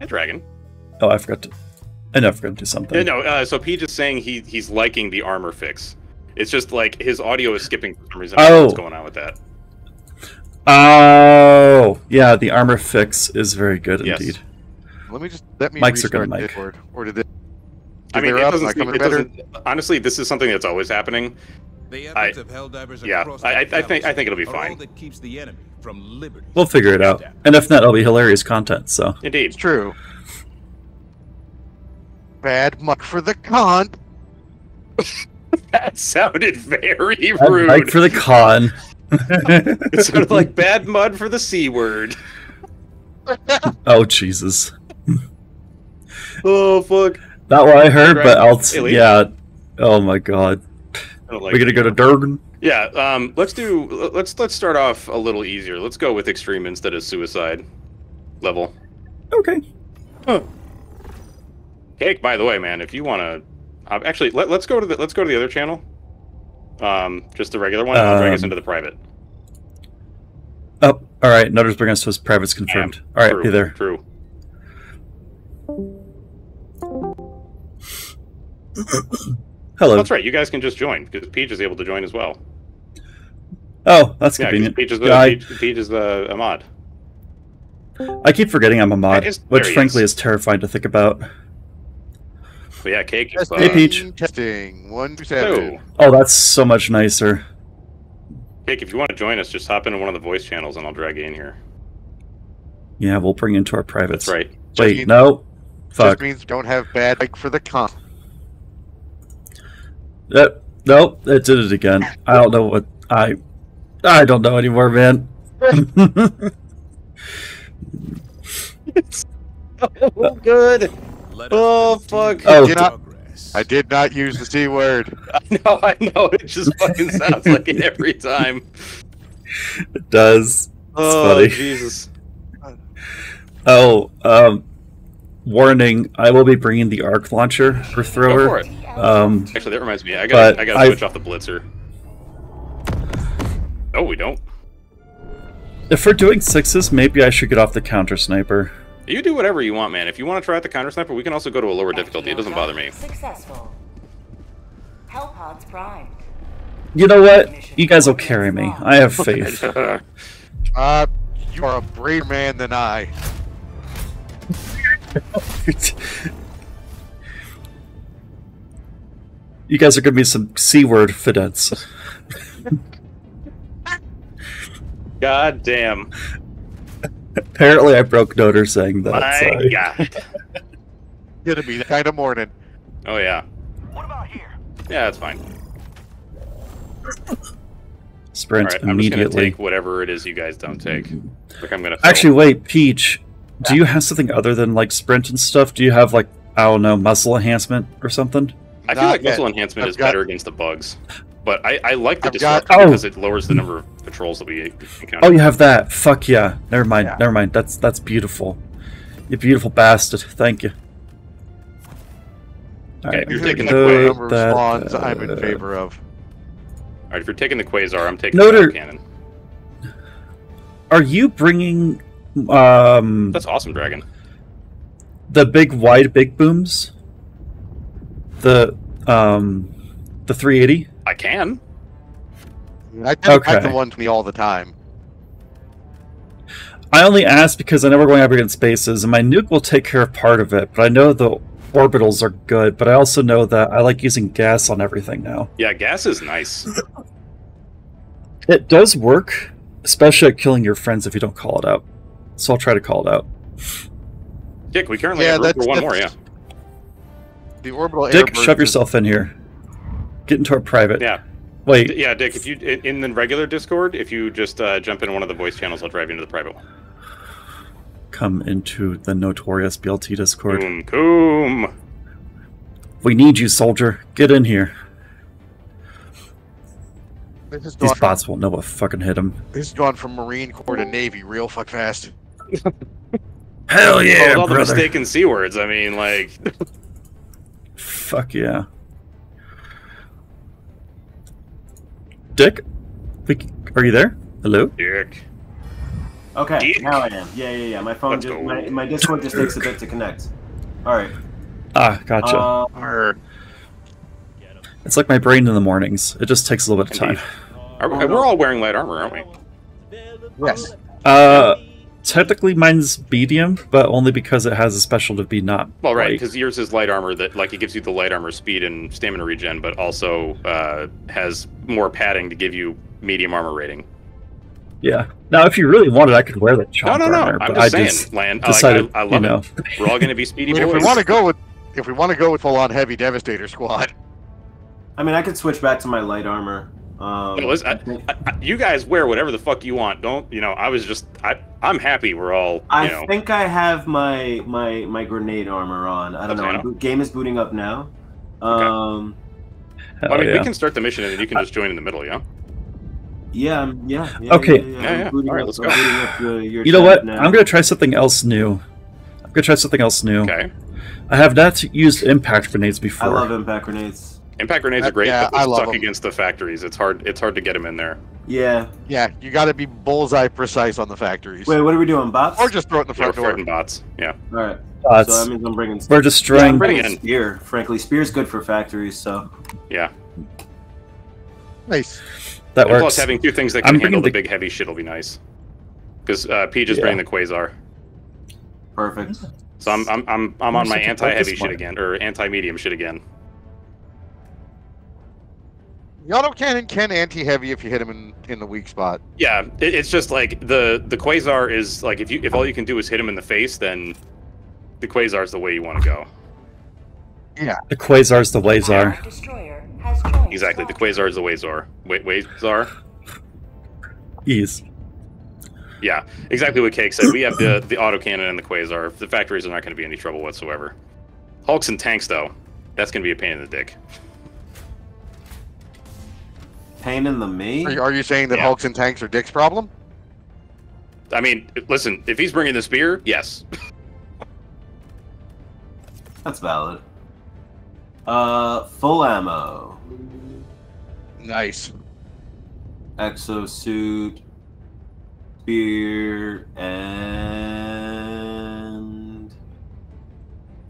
Hey, Dragon. Oh, I forgot to. I know I forgot to do something. Yeah, no, uh, so Peach is saying he he's liking the armor fix. It's just like his audio is skipping for some reason. I don't know Oh. what's going on with that? Oh, yeah, the armor fix is very good Yes. indeed. Let me just let me Mics are gonna restart mic. Discord. Or did it? I mean, it doesn't, am I coming it doesn't. Honestly, this is something that's always happening. The I- efforts of Helldivers yeah, across I- I- the I think- I think it'll be fine. that keeps the enemy from liberty. We'll figure it out. And if not, it'll be hilarious content. So Indeed. It's true. Bad muck for the con. That sounded very Bad rude. Mike for the con. it sounded like bad mud for the c word. oh Jesus, Oh fuck! not what I heard, but I'll. Hey, Lee. yeah. Oh my God, I don't like we're gonna go to Durgan. Yeah, um, let's do. Let's let's start off a little easier. Let's go with extreme instead of suicide level. Okay. Cake, by the way, man, if you want to, uh, actually, let, let's go to the let's go to the other channel. Um, just the regular one. and I'll drag us Um, into the private. Oh, all right. Notice bring us to his privates confirmed. All right, True, be there. True. Hello. That's right. You guys can just join because Peach is able to join as well. Oh, that's Yeah, 'cause convenient. Peach is the Yeah, I- Peach, Peach is the a mod. I keep forgetting I'm a mod, is- which frankly is. is terrifying to think about. But yeah, Cake. is, Testing, uh, Peach. Testing. One, two, Oh, that's so much nicer. Cake, if you want to join us, just hop into one of the voice channels and I'll drag you in here. Yeah, we'll bring you into our privates. That's right. Wait, means- no. Fuck. Just means don't have bad like for the con. Uh, nope, it did it again. I don't know what I. I don't know anymore, man. Oh, good. Let Oh, fuck. continue Oh, did I- I did not use the C word. I know, I know. It just fucking sounds like it every time. it does. oh, funny. Jesus. Oh, um, warning! I will be bringing the arc launcher or Go for thrower. it. Um, Actually, that reminds me. I gotta, I gotta switch off the blitzer. No, we don't. if we're doing sixes, maybe I should get off the counter sniper. You do whatever you want, man. If you want to try out the counter sniper, we can also go to a lower difficulty. It doesn't bother me. Successful. Hellpods primed. You know what? You guys will carry me. I have faith. Uh, you are a braver man than I. you guys are gonna be some c word fidettes. God damn. Apparently, I broke Noter saying that. My so- God. Gonna be the kind of morning. Oh yeah. What about here? Yeah, that's fine. Sprint All right, I'm just gonna immediately. take whatever it is you guys don't take. Like I'm gonna. fill- Actually, wait, Peach. Do you have something other than like sprint and stuff? Do you have like I don't know muscle enhancement or something? I feel like yet. muscle enhancement I've is got- better against the bugs, but I, I like the I've got- disruptor Oh. because it lowers the number of patrols that we encounter. Oh, you have that. Fuck yeah. Never mind. Yeah. Never mind. That's that's beautiful. You beautiful bastard. Thank you. Okay, if you're taking the the quasar, number that, spawns I'm in uh, favor of. all right, if you're taking the quasar, I'm taking Noter- the cannon. Are you bringing um That's awesome, Dragon. the big wide big booms? The um the 380? I can. I tend to okay. the one to me all the time. I only ask because I know we're going up against spaces, and my nuke will take care of part of it. But I know the orbitals are good. But I also know that I like using gas on everything now. Yeah, gas is nice. It does work, especially at killing your friends if you don't call it out. So I'll try to call it out. Dick, we currently Yeah, have room for one more. Yeah. That's- The orbital air Dick, shove yourself in here. Get into our private. Yeah. Wait, Yeah, Dick. If you in in the regular Discord, if you just uh, jump in one of the voice channels, I'll drive you into the private one. come into the notorious BLT Discord. Coom, coom. We need you, soldier. Get in here. This has These gone, bots won't know what fucking hit them. this has gone from Marine Corps to Navy real fuck fast. Hell yeah, with all the mistaken c words. I mean, like, Fuck yeah. Dick, we, are you there? Hello? Dick. Okay, Dick. now I am. Yeah, yeah, yeah. My phone Let's just go. my, my Discord just takes a bit to connect. All right. Ah, gotcha. Uh, Arr. it's like my brain in the mornings. It just takes a little bit of time. Indeed. Are, we're all wearing light armor, aren't we? Yes. Uh, technically mine's medium, but only because it has a special to be not. Well, right, because yours is light armor that like it gives you the light armor speed and stamina regen, but also uh, has more padding to give you medium armor rating. Yeah. Now, if you really wanted, I could wear the No, chomp no, no. armor, I'm just I saying, just Lan. I, decided, like, I, I you love know. it. We're all going to be speedy if we want to go with if we want to go with full on heavy devastator squad, I mean, I could switch back to my light armor. Um, No, listen, I I, I, I- you guys wear whatever the fuck you want. Don't you know? I was just I I'm happy we're all you I know. think I have my my my grenade armor on. I don't Okay. know. My boot- game is booting up now. Okay. Um, Hell I mean, yeah. we can start the mission and then you can just join in the middle. Yeah. yeah, yeah, yeah. Okay. Yeah, yeah, Yeah, yeah. All right, up- let's go. up your- your You know what? now. I'm gonna try something else new. I'm gonna try something else new. Okay. I have not used impact grenades before. I love impact grenades. Impact grenades Uh, are great, yeah, but I they love suck 'em. against the factories. It's hard. It's hard to get them in there. Yeah. yeah, you got to be bullseye precise on the factories, Wait, what are we doing, bots? or just throw it in the Yeah, we're door. bots. Yeah. All right. Uh, so that means I'm bringing. we're Yeah, destroying. I'm bringing Bring in. spear. Frankly, spear's good for factories. So Yeah. Nice. that And works. plus, having two things that I'm can handle the the- big heavy shit will be nice. Because uh, Peach is Yeah. bringing the quasar, perfect. so I'm I'm I'm, I'm on my anti-heavy shit again, or anti-medium shit again. The auto cannon can anti-heavy if you hit him in, in the weak spot. Yeah, it, it's just like the the quasar is like if you if all you can do is hit him in the face, then the quasar is the way you want to go. Yeah, the quasar is the Wazar. Allied destroyer has joined Exactly, the quasar is the wazar. Wait, wazar. Ease. Yeah, exactly what Cake said. We have the the autocannon and the quasar. The factories are not going to be any trouble whatsoever. Hulks and tanks, though, that's going to be a pain in the dick. Pain in the me. Are, you- are you saying that Yeah. Hulks and tanks are Dick's problem? I mean, listen, if he's bringing the spear, yes. That's valid. Uh, full ammo, Nice. exosuit, spear, and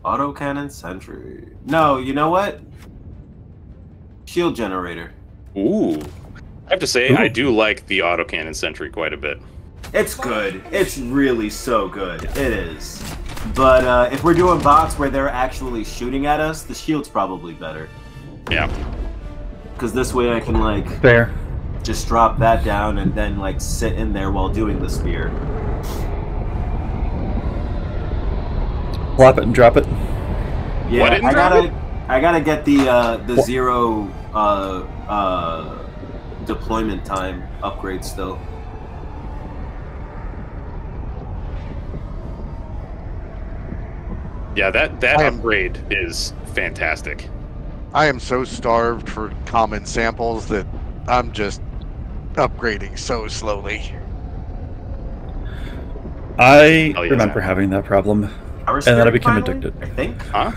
autocannon sentry. No, you know what? Shield generator. Ooh. I have to say, I do like the autocannon sentry quite a bit. It's good. It's really so good. It is. But uh, if we're doing bots where they're actually shooting at us, the shield's probably better. Yeah. Because this way I can like Fair. just drop that down and then like sit in there while doing the spear. Plop it and drop it. Yeah, What, I gotta, I gotta get the uh, the What? zero uh, uh, deployment time upgrade still. Yeah, that, that I am- upgrade is fantastic. I am so starved for common samples that I'm just upgrading so slowly. I Hell yeah, remember Zach. having that problem. Power And then I became finally, addicted. I think. Huh?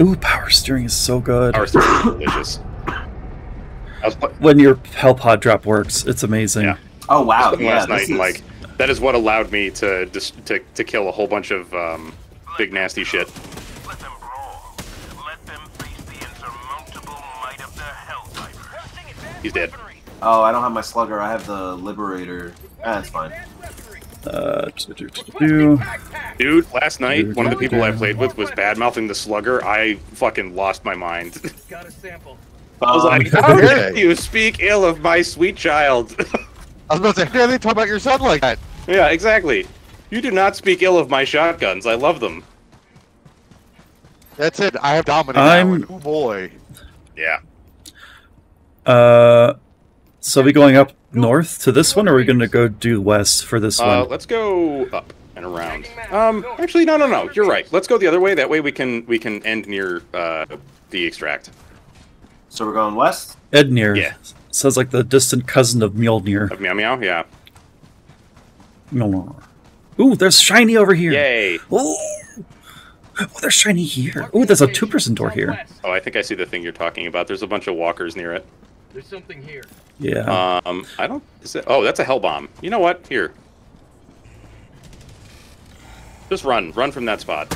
Ooh, power steering is so good. Power steering is delicious. I was pl- When your hell pod drop works, it's amazing. Yeah. Oh wow! Yeah, last night this and like that is what allowed me to just to, to kill a whole bunch of um, big nasty shit. Let them brawl. Let them face the insurmountable might of the Helldiver. He's dead. Oh, I don't have my slugger. I have the liberator. Ah, that's fine. Uh, do, do. Dude, last night one of the people I played with was bad mouthing the slugger. I fucking lost my mind. I was Um, like, how dare you speak ill of my sweet child? I was about to say, yeah, they talk about your son like that. yeah, exactly. You do not speak ill of my shotguns. I love them. That's it. I have dominant I'm- oh boy. Yeah. Uh, so are we going up north to this one, or are we going to go due west for this Uh, one? let's go up and around. Um, actually, no, no, no. You're right. Let's go the other way. That way we can we can end near uh, the extract. So we're going west. Ednir. Yeah. Sounds like the distant cousin of Mjolnir. Of meow meow. Yeah. Mjolnir. Ooh, there's shiny over here. Yay. Ooh. Oh, there's shiny here. Ooh, there's a two-person door here. Oh, I think I see the thing you're talking about. There's a bunch of walkers near it. There's something here. Yeah. Um, I don't. Is it? Oh, that's a hell bomb. You know what? Here. Just run. Run from that spot.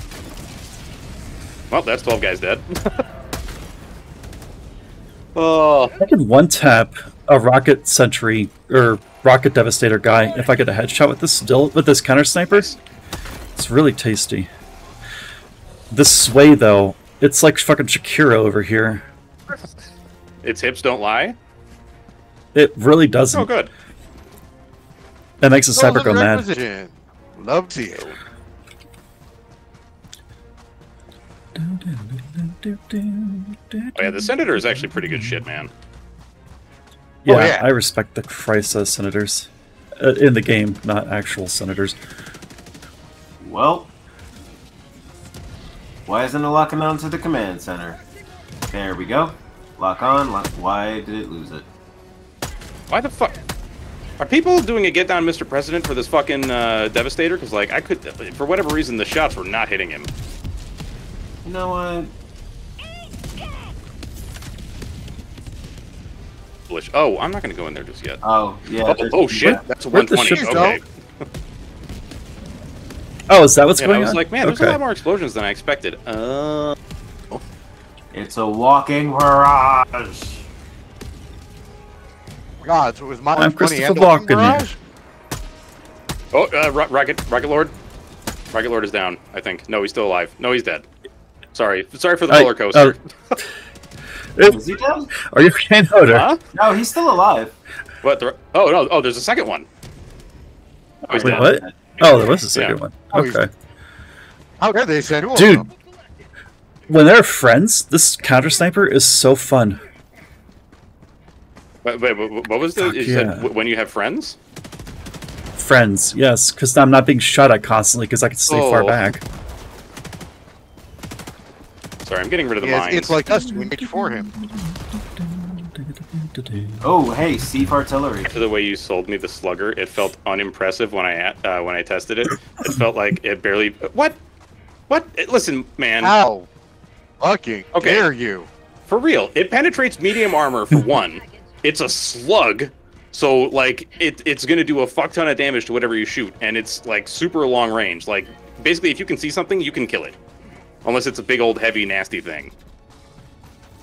Well, that's 12 guys dead. oh. I can one tap a rocket sentry or rocket devastator guy if I get a headshot with this still with this counter sniper. It's really tasty. This sway though, it's like fucking Shakira over here. Its hips don't lie. It really doesn't. Oh, good. That makes a sniper go Golden mad. requisition. Loves you. Oh yeah, the senator is actually pretty good shit, man. Yeah, Oh, yeah. I respect the Christ out of senators uh, in the game, not actual senators. Well, why isn't it locking on to the command center? There we go. Lock on. Lock. Why did it lose it? Why the fuck? Are people doing a get down, Mr. President, for this fucking uh, devastator? Because like I could, for whatever reason, the shots were not hitting him. You know what? Oh, I'm not gonna go in there just yet. Oh yeah. Oh, oh shit, yeah. that's a the 120. shit Okay. Oh, is that what's Yeah, going I was on? like, man, there's a lot more explosions than I expected. Uh, It's a walking barrage. God, so it was my I'm 120 Christopher and Walken oh, uh, Ro- Rocket, Rocket Lord, Rocket Lord is down. I think. No, he's still alive. No, he's dead. Sorry, sorry for the I- roller coaster. Is he dead? Are you okay, Noter? huh? No, he's still alive. What? The, oh no! Oh, there's a second one. Oh, Wait, what? Oh, there was a second Yeah. one. Oh, Okay. How dare they send one? Dude, when they're friends, this counter sniper is so fun. Wait, wait, wait, what was the? Fuck You yeah. w- when you have friends? Friends, yes, because I'm not being shot at constantly because I can stay far Oh. back. Sorry, I'm getting rid of the Yeah, mines. it's, it's like us doing it for him. Oh, hey, Steve Artillery. to the way you sold me the slugger, it felt unimpressive when I uh, when I tested it. It felt like it barely. What? What? Listen, man. How? Fucking Okay. dare you? For real, it penetrates medium armor for one. It's a slug, so like it, it's gonna do a fuck ton of damage to whatever you shoot, and it's like super long range. Like basically, if you can see something, you can kill it, unless it's a big old heavy nasty thing.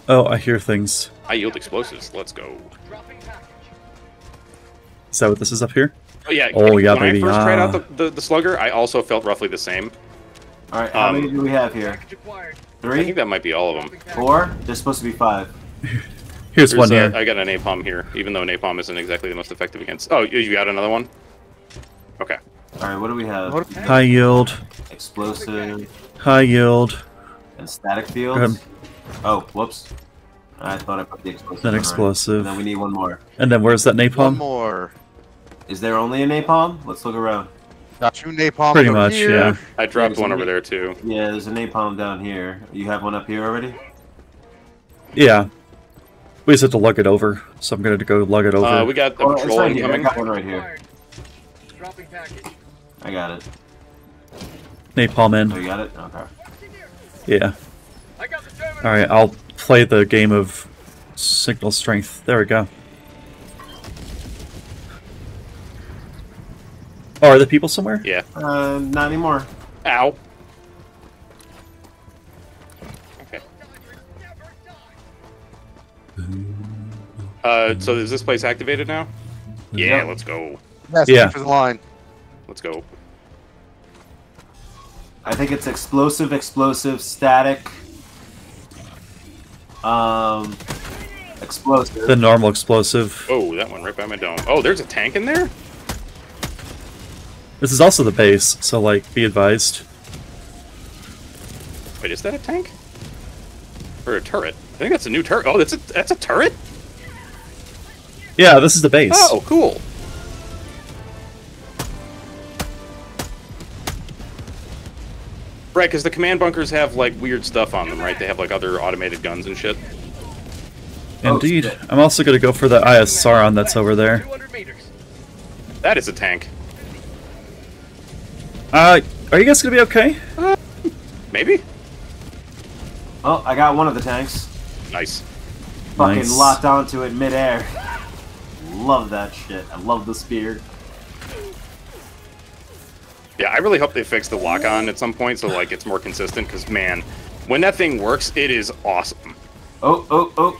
Oh, I hear things. I yield explosives. Let's go. Is that what this is up here? Oh yeah. Oh, yeah, when baby, I first tried out ah. the, the, the slugger, I also felt roughly the same. All right, how Um, many do we have here? I think Three, that might be all of them. four. There's supposed to be five. Here's There's one a- here. I got a napalm here, even though napalm isn't exactly the most effective against. Oh, you you got another one? Okay. All right, what do we have? High yield, Explosive high yield, and static Go fields. ahead. Oh, whoops. I thought I put the explosive. Then on, right. explosive. And then we need one more. and then where's that napalm? One napalm? more. Is there only a napalm? Let's look around. Got two napalm. Pretty much, here. yeah. I dropped There's one over there too. Yeah, there's a napalm down here. You have one up here already? Yeah. We just have to lug it over, so I'm gonna go lug it over. Uh, we got a Oh, it's patrol right here. I incoming. got one right here. Dropping package. I got it. napalm Oh, in. you got it? Okay. Yeah. I got the terminal. All right, I'll play the game of signal strength. There we go. Oh, are the people somewhere? Yeah. Uh, not anymore. Ow. Okay. Uh, so is this place activated now? Yeah, Yep. let's go. That's Yeah. for the line. Let's go. I think it's explosive, explosive, static. Um, explosive. The normal explosive. Oh, that one right by my dome. Oh, there's a tank in there? This is also the base, so like, be advised. Wait, is that a tank? Or a turret? I think that's a new turret. Oh, that's a that's a turret? Yeah, this is the base. Oh, cool. Right, because the command bunkers have like weird stuff on them, right? They have like other automated guns and shit. Oh, Indeed. Oh. I'm also gonna go for the IS Sauron that's over there. That is a tank. Uh, are you guys gonna be okay? Maybe. Oh, I got one of the tanks. Nice. fucking Nice. locked onto it midair. Love that shit. I love the spear. Yeah, I really hope they fix the lock on at some point so like it's more consistent. Because man, when that thing works, it is awesome. Oh, oh, oh.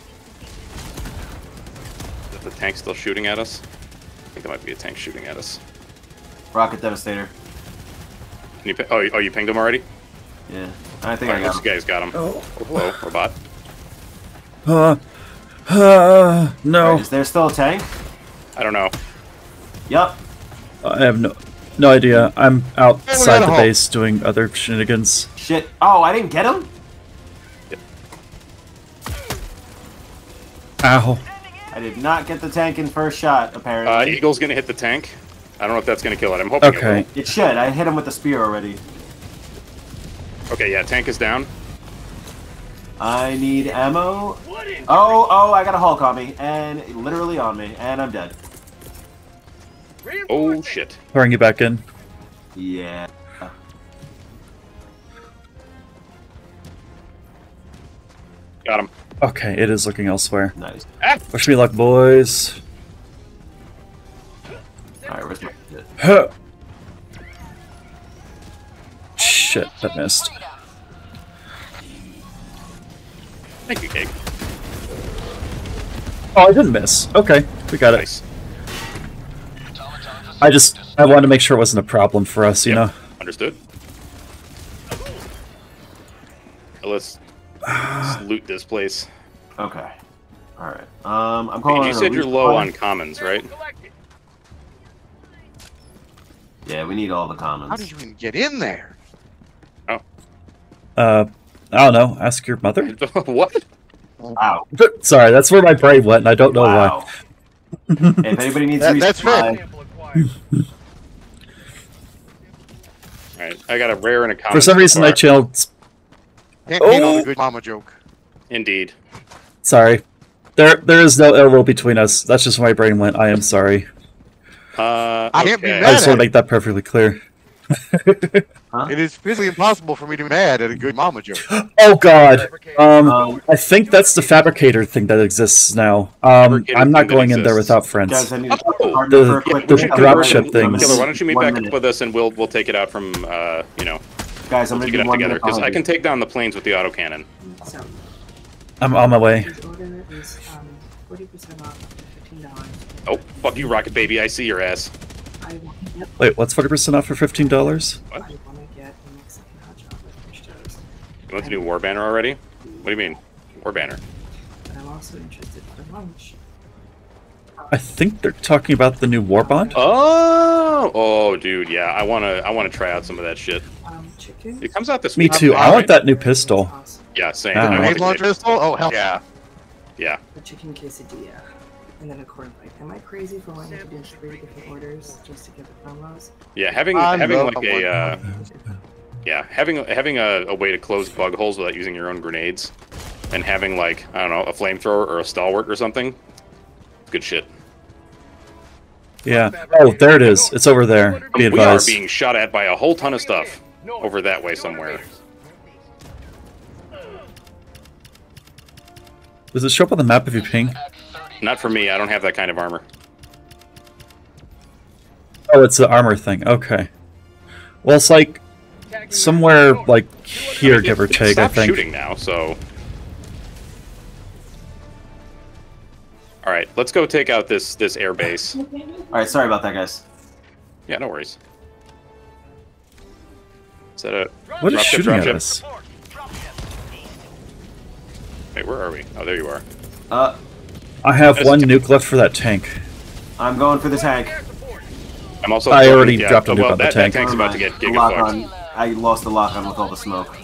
Is the tank still shooting at us? I think there might be a tank shooting at us. Rocket Devastator. Can you? Oh, you- oh, you pinged him already? Yeah. I think All I right, got this him. guy's got him. Oh, hello, robot. Uh, uh, no. Alright, is there still a tank? I don't know. Yup. I have no no idea. I'm outside the hole. base doing other shenanigans. Shit. Oh, I didn't get him? Ow. I did not get the tank in first shot, Uh, apparently. Eagle's gonna hit the tank. I don't know if that's gonna kill it. I'm hoping. it Okay. it should. I hit him with the spear already. Okay, yeah, tank is down. I need ammo. Oh, oh, I got a Hulk on me. And literally on me. And I'm dead. Oh shit. Pouring you back in. Yeah. Got him. Okay, it is looking elsewhere. Nice. Ah! Wish me luck, boys. Alright, where's my... Huh. Shit, that missed. Thank you, Cake. Oh, I didn't miss. Okay, we got it. I just I wanted to make sure it wasn't a problem for us, you know. Understood. Well, Let's, let's loot this place. Okay. Alright. Um, I'm Hey, calling you said you're low on commons, right? Yeah, we need all the comments. How commons. did you even get in there? Oh. Uh, I don't know. Ask your mother. what? Wow. Sorry, that's where my brain went, and I don't know why. Wow. if anybody needs That- that's resupply, fair. Alright, I got a rare and a common. For some reason, I chilled. channeled. Can't beat on Oh. a good mama joke. Indeed. Sorry, there there is no ill will between us. That's just where my brain went. I am sorry. Uh, I can't be okay. I mad just want to make that perfectly clear. It is physically impossible for me to be mad at a good mama joke. Oh God. Um, um, I think that's the fabricator thing that exists now. Um, I'm not going in there without friends. guys, I need to Oh, partner the- for a the minute. Drop ship back things. Killer, why don't you meet one back minute. up with us and we'll we'll take it out from uh, you know Guys, I'm we'll gonna take it one together because I can take down the planes with the autocannon. So, I'm on my way. order is um, 40% off for $15. Oh fuck you, Rocket Baby! I see your ass. I want, Wait, what's forty percent off for fifteen dollars? I want to get a Mexican hot chocolate. You want the new War Banner already? What do you mean, War Banner? But I'm also interested for lunch. I think they're talking about the new war bond. Oh, oh, dude, yeah. I wanna I wanna try out some of that shit. Um, chicken. It comes out this Me week. too. I want that new pistol. Yeah, same. Ah. I want Grenade the launcher pistol? Oh hell Yeah, yeah. A chicken quesadilla. And then a corn bite. Am I crazy for wanting to do three different orders just to get the promos? Yeah, having I having like a one. uh, yeah having having a, a way to close bug holes without using your own grenades, and having like I don't know a flamethrower or a stalwart or something. Good shit. Yeah. Oh, there it is. It's over there. Be advised. We are being shot at by a whole ton of stuff over that way somewhere. Does it show up on the map if you ping? Not for me. I don't have that kind of armor. Oh, it's the armor thing. Okay. Well, it's like somewhere like here, give or It- it take. I stopped think. shooting now. So. All right, let's go take out this this air base. Alright, sorry about that, guys. Yeah, no worries. Is that a What is ship, shooting at ship. us? wait? Where are we? Oh, there you are. Uh, I have There's one nuke left for that tank. I'm going for the tank. I'm also. I already yeah, dropped a nuke well, on the that, tank. That tank's about to get The lock on. I lost the lock on with all the smoke.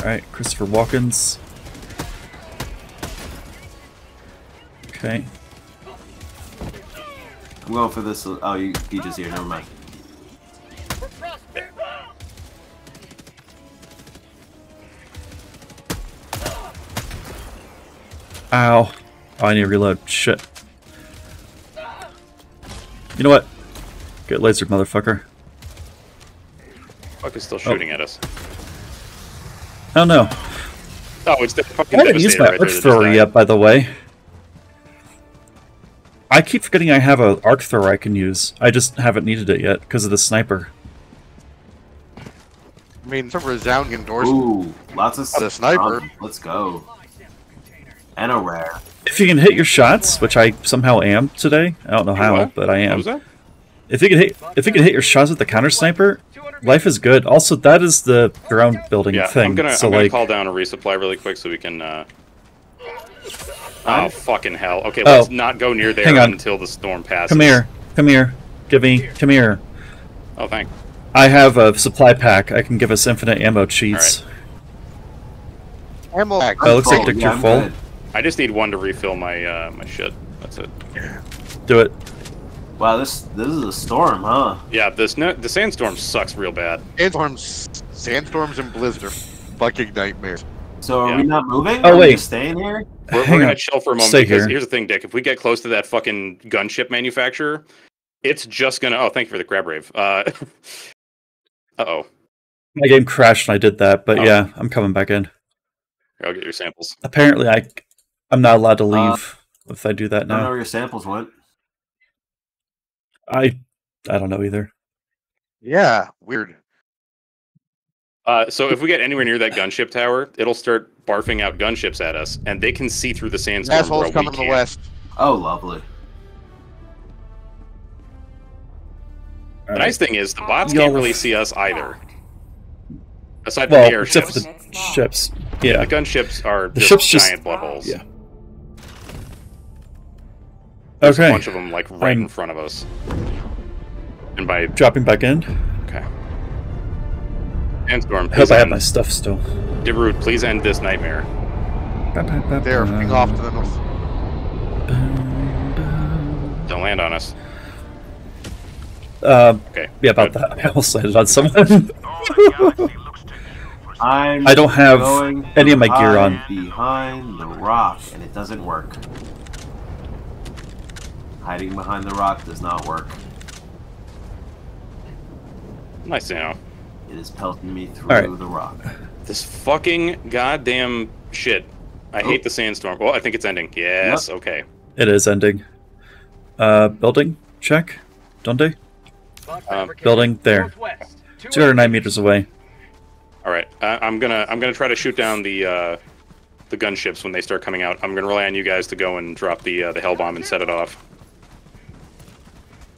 All right, Christopher Walken's. Okay. I'm going for this. Oh, you Peach is here. Never mind. Ow. Oh, I need to reload. Shit. You know what? Get lasered, motherfucker. fuck is still shooting at us? I don't know. Oh, it's the fucking I haven't used my right there arc thrower yet, by the way. I keep forgetting I have an arc thrower I can use. I just haven't needed it yet because of the sniper. I mean, it's a resounding endorsement. Ooh, lots of The sniper. Um, let's go. And a rare. If you can hit your shots, which I somehow am today, I don't know how, What? but I am. If you can hit, if you can hit your shots with the counter sniper, life is good. Also, that is the ground building Yeah, thing. I'm gonna, so I'm gonna like, call down a resupply really quick so we can. Uh... Oh fucking hell! Okay, Oh. let's not go near there Hang on. until the storm passes. come here, come here, give me, come here. Oh, thank. I have a supply pack. I can give us infinite ammo cheats. Ammo pack. Oh, it looks like Oh, Dick, yeah, you're full. good. I just need one to refill my uh, my shit. That's it. Do it. Wow, this this is a storm, huh? Yeah, this no, the sandstorm sucks real bad. Sandstorms, sandstorms and blizzard are fucking nightmares. So are Yeah. we not moving? Oh, Are we wait. just staying here? We're, Hang we're gonna on. chill for a moment Stay because here. here's the thing, Dick. If we get close to that fucking gunship manufacturer, it's just gonna. Oh, thank you for the crab rave. Uh oh. My game crashed and I did that, but Oh. yeah, I'm coming back in. I'll get your samples. Apparently, I I'm not allowed to Uh, leave if I do that now. I don't know where your samples went. I I don't know either. Yeah, weird. Uh, so if we get anywhere near that gunship tower, it'll start barfing out gunships at us, and they can see through the sandstorm. Assholes coming from the west. Oh, lovely. The nice thing is the bots Y'all- can't really see us either. Aside from Well, the except for the ships. Yeah. the gunships are The just ships just- giant buttholes. Yeah. There's a Okay. bunch of them like right in I'm- front of us. And by Dropping back in. okay, sandstorm. I hope Please I have my stuff still. Deroot, please end this nightmare. They're ping off to the north. Don't land on us. Um, Okay. yeah, about good. that. I almost landed on someone. All the galaxy looks to you for I'm I don't have any of my gear on. Behind the rock, and it doesn't work. Hiding behind the rock does not work. Nice to know. It is pelting me through Alright. the rock. This fucking goddamn shit. I hate the sandstorm. Well, I think it's ending. Yes. Okay. it is ending. Uh, building check. Donde? Box Um, building there. 209 meters away. All right. I, I'm gonna I'm gonna try to shoot down the uh, the gunships when they start coming out. I'm gonna rely on you guys to go and drop the uh, the hell bomb and set it off.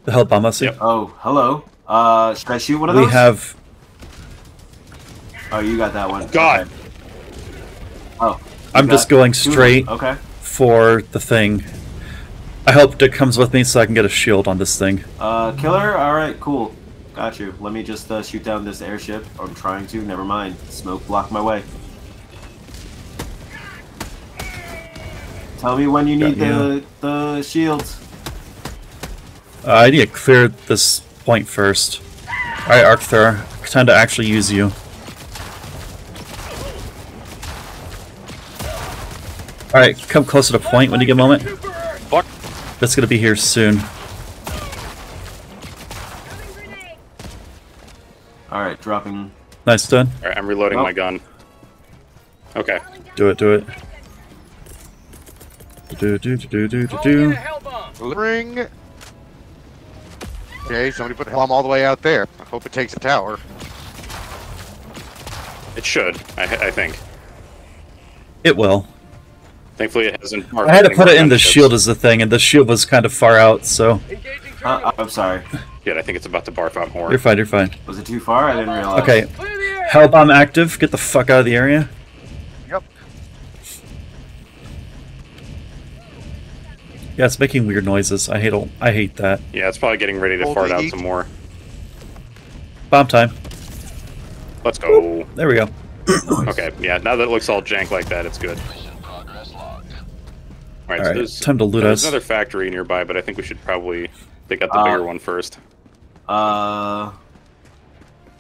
The hell bomb us. Yep. Oh, hello. Uh, should I shoot one of We those? We have. Oh, you got that one. God. Okay. Oh. I'm just going two of them. straight Okay. for the thing. I hope Dick comes with me so I can get a shield on this thing. Uh, killer. All right, cool. Got you. Let me just uh, shoot down this airship. I'm trying to. Never mind. Smoke blocked my way. Tell me when you Got need the the shields. Uh, I need to clear this point first. Alright, Arc Thrower. Time to actually use you. Alright, come closer to the point when you get a moment. Fuck. That's gonna be here soon. All right, dropping. Nice done. All right. I'm reloading Oh. my gun. Okay. Do it, do it. Do do do do do do Call do. a. Ring. Okay, somebody put a bomb all the way out there. I hope it takes a tower. It should. I, I think. It will. Thankfully, it hasn't. I had to put it in the shield as the thing, and the shield was kind of far out, so Uh. I'm sorry. Yeah, I think it's about to barf out more. you're fine, you're fine. Was it too far? I didn't realize. Okay, Clear the air. Active. Get the fuck out of the area. Yeah, it's making weird noises. I hate. I hate that. Yeah, it's probably getting ready to Hold fart out some more. Bomb time. Let's go. There we go. Okay. Yeah. Now that it looks all jank like that, it's good. All right. All so there's, time to loot there's us. another factory nearby, but I think we should probably take out the Uh, bigger one first. Uh,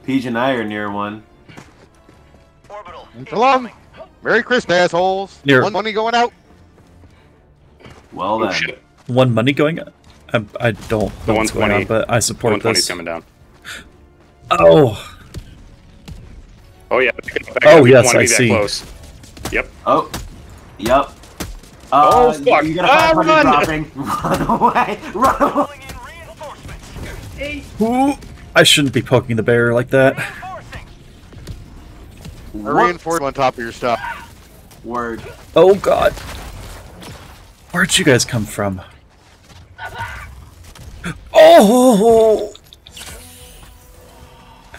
Peach and I are near one. orbital. So long. Merry Christmas, assholes. Near- One money going out. Well Oh then. shit. One money going. I, I don't know The what's going on, 120. but I support 120's this. coming down. Oh, Oh yeah. back up, back Oh, up. You don't yes, I see. Close. Yep. Oh, yep. Uh, Oh, fuck. You got a 500 run. dropping. Run away. Run away. Calling in reinforcements. Ooh, I shouldn't be poking the bear like that. Reinforcing. A reinforcement on top of your stuff. Word. Oh god. Where'd you guys come from? Oh!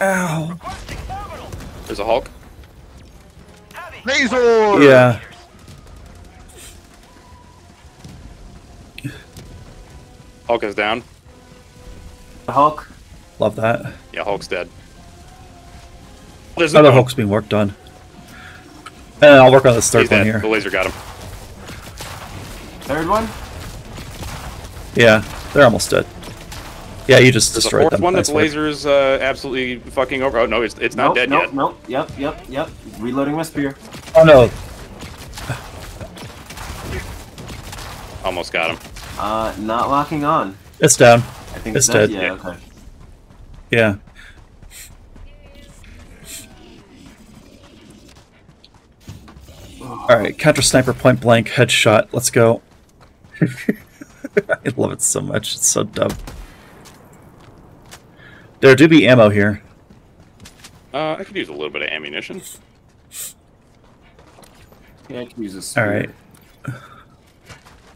Ow. There's a Hulk. Razor! Yeah. Hulk is down. The Hulk. Love that. Yeah, Hulk's dead. There's Other another Hulk's being worked on. And I'll work on this third He's one dead. here. The laser got him. Third one. Yeah, they're almost dead. Yeah, you just There's a destroyed fourth them. one that Nice the work. laser is uh, absolutely fucking over. Oh no, it's, it's not nope, dead nope, yet. Nope. Yep. Yep. Yep. Reloading my spear. Oh no. Almost got him. Uh, not locking on. It's down. I think It's dead. dead. Yeah. Yeah. Okay. Yeah. Alright, counter sniper point blank, headshot. Let's go. I love it so much. It's so dumb. There do be ammo here. Uh, I could use a little bit of ammunition. Yeah, I can use a spear. Alright.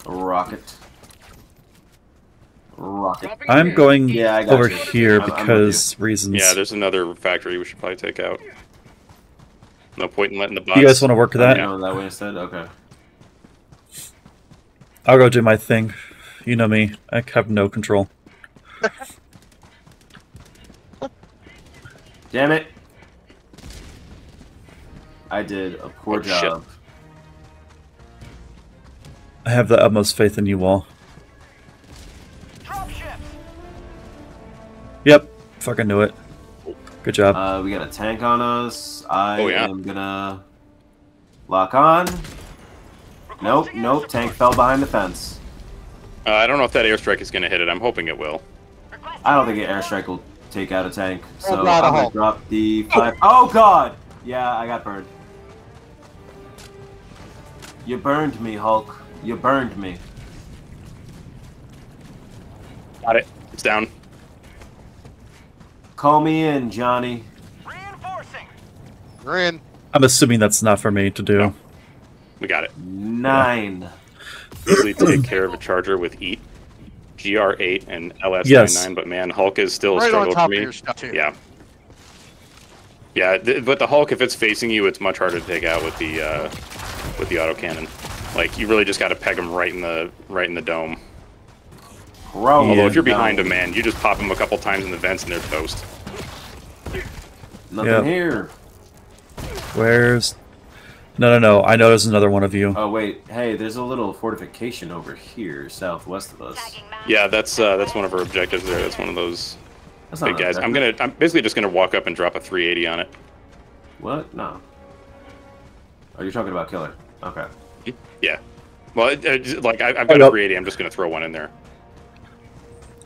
A rocket. Rocket. I'm going Yeah, over you. here I'm- I'm because reasons. Yeah, there's another factory we should probably take out. No point in letting the bots. you guys want to work with that? going that way instead. Okay. I'll go do my thing. You know me. I have no control. Damn it. I did a poor Oh, shit. job. I have the utmost faith in you all. Drop ships. Yep. Fucking knew it. Good job. Uh, we got a tank on us. I Oh, yeah. am gonna lock on. Nope, nope. Tank fell behind the fence. Uh, I don't know if that airstrike is going to hit it. I'm hoping it will. I don't think an airstrike will take out a tank. So Oh, God, a I'm gonna drop the five. Oh god! Yeah, I got burned. You burned me, Hulk. You burned me. Got it. It's down. Call me in, Johnny. Reinforcing. You're in. I'm assuming that's not for me to do. No. We got it. Nine. Easily take care of a charger with EAT, GR8, and LS99, Yes. but man, Hulk is still a Right on struggle top for of me. your stuff, too. Yeah. Yeah, th- but the Hulk, if it's facing you, it's much harder to take out with the uh, with the autocannon. Like you really just got to peg him right in the right in the dome. Bro. Although if you're behind no. him, man, you just pop him a couple times in the vents and they're toast. Nothing Yeah. here. Where's. No, no, no. I know there's another one of you. Oh wait, hey, there's a little fortification over here, southwest of us. Yeah, that's uh, that's one of our objectives there. That's one of those That's not big guys. an I'm gonna I'm basically just gonna walk up and drop a 380 on it. What? No. Oh, you're talking about killer. Okay. Yeah. Well, it, it, like I, I've got Oh, a 380. I'm just gonna throw one in there.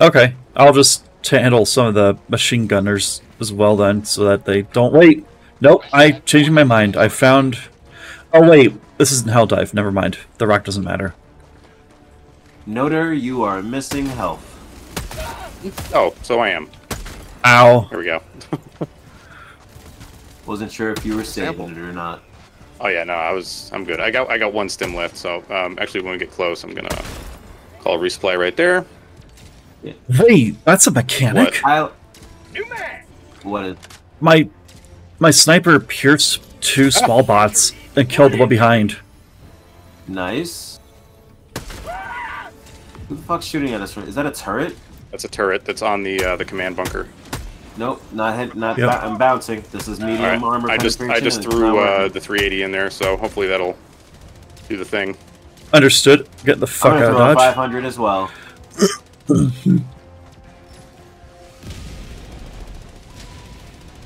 Okay. I'll just handle some of the machine gunners as well then, so that they don't. Wait! Nope, I changing my mind. I found. Oh, wait. This isn't Hell Dive. Never mind. The rock doesn't matter. Noter, you are missing health. Oh, so I am. Ow. Here we go. Wasn't sure if you were saving Sample. it or not. Oh yeah, no, I was I'm good. I got I got one stim left. So um, actually, when we get close, I'm gonna call a resupply right there. Wait, that's a mechanic? What? I. New man. What is? My my sniper pierced two small bots and killed the one behind. Nice. Who the fuck's shooting at us? Is that a turret? That's a turret that's on the uh, the command bunker. Nope, not hit. Not. Yep. I'm bouncing. This is medium All right, armor I just I just threw uh, the 380 in there, so hopefully that'll do the thing. Understood. Get the fuck I'm out gonna of throw a dodge. 500 as well.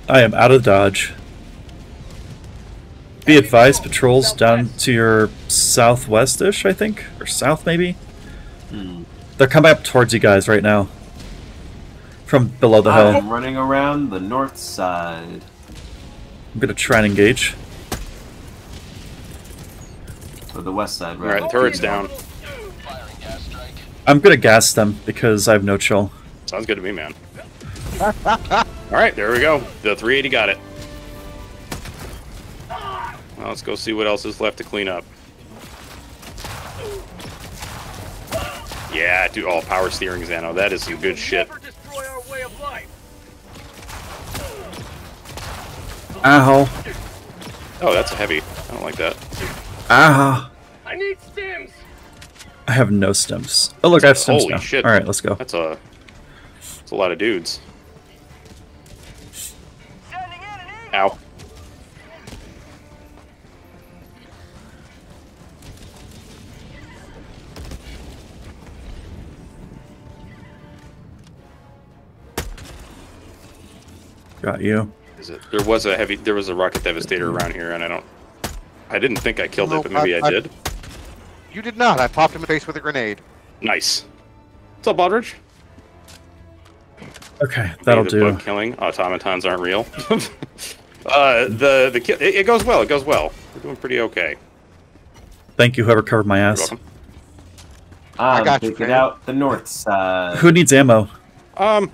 I am out of dodge. Be advised, patrols down to your southwest-ish, I think, or south maybe. Hmm. They're coming up towards you guys right now, from below the hill. I'm running around the north side. I'm gonna try and engage. Or the west side, All right? right, turret's down. I'm gonna gas them because I have no chill. Sounds good to me, man. All right, there we go. The 380 got it. Well, let's go see what else is left to clean up. Yeah, dude. Oh, power steering, Xano. That is some good shit. Never destroy our way of life. Ow. Oh, that's heavy. I don't like that. Ah. I need stims. I have no stims. Oh look, I have stims Holy now. shit. Alright, let's go. That's a. That's a lot of dudes. Ow. Got you. Is it? There was a heavy. There was a rocket devastator around here, and I don't. I didn't think I killed it, but maybe I, I- I- did. You did not. I popped him in the face with a grenade. Nice. What's up, Aldridge? Okay, that'll the do. Bug killing automatons aren't real. uh, the the ki- it, it goes well. It goes well. We're doing pretty okay. Thank you, whoever covered my You're ass. welcome. I'm got you, taking Fran. out the north side. Who needs ammo? Um,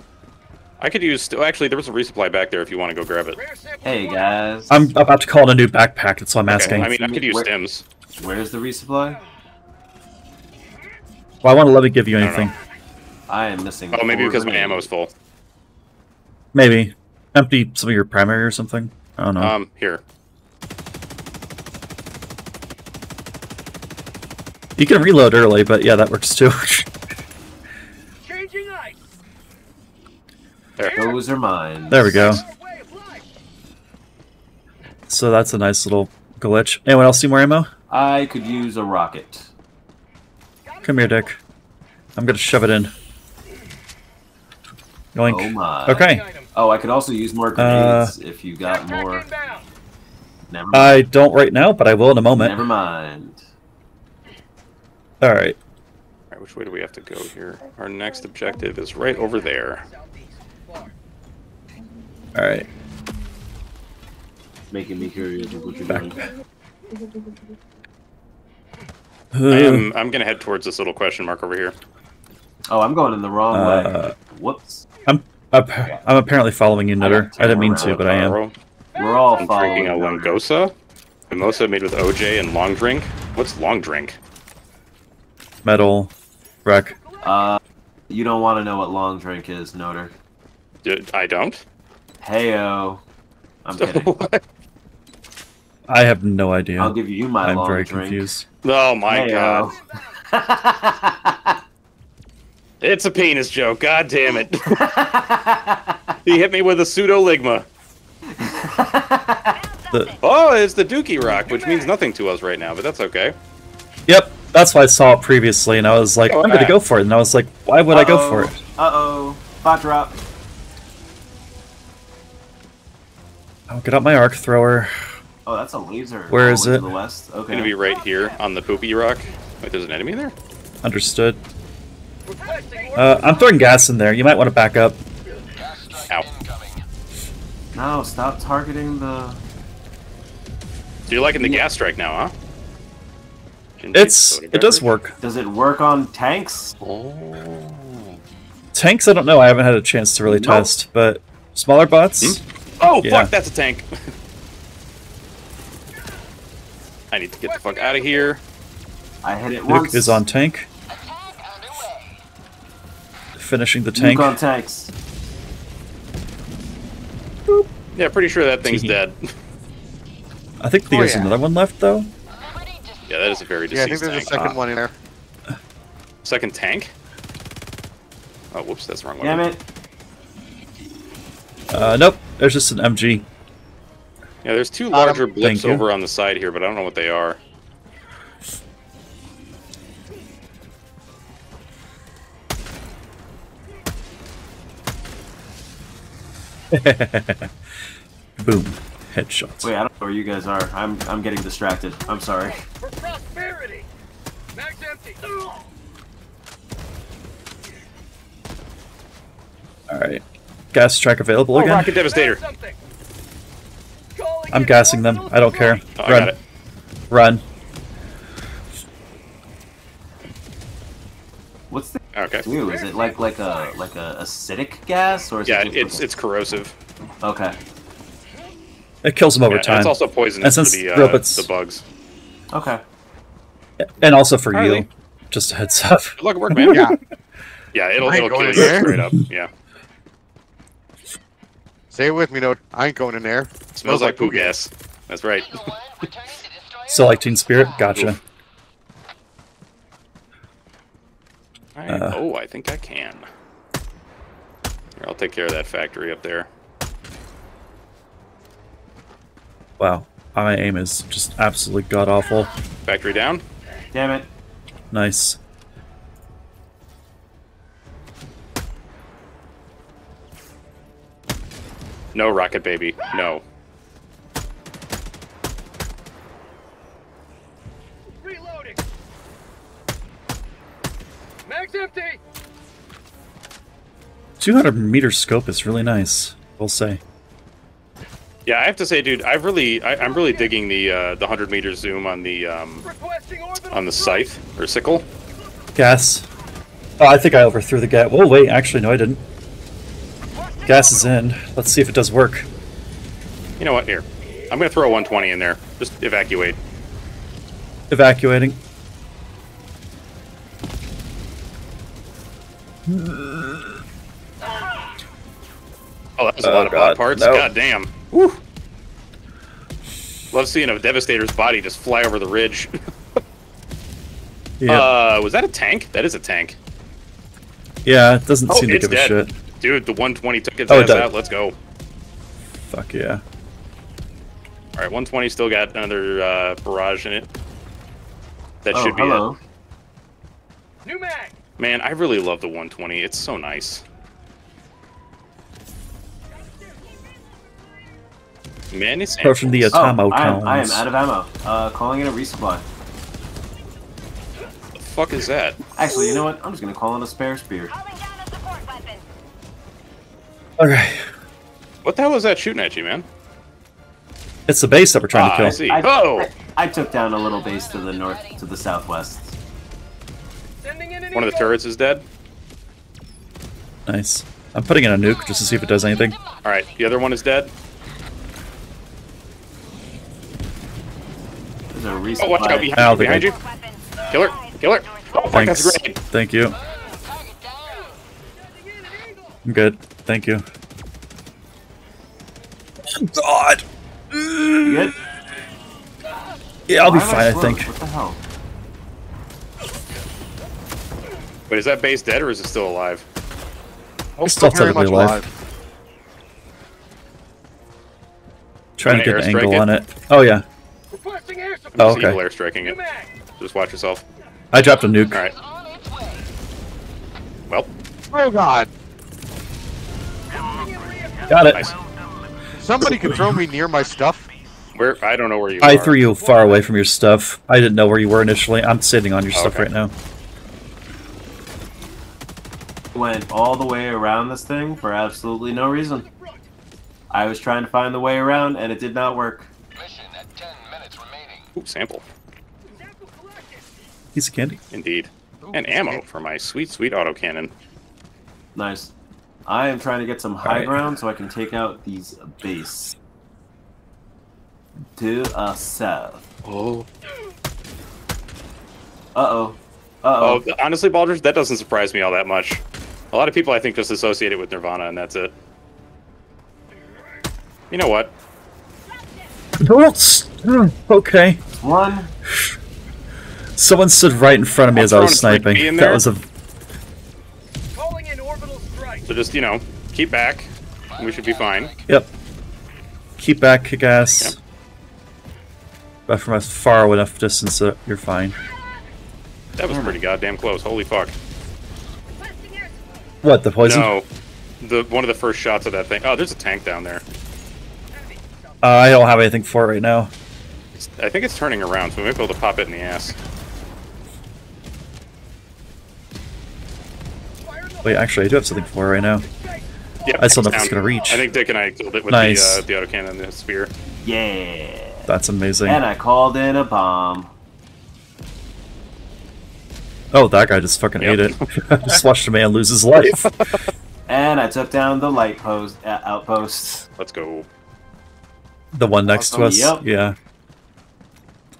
I could use. oh, Actually, there was a resupply back there if you want to go grab it. Hey guys. I'm about to call it a new backpack, that's why I'm Okay, asking. I mean, I could use Where- stims. Where's the resupply? well, I want to let me give you anything. I am missing. Oh, maybe four because my grenades. ammo's full. Maybe. Empty some of your primary or something. I don't know. Um, here. you can reload early, but yeah, that works too. There. Those are mine. there we go. Our way of life. So that's a nice little glitch. Anyone else see more ammo? I could use a rocket. Come here, Dick. I'm gonna shove it in. Yoink. Oh my. Okay. Oh, I could also use more uh, grenades if you got more. Never mind. I don't right now, but I will in a moment. Never mind. Alright. All right, which way do we have to go here? Our next objective is right over there. Southeast. Far. Alright. Making me curious of what you're Back. doing. I am. I'm gonna head towards this little question mark over here. Oh, I'm going in the wrong Uh, way. Whoops. I'm appa- I'm apparently following you, Noter. I didn't mean to, but I am. We're all I'm following. drinking a Noter. Langosa. Mimosa made with OJ and long drink. What's long drink? Metal. Wreck. Uh, you don't want to know what long drink is, Noter. D- I don't. Heyo. I'm kidding. I have no idea. I'll give you my I'm long very drink. confused. oh my god! It's a penis joke. God damn it! he hit me with a pseudo ligma. The, Oh, it's the Dookie Rock, which means nothing to us right now, but that's okay. yep, that's why I saw it previously, and I was like, Go I'm gonna go for it. And I was like, why would I go for it? Uh oh. Bot drop. I'll get out my arc thrower. Oh, that's a laser. Where all is the way it? To the west. Okay. Gonna be right here on the poopy rock. Wait, there's an enemy there? Understood. Uh, I'm throwing gas in there. You might want to back up. Ow. No, stop targeting the. So you're liking the gas strike now, huh? Gingy It's soda it does work. Does it work on tanks? Oh. Tanks, I don't know. I haven't had a chance to really Nope. test, but smaller bots. Hmm? Oh, Yeah. fuck, that's a tank. I need to get the fuck out of here. I hit it Nuke once. is on tank. Finishing the tank. Nuke on tanks. Yeah, pretty sure that thing's dead. I think Oh, there's yeah. another one left though. yeah, that is a very deceased Yeah, I think deceased there's a tank. second one in there. Second tank? Oh, whoops, that's the wrong one. Damn it. Uh, nope. There's just an MG. Yeah, there's two Um, larger Thank blips you. over on the side here, but I don't know what they are. Boom. Headshots. Wait, I don't know where you guys are. I'm I'm getting distracted. I'm sorry. for prosperity. Mag's empty. All right. Gas track available Oh, again. Rocket Devastator. Found something. Calling I'm gassing them. I don't care. Oh, I Run. got it. Run. What's the Okay. do? Is it like like a like a acidic gas or is Yeah, it just it's like it's corrosive. okay It kills them over Yeah, and time. it's also And poisonous for since the uh, robots- the bugs. okay. and also for Alright. you. Just a heads up. Good luck at work, man. Yeah. Yeah, it'll, it'll kill you straight up. Yeah. Say it with me, no. I ain't going in there. Smells like poo gas. That's right. Still like Teen Spirit? Gotcha. Alright. Uh. oh, I think I can. Here, I'll take care of that factory up there. Wow. My aim is just absolutely god awful. Factory down. Damn it. Nice. No rocket baby. No. Reloading. Mag's empty. 200 meter scope is really nice. We'll say. Yeah, I have to say, dude, I've really, I, I'm really digging the uh, the hundred meter zoom on the um, on the scythe or sickle. Gas. Oh, I think I overthrew the gas. Whoa, wait. Actually, no, I didn't. Gas is in. Let's see if it does work. You know what? Here, I'm gonna throw a 120 in there. Just evacuate. Evacuating. Oh, that was a Oh, lot of God, bot parts. no. God damn. Whew. Love seeing a Devastator's body just fly over the ridge. Yeah. Uh, was that a tank? That is a tank. yeah, it doesn't Oh, seem to give dead. a shit. Dude, the 120 took its Oh, ass does. out. Let's go. Fuck yeah. All right, 120 still got another uh, barrage in it. That Oh, should be hello. it. New mag. Man, I really love the 120. It's so nice. Man, it's Apart from the Oh, Atomo I am, I am out of ammo. Uh, calling in a resupply. What the fuck is that? Actually, you know what? I'm just gonna call in a spare spear. Okay. What the hell was that shooting at you, man? It's the base that we're trying ah, to I kill. see. I, oh, I, I took down a little base to the north, to the southwest. Sending in an one of the turrets is dead. Nice. I'm putting in a nuke just to see if it does anything. All right, the other one is dead. There's a resupply. Oh, watch out behind, Ow, you, the behind guy. you. Killer, killer. Oh, fuck, Thanks. that's great. Thank you. Sending in an eagle. I'm good. Thank you. Oh, god. You good? Yeah, I'll be Why am fine, I slow? think. What the hell? Wait, is that base dead or is it still alive? Oh, it's Still very technically much alive. Trying to get an angle it? on it. Oh, yeah. Air. Oh, okay. evil airstriking New it. Just watch yourself. I dropped a nuke. All right. Well, Oh god! Got it. nice. Somebody can throw me near my stuff. Where I don't know where you I are. threw you far away from your stuff. I didn't know where you were initially. I'm sitting on your stuff Okay. right now. Went all the way around this thing for absolutely no reason. I was trying to find the way around and it did not work. Ooh, sample. Sample. Piece of candy. Indeed. And ammo for my sweet, sweet autocannon. Nice. I am trying to get some high Alright. ground so I can take out these base. To uh south. Oh. Uh oh. Uh Oh, oh. honestly, Baldur's, that doesn't surprise me all that much. A lot of people, I think, just associate it with Nirvana, and that's it. You know what? Don't. Okay. One. Someone stood right in front of me I'm as I was throwing a freak sniping. bee That was a. So just, you know, keep back. and We should be fine. Yep. Keep back, kick ass. Yep. But from a far enough distance, that you're fine. That was pretty goddamn close. Holy fuck. What, the poison? No. The one of the first shots of that thing. Oh, there's a tank down there. Uh, I don't have anything for it right now. It's, I think it's turning around, so we might be able to pop it in the ass. Wait, actually, I do have something for it right now. Yep, I still don't know if down. it's gonna reach. I think Dick and I killed it with Nice. the, uh, the autocannon and the spear. Yeah. That's amazing. And I called in a bomb. Oh, that guy just fucking Yep. ate it. just watched a man lose his life. And I took down the light post uh, outpost. Let's go. The one next to us. Yep. Yeah.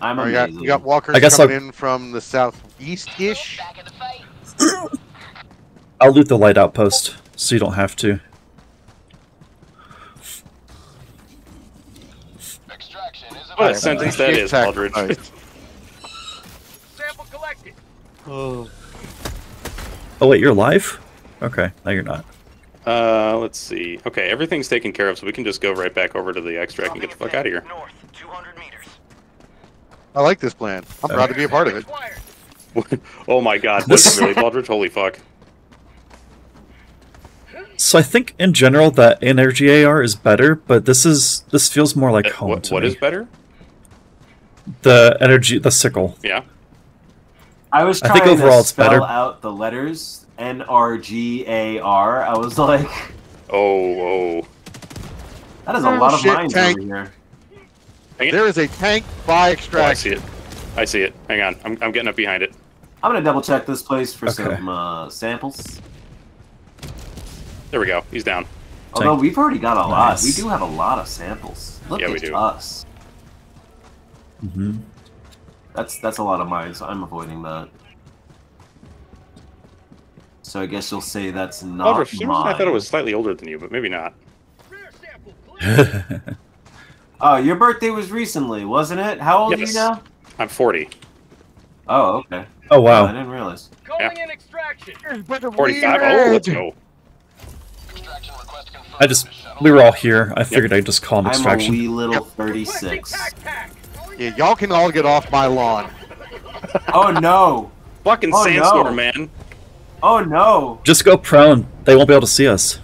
I'm Oh, you got, you got walkers I guess coming I'll- in from the southeast-ish. I'll loot the light outpost, so you don't have to. What a sentence that is, Aldridge. Sacrifice. Sample collected. Oh wait, you're alive? Okay, no you're not. Uh, let's see. Okay, everything's taken care of, so we can just go right back over to the extract and get the fuck out of here. North, 200 meters. I like this plan. I'm proud to be a part of it. Oh my god, This- this really, Aldridge? Holy fuck. So I think in general that energy AR is better, but this is this feels more like Uh, home what to what me. is better? the energy the sickle. Yeah. I was I trying think overall to it's spell better. out the letters N R G A R. I was like, Oh, oh. that is a Oh, lot of shit, mines tank. over here. There is a tank by Oh, I see it. I see it. Hang on. I'm, I'm getting up behind it. I'm gonna double check this place for Okay. some uh, samples. There we go. He's down. Although we've already got a lot, we do have a lot of samples. Look Yeah, at we do. us. hmm That's that's a lot of mines. I'm avoiding that. So I guess you'll say that's not Aldridge, for some reason I thought it was slightly older than you, but maybe not. Rare sample. Oh, your birthday was recently, wasn't it? How old are you now? I'm 40. Oh, okay. oh Oh, I didn't realize. Calling in extraction. 45. Oh, let's go. I just we were all here. I figured I'd just call an I'm a extraction. wee little 36. tac tac. Yeah, y'all can all get off my lawn. Oh no! Fucking Oh, no. sandstorm, man. Oh no! Just go prone. They won't be able to see us.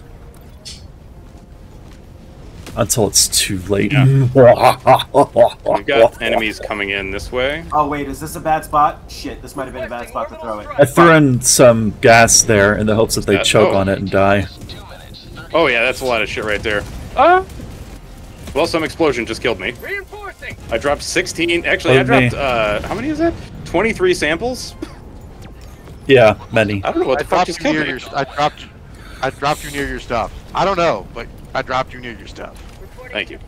Until it's too late. We've We've got enemies coming in this way. Oh wait, is this a bad spot? Shit, this might have been a bad spot to throw it. I threw in some gas there in the hopes that they choke oh. on it and die. Oh yeah, that's a lot of shit right there. Ah. Well, some explosion just killed me. Reinforcing. I dropped 16. Actually, I Killed me. dropped uh, how many is that? 23 samples. Yeah, many. I don't know what I the fuck just you killed me. your. I dropped. you- I dropped you near your stuff. I don't know, but I dropped you near your stuff. Reporting Thank you.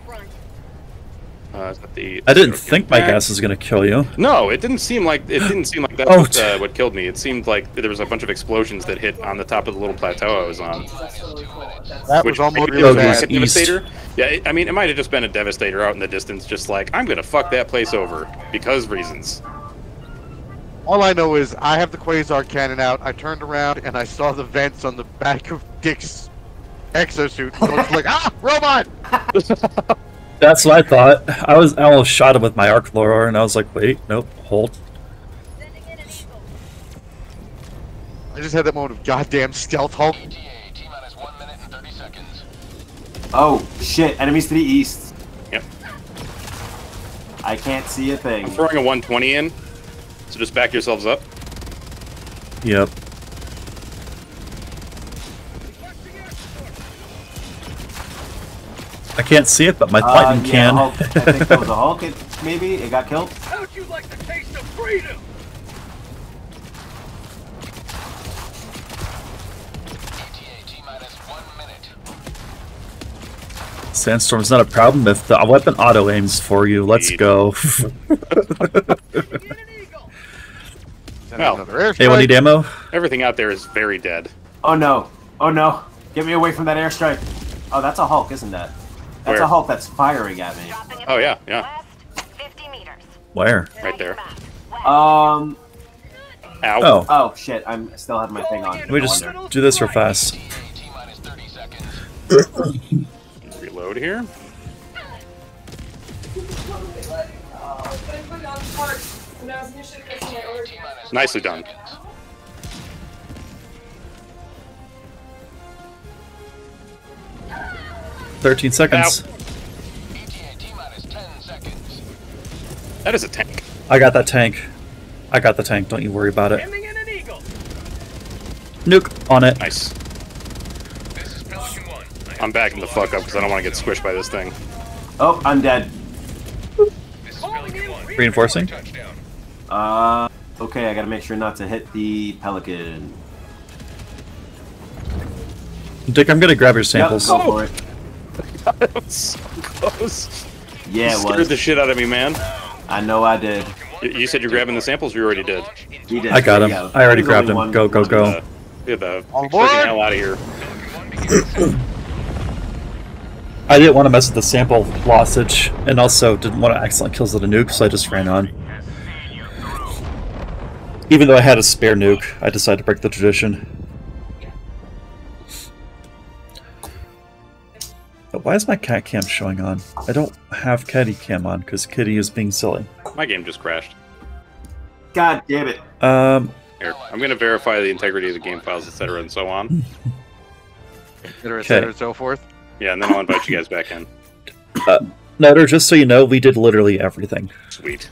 To. Uh, the, I didn't think my gas was gonna kill you. No, it didn't seem like it didn't seem like that Oh, what, uh, what killed me. It seemed like there was a bunch of explosions that hit on the top of the little plateau I was on. That's really cool. That's That Which was almost maybe really it was like a devastator. Yeah, it- I mean, it might have just been a devastator out in the distance, just like I'm gonna fuck that place over because reasons. All I know is I have the quasar cannon out. I turned around and I saw the vents on the back of Dick's exosuit. So it's like, ah, robot! That's what I thought. I was I almost shot him with my arc lore, and I was like, wait, nope, hold. I just had that moment of goddamn stealth Hulk. Oh shit! Enemies to the east. Yep. I can't see a I'm thing. throwing a 120 in, so just back yourselves up. Yep. I can't see it, but my Uh, Titan yeah, can. Hulk. I think that was a Hulk. It, maybe it got killed. How'd you like the taste of freedom? Sandstorm's not a problem if the weapon auto aims for you. Let's go. Taking in an eagle. Well. Anyone need ammo? Everything out there is very dead. Oh no! Oh no! Get me away from that airstrike! Oh, that's a Hulk, isn't that? That's Where? a Hulk that's firing at me. Oh yeah, yeah, 50 meters. Where? right there. Um. Ow. Oh, Oh shit! I'm still have my thing on. let me No just wonder. do this real fast. Reload here. Nicely done. Thirteen seconds. That is a tank. I got that tank. I got the tank. Don't you worry about it. Sending in an eagle. Nuke on it. Nice. I I'm backing the fuck up because I don't want to get squished by this thing. Oh, I'm dead. This is Pelican 1. Reinforcing? Uh, okay, I gotta make sure not to hit the pelican. Dick, I'm gonna grab your Yep, samples. go for it. That was so close. Yeah, it Scared was. the shit out of me, man. I know I did. You- You said you're grabbing the samples. You already did. He did. I got him. Yeah. I already There's grabbed him. one- Go, go, one- go. Uh, get the freaking hell out of here. Pelican 1 begins. I didn't want to mess with the sample lossage, and also didn't want to accidentally kill the nuke, so I just ran on. Even though I had a spare nuke, I decided to break the tradition. Why is my cat cam showing on? I don't have kitty cam on because Kitty is being silly. My game just crashed. God damn it. Um, Here, I'm going to verify the integrity of the game files, etc., and so on. Et cetera, et and so forth. Yeah, and then I'll invite you guys back in. Noter, just so you know, we did literally everything. Sweet.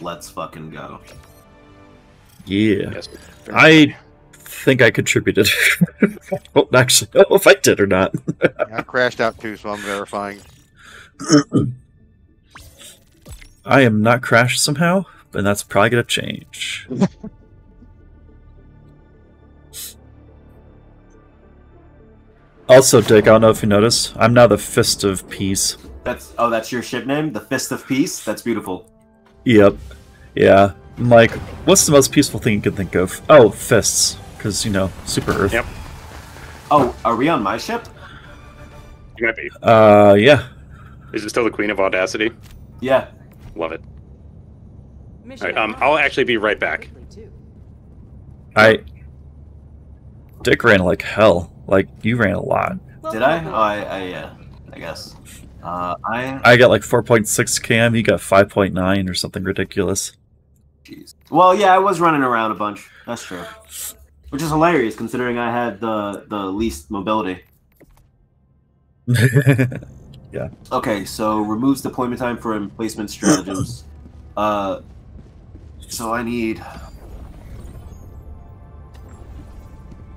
Let's fucking go. Yeah. Yes. I think I contributed. I don't actually know if I did or not. I crashed out too, so I'm verifying. I am not crashed somehow, and that's probably gonna change. also, Dick, I don't know if you noticed, I'm now the Fist of Peace. That's oh, that's your ship name, the Fist of Peace. That's beautiful. Yep. Yeah. I'm like, what's the most peaceful thing you can think of? Oh, fists. Because, you know, Super Earth. Yep. Oh, are we on my ship? You might be. Uh, yeah. Is it still the Queen of Audacity? Yeah. Love it. All right, um, I'll actually be right back. I. Dick ran like hell. Like, you ran a lot. Did I? Oh, I, I yeah. I guess. Uh, I. I got like 4.6 cam, you got 5.9 or something ridiculous. Jeez. Well, yeah, I was running around a bunch. That's true. Which is hilarious considering I had the the least mobility. Yeah. Okay, so removes deployment time for emplacement stratagems. uh, so I need.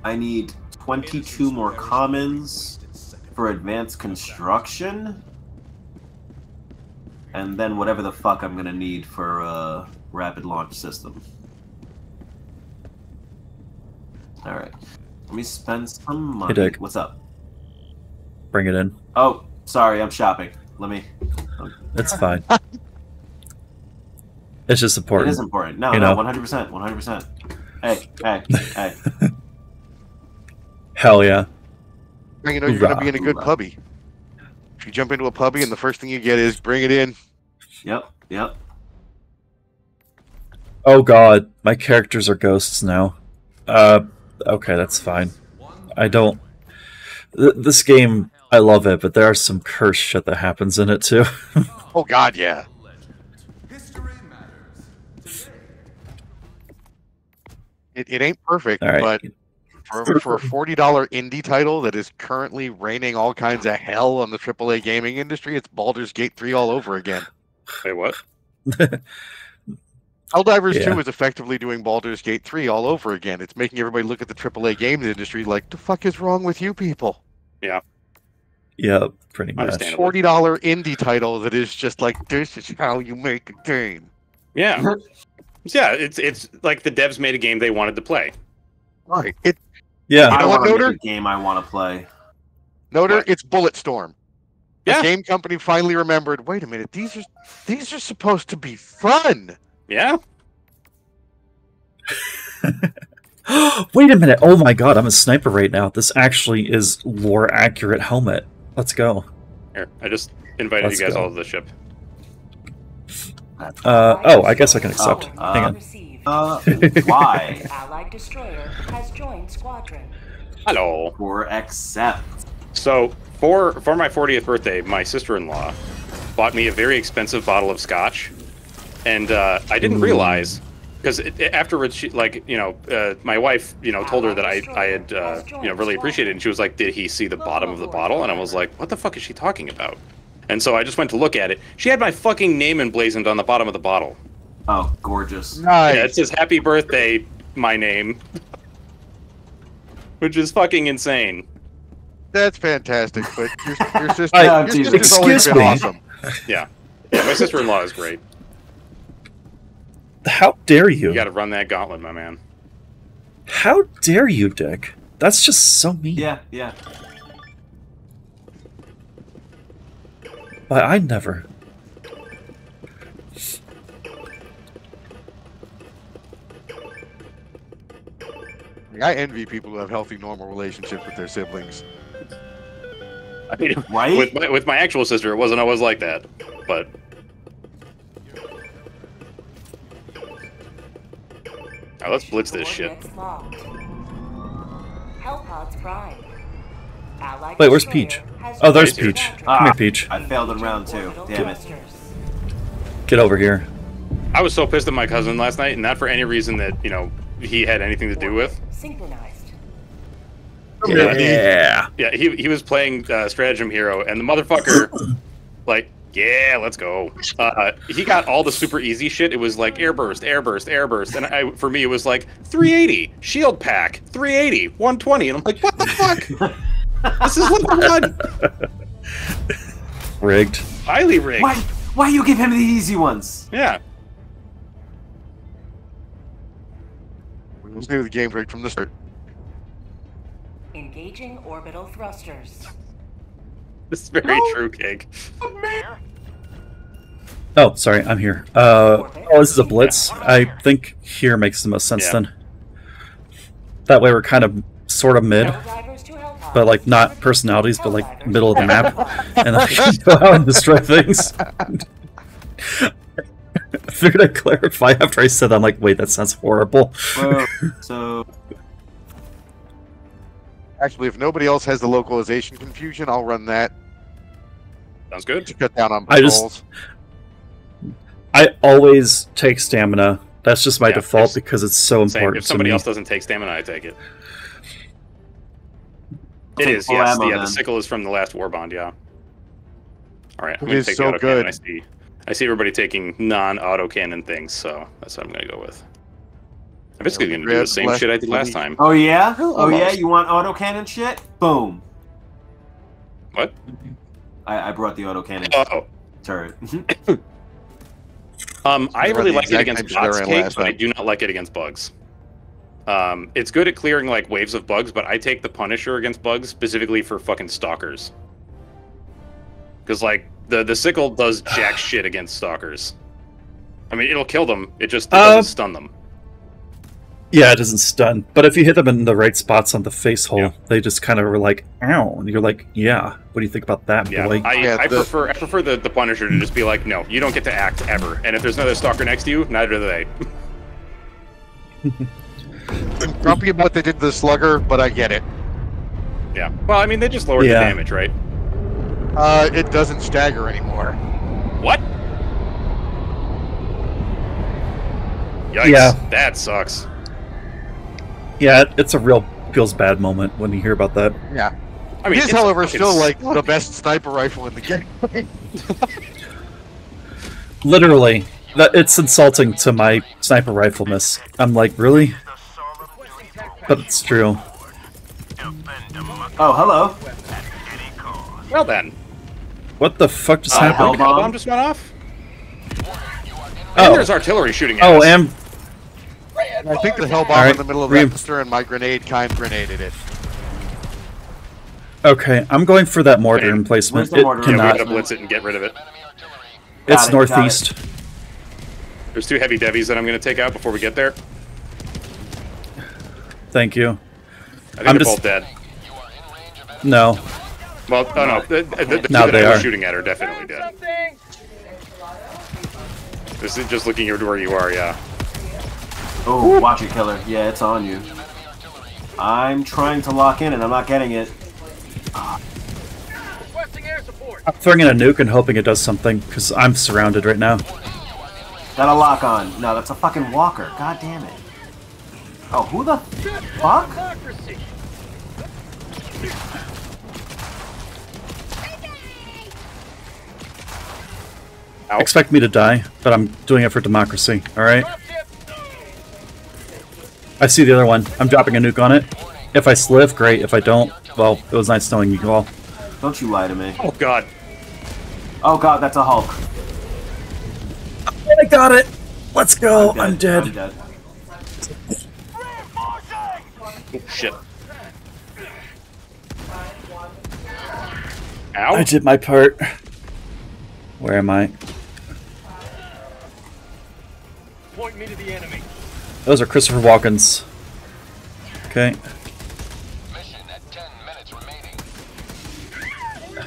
I need 22 more commons for advanced construction. And then whatever the fuck I'm gonna need for uh, rapid launch system. Alright. Let me spend some money. Dick. What's up? Bring it in. Oh, sorry, I'm shopping. Let me. It's fine. it's just important. It is important. No, You no, know. 100%. 100%. Hey, hey, hey. Hell yeah. Now you know you're going to be in a good Hoorah. pubby. If you jump into a pubby and the first thing you get is bring it in. Yep, yep. Oh god, my characters are ghosts now. Uh, okay, that's fine. I don't. Th- this game, I love it, but there are some curse shit that happens in it too. Oh God, yeah. It, it ain't perfect, All right. but for, for a forty dollar indie title that is currently raining all kinds of hell on the AAA gaming industry, it's Baldur's Gate three all over again. Wait, what? Helldivers Yeah. 2 is effectively doing Baldur's Gate 3 all over again. It's making everybody look at the AAA games industry like, the fuck is wrong with you people? yeah, Yeah, pretty much. $40 indie title that is just like, this is how you make a game. Yeah. yeah, it's it's like the devs made a game they wanted to play. Right. It, Yeah, You I know what, want to Noter? make a game I want to play. Noter, What? it's Bulletstorm. The Yeah. game company finally remembered, wait a minute, these are these are supposed to be fun. Yeah. Wait a minute. Oh my god, I'm a sniper right now. This actually is lore accurate helmet. Let's go. Here, I just invited Let's you guys go. all to the ship. Uh, oh, I guess I can accept. Oh, Hang uh, on. Received. Uh, why? Allied destroyer has joined squadron. Hello. Or accept. So for for my 40th birthday, my sister-in-law bought me a very expensive bottle of scotch, and uh, I didn't realize because afterwards, she like you know, uh, my wife you know told her that I I had uh, you know really appreciated it, and she was like, "Did he see the bottom of the bottle?" And I was like, "What the fuck is she talking about?" And so I just went to look at it. She had my fucking name emblazoned on the bottom of the bottle. Oh, gorgeous. Nice. Yeah, it says "Happy Birthday," my name. which is fucking insane. That's fantastic, but your, your sister, I- your sister's always excuse been awesome. Yeah, yeah. My sister-in-law is great. How dare you? You got to run that gauntlet, my man. How dare you, Dick? That's just so mean. Yeah, yeah. Why, I never. I envy people who have healthy, normal relationships with their siblings. I mean, Right? with my, with my actual sister, it wasn't always like that, but. Now let's blitz this shit. Coordinates locked. Hellpods prime. Allied Wait, where's Peach? Oh, there's Peach. squadron. Come here, Peach. I failed in round two. Damn it. thrusters. Get over here. I was so pissed at my cousin last night, and not for any reason that you know he had anything to do with. Synchronized. Yeah. Yeah, he he was playing uh, Stratagem Hero, and the motherfucker, like, yeah, let's go. Uh, he got all the super easy shit. It was like airburst, airburst, airburst, and I for me it was like 380 shield pack, 380, 120, and I'm like, what the fuck? this is level one, Rigged. highly rigged. Why? Why you give him the easy ones? Yeah, We was new to the game right from the start. Engaging orbital thrusters. this is very true, Cake. Oh, sorry, I'm here. Uh, oh, this is a blitz. I think here makes the most sense Yeah. then. That way we're kind of sort of mid, Helldivers to Hellpods. but like not personalities, but like middle of the map, and then I can go out and destroy things. I figured I'd clarify after I said that. I'm like, wait, that sounds horrible. Well, so Actually, if nobody else has the localization confusion, I'll run that Sounds good. to cut down on I just- I always take stamina. That's just my Yeah, default because it's so Same. important If somebody to me. else doesn't take stamina, I take it. It Take is, yes. ammo, yeah, then. the sickle is from the last war bond, yeah. Alright, I'm gonna take so the autocannon. good. I see I see everybody taking non auto cannon things, so that's what I'm gonna go with. I'm basically gonna do the same shit I did last time. Oh yeah? Oh yeah, you want autocannon shit? Boom. What? I, I brought the autocannon Oh. turret. Um, I I really like it against same shit I bots, cake, but I do not like it against bugs. Um, it's good at clearing like waves of bugs, but I take the Punisher against bugs specifically for fucking stalkers. Because like the the sickle does jack shit against stalkers. I mean, it'll kill them. It just it Uh, doesn't stun them. Yeah, it doesn't stun. But if you hit them in the right spots on the face hole, Yeah. they just kind of are like, ow. And you're like, yeah. What do you think about that, Yeah, boy? I, Yeah, I the- prefer I prefer the, the Punisher to just be like, no, you don't get to act ever. And if there's another stalker next to you, neither do they. I'm grumpy about they did the slugger, but I get it. yeah. Well, I mean, they just lowered Yeah. the damage, right? Uh, it doesn't stagger anymore. What? Yikes! Yeah. That sucks. Yeah, it's a real feels bad moment when you hear about that. Yeah. I mean, it is, it's however, still like the best sniper rifle in the game. Literally, that it's insulting to my sniper rifleness. I'm like, really? But it's true. oh, hello. Well then, What the fuck just Uh, happened? Hellbomb. bomb just went off. Oh. And there's artillery shooting at Oh, us. and I think the hell bomb Alright, in the middle of re- that cluster and my grenade kind grenaded it. okay, I'm going for that mortar Okay. emplacement. Where's It mortar yeah, we cannot. gotta blitz it and get rid of it. It's Got it, got northeast. There's two heavy devies that I'm gonna take out before we get there. Thank you. I think I'm they're just- both dead. No. Well, oh no, the, the, the two No, that they I was are. shooting at are definitely dead. This is just looking at where you are, yeah. Oh, watch it, killer. Yeah, it's on you. I'm trying to lock in and I'm not getting it. I'm throwing in a nuke and hoping it does something because I'm surrounded right now. Got a lock on. No, that's a fucking walker. God damn it. Oh, who the fuck? Ow. Expect me to die, but I'm doing it for democracy. All right. I see the other one. I'm dropping a nuke on it. If I live, great. If I don't, well, it was nice knowing you all. Don't you lie to me. Oh god. Oh god, that's a Hulk. I got it. Let's go. I'm I'm dead. I'm dead. Oh, shit. Ow. I did my part. Where am I? Point me to the enemy. Those are Christopher Walkens. Okay. Mission at 10 minutes remaining.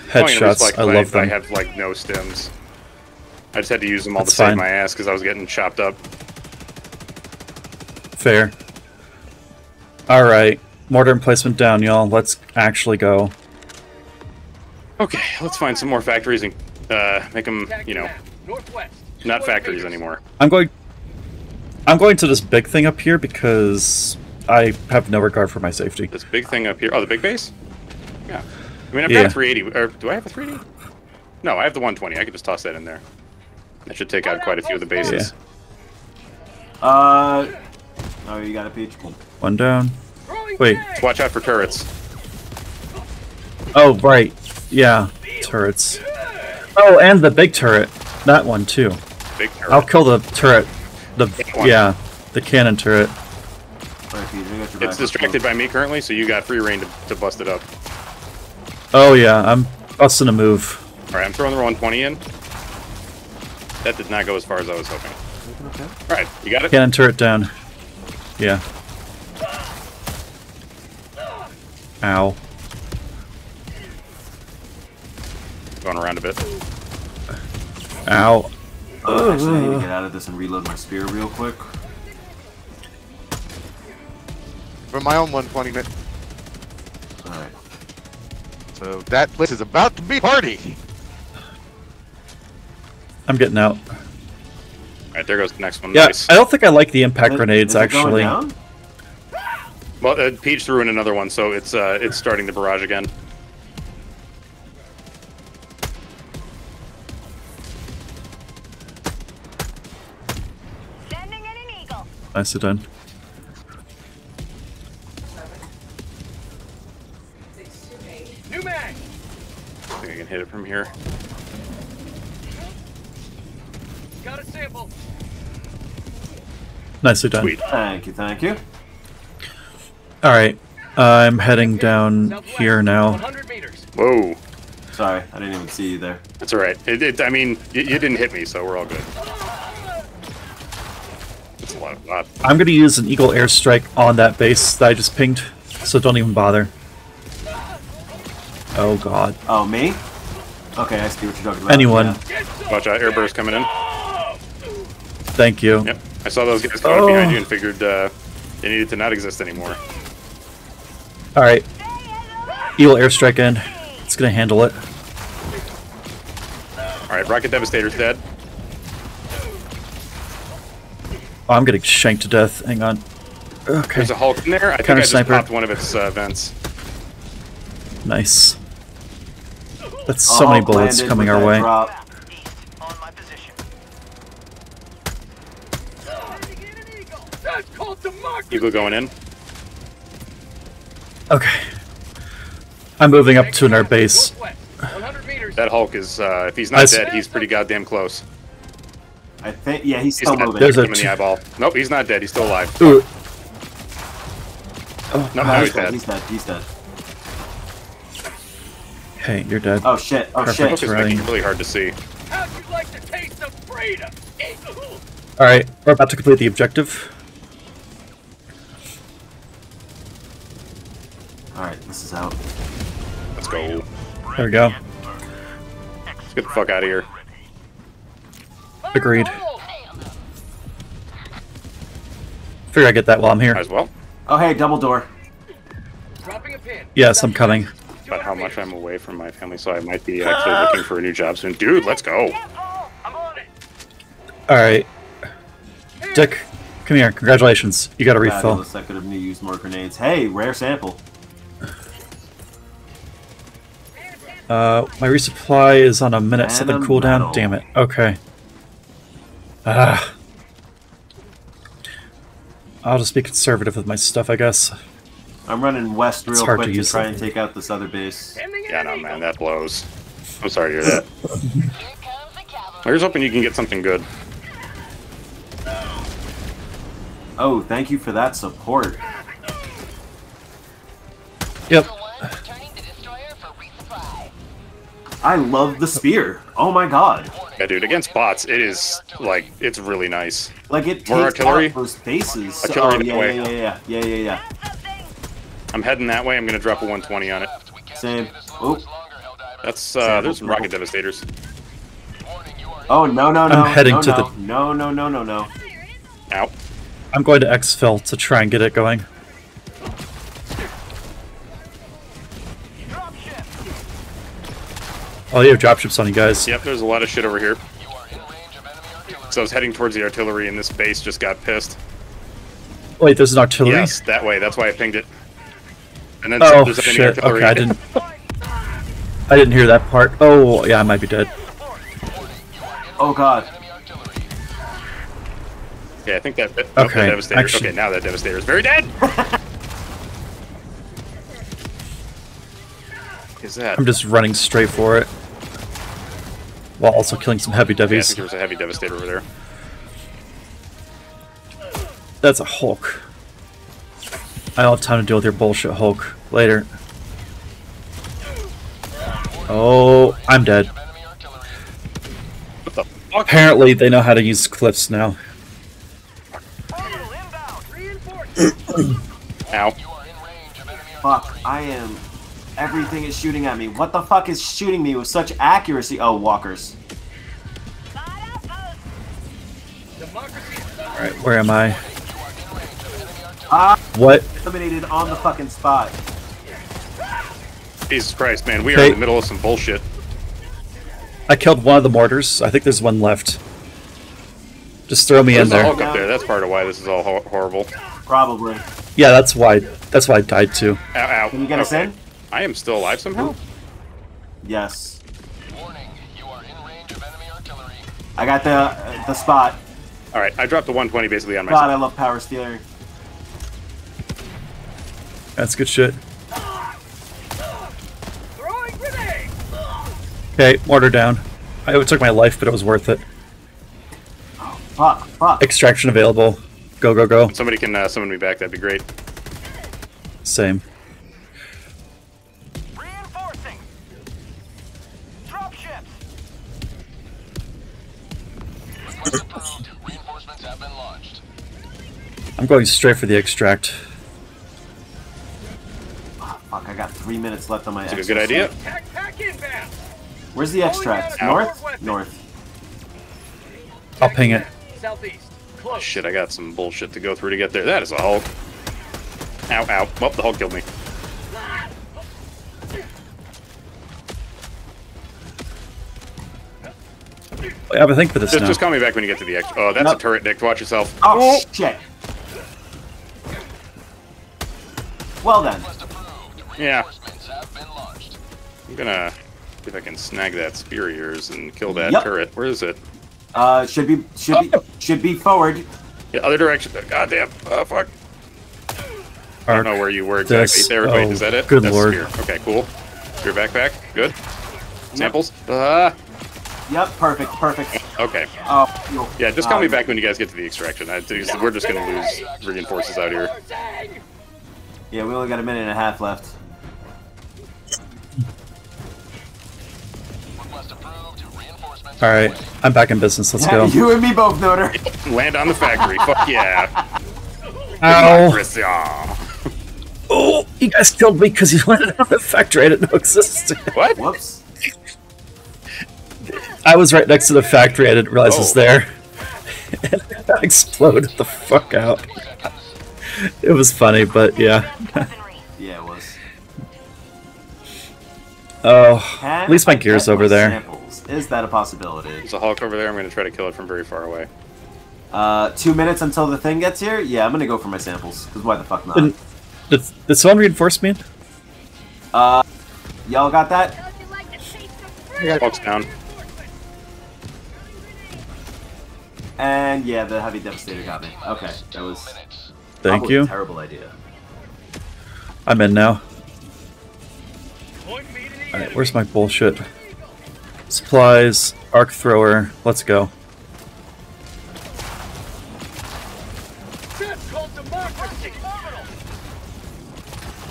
Probably gonna Headshots. reflect I my- love I have like no stims. I just had to use them all That's to save fine. my ass because I was getting chopped up. Fair. Alright. Mortar emplacement down, y'all. Let's actually go. Okay, let's find some more factories and uh, make them, you know, Northwest. not factories anymore. I'm going. I'm going to this big thing up here because I have no regard for my safety. This big thing up here. Oh, the big base? Yeah. I mean, I've Yeah. got a 380. Or do I have a 380? No, I have the 120. I could just toss that in there. That should take out quite a few of the bases. Uh. Oh, you got a peach. One down. Wait. Watch out for turrets. Oh, right. Yeah. Turrets. Oh, and the big turret. That one, too. Big turret. I'll kill the turret. The one. Yeah. The cannon turret. Alright, Peach, I got your It's distracted by me currently, so you got free reign to, to bust it up. Oh, yeah. I'm busting a move. Alright, I'm throwing the 120 in. That did not go as far as I was hoping. Alright, you got it? Cannon turret down. Yeah. Ow. Going around a bit. Ow. Oh, actually, I need to get out of this and reload my spear real quick. For my own 120 minute. Alright. So that list is about to be party. I'm getting out. Alright, there goes the next one. Yeah, Nice. I don't think I like the impact grenades, Is it going actually. down? Well, uh, Peach threw in another one, so it's uh, it's starting the barrage again. An eagle. Nicely done. New mag. I think I can hit it from here. Got a sample. Nicely done. Sweet. Thank you, thank you. Alright. I'm heading down Southwest, here now. 100 meters. Whoa. Sorry, I didn't even see you there. That's alright. It, it, I mean, you, you didn't hit me, so we're all good. That's a lot of lot. I'm gonna use an Eagle airstrike on that base that I just pinged, so don't even bother. Oh god. Oh, me? Okay, I see what you're talking about. Anyone. Yeah. Watch out, airburst coming in. Thank you. Yep. I saw those guys coming Oh. behind you and figured uh, they needed to not exist anymore. Alright. Eagle airstrike in. It's gonna handle it. Alright, Rocket Devastator's dead. Oh, I'm getting shanked to death. Hang on. Okay. There's a Hulk in there. I think I Counter just sniper. popped one of its uh, vents. Nice. That's A so many bullets coming our way. drop. On my position. That's called democracy. Eagle going in. Okay. I'm moving up to our base. Northwest, 100 meters. That Hulk is, uh, if he's not I s- dead, he's pretty goddamn close. I think, yeah, he's He's still not moving. There's a him in the eyeball. Nope, he's not dead. He's still alive. Ooh. Oh, No, now he's he's dead, dead. he's dead, he's dead. Hey, you're dead. Oh shit, oh Perfect. shit. Hulk is Right. making it really hard to see. How'd you like to taste of freedom? Alright, we're about to complete the objective. Alright, this is out. Let's go. There we go. Let's get the fuck out of here. Agreed. Figure I get that while I'm here. as well. Oh hey, double door. Dropping a pin. Yes, I'm coming. But how much I'm away from my family, so I might be actually looking for a new job soon. Dude, let's go. I'm on it. Alright. Dick, come here. Congratulations. You got a refill. Fabulous, I could have used more grenades. Hey, rare sample. Uh, my resupply is on a minute seven Phantom cooldown. Damn it. Okay. Ah. I'll just be conservative with my stuff, I guess. I'm running west real quick to to, try and take out this other base. Yeah, no, man, that blows. I'm sorry to hear that. Here's hoping you can get something good. Oh, thank you for that support. Yep. I love the spear. Oh my god. Yeah, dude, against bots, it is like it's really nice. Like it More takes artillery? out those bases. Artillery oh, that yeah, yeah, yeah, yeah, yeah, yeah, I'm heading that way. I'm gonna drop a 120 on it. Same. Oh, That's uh, there's some rocket devastators. oh no, no, no. heading no, to no. the- No, no, no, no, no. Ow. I'm going to exfil to try and get it going. Oh, you have dropships on you guys. Yep, there's a lot of shit over here. So I was heading towards the artillery, and this base just got pissed. Wait, there's an artillery? Yes, that way. That's why I pinged it. And then Oh if there's any shit! artillery. Okay, I didn't. I didn't hear that part. Oh, yeah, I might be dead. Oh god. Yeah, I think that. Nope, that Okay, devastator. actually- Okay, now that devastator is very dead. is that? I'm just running straight for it, while also killing some heavy Yeah, I think devies. there was a heavy devastator over there. That's a Hulk. I don't have time to deal with your bullshit Hulk later. Oh, I'm dead. What the fuck? Apparently, they know how to use cliffs now. Ow. Fuck. I am. Everything is shooting at me. What the fuck is shooting me with such accuracy? Oh, walkers. Alright, where am I? Ah, What? eliminated on the fucking spot. Jesus Christ, man, we are Okay. in the middle of some bullshit. I killed one of the mortars. I think there's one left. Just throw me There's in a there. Hulk up there. That's part of why this is all hor- horrible. Probably. Yeah, that's why. That's why I died too. Ow, ow. Can you get us in? I am still alive somehow. Yes. Warning, you are in range of enemy artillery. I got the uh, the spot. All right, I dropped the 120 basically on my. God. I love power stealing. That's good shit. Okay, mortar down. I it took my life, but it was worth it. Fuck, fuck. Extraction available. Go, go, go. Somebody can uh, summon me back. That'd be great. Same. I'm going straight for the extract. Ah, fuck, I got three minutes left on my That's a good idea. Pack, pack inbound. Where's the extract? North? North. I'll ping it. Southeast. Close. Shit, I got some bullshit to go through to get there. That is a Hulk. Ow, ow. Well, the Hulk killed me. I have a thing for this Just, now. just call me back when you get to the X. Oh, that's Nope. a turret, Nick. Watch yourself. Oh, shit. Well then. Yeah. I'm gonna see if I can snag that spear of yours and kill that Yep. turret. Where is it? Uh, should be should be should be forward. Yeah, other direction. God damn. Oh, fuck. I don't know where you were exactly. This- There, wait, oh, is that it? good That's lord. Spear. Okay, cool. Spear backpack. Good. Samples. Ah. Yep, perfect, perfect. okay. Oh, you- Yeah, just call me um, back when you guys get to the extraction. I, we're just gonna lose reinforces out here. Yeah, we only got a minute and a half left. Alright, I'm back in business. Let's go. you and me both, Noter. Land on the factory. Fuck yeah. Ow! Oh, you guys killed me because you landed on the factory I didn't know existed. What? Whoops. I was right next to the factory. I didn't realize it was Oh. there. and I exploded the fuck out. It was funny, but yeah. Yeah, it was. Oh, Can at least my gear's over my there. Samples? Is that a possibility? There's a Hulk over there. I'm gonna try to kill it from very far away. Uh, two minutes until the thing gets here? Yeah, I'm gonna go for my samples. Because why the fuck not? Did, did, did someone reinforce me? Uh, y'all got that? Hulk's down. And yeah, the heavy devastator got me. Okay, that was Thank you. a terrible idea. I'm in now. Point me to the Alright, where's my bullshit? Supplies, arc thrower, let's go. That's called democracy.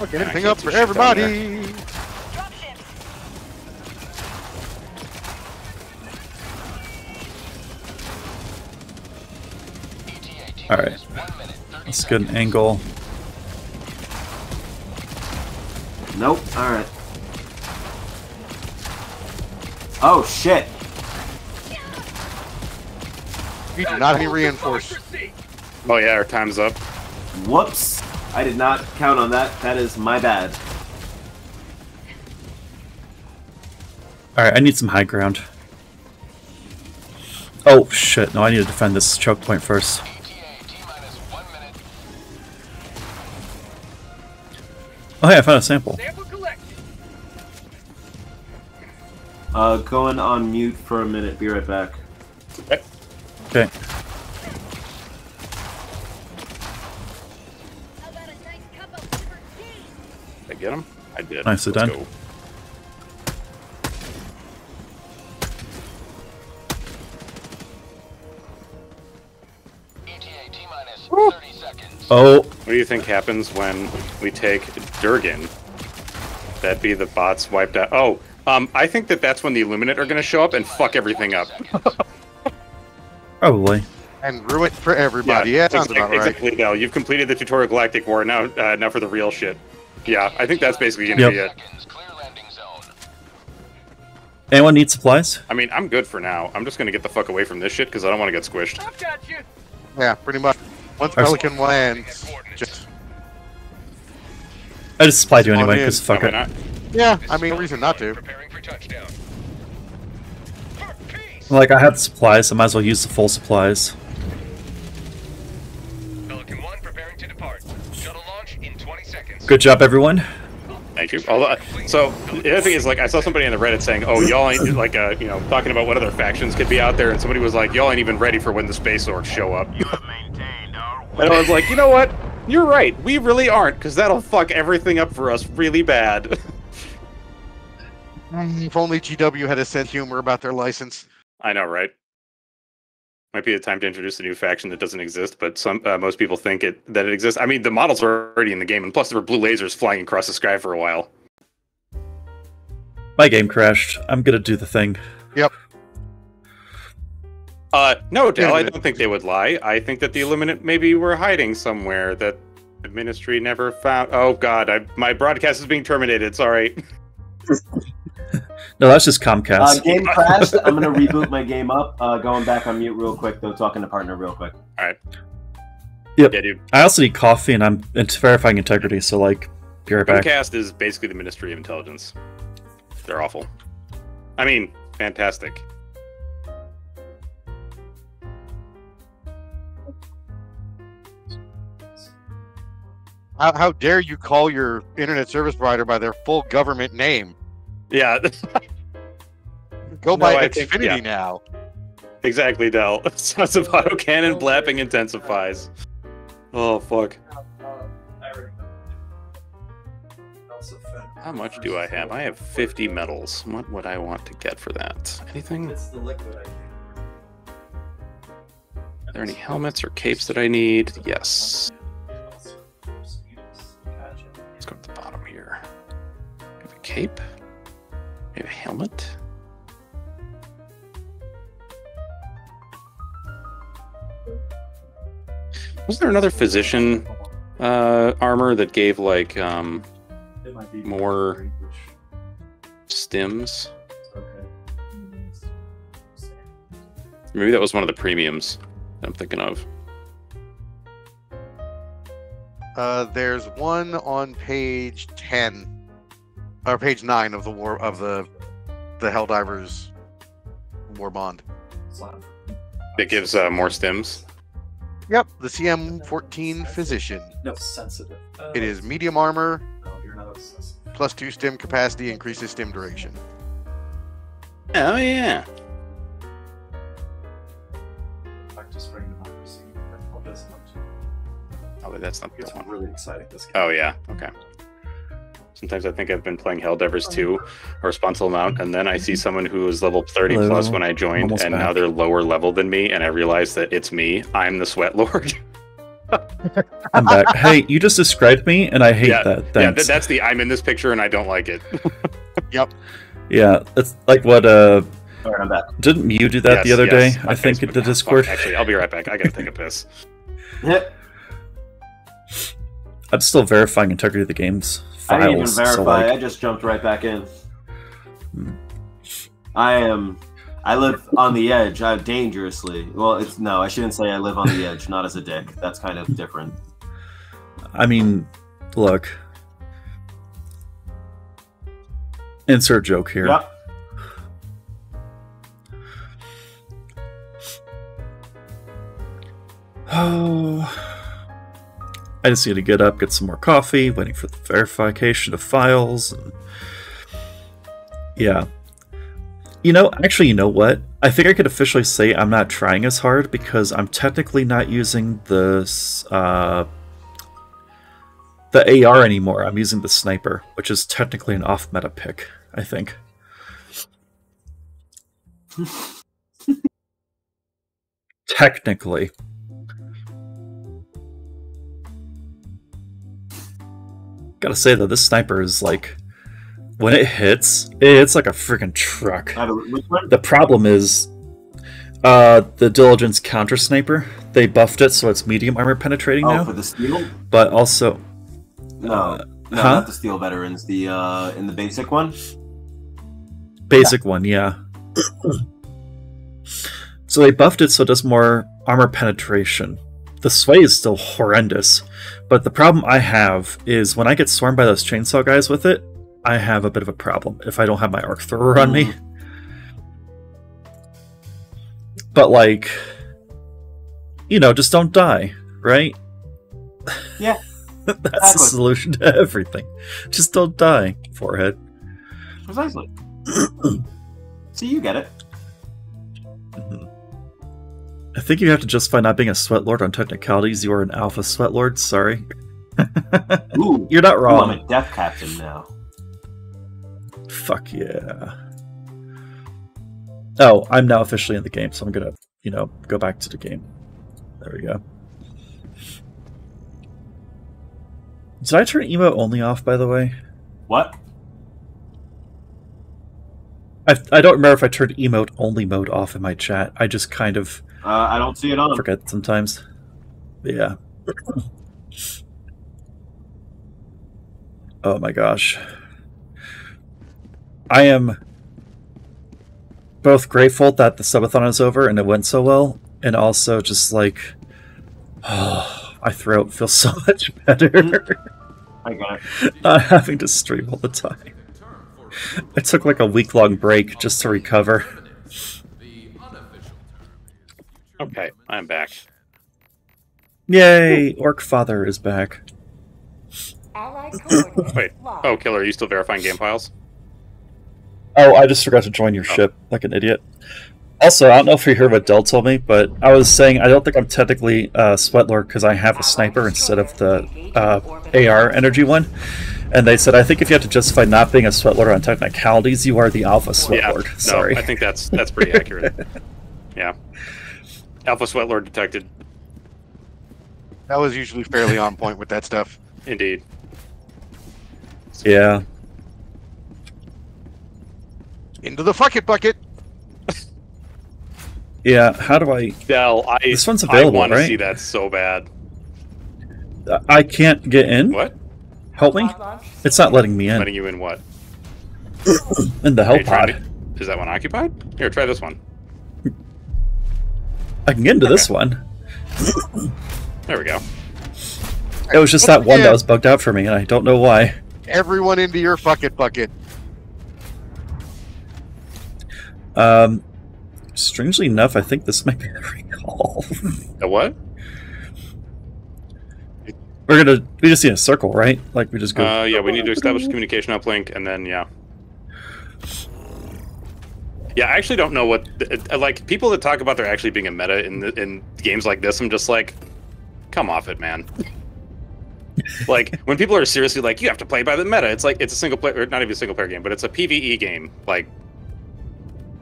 Okay, I up for shit down everybody. Alright. Let's get an angle. Nope. All right. Oh shit! We do not have any reinforce. Oh yeah, our time's up. Whoops! I did not count on that. That is my bad. Alright, I need some high ground. Oh shit, no, I need to defend this choke point first. Oh hey, I found a sample. Sample collected. Uh, going on mute for a minute. Be right back. Okay. Did I get him? I did. Nicely Let's done. go. Oh, What do you think happens when we take Durgen? That'd be the bots wiped out. Oh, um, I think that that's when the Illuminate are going to show up and fuck everything up. probably. And ruin it for everybody. Yeah, sounds exactly, about right. exactly. Now you've completed the tutorial Galactic War. Now, uh, now for the real shit. Yeah, I think that's basically going to Yep. be it. Anyone need supplies? I mean, I'm good for now. I'm just going to get the fuck away from this shit because I don't want to get squished. I've got you. Yeah, pretty much. Once Our- Pelican lands, just I just supplied you anyway, because fuck it. not? yeah. I mean, no reason not to. Preparing for touchdown. For peace. Like, I have the supplies, I might as well use the full supplies. Pelican 1 preparing to depart. Shuttle launch in 20 seconds. Good job, everyone. Thank you. Although, so the other thing is, like, I saw somebody on the Reddit saying, "Oh, y'all ain't like, uh, you know, talking about what other factions could be out there," and somebody was like, "Y'all ain't even ready for when the space orcs show up." You have maintained our And I was like, you know what? You're right. We really aren't, because that'll fuck everything up for us really bad. If only GW had a sense of humor about their license. I know, right? Might be the time to introduce a new faction that doesn't exist, but some uh, most people think it that it exists. I mean, the models are already in the game, and plus there were blue lasers flying across the sky for a while. My game crashed. I'm gonna do the thing. Uh, no, Dale, I don't think they would lie. I think that the Illuminate maybe were hiding somewhere that the Ministry never found. Oh God, I, my broadcast is being terminated. Sorry. No, that's just Uh, Comcast. game crashed. I'm gonna reboot my game up. Uh, going back on mute real quick though. Talking to partner real quick. All right. Yep. Yeah, dude. I also need coffee, and I'm int- verifying integrity, so, like, be right back. Comcast is basically the Ministry of Intelligence. They're awful. I mean, fantastic. How, how dare you call your internet service provider by their full government name? Yeah, Go No, by I think- Xfinity yeah. now. exactly, Dell. Sounds of autocannon blapping intensifies. Oh fuck. How much do I have? I have 50 metals. What would I want to get for that? Anything? Are there any helmets or capes that I need? Yes. Cape. We have a helmet. Was there another physician uh, armor that gave like um, more stims? Maybe that was one of the premiums that I'm thinking of. Uh, there's one on page ten, or page nine of the war of the the Helldivers war bond. It gives uh, more stims. Yep, the CM14 physician. No, sensitive. It is medium armor No, you're not obsessive. plus two stim capacity, increases stim duration. Oh yeah. Oh, that's not the It's one. really exciting. This game. Oh yeah. Okay. Sometimes I think I've been playing Helldivers 2 a responsible amount, and then I see someone who was level 30 Hello. plus when I joined, Almost and now they're lower level than me, and I realize that it's me. I'm the Sweat Lord. I'm back. hey, you just described me, and I hate yeah, that. yeah, th- that's the I'm in this picture and I don't like it. Yep. Yeah, that's like what. Uh, All right, I'm back. didn't you do that the other yes, day? my I think Facebook- in the fuck, Discord. Actually, I'll be right back. I gotta take a piss. I'm still verifying integrity of the game's I didn't even verify. So like, I just jumped right back in. Hmm. I am. I live on the edge. I dangerously. Well, it's no. I shouldn't say I live on the edge. Not as a dick. That's kind of different. I mean, look. Insert joke here. Yep. Oh. I just need to get up, get some more coffee, waiting for the verification of files. And... Yeah. You know, actually, you know what? I think I could officially say I'm not trying as hard because I'm technically not using the uh, the AR anymore. I'm using the sniper, which is technically an off-meta pick. I think. technically. Gotta say though, this sniper is like, when it hits, it's like a freaking truck. I don't- which one? The problem is, uh, the diligence counter sniper. They buffed it so it's medium armor penetrating Oh, now, for the steel? but also, No, Uh, no, huh? not the steel veterans. The uh, in the basic one. basic one, yeah. so they buffed it so it does more armor penetration. The sway is still horrendous, but the problem I have is when I get swarmed by those chainsaw guys with it, I have a bit of a problem if I don't have my arc thrower on me. Mm. But like, you know, just don't die, right? Yeah. That's the solution to everything. Just don't die, forehead. Precisely. See, you get it. I think you have to justify not being a sweat lord on technicalities. You are an alpha sweat lord. Sorry, Ooh, you're not ooh, wrong. I'm a death captain now. Fuck yeah. Oh, I'm now officially in the game, so I'm gonna, you know, go back to the game. There we go. Did I turn emo only off, by the way? What? I, I don't remember if I turned emote only mode off in my chat. I just kind of Uh, I don't see it on. forget sometimes. But yeah. Oh my gosh. I am both grateful that the subathon is over and it went so well, and also just like, oh, my throat feels so much better I got it. not having to stream all the time. I took like a week long break just to recover. Okay, I'm back. Yay! Orc Father is back. Wait. Oh, killer, are you still verifying game files? Oh, I just forgot to join your ship like an idiot. Also, I don't know if you heard what Dell told me, but I was saying I don't think I'm technically uh, Sweat Lord because I have a sniper instead of the uh, AR energy one. And they said, I think if you have to justify not being a Sweat Lord on technicalities, you are the Alpha Sweatlord. yeah. Lord. No, Sorry. I think that's that's pretty accurate. yeah. Alpha Sweatlord detected. That was usually fairly on point with that stuff. Indeed. Yeah. Into the fuck it bucket. Yeah. How do I. Dell, I This one's available, I want to right? see that so bad. I can't get in? What? Help me? It's not letting me in. Letting you in what? In the Are Hell Pod. to- Is that one occupied? Here, try this one. I can get into this one. There we go. It was just that one Yeah. that was bugged out for me, and I don't know why. Everyone into your fuck it bucket. Um, strangely enough, I think this might be the recall. The what? We're gonna we just need a circle, right? Like we just go. Uh, yeah, we need to establish communication uplink, and then yeah. Yeah, I actually don't know what uh, like people that talk about there actually being a meta in the, in games like this. I'm just like, come off it, man. like when people are seriously like, you have to play by the meta. It's like it's a single player, not even a single player game, but it's a PVE game. Like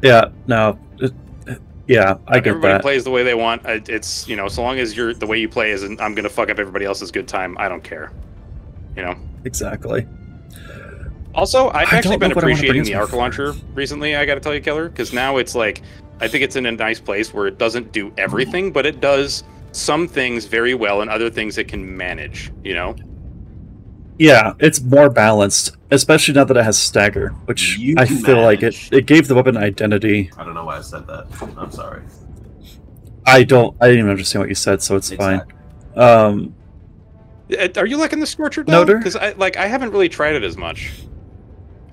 Yeah, no, it, yeah, I get everybody that. plays the way they want. It's you know, so long as you're the way you play isn't, I'm gonna fuck up everybody else's good time. I don't care. You know. Exactly. Also, I've I actually been what I wanna bring appreciating the into Arc my Launcher recently. I got to tell you, Killer, because now it's like I think it's in a nice place where it doesn't do everything, but it does some things very well and other things it can manage. You know. Yeah, it's more balanced, especially now that it has stagger, which You I can feel like it, it gave the weapon identity. I don't know why I said that. I'm sorry. I don't, I didn't even understand what you said, so it's Exactly. fine. Um, Uh, Are you liking the Scorcher? Noter? Because I like I haven't really tried it as much.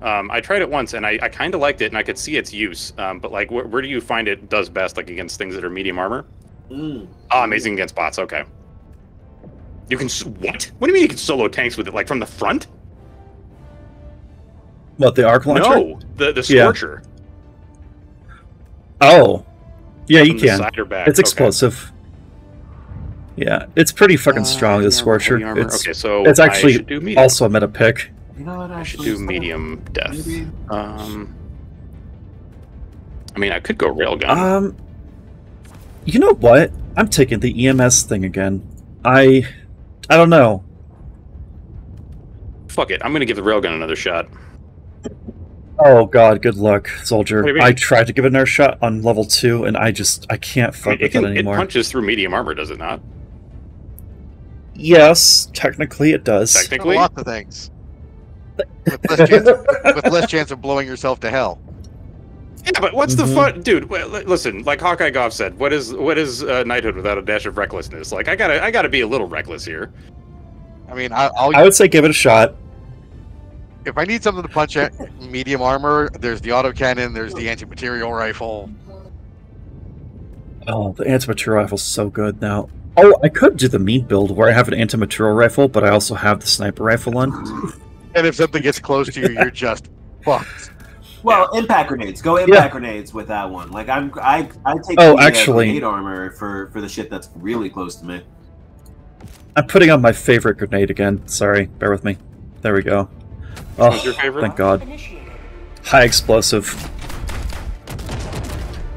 Um, I tried it once and I, I kind of liked it and I could see its use. Um, but like, where, where do you find it does best? Like against things that are medium armor? Mm. Ah, amazing against bots. Okay. You can what? What do you mean you can solo tanks with it? Like from the front? what the arc launcher? No, the the Yeah. Scorcher. Oh, yeah, you from the can. side or back. It's Okay. explosive. Yeah, it's pretty fucking Uh, strong. This medium armor, Scorcher. It's okay, so it's actually should do medium. also a meta pick. You know what? I should do instead of- medium death. Maybe. Um, I mean, I could go railgun. Um, you know what? I'm taking the EMS thing again. I, I don't know. Fuck it, I'm gonna give the railgun another shot. Oh god, good luck, soldier. What do I tried to give it another shot on level two, and I just I can't I fuck mean, it, with can, it it anymore. punches through medium armor, does it not? yes, technically it does. Technically. Lots of things. With less, chance of, with less chance of blowing yourself to hell. Yeah, but what's Mhm. the fun, dude? w- Listen, like Hawkeye Goff said, what is what is uh, knighthood without a dash of recklessness? Like I gotta I gotta be a little reckless here. I mean, I, I'll I would say give it a shot. if I need something to punch at medium armor, there's the autocannon, there's the anti-material rifle. Oh, the anti-material rifle's so good now. Oh, I could do the meat build where I have an anti-material rifle, but I also have the sniper rifle on. And if something gets close to you, you're just fucked. Well, impact grenades. Go impact grenades with that one. Like I'm, I, I take Oh, the, uh, actually- grenade armor for for the shit that's really close to me. I'm putting on my favorite grenade again. Sorry, bear with me. There we go. Oh, one's your favorite? thank God. High explosive.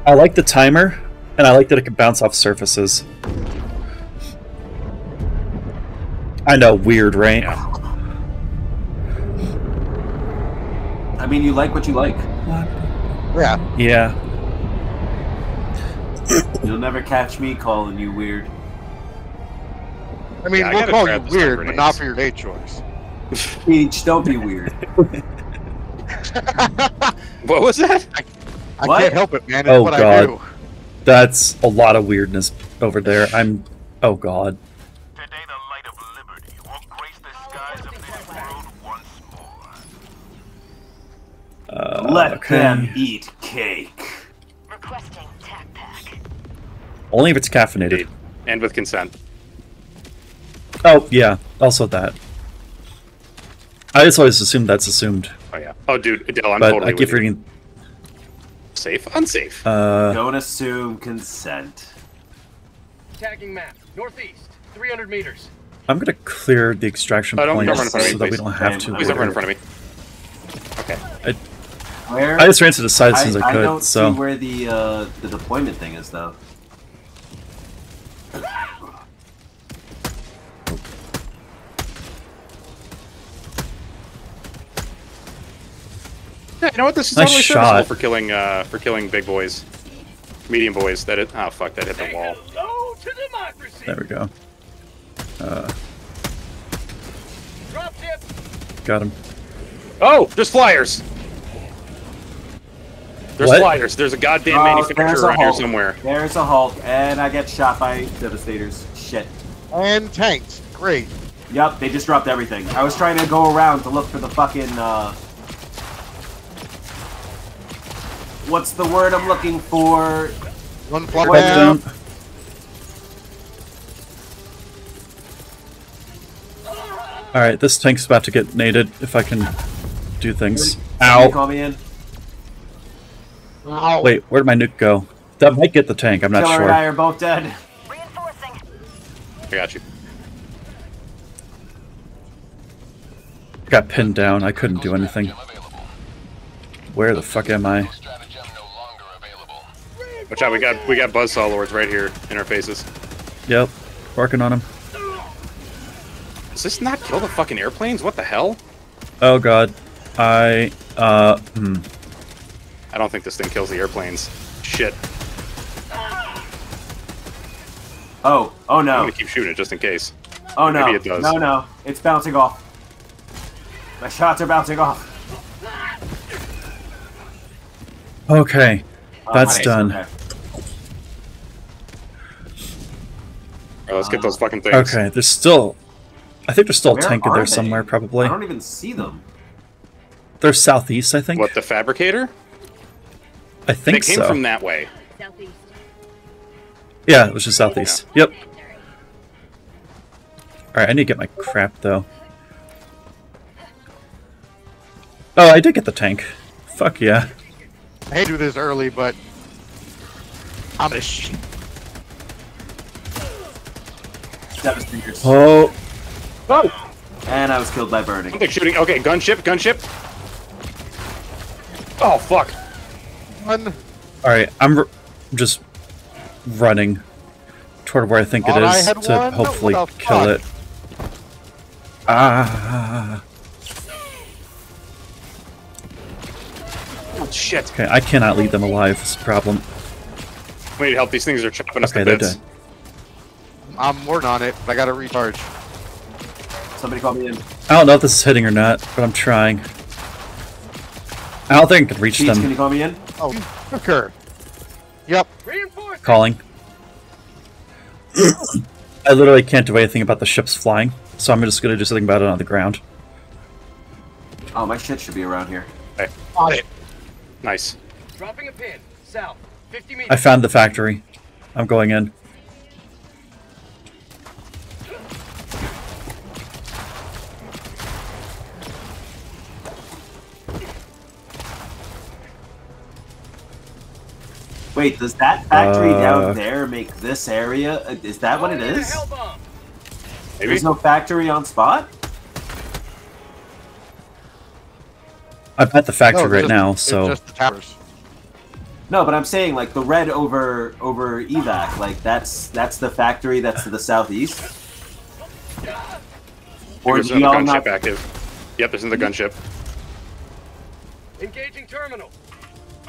I like the timer, and I like that it can bounce off surfaces. I know, weird, right? I mean, you like what you like. Yeah. Yeah. You'll never catch me calling you weird. I mean, Yeah, we'll gotta call you out the stun weird, but not for your date choice. Peach, don't be weird. What was that? I What? can't help it, man. It's Oh, what I God. do. That's a lot of weirdness over there. I'm. Oh god. Uh, Let okay. them eat cake. Requesting tac pack. Only if it's caffeinated. And with consent. Oh yeah, also that. I just always assumed that's assumed, Oh yeah. Oh dude, Adele, I'm but totally I keep with reading. Safe, unsafe. Uh, Don't assume consent. Tagging map. Northeast. 300 meters. I'm gonna clear the extraction Oh, don't- don't points run in front of me, so that we don't have to. Please don't run in front of me. Okay. Where? I just ran to the side as I, soon as I I could. don't so see where the uh, the deployment thing is though. Yeah, you know what? This is Nice totally shot. serviceable for killing uh for killing big boys. Medium boys that it oh fuck that hit the wall. Hello to democracy. there we go. Uh, Drop tip. got him. Oh, there's flyers. There's What? flyers. There's a goddamn Oh, manufacturer a around here somewhere. There's a Hulk, and I get shot by Devastators. Shit. And tanks. Great. Yep, they just dropped everything. I was trying to go around to look for the fucking, uh... What's the word I'm looking for? One flop Wait, down. Down. All right, this tank's about to get naded. If I can do things. Can you Ow! call me in? Ow. Wait, where'd my nuke go? That might get the tank. I'm not Killer sure. and I are both dead. Reinforcing. I got you. got pinned down. I couldn't do anything. Where the fuck am I? Watch out, we got we got buzzsaw lords right here in our faces. Yep, barking on him. Does this not kill the fucking airplanes? What the hell? Oh god, I uh hmm. I don't think this thing kills the airplanes. Shit. Oh, oh no. I'm gonna keep shooting it just in case. Oh no. Maybe it does. No, no. It's bouncing off. My shots are bouncing off. Okay, Oh, that's nice, done. okay. Alright, let's get those uh, fucking things. Okay, there's still. I think there's still a tank in there they? somewhere, probably. I don't even see them. They're southeast, I think. What the fabricator? I They think came so. from that way. Southeast. Yeah, it was just southeast. Yep. Alright, I need to get my crap, though. Oh, I did get the tank. Fuck yeah. I hate to do this early, but I'm a sh- Devastators. Oh, Oh! And I was killed by burning. Something shooting. Okay, gunship, gunship. Oh fuck! One. alright, I'm r- just running toward where I think it Thought I to one? hopefully kill fuck? it. Ah. Oh shit! Okay, I cannot leave them alive. It's a problem. We need help. These things are chopping us Okay, to bits. I'm working on it, but I gotta recharge. Somebody call me in. I don't know if this is hitting or not, but I'm trying. I don't think I can reach Peach, can you call me in? Oh, Hooker. Yep. calling. I literally can't do anything about the ships flying, so I'm just gonna do something about it on the ground. Oh, my shit should be around here. Got it. Nice. Dropping a pin. South. 50 meters. I found the factory. I'm going in. Wait, does that factory Uh, down there make this area? uh, Is that what it Throwing in a is? hell bomb. Maybe. There's no factory on spot? I'm at the factory No, right just- now, so just the towers. No, but I'm saying like the red over over evac, like that's that's the factory that's to the southeast. Or There's do y'all gunship not? active. Yep, there's another gunship. Engaging terminal.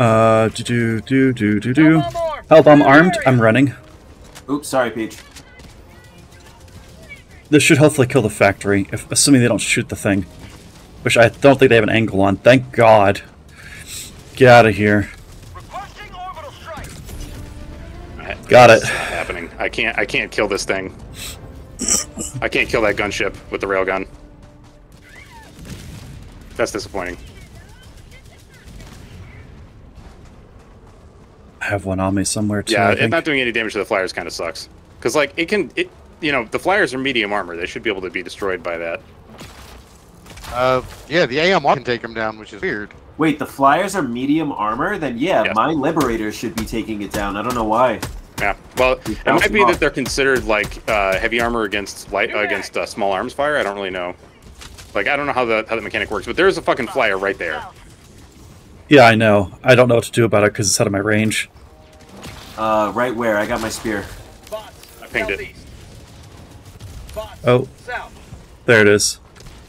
Uh, do do do do do do. Hell bomb armed. Help! I'm armed. I'm running. Oops, sorry, Peach. This should hopefully kill the factory, if assuming they don't shoot the thing, which I don't think they have an angle on. Thank God. Get out of here. Requesting orbital strike. Got it. Happening. I can't. I can't kill this thing. I can't kill that gunship with the railgun. That's disappointing. I have one on me somewhere too. Yeah, I think. not doing any damage to the flyers kind of sucks. Because like it can, it you know the flyers are medium armor. They should be able to be destroyed by that. Uh, yeah, the AMR can take them down, which is weird. Wait, the flyers are medium armor? Then yeah, Yes. my liberators should be taking it down. I don't know why. Yeah. Well, it might be them that they're considered like uh, heavy armor against light against uh, small arms fire. I don't really know. Like I don't know how the how the mechanic works, but there is a fucking flyer right there. Yeah, I know. I don't know what to do about it because it's out of my range. Uh, right where? I got my spear. Bots. I pinged it. Bots. Oh. South. There it is.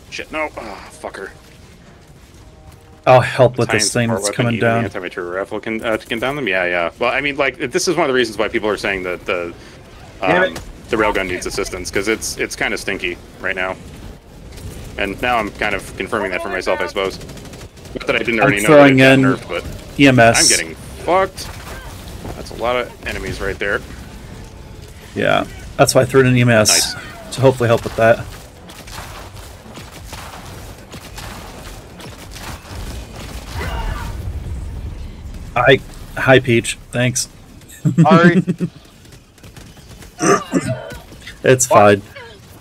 Shit, no, oh, fucker. I'll help with this thing support that's weapon, coming even the down. Anti-material rifle can uh, can down them. Yeah, yeah. Well, I mean, like this is one of the reasons why people are saying that the um, the railgun needs assistance because it's it's kind of stinky right now. And now I'm kind of confirming that for myself, I suppose. Not that I didn't I'm already know throwing that in nerfed, but EMS. I'm getting fucked. That's a lot of enemies right there. Yeah, that's why I threw in an EMS Nice. to hopefully help with that. I hi Peach, thanks. Sorry. It's fine.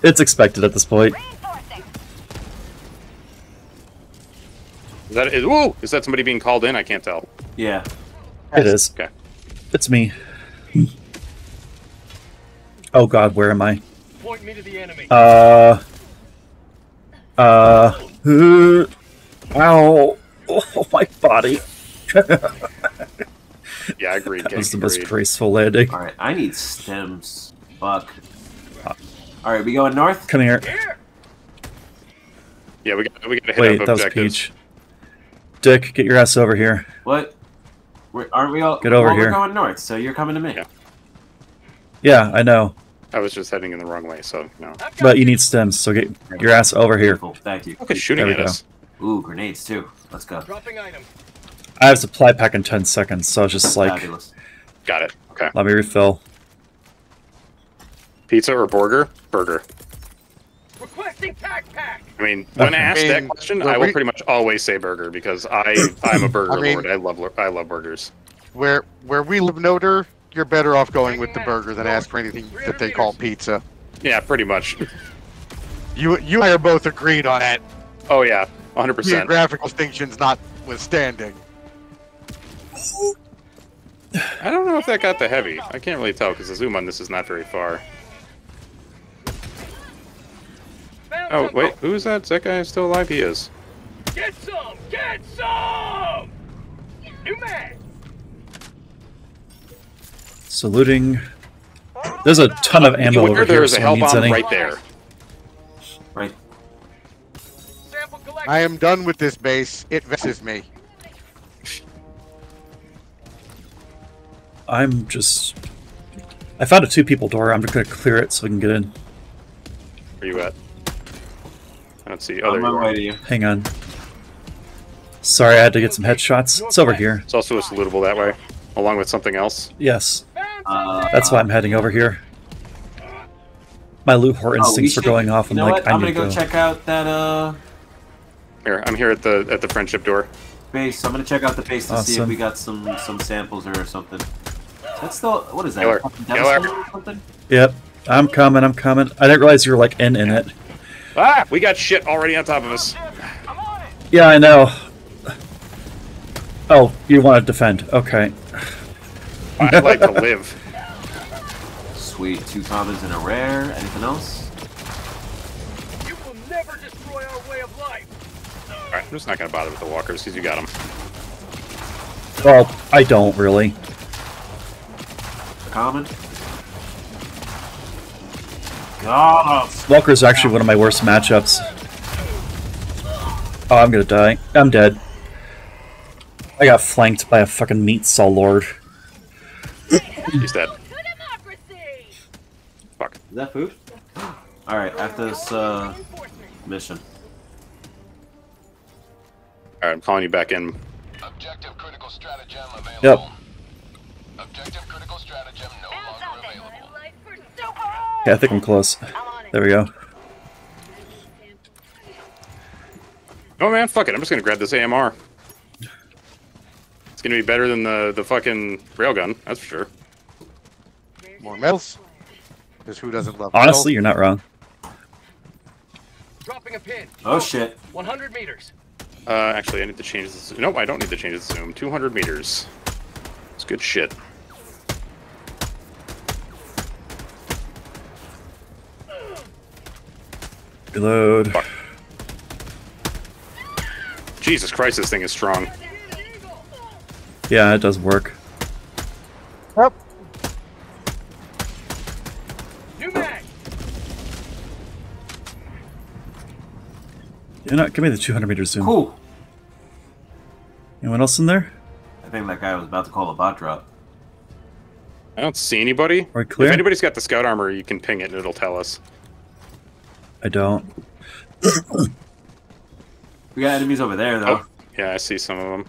It's expected at this point. Is that is, whoa, is that somebody being called in? I can't tell. Yeah. It is. Okay. It's me. Oh God, where am I? Point me to the enemy. Uh. Uh. Uh, ow! Oh, my body. Yeah, I agreed. That was the Gank, most graceful landing. All right, I need stims. Fuck. All right, we going north. Come here. Yeah, we got we got to hit Wait, up that was objectives. Peach. Dick, get your ass over here. What? We're, aren't we all? Get over well, here. We're going north, so you're coming to me. Yeah. Yeah, I know. I was just heading in the wrong way, so no. But you need stims, so get your ass over here. Beautiful, Thank you. Okay, shooting There we at go. us. Ooh, grenades too. Let's go. Dropping item. I have supply pack in 10 seconds, so I was just like, Fabulous. Got it. Okay. let me refill. Pizza or burger? Burger. Requesting tac pack. I mean, when Okay. asked I that question, I will we- pretty much always say burger because I I'm a burger I mean- lord. I love I love burgers. Where where we live, Noter, you're better off going with the burger than ask for anything that they call pizza. Yeah, pretty much. You you and I are both agreed on that. Oh yeah, 100. percent Geographical distinctions notwithstanding. I don't know if that got the heavy. I can't really tell because the zoom on this is not very far. Found Oh wait, oh. who is that? Is that guy still alive? He is. Get some. Get some. New mag. Saluting. There's a ton of ammo over There here, is a so hell needs any. right there. Right. Sample collection. I am done with this base. It vexes me. I'm just. I found a two people door. I'm just gonna clear it so we can get in. Where you at? I don't see. Oh, there On my way to you. Hang on. Sorry, I had to get some headshots. It's over here. It's also a salutable that way, along with something else. Yes, Uh, that's why I'm heading over here. My loot whore Oh, instincts are should- going off. I'm you know like, what? I I'm need gonna to go go. check out that uh Here, I'm here at the at the friendship door. base. I'm gonna check out the base to see if we got some some samples or something. That's the what is that? Killer. fucking Killer. Or something? Yep, I'm coming. I'm coming. I didn't realize you were like in in it. Ah, we got shit already on top of us. I'm on it. Yeah, I know. Oh, you want to defend? Okay. I'd like to live. Sweet, two commons and a rare. Anything else? You will never destroy our way of life. All right, I'm just not gonna bother with the walkers because you got them. Well, I don't really. A common. God. Walker's actually one of my worst matchups. Oh, I'm gonna die. I'm dead. I got flanked by a fucking meat saw lord. He's dead. Fuck. Is that food? All right, after this uh, mission. All right, I'm calling you back in. Objective critical stratagem available. Yep. Objective critical stratagem no longer available. Yeah, I think I'm close. There we go. Oh man, fuck it. I'm just gonna grab this AMR. It's gonna be better than the the fucking railgun. That's for sure. More medals. Because who doesn't love Honestly, you're not wrong. Dropping a pin. Oh shit. 100 meters. Uh, actually, I need to change this. Nope, I don't need to change the zoom. 200 meters. It's good shit. Reload. Fuck. Jesus Christ, this thing is strong. Yeah, it does work. Yep. New mag. You know, give me the 200 meter zoom. Cool. Anyone else in there? I think that guy was about to call a bot drop. I don't see anybody. Are we clear? If anybody's got the scout armor, you can ping it and it'll tell us. I don't. We got enemies over there though. Oh, yeah, I see some of them.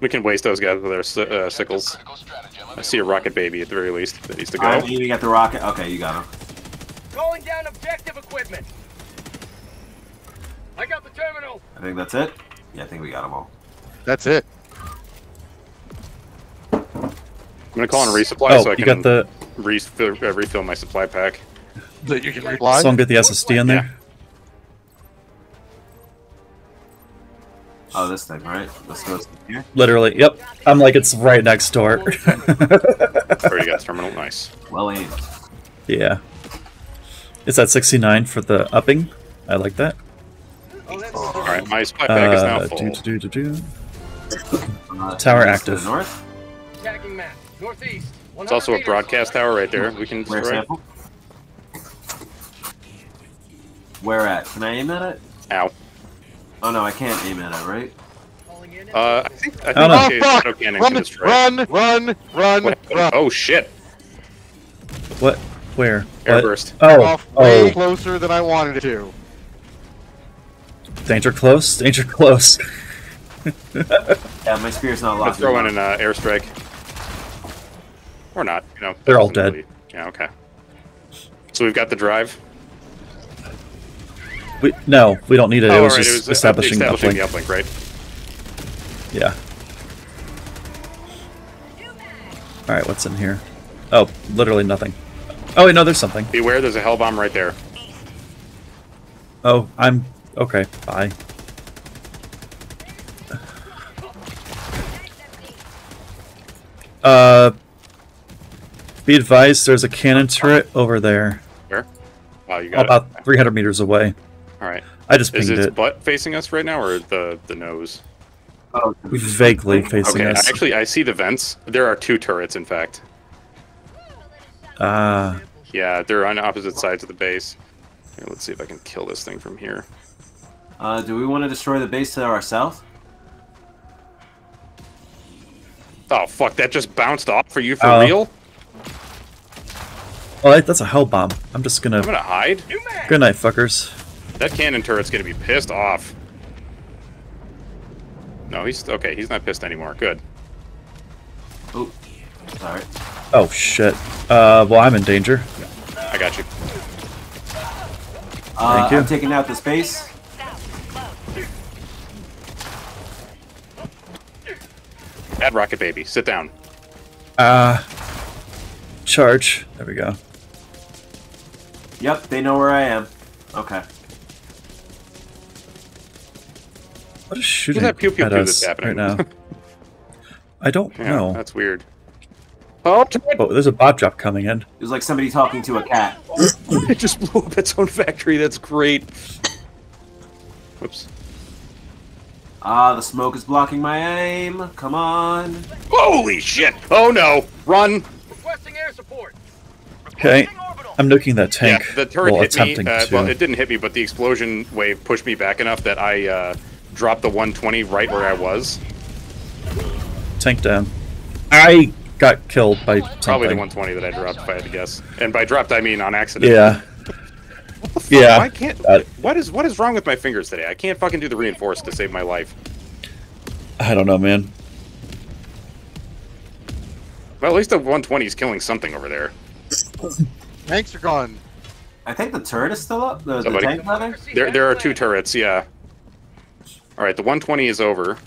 We can waste those guys with their si- uh, sickles. I see a rocket baby at the very least that needs to go. I'm aiming at the rocket. Okay, you got him. Calling down objective equipment. I got the terminal. I think that's it. Yeah, I think we got them all. That's it. I'm gonna call in a resupply Oh, so I you can got the. refill, uh, refill my supply pack. That you can reply. Someone get the SSD in there? Oh, this thing, right? Let's go here. Literally, yep. I'm like, it's right next door. Already got terminal. Nice. Well aimed. yeah. It's at 69 for the upping. I like that. All right, my spy pack is now Uh, full. do, do, do, do. Uh, Tower east to active. North. Attacking map. Northeast. It's also a broadcast tower right there. We can destroy. sample? Where at? Can I aim at it? Ow. Oh no, I can't aim at it, right? Uh, I think I don't know. think Oh the fuck! auto cannon Run, run, run, run, What? run. Oh shit! What? Where? Airburst. Oh, Off way oh, closer than I wanted to. danger close, danger close. Yeah, my spear's not I'm locked. throw in an uh, airstrike. Or not, you know. They're all doesn't dead. Yeah, okay. So we've got the drive. We, no, we don't need it. oh, it was alright, just uh, establishing, establishing the the uplink, right? Yeah. All right, what's in here? Oh, literally nothing. Oh wait, no, there's something. Beware, there's a hell bomb right there. Oh, I'm okay. Bye. Uh, be advised, there's a cannon turret over there, Where? Wow, you got about it. 300 meters away. All right. I just Is pinged its it. butt facing us right now, or the the nose? Oh, Vaguely facing Okay, us. actually, I see the vents. There are two turrets, in fact. Ah, Yeah, they're on opposite sides of the base. Here, let's see if I can kill this thing from here. Uh, do we want to destroy the base to our south? Oh fuck! That just bounced off. for you for Oh. real? oh, that's a hell bomb. I'm just gonna. I'm gonna hide. Good night, fuckers. That cannon turret's gonna be pissed off. No, he's okay. He's not pissed anymore. Good. Oh, sorry. Oh shit. Uh, well, I'm in danger. I got you. Uh, Thank you. I'm taking out the base. Bad rocket baby. Sit down. Uh, charge. There we go. Yep, they know where I am. Okay. What is shooting that pew pew at pew us that's happening? right now? I don't Yeah, know. that's weird. Oh, Oh, there's a bot drop coming in. It was like somebody talking to a cat. it just blew up its own factory. That's great. Whoops. Ah, the smoke is blocking my aim. Come on. Holy shit! Oh no! Run! Requesting air support. Okay, I'm nuking that tank. Yeah, the turret while hit me. Uh, to. well, it didn't hit me, but the explosion wave pushed me back enough that I uh, dropped the 120 right where I was. Tank down. I got killed by something. Probably the 120 that I dropped, if I had to guess. And by dropped, I mean on accident. Yeah. What the fuck? Yeah, Why can't? that- What is what is wrong with my fingers today? I can't fucking do the reinforced to save my life. I don't know, man. Well, at least the 120 is killing something over there. Tanks are gone. I think the turret is still up. The, the tank rather. There, there are two turrets. Yeah. All right, the 120 is over.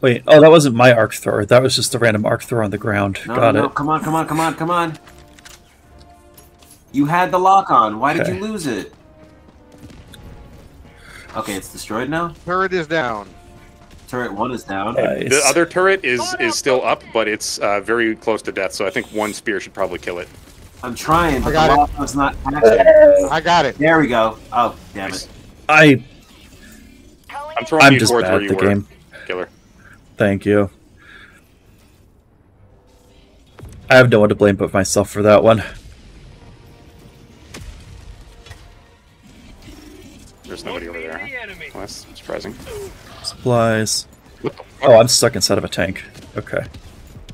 Wait, oh, that wasn't my arc thrower. That was just a random arc thrower on the ground. No, got no, it. come on, come on, come on, come on. You had the lock on. Why did you lose it? Okay, it's destroyed now. Turret is down. Turret one is down. Nice. The other turret is is still up, but it's uh, very close to death. So I think one spear should probably kill it. I'm trying, but I got the it. was not active. I got it. There we go. Oh, damn it. I. I'm throwing I'm you just towards bad where at you the were, game. killer. Thank you. I have no one to blame but myself for that one. There's nobody over there. Huh? Well, that's surprising. Supplies. What the oh, fuck? Oh, I'm stuck inside of a tank. Okay.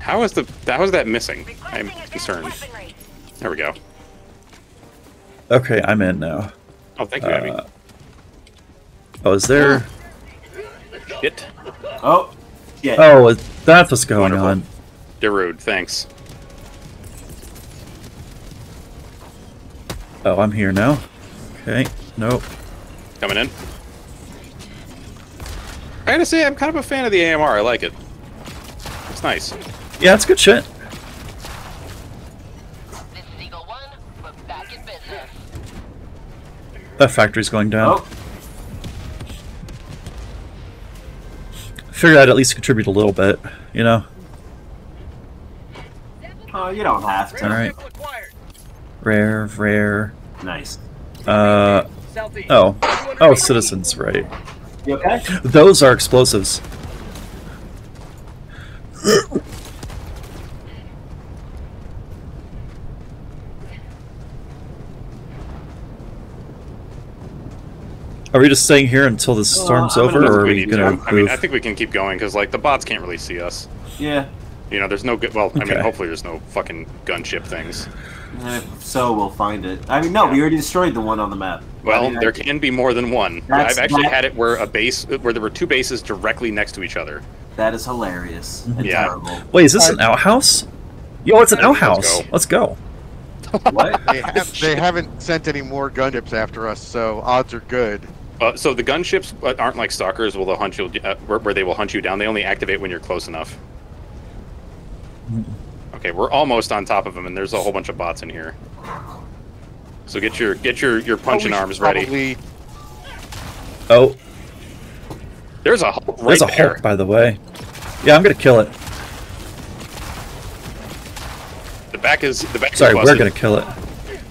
How is the how is that missing? I'm concerned. There we go. Okay, I'm in now. Oh, thank you, Abby. Uh, oh, is there? Shit. Oh, yeah. Oh, that's what's going Wonderful. on. Derude, thanks. Oh, I'm here now. Okay. Nope. Coming in. I gotta say, I'm kind of a fan of the AMR. I like it. It's nice. Yeah, it's good shit. This is Eagle One. We're back in business. That factory's going down. Oh, Figured I'd at least contribute a little bit, you know? oh, you don't have to. Alright. Rare, rare. Nice. Uh, oh, oh, citizens, right? You okay? Those are explosives. Are we just staying here until the storm's I'm over, or are We we gonna to. move? I mean, I think we can keep going because like the bots can't really see us. Yeah. You know, there's no good. Well, I mean, hopefully there's no fucking gunship things. If so, we'll find it. I mean, no, we already destroyed the one on the map. Well, I mean, there I- can be more than one. I've actually not- had it where a base, where there were two bases directly next to each other. That is hilarious and Yeah. terrible. Wait, is this an outhouse? Yo, it's an Let's outhouse. go. Let's go. What? They, have, they haven't sent any more gunships after us, so odds are good. Uh, so the gunships uh, aren't like stalkers, will they hunt you, uh, where, where they will hunt you down. They only activate when you're close enough. Okay, we're almost on top of them, and there's a whole bunch of bots in here. So get your get your your punching Oh, arms should ready. probably- Oh, There's a Hulk right there's a there. Hulk, by the way. Yeah, I'm gonna kill it. The back is the back. is Sorry, we're gonna kill it.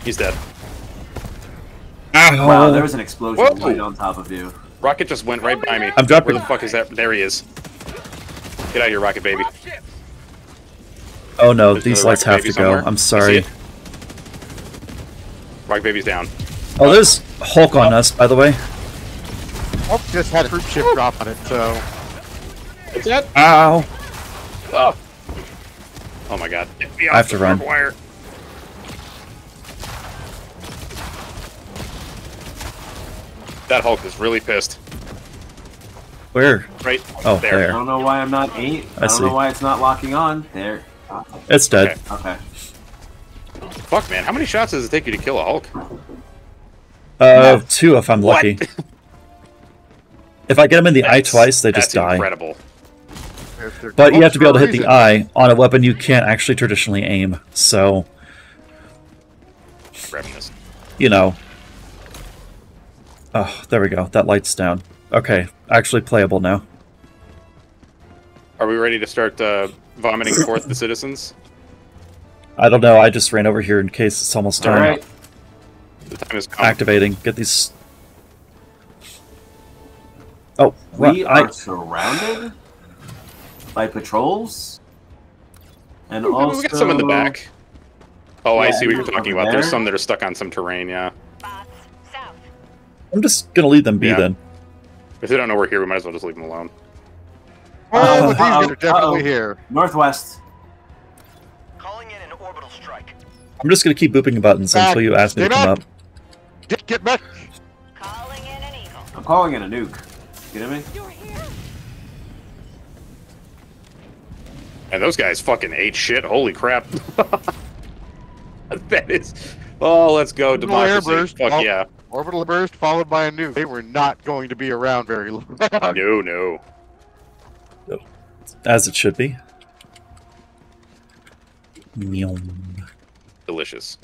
He's dead. Ah, wow, there was an explosion Whoa. right on top of you. Rocket just went right by me. I'm dropping- Where the fuck is that? There he is. Get out of here, Rocket baby. Oh, oh no, There's these lights have baby to go. somewhere. I'm sorry. Rocket baby's down. Oh, there's Hulk on us, by the way. Oh, just had a troop ship drop on it, so What's that? Ow. Oh. Oh my god. I have to run. wire. That Hulk is really pissed. Where? Right Oh, there. I don't know why I'm not eight. I, I don't see. know why it's not locking on. There. It's dead. Okay. Okay. Fuck, man. How many shots does it take you to kill a Hulk? Uh, two if I'm lucky. What? If I get them in the eye twice, they just die. incredible. they're- they're But you have to be able to hit the eye on a weapon you can't actually traditionally aim. So, Grabbing this. you know. Oh, there we go. That light's down. Okay, actually playable now. Are we ready to start uh, vomiting forth the citizens? I don't know. I just ran over here in case it's almost All done. right. The time is come. Activating. Get these. Oh, We well, I- are surrounded by patrols, and We also got some in the back. Oh, I see what you're talking about. There's some that are stuck on some terrain, yeah. I'm just gonna leave them be Yeah. then. If they don't know we're here, we might as well just leave them alone. Uh, oh, but these Uh-oh, guys are definitely uh-oh. here. northwest. Calling in an orbital strike. I'm just gonna keep booping buttons Back. until you ask me to Stay come back. up. Get, get back. Calling in an eagle. I'm calling in a nuke. You know me? And those guys fucking ate shit. Holy crap. that is. Oh, let's go, democracy. airburst. Fuck Oh. yeah. Orbital burst followed by a nuke. They were not going to be around very long. No, no. As it should be. Meow. Delicious.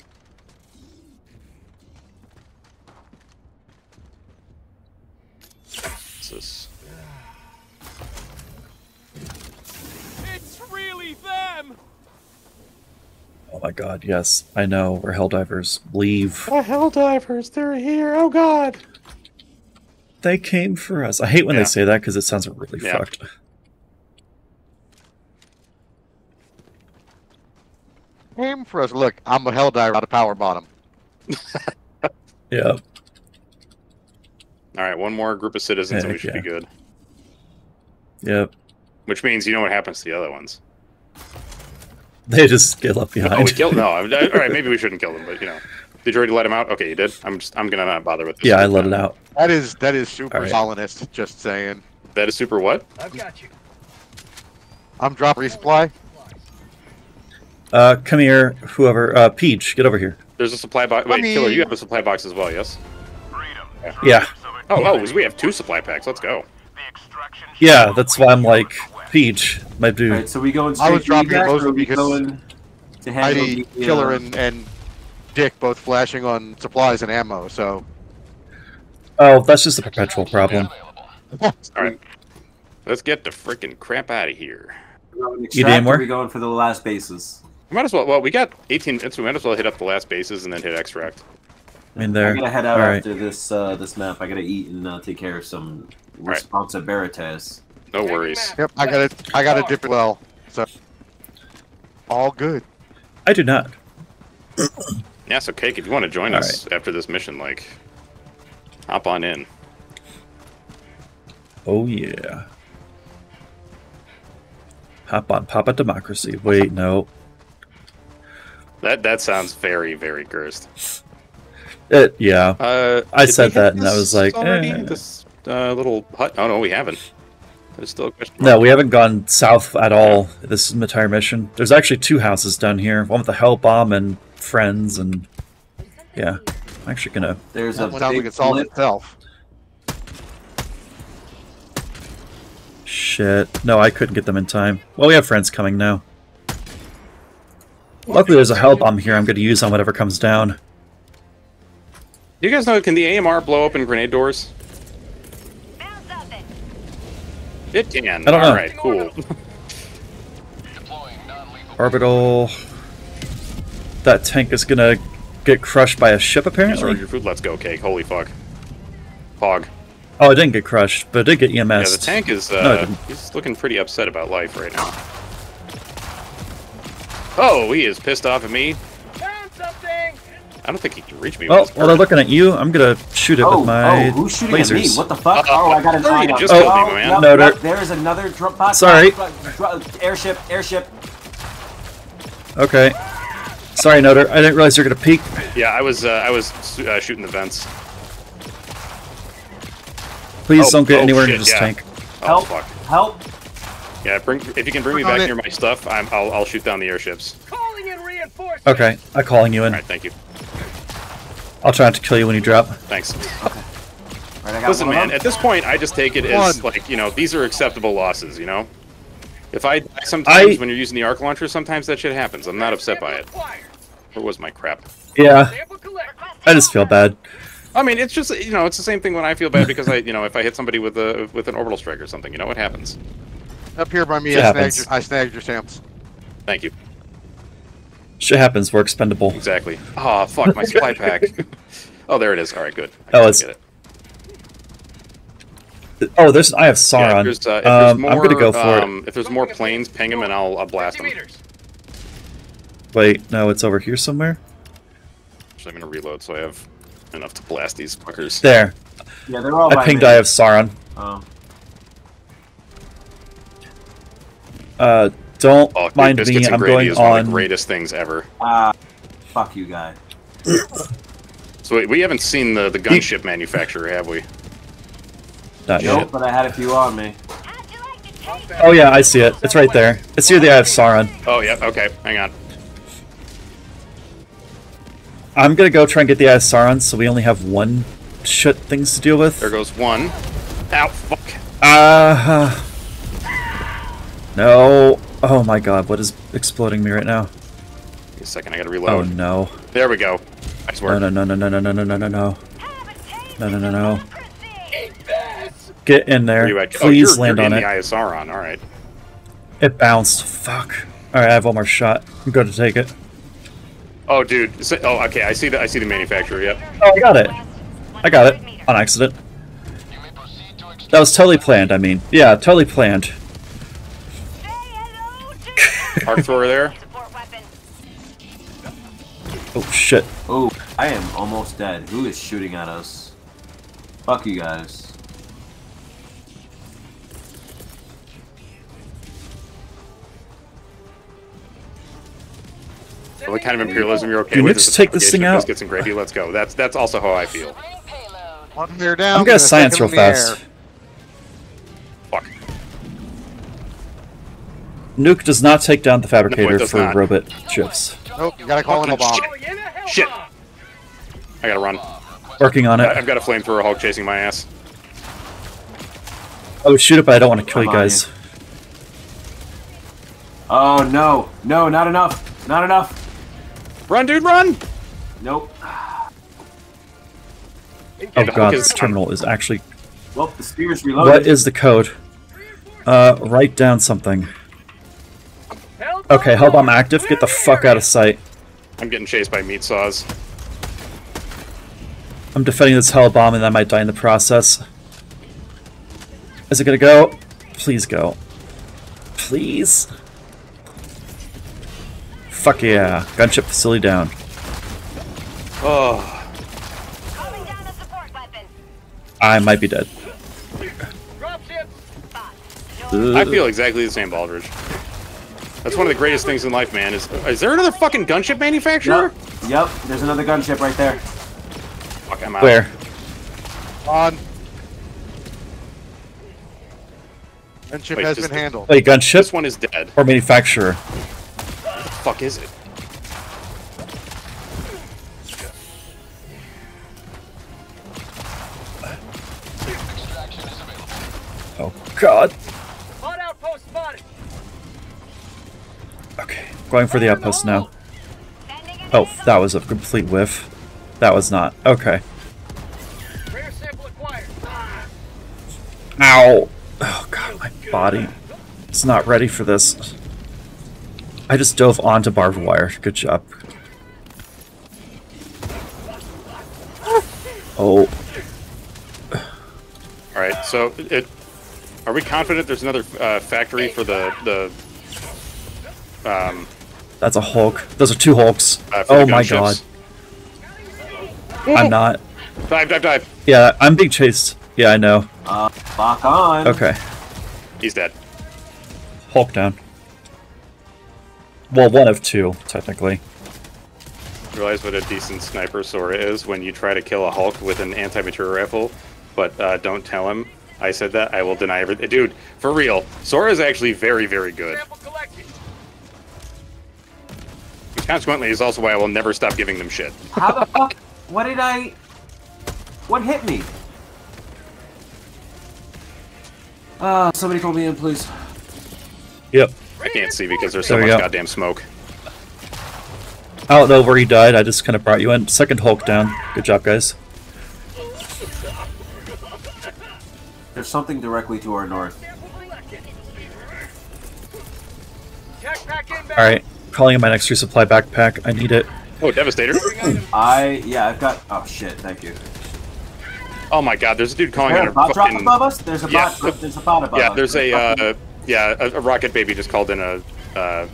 This Oh my god, yes. I know. We're Helldivers. Leave. The Helldivers, they're here. Oh god. They came for us. I hate when Yeah. they say that because it sounds really Yeah. fucked. Aim for us. Look, I'm a Helldiver, out of power bottom. Yeah. All right, one more group of citizens and we should yeah. be good. Yep. Which means you know what happens to the other ones. They just get left Oh, behind. we killed? No. I'm- All right, maybe we shouldn't kill them, but you know. Did you already let him out? Okay, you did. I'm just. I'm gonna not bother with this. yeah, I let it out. That is that is super All right. Stalinist. Just saying. That is super. What? I've got you. I'm drop resupply. Uh, come here, whoever. Uh, Peach, get over here. There's a supply box. Wait, I mean- killer, you have a supply box as well, yes? Freedom. Yeah. Oh, oh, we have two supply packs. Let's go. The extraction Yeah, that's why I'm like, Peach, my dude. Alright, so we going I was dropping evac, most or of we because going to handle Heidi, the, uh, Killer, and, and Dick both flashing on supplies and ammo. So Oh, that's just a perpetual problem. All right. Let's get the freaking crap out of here. You extract, damn or where? we going for the last bases? We might as well. Well, we got 18 minutes. We might as well hit up the last bases and then hit extract. I mean, I there. gotta head out All right. after this uh, this map. I gotta eat and uh, take care of some right. responsibilities. No worries. Yep, I got it. I got to dip it well. So all good. I do not. Yeah, so Cake, if you want to join All us after this mission, like, hop on in. Oh yeah. Hop on, Papa Democracy. Wait, no. That that sounds very, very cursed. It, yeah. Uh, I said that and I was like, already? eh. This uh, little hut? Oh no, we haven't. There's still a question. No, we haven't gone south at all this entire mission. There's actually two houses down here. One with the hell bomb and friends, and yeah, I'm actually gonna. There's a That sounds like big it solved blip. itself. Shit. No, I couldn't get them in time. Well, we have friends coming now. Luckily, there's a hell bomb here. I'm gonna use on whatever comes down. Do you guys know? Can the AMR blow open grenade doors? Found something. It can. I don't know. All right, cool. Orbital. That tank is gonna get crushed by a ship, Use apparently. your food. Let's go, Cake. Holy fuck. Pog. Oh, it didn't get crushed, but it did get EMS. Yeah, the tank is. No, it Uh, didn't. he's looking pretty upset about life right now. Oh, he is pissed off at me. Found something! I don't think he can reach me. Oh, with his while they're looking at you, I'm gonna shoot it Oh, with my oh, who's shooting lasers. at me? What the fuck? Uh, oh, I got an Hurry, eye on. just oh, killed me, man. Yep, No, yep, there- there is another drop bot. Sorry. airship, airship. Okay. Sorry, Noter. I didn't realize you were gonna peek. Yeah, I was. Uh, I was uh, shooting the vents. Please Oh, don't get oh, anywhere near this yeah. tank. Oh Help. fuck. Help. Yeah, bring. If you can bring me Work on back it. near my stuff, I'm, I'll, I'll shoot down the airships. Calling in reinforcements! Okay, I'm calling you in. All right, thank you. I'll try not to kill you when you drop. Thanks. Right, I got Listen, man. At this point, I just take it as like you know these are acceptable losses. You know, if I die sometimes I- when you're using the arc launcher, sometimes that shit happens. I'm not upset by it. Acquired. Where was my crap? Yeah, I just feel bad. I mean, it's just you know, it's the same thing when I feel bad because I, you know, if I hit somebody with a with an orbital strike or something, you know what happens. Up here by me, Shit I snagged, your, I snagged your stims. Thank you. Shit happens. We're expendable. Exactly. Oh fuck, my supply pack. oh, there it is. All right, good. I Oh, can it's- get it. Oh, there's. I have Yeah, if Sauron. there's, uh, if there's um, more, I'm gonna go for um, If there's more planes, ping them and I'll, I'll blast 50 them. Wait, no, it's over here somewhere. So I'm gonna reload so I have enough to blast these fuckers. There. Yeah, they're all I pinged. me. I have Sauron. Oh. Uh, don't Oh, dude, mind me. I'm going is one of on. the greatest things ever. Ah, fuck you, guy. So wait, we haven't seen the the gunship manufacturer, have we? Not Nope, yet. but I had a few on me. How'd you like to taste Oh yeah, I see it. It's right there. It's here. The Eye of Sauron. Oh yeah. Okay. Hang on. I'm gonna go try and get the Eye of Sauron, so we only have one shit things to deal with. There goes one. Ow! Fuck. Uh No. Oh my god, what is exploding me right now? Me a second. I gotta reload. Oh no. There we go. I swear. No no no no no no no no no no no. Have a taste No no no no. Get in there. you? Oh, Please oh, you're, land you're on in it. the Eye of Sauron. All right. It bounced. Fuck. Alright, I have one more shot. I'm going to take it. Oh, dude. Oh, okay. I see the I see the manufacturer. Yep. Oh, I got it. I got it. On accident. You may proceed to extract That was totally planned, I mean. Yeah, totally planned. Say Arc thrower there. Oh shit. Oh, I am almost dead. Who is shooting at us? Fuck you guys. What kind of imperialism you're okay Do we with? just is take this propagation thing of out? Biscuits and gravy. Let's go. That's that's also how I feel. One down. I'm gonna science real second in fast. Nuke does not take down the fabricator does for not. robot ships. Nope, you gotta call in a bomb. Calling in a hell Shit. I gotta run. Working on it. I've got a flamethrower Hulk chasing my ass. Oh shoot it, but I don't want to kill I'm you on guys. Oh no, no, not enough, not enough. Run, dude, run! Nope. Oh god, this terminal is actually. Well, the spear's reloaded. What is the code? Uh, write down something. Hell Okay, bomb Hellbomb active. Get the fuck out of sight. I'm getting chased by meat saws. I'm defending this hell bomb and I might die in the process. Is it gonna go? Please go. Please. Fuck yeah. Gunship facility down. Oh, Calling down a support weapon. I might be dead. Dropship. I feel exactly the same, Baldridge. That's one of the greatest things in life, man. Is is there another fucking gunship manufacturer? Yep. Yep. There's another gunship right there. Fuck, I'm out. Where? On. And ship Wait, has been handled. Wait, gunship This one is dead. or manufacturer? Fuck is it? Oh god. Okay, going for the outpost now. Oh, that was a complete whiff. That was not. Okay. Ow! Oh god, my body. It's not ready for this. I just dove onto barbed wire. Good job. Oh, All right, so it. Are we confident there's another uh, factory for the the? Um, that's a Hulk. Those are two Hulks. uh, Oh the my god. I'm not. Dive, dive, dive. Yeah, I'm being chased. Yeah, I know. Uh, lock on. Okay. He's dead. Hulk down. Well, one of two, technically. Realize what a decent sniper Sora is when you try to kill a Hulk with an anti-material rifle, but uh, don't tell him I said that. I will deny everything. Dude, for real, Sora is actually very, very good. Sample. Consequently, is also why I will never stop giving them shit. How the fuck? What did I? What hit me? Uh, somebody call me in, please. Yep. I can't see because there's so There much go. goddamn smoke. I don't know where he died. I just kind of brought you in. Second Hulk down. Good job, guys. There's something directly to our north. Sample collected. Tech pack inbound. All right. Calling in my next resupply backpack. I need it. Oh, Devastator. I yeah, I've got. Oh shit! Thank you. Oh my god, there's a dude calling There, in a a bot drop above us. There's a Yeah. bot. There's a bot above Yeah, us. there's a, uh, yeah, a, a rocket baby just called in a, uh,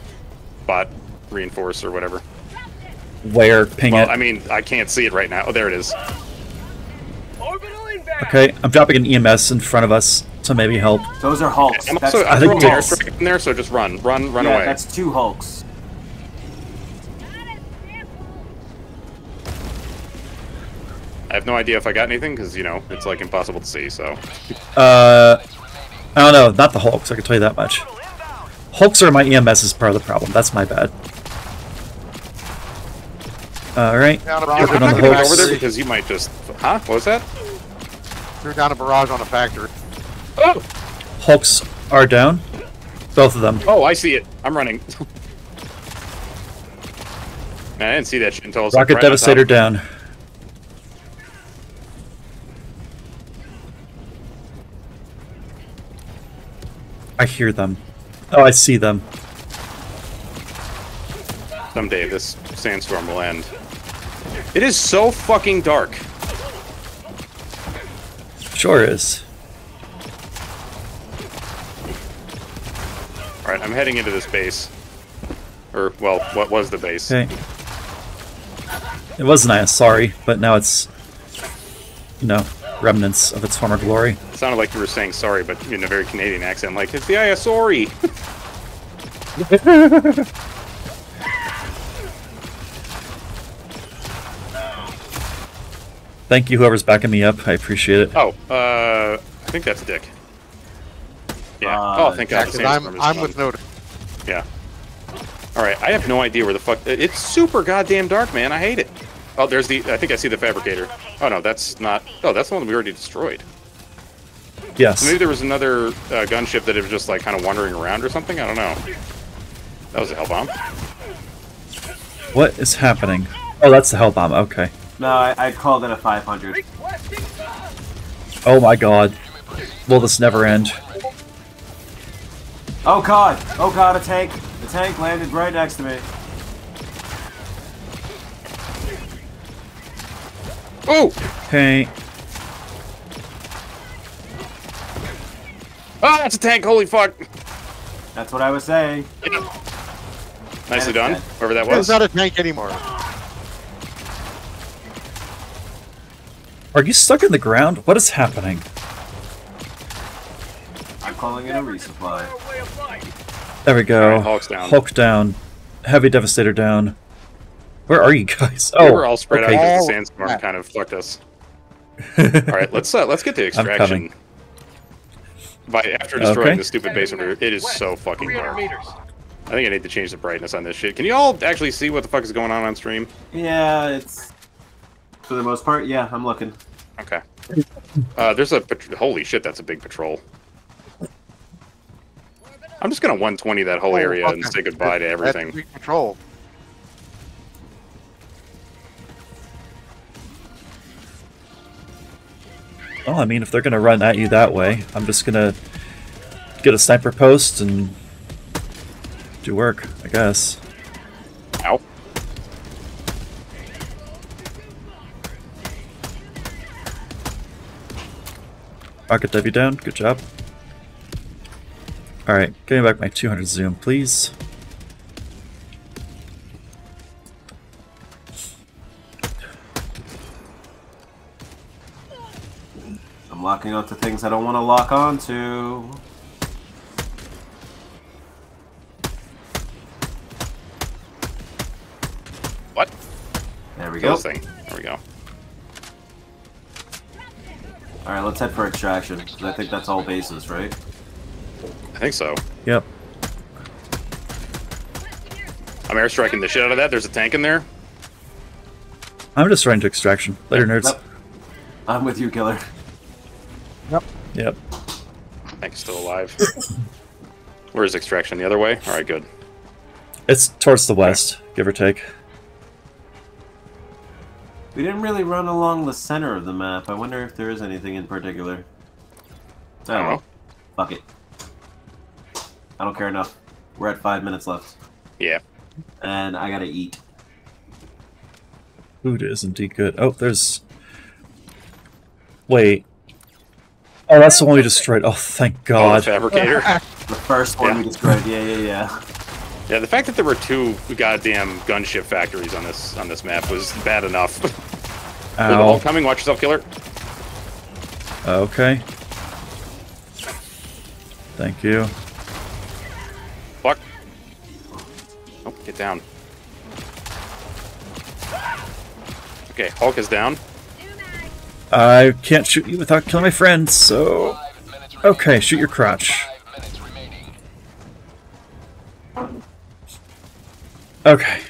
bot reinforce or whatever. Where? Ping Well, it. I mean, I can't see it right now. Oh, there it is. Okay, I'm dropping an EMS in front of us to maybe help. Those are Hulks. I'm also, I I'm think throwing an airstrike in there, so just run, run, run yeah, away. that's two Hulks. I have no idea if I got anything because you know it's like impossible to see. So Uh, I don't know. Not the Hulks. I can tell you that much. Hulks are my EMS is part of the problem. That's my bad. All right. Down a I'm barrage Working not on the gonna go Hulks. over there because you might just. Huh? What was that? Threw down a barrage on a factory. Oh, Hulks are down. Both of them. oh, I see it. I'm running. Man, I didn't see that shit until I was like, Rocket right Devastator top. down. I hear them. Oh, I see them. Someday this sandstorm will end. It is so fucking dark. Sure is. All right, I'm heading into this base. Or well, what was the base? Okay. It was nice, sorry, but now it's, you know, remnants of its former glory. It sounded like you were saying sorry, but in a very Canadian accent, like it's the ISORI. Thank you, whoever's backing me up. I appreciate it. Oh, uh, I think that's Dick. Yeah. Uh, oh, thank God. Yeah, I'm, sandstorm is I'm with Noter. Yeah. All right, I have no idea where the fuck. It's super goddamn dark, man. I hate it. Oh, there's the. I think I see the fabricator. Oh no, that's not. Oh, that's the one we already destroyed. Yes. Maybe there was another uh, gunship that was just like kind of wandering around or something. I don't know. That was a hell bomb. What is happening? Oh, that's the hell bomb. Okay. No, I, I called it a 500. Oh my god. Will this never end? Oh god! Oh god! A tank! The tank landed right next to me. Oh! Okay. Oh, that's a tank. Holy fuck! That's what I was saying. Nicely done. Whoever that was. It's was. not a tank anymore. Are you stuck in the ground? What is happening? I'm calling it a resupply. Way of life. There we go. Alright, Hulk's down. Hulk down. Heavy Devastator down. Where are you guys? Oh, We were all spread okay. out because the sandstorm yeah. kind of fucked us. All right, let's uh, let's get to coming. extraction. By after destroying Okay. the stupid base order, it is so fucking 300 hard. meters. I think I need to change the brightness on this shit. Can you all actually see what the fuck is going on on stream? Yeah, it's for the most part. Yeah, I'm looking. Okay. Uh, there's a holy shit. That's a big patrol. I'm just gonna 120 that whole Oh, area and say goodbye to That's everything. weak Control. Well, I mean, if they're gonna run at you that way, I'm just gonna get a sniper post and do work, I guess. Ow. Rocket W down. Good job. Alright, give me back my 200 zoom, please. I'm locking onto things I don't want to lock onto. What? There we Kill go. thing. There we go. All right, let's head for extraction. 'cause I think that's all bases, right? I think so. Yep. I'm airstriking the shit out of that. There's a tank in there. I'm just running to extraction. Later, nerds. Nope. I'm with you, killer. Yep. Tank's still alive. Where's extraction? The other way? Alright, good. It's towards the west, give or take. We didn't really run along the center of the map. I wonder if there is anything in particular. I don't know. Fuck it. I don't care enough. We're at five minutes left, Yeah. and I gotta eat. Food is indeed good. Oh, there's. Wait. Oh, that's the one we destroyed. Oh, thank Oh, the God. fabricator. The first one Yeah. we destroyed. Yeah, yeah, yeah. yeah, the fact that there were two goddamn gunship factories on this on this map was bad enough. They're Ow. coming. Watch yourself, killer. Okay. Thank you. Fuck. Oh, get down. Okay, Hulk is down. I can't shoot you without killing my friends, so. Okay, shoot your crotch. Okay.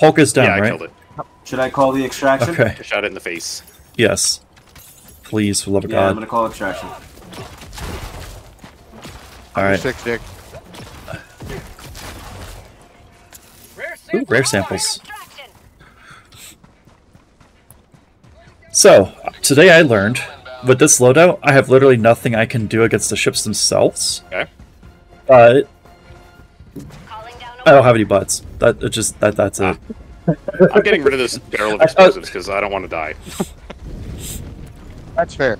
Hulk is down, yeah, I right? killed it. Should I call the extraction? Okay. I shot it in the face. Yes. Please, for the love of Yeah, I'm gonna call extraction. Alright. Six, Dick. Rare Ooh, rare fire. samples. So, today I learned with this loadout, I have literally nothing I can do against the ships themselves. Okay. But I don't have any butts. That it just that that's it. Ah. I'm getting rid of this barrel of explosives because I don't want to die. That's fair.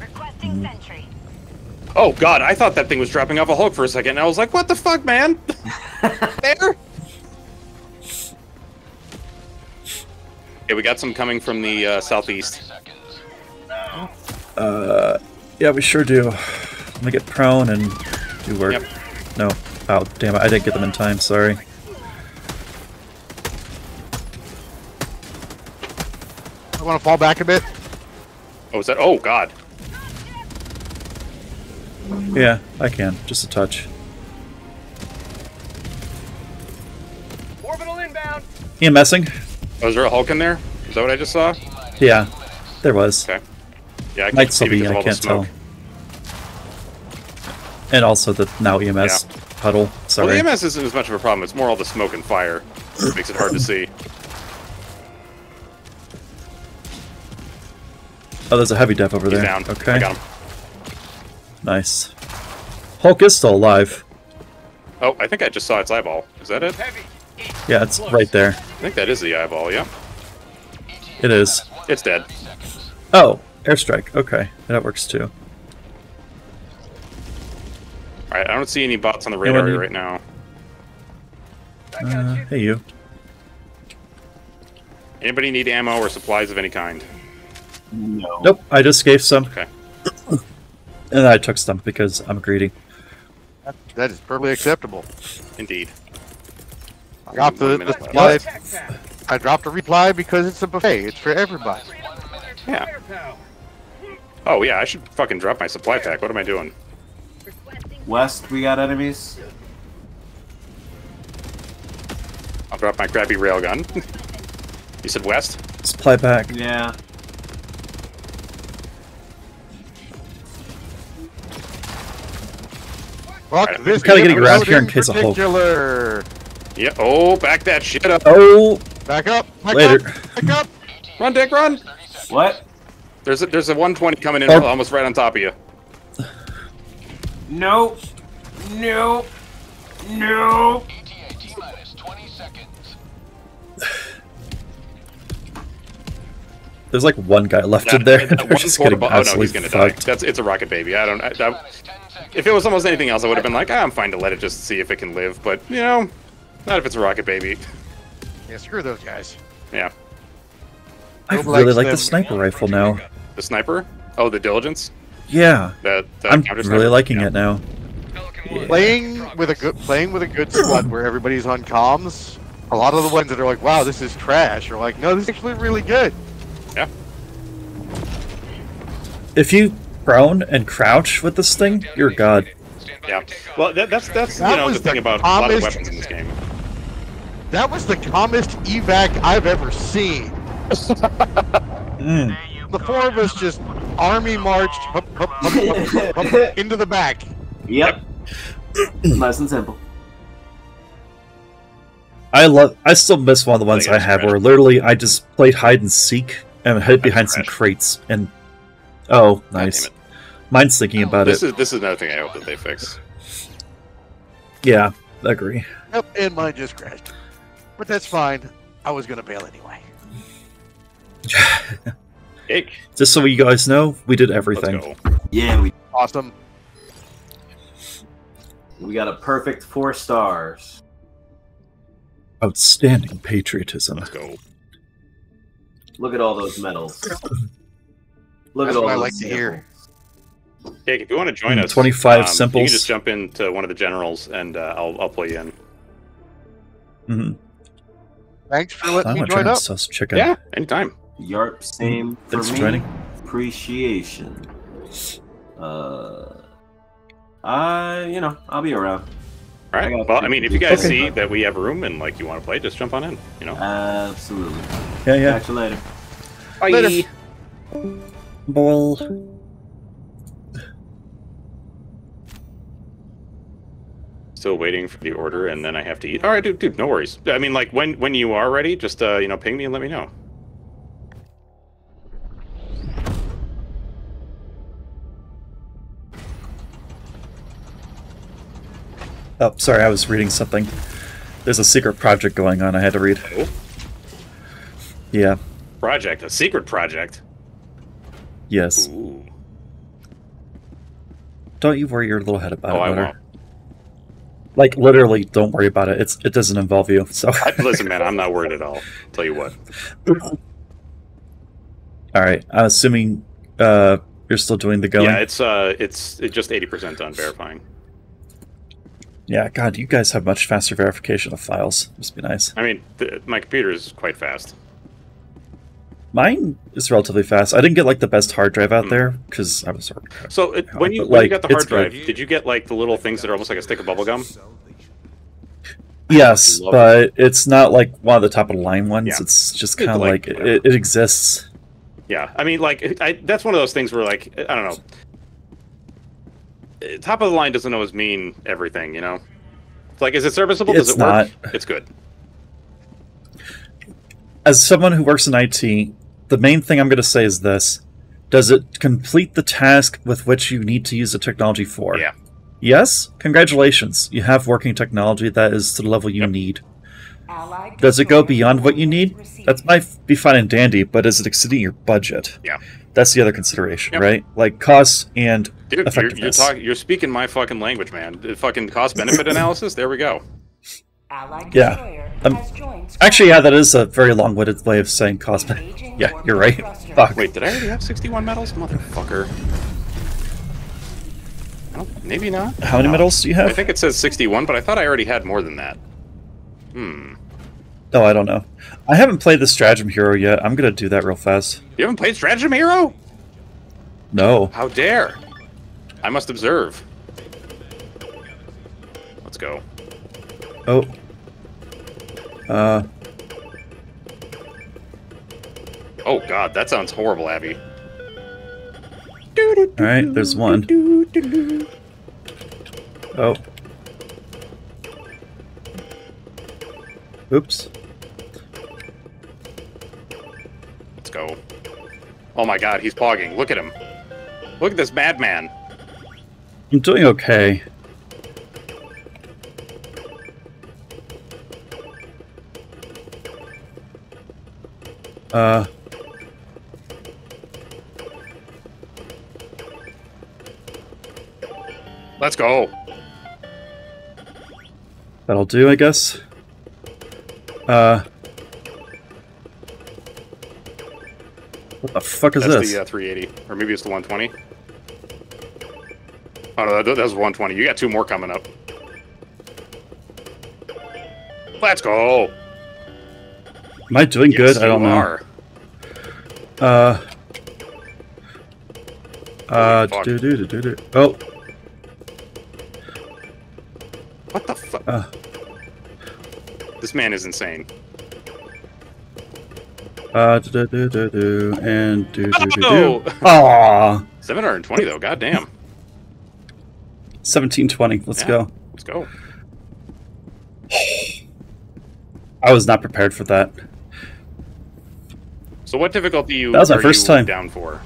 Requesting mm-hmm. sentry. Oh god, I thought that thing was dropping off a Hulk for a second, and I was like, what the fuck, man? there? Okay, we got some coming from the uh, southeast. Uh, yeah, we sure do. I'm gonna get prone and do work. Yep. No. Oh, damn it! I didn't get them in time. Sorry. I want to fall back a bit. Oh, is that? Oh god. Yeah, I can. Just a touch. Orbital inbound. Ian messing? Oh, is there a Hulk in there? Is that what I just saw? Yeah, there was. Okay. Yeah, I Might can't still see be. because of I the can't tell. smoke. And also the now EMS puddle. Well, Sorry. the EMS isn't as much of a problem. It's more all the smoke and fire. It makes it hard to see. Oh, there's a heavy dev over He's there. down. Okay. I got him. Nice. Hulk is still alive. Oh, I think I just saw its eyeball. Is that it? Heavy. Yeah, it's right there. I think that is the eyeball. Yeah, It is. it's dead. Oh, airstrike. Okay, that works too. All right, I don't see any bots on the radar need- right now. Uh, hey, you. Anybody need ammo or supplies of any kind? No. Nope, I just gave some, Okay. and I took some because I'm greedy. That is perfectly acceptable. Indeed. I dropped the, One the minute supply. left. I dropped a reply because it's a buffet. It's for everybody. Yeah. Oh yeah, I should fucking drop my supply pack. What am I doing? West, we got enemies. I'll drop my crappy railgun. you said west? Supply pack. Yeah. Fuck Alright, this. gotta get it around here in case of Hulk. Particular. Yeah. Oh, back that shit up. Oh, Back up. Back Later. up. Back up. Run, Dick, run. What? There's a, there's a 120 coming in Oh. almost right on top of you. No. No. No. T-minus 20 seconds. there's like one guy left in there. that They're one just getting oh no, he's gonna die. That's it's a rocket baby. I don't. I, I, if it was almost anything else, I would have been like, ah, I'm fine to let it just see if it can live. But you know, not if it's a rocket baby. Yeah, screw those guys. Yeah. I Nobody really like them. the sniper rifle now. The sniper. Oh, the diligence. Yeah, That. that I'm counter really liking Yeah. it now. Pelican One, Playing with a good playing with a good squad where everybody's on comms. A lot of the ones that are like, "Wow, this is trash," are like, "No, this is actually really good." Yeah. If you prone and crouch with this thing, you're god. Yeah. Well, that, that's that's That you know the thing about a lot of weapons in this game. That was the calmest evac I've ever seen. Mm. The four of us just army marched hup, hup, hup, hup, hup, hup, into the back. Yep. nice and simple. I love. I still miss one of the ones think I have where literally I just played hide and seek and hid behind some crates and. Oh, nice. damn Mine's thinking about it This it. is this is another thing I hope that they fix. Yeah, I agree. Yep, and mine just crashed. But that's fine. I was gonna bail anyway. Jake, Just so you guys know, we did everything. Yeah, we Awesome. we got a perfect four stars. Outstanding patriotism. Let's go. Look at all those medals. Look That's at all what I those like to hear. samples. Jake, if you want to join Mm, us, 25 um, You can just jump into one of the generals, and uh, I'll I'll play you in. Mm-hmm. Thanks for I letting me want to join try up. out sauce chicken. Yeah, anytime. Yarp, same for Thanks for me. joining. Appreciation. Uh, I you know I'll be around. All right. I Well. I mean, if you guys Okay. see that we have room and like you want to play, just jump on in. You know. Absolutely. Yeah, yeah. Catch you later. Bye. Later. Well, Still waiting for the order, and then I have to eat. All right, dude, dude, no worries. I mean, like when when you are ready, just uh, you know, ping me and let me know. oh, sorry, I was reading something. There's a secret project going on. I had to read. Oh, Yeah. project, a secret project. Yes. Ooh. Don't you worry your little head about Oh, it, I won't. Like literally, don't worry about it. It's it doesn't involve you. So. Listen, man, I'm not worried at all. Tell you what. All right. I'm assuming uh, you're still doing the going. Yeah, it's uh, it's it's just eighty percent done verifying. Yeah, God, you guys have much faster verification of files. Must be nice. I mean, my computer is quite fast. Mine is relatively fast. I didn't get like the best hard drive out Hmm. there because I was. So it, when you But, when you like, got the hard it's good. drive, did you get like the little things that are almost like a stick of bubble gum? Yes, but it's not like one of the top of the line ones. Yeah. It's just kind of like like, it, it exists. Yeah, I mean, like, I, that's one of those things where, like, I don't know. Top of the line doesn't always mean everything, you know. It's like, is it serviceable? Does It's it work? not. It's good. As someone who works in IT, the main thing I'm going to say is this: Does it complete the task with which you need to use the technology for? Yeah. Yes. Congratulations, you have working technology that is to the level you Yep. need. Does it go beyond what you need? That might be fine and dandy, but is it exceeding your budget? Yeah. That's the other consideration, Yep. like Like costs and Dude, you're, you're, effectiveness. talking, you're speaking my fucking language, man. The fucking cost benefit analysis. There we go. Allied Yeah. Um, Actually, yeah, that is a very long-winded way of saying Engaging Yeah, you're right. Fuck. Wait, did I already have 61 medals, motherfucker? Maybe not. How many medals do you have? I think it says 61, but I thought I already had more than that. Hmm. Oh, I don't know. I haven't played the Stratagem Hero yet. I'm gonna do that real fast. You haven't played Stratagem Hero? No. How dare! I must observe. Let's go. Oh. Uh. Oh god, that sounds horrible, Abby. All right. There's one. Oh. Oops. Let's go. Oh my god, he's pogging. Look at him. Look at this madman. I'm doing okay. Uh. Let's go. That'll do, I guess. Uh. What the fuck is That's this? the uh, 380. Or maybe it's the 120. Oh no, that, was 120. You got two more coming up. Let's go. Am I doing Yes, good? I don't know. Uh. Uh. Do do do do do. Oh. What the fuck? Uh. This man is insane. Uh. Do do do do do. And do do do do. Aww. 720 though. Goddamn. 1720. Let's Yeah. go. Let's go. I was not prepared for that. So what difficulty you That was my are first you time. down for?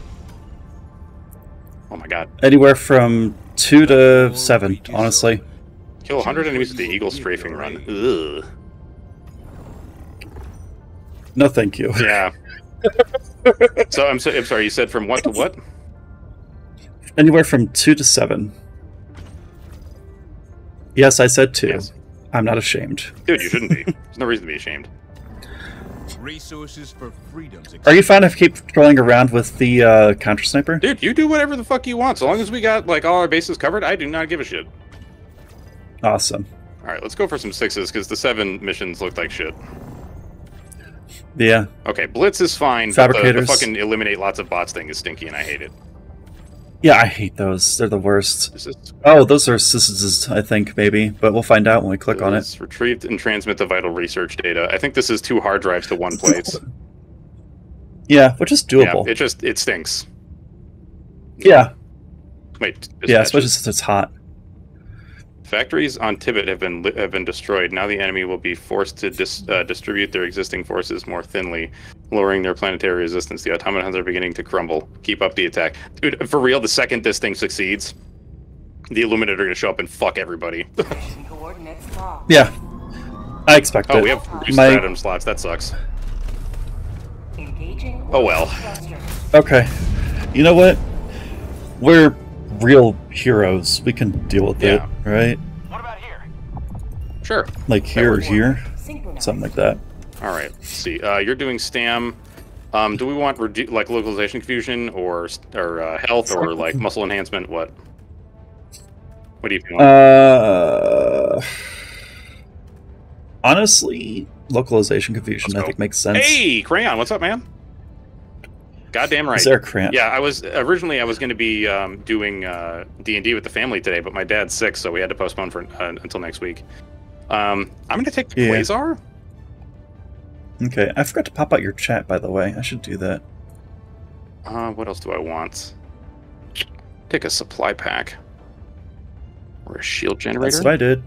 Oh my god. Anywhere from two to seven, honestly. Kill 100 enemies with the Eagle strafing run. Ugh. No, thank you. Yeah. so I'm, so I'm sorry. You said from what to what? Anywhere from two to seven. Yes, I said two. Yes. I'm not ashamed. Dude, you shouldn't be. There's no reason to be ashamed. Resources for freedom's Are you fine if I keep trolling around with the uh, counter sniper? Dude, you do whatever the fuck you want. So long as we got like all our bases covered, I do not give a shit. Awesome. All right, let's go for some sixes because the seven missions looked like shit. Yeah. Okay, Blitz is fine. But the, the fucking eliminate lots of bots thing is stinky, and I hate it. Yeah, I hate those. They're the worst. Oh, those are systems, I think, maybe. But we'll find out when we click on it. Retrieve and transmit the vital research data. I think this is two hard drives to one place. Yeah, which is doable. yeah, it just it stinks. Yeah. Wait, Yeah, especially since it's hot. Factories on Tibit have been have been destroyed. Now the enemy will be forced to dis- uh, distribute their existing forces more thinly, lowering their planetary resistance. The automatons are beginning to crumble. Keep up the attack, dude. For real, the second this thing succeeds, the Illuminati are going to show up and fuck everybody. Mission coordinates locked. Yeah. I expect oh, it. we have three My- stratum slots. That sucks. Engaging Oh well. Okay. You know what? We're real heroes. We can deal with Yeah. it, right? What about here? Sure. Like here or here, something like that. All right. Let's see. Uh, you're doing STAM. Um, do we want redu- like localization confusion or or uh, health or like muscle enhancement? What? What do you feel? Uh, honestly, localization confusion I think makes sense. Hey, Crayon, what's up, man? Goddamn right. Is there a cramp? Yeah, I was originally I was going to be um, doing uh, D and D with the family today, but my dad's sick, so we had to postpone for uh, until next week. Um, I'm going to take the Yeah. Quasar. Okay, I forgot to pop out your chat, by the way. I should do that. Uh, what else do I want? Take a supply pack or a shield generator. That's what I did.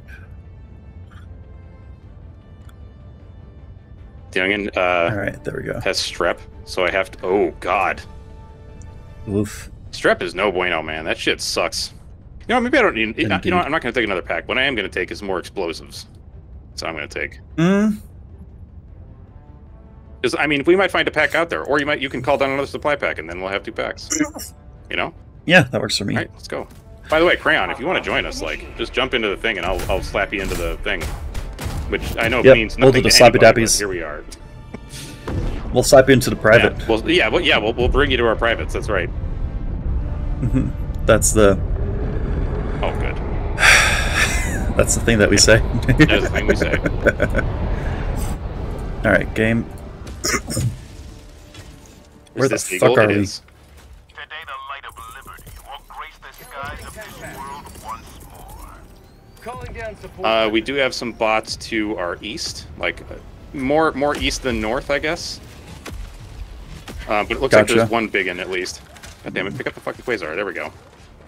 Youngin uh, All right, there we go. has strep, so I have to. Oh God, Oof. strep is no bueno, man. That shit sucks. You know, maybe I don't need. You know, I'm not going to take another pack. What I am going to take is more explosives. That's what I'm going to take. Mm, Because I mean, we might find a pack out there, or you might you can call down another supply pack, and then we'll have two packs. You know? Yeah, that works for me. All right, let's go. By the way, Crayon, if you want to join us, like, just jump into the thing, and I'll I'll slap you into the thing. Which I know Yep, means we'll do the to anybody. Here we are. We'll slap you into the private. Yeah, well, yeah, well, yeah, we'll, we'll bring you to our privates. That's right. Mhm. That's the Oh, good. that's the thing that we say. That's the thing we say. All right, game. Where the fuck legal? are It we? is. Today the light of liberty will grace the skies of this world once more. Calling down support. Uh, we do have some bots to our east, like uh, more more east than north, I guess. Uh, but it looks like there's one big one at least. God damn it! Pick up the fucking quasar. There we go.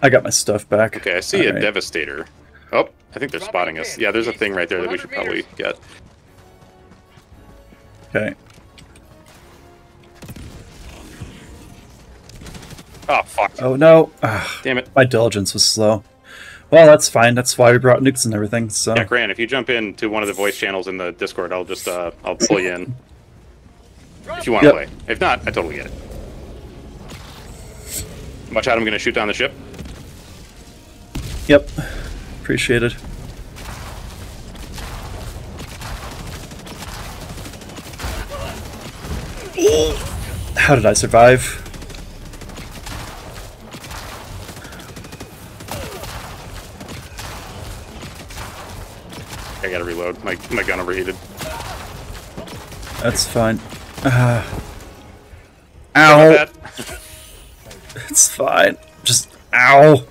I got my stuff back. Okay, I see a Alright. devastator. Oh, I think they're spotting us. Yeah, there's a thing right there that we should probably get. Okay. Oh fuck! Oh no! Ah, Damn it! my diligence was slow. Well, that's fine. That's why we brought nukes and everything. So Yeah, Grant, if you jump into one of the voice channels in the Discord, I'll just uh, I'll pull you in if you want to Yep. play. If not, I totally get it. Watch out! I'm gonna shoot down the ship. Yep. Appreciate it. How did I survive? I gotta reload. My my gun overheated. That's fine. Sorry ow! It's fine. Just ow! You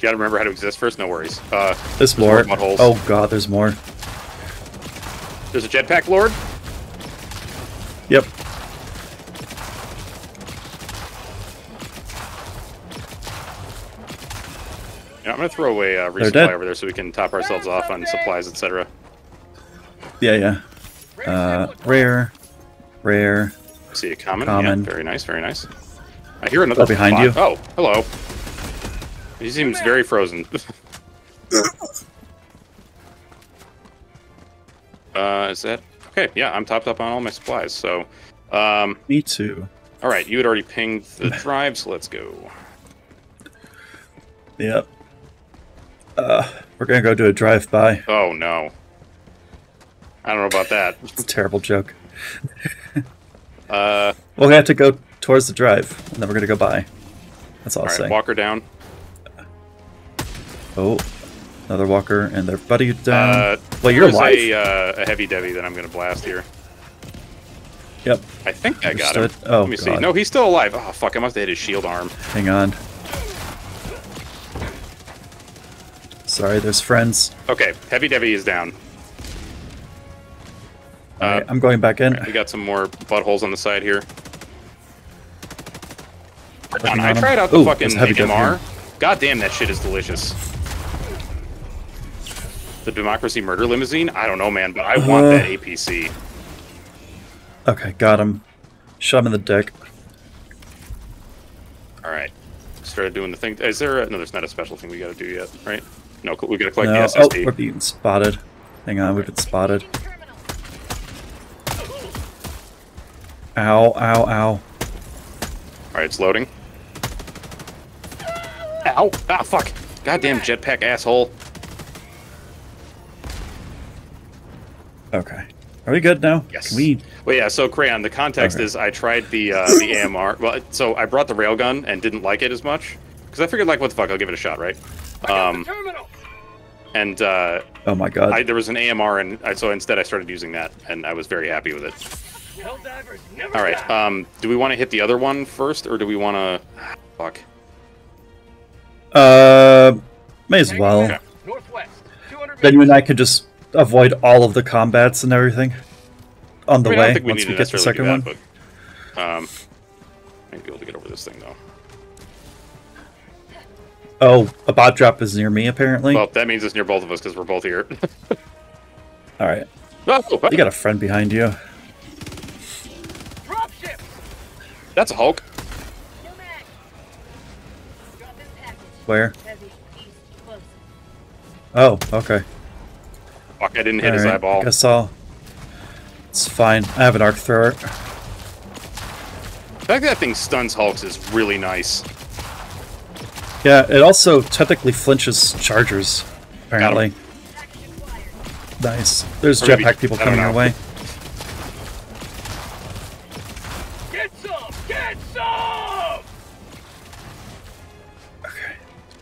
gotta remember how to exist first. No worries. Uh, There's more more. Oh god, there's more. there's a jetpack lord. Yep. Yeah, I'm gonna throw away uh, resupply over there so we can top ourselves off on supplies, etc. Yeah, yeah. Uh, rare, rare. I See a common. Common. Yeah, very nice, very nice. I hear another Oh, behind bot. you. Oh, hello. He seems very frozen. uh, is that okay? Yeah, I'm topped up on all my supplies. So, um, Me too. all right, you had already pinged the drive, so let's go. Yep. Uh, we're gonna go do a drive-by. Oh no. I don't know about that. It's a terrible joke. Uh, We're gonna have to go towards the drive, and then we're gonna go by. That's all all I'll right, say. walker down. Oh, another walker, and their buddy down. Uh, well, you're alive. A, uh, a heavy Devi that I'm gonna blast here. Yep. I think I got him. Oh, Let me see. No, he's still alive. Oh fuck! I must have hit his shield arm. Hang on. Sorry, there's friends. Okay, heavy Devi is down. Alright, I'm going back in. We got some more buttholes on the side here. Working I tried out the Ooh, fucking MR. God damn, that shit is delicious. The Democracy Murder Limousine? I don't know, man, but I want Uh. that APC. Okay, got him. Shot him in the dick. All right, started doing the thing. Is there? A, no, there's not a special thing we got to do yet, right? No, we got to collect No. the Oh, we're being spotted. Hang on, we've been spotted. Ow, ow, ow. All right, it's loading. Ow! Ah, fuck! Goddamn jetpack asshole! Okay. Are we good now? Yes. Can we... Well, yeah. So crayon. The context Okay. is I tried the uh, the AMR. Well, so I brought the railgun and didn't like it as much because I figured like, what the fuck? I'll give it a shot, right? Um, and uh, Oh my god. I, there was an AMR, and I, so instead I started using that, and I was very happy with it. Helldivers never All right. Um, do we want to hit the other one first, or do we want to? Fuck. Uh, may as well. Okay. Then you and I could just avoid all of the combats and everything on the I mean, way don't we once we get the second do one. that, but um, I might be able to get over this thing though. Oh, a bot drop is near me apparently. Well, that means it's near both of us because we're both here. all right, oh, you got a friend behind you. That's a Hulk. Where? Oh, okay. Fuck! I didn't hit his eyeball. Guess I'll. It's fine. I have an arc thrower. The fact that that thing stuns Hulks is really nice. Yeah, it also technically flinches chargers, apparently. Nice. There's jetpack people coming our way.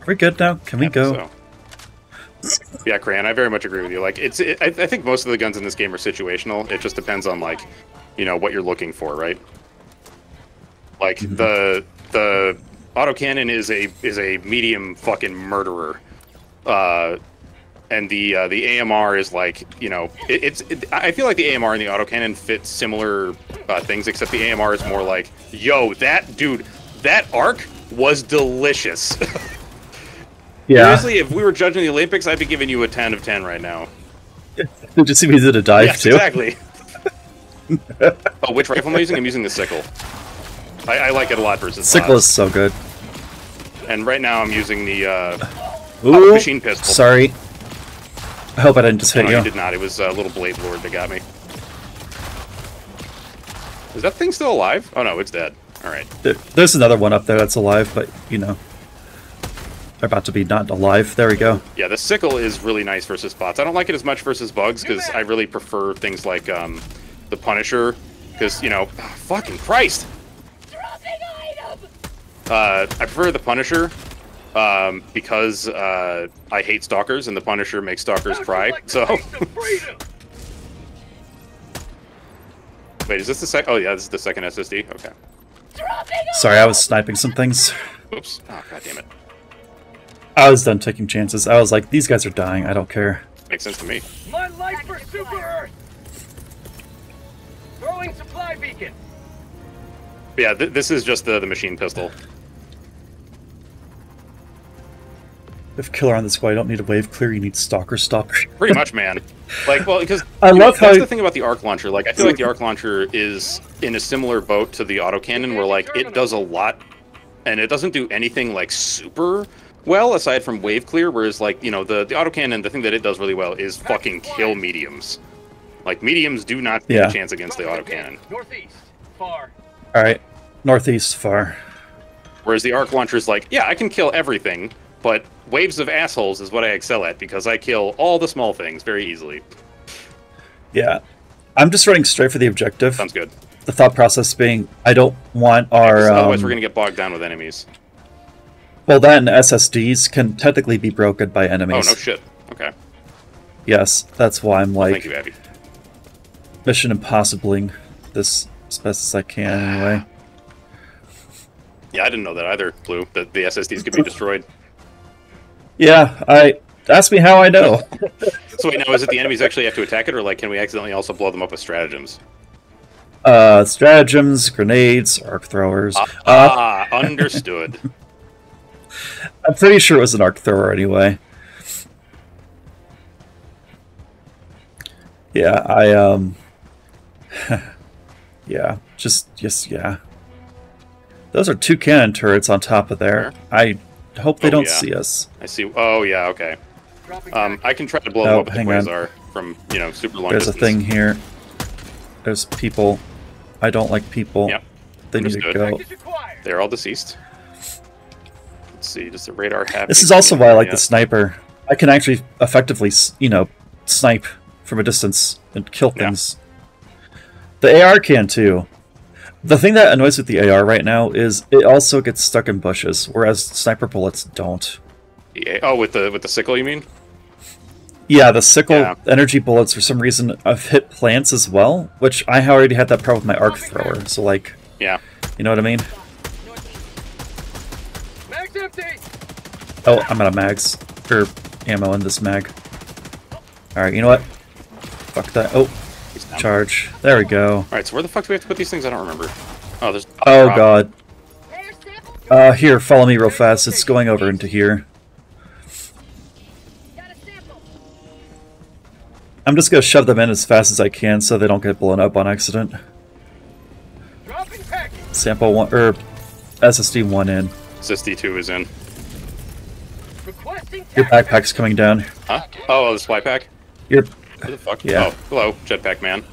Are good now? Can we go? So. Yeah, Crayon, I very much agree with you. Like, it's, it, I, I think most of the guns in this game are situational. It just depends on like, you know, what you're looking for, right? Like the the autocannon is a is a medium fucking murderer, uh, and the uh, the AMR is like, you know, it, it's. It, I feel like the AMR and the autocannon fit similar uh, things, except the AMR is more like, yo, that dude, that arc was delicious. Yeah. Seriously, if we were judging the Olympics, I'd be giving you a 10 of 10 right now. Did you see me did a dive yes, too? exactly. oh, which rifle am I using? I'm using the sickle. I, I like it a lot versus Sickle is so good. And right now I'm using the uh, Ooh, machine pistol. Sorry. I hope I didn't just hit no, you. you did not. It was a uh, little blade lord that got me. Is that thing still alive? Oh no, it's dead. All right. There- There's another one up there that's alive, but you know, they're about to be not alive. There we go. Yeah, the sickle is really nice versus bots. I don't like it as much versus bugs because I really prefer things like um, the Punisher. Because you know, ah, fucking Christ. Uh, I prefer the Punisher um, because uh, I hate stalkers, and the Punisher makes stalkers cry. So, wait, is this the sec? Oh yeah, this is the second SSD. Okay. Sorry, I was sniping some things. Oops. Oh god damn it. I was done taking chances. I was like, these guys are dying. I don't care. Makes sense to me. My life for Super Earth! Throwing supply beacon! But yeah, th- this is just the the machine pistol. If killer on this way, I don't need a wave clear. You need stalker stopper. Pretty much, man. Like, well, because I you know, love how that's I- the thing about the arc launcher. Like, I feel like the arc launcher is in a similar boat to the autocannon, where like it does a lot, and it doesn't do anything like super well aside from wave clear. Whereas, like, you know, the the autocannon, the thing that it does really well is fucking kill mediums. Like, mediums do not stand Yeah. a chance against the autocannon. Northeast. Far. All right, northeast far. Whereas the arc launcher is like, yeah, I can kill everything, but waves of assholes is what I excel at because I kill all the small things very easily. Yeah, I'm just running straight for the objective. Sounds good. The thought process being, I don't want our. Otherwise, um, we're gonna get bogged down with enemies. Well, that and SSDs can technically be broken by enemies. Oh no shit. Okay. Yes, that's why I'm like Thank you, Abby. mission impossibling this as best as I can anyway. Yeah, I didn't know that either, Blue. That the SSDs could be destroyed. Yeah, I ask me how I know. So wait, now is it the enemies actually have to attack it, or like can we accidentally also blow them up with stratagems? uh, stratagems, grenades, arc throwers. Uh, Ah, understood. I'm pretty sure it was an arc thrower anyway. Yeah, I um Yeah, just just yeah. Those are two cannon turrets on top of there. I hope they Oh, don't yeah. see us. I see. Oh yeah, okay. Um, I can try to blow them Oh, up with the hang on. from you know super long There's distance. a thing here. There's people. I don't like people. Yep. They need to go. They're all deceased. See. Does the radar have? This is also why I like yet? the sniper. I can actually effectively, you know, snipe from a distance and kill things. The AR can too. The thing that annoys with the AR right now is it also gets stuck in bushes, whereas sniper bullets don't. Yeah. Oh, with the with the sickle, you mean? Yeah, the sickle Yeah. energy bullets for some reason have hit plants as well, which I already had that problem with my arc thrower. So like, Yeah. you know what I mean? Mag's empty! Oh, I'm out of mags or ammo in this mag. All right, you know what? Fuck that. Oh, charge. There we go. All right. So where the fuck do we have to put these things? I don't remember. Oh, there's. Oh drop. god. Uh, here, follow me real fast. It's going over into here. I'm just gonna shove them in as fast as I can so they don't get blown up on accident. Sample one or SSD one in. SSD two is in. Requesting Your backpack's coming down. Huh? Oh, the supply pack. Your Who the fuck? Yeah. Oh, hello, jetpack man,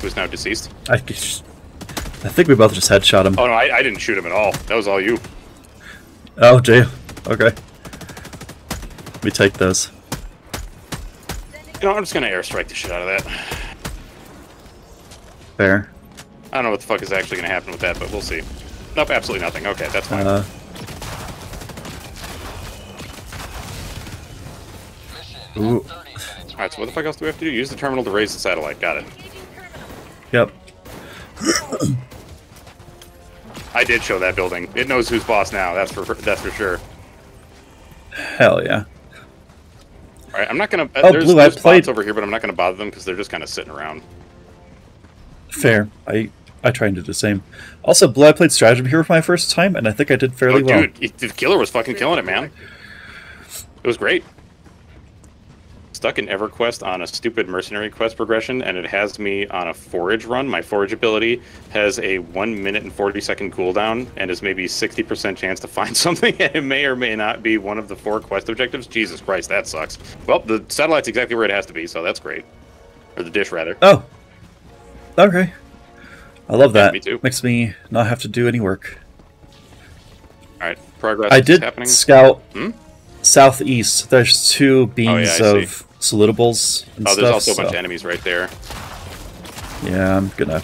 who's now deceased. I, I think we both just headshot him. Oh no, I, I didn't shoot him at all. That was all you. Oh, Jay. Okay. Let me take those. You know, I'm just gonna airstrike the shit out of that. Fair. I don't know what the fuck is actually gonna happen with that, but we'll see. Nope, absolutely nothing. Okay, that's fine. Uh, Alright, so what the fuck else do we have to do? Use the terminal to raise the satellite. Got it. Yep. I did show that building. It knows who's boss now. That's for that's for sure. Hell yeah. All right, I'm not gonna. Oh, there's, Blue, I there's played- bots over here, but I'm not gonna bother them because they're just kind of sitting around. Fair. I I try and do the same. Also, Blue, I played strategy here for my first time, and I think I did fairly oh, well. dude, the killer was fucking killing it, man. It was great. Stuck in EverQuest on a stupid mercenary quest progression, and it has me on a forage run. My forage ability has a one minute and forty second cooldown, and is maybe sixty percent chance to find something, and it may or may not be one of the four quest objectives. Jesus Christ, that sucks. Well, the satellite's exactly where it has to be, so that's great. Or the dish, rather. Oh. Okay. I love Yeah, that. me too. Makes me not have to do any work. All right, progress. I did happening. scout Hmm? southeast. There's two beams I see. of salutables and Oh, stuff. there's also a bunch so- of enemies right there. Yeah, I'm gonna.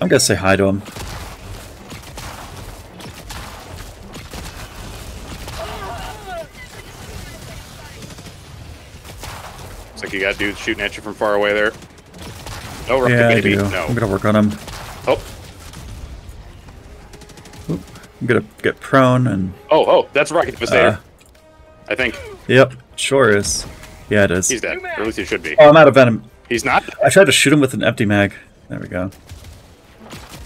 I'm gonna say hi to him. Looks like you got dudes shooting at you from far away there. No, rocket yeah, I do. No. I'm gonna work on him. Oh, Oop. I'm gonna get prone and. oh, oh, that's Rocket Devastator. Uh, I think Yep, sure is. Yeah, it is. he's dead. Or at least he should be. Oh, I'm out of venom. He's not. I tried to shoot him with an empty mag. There we go.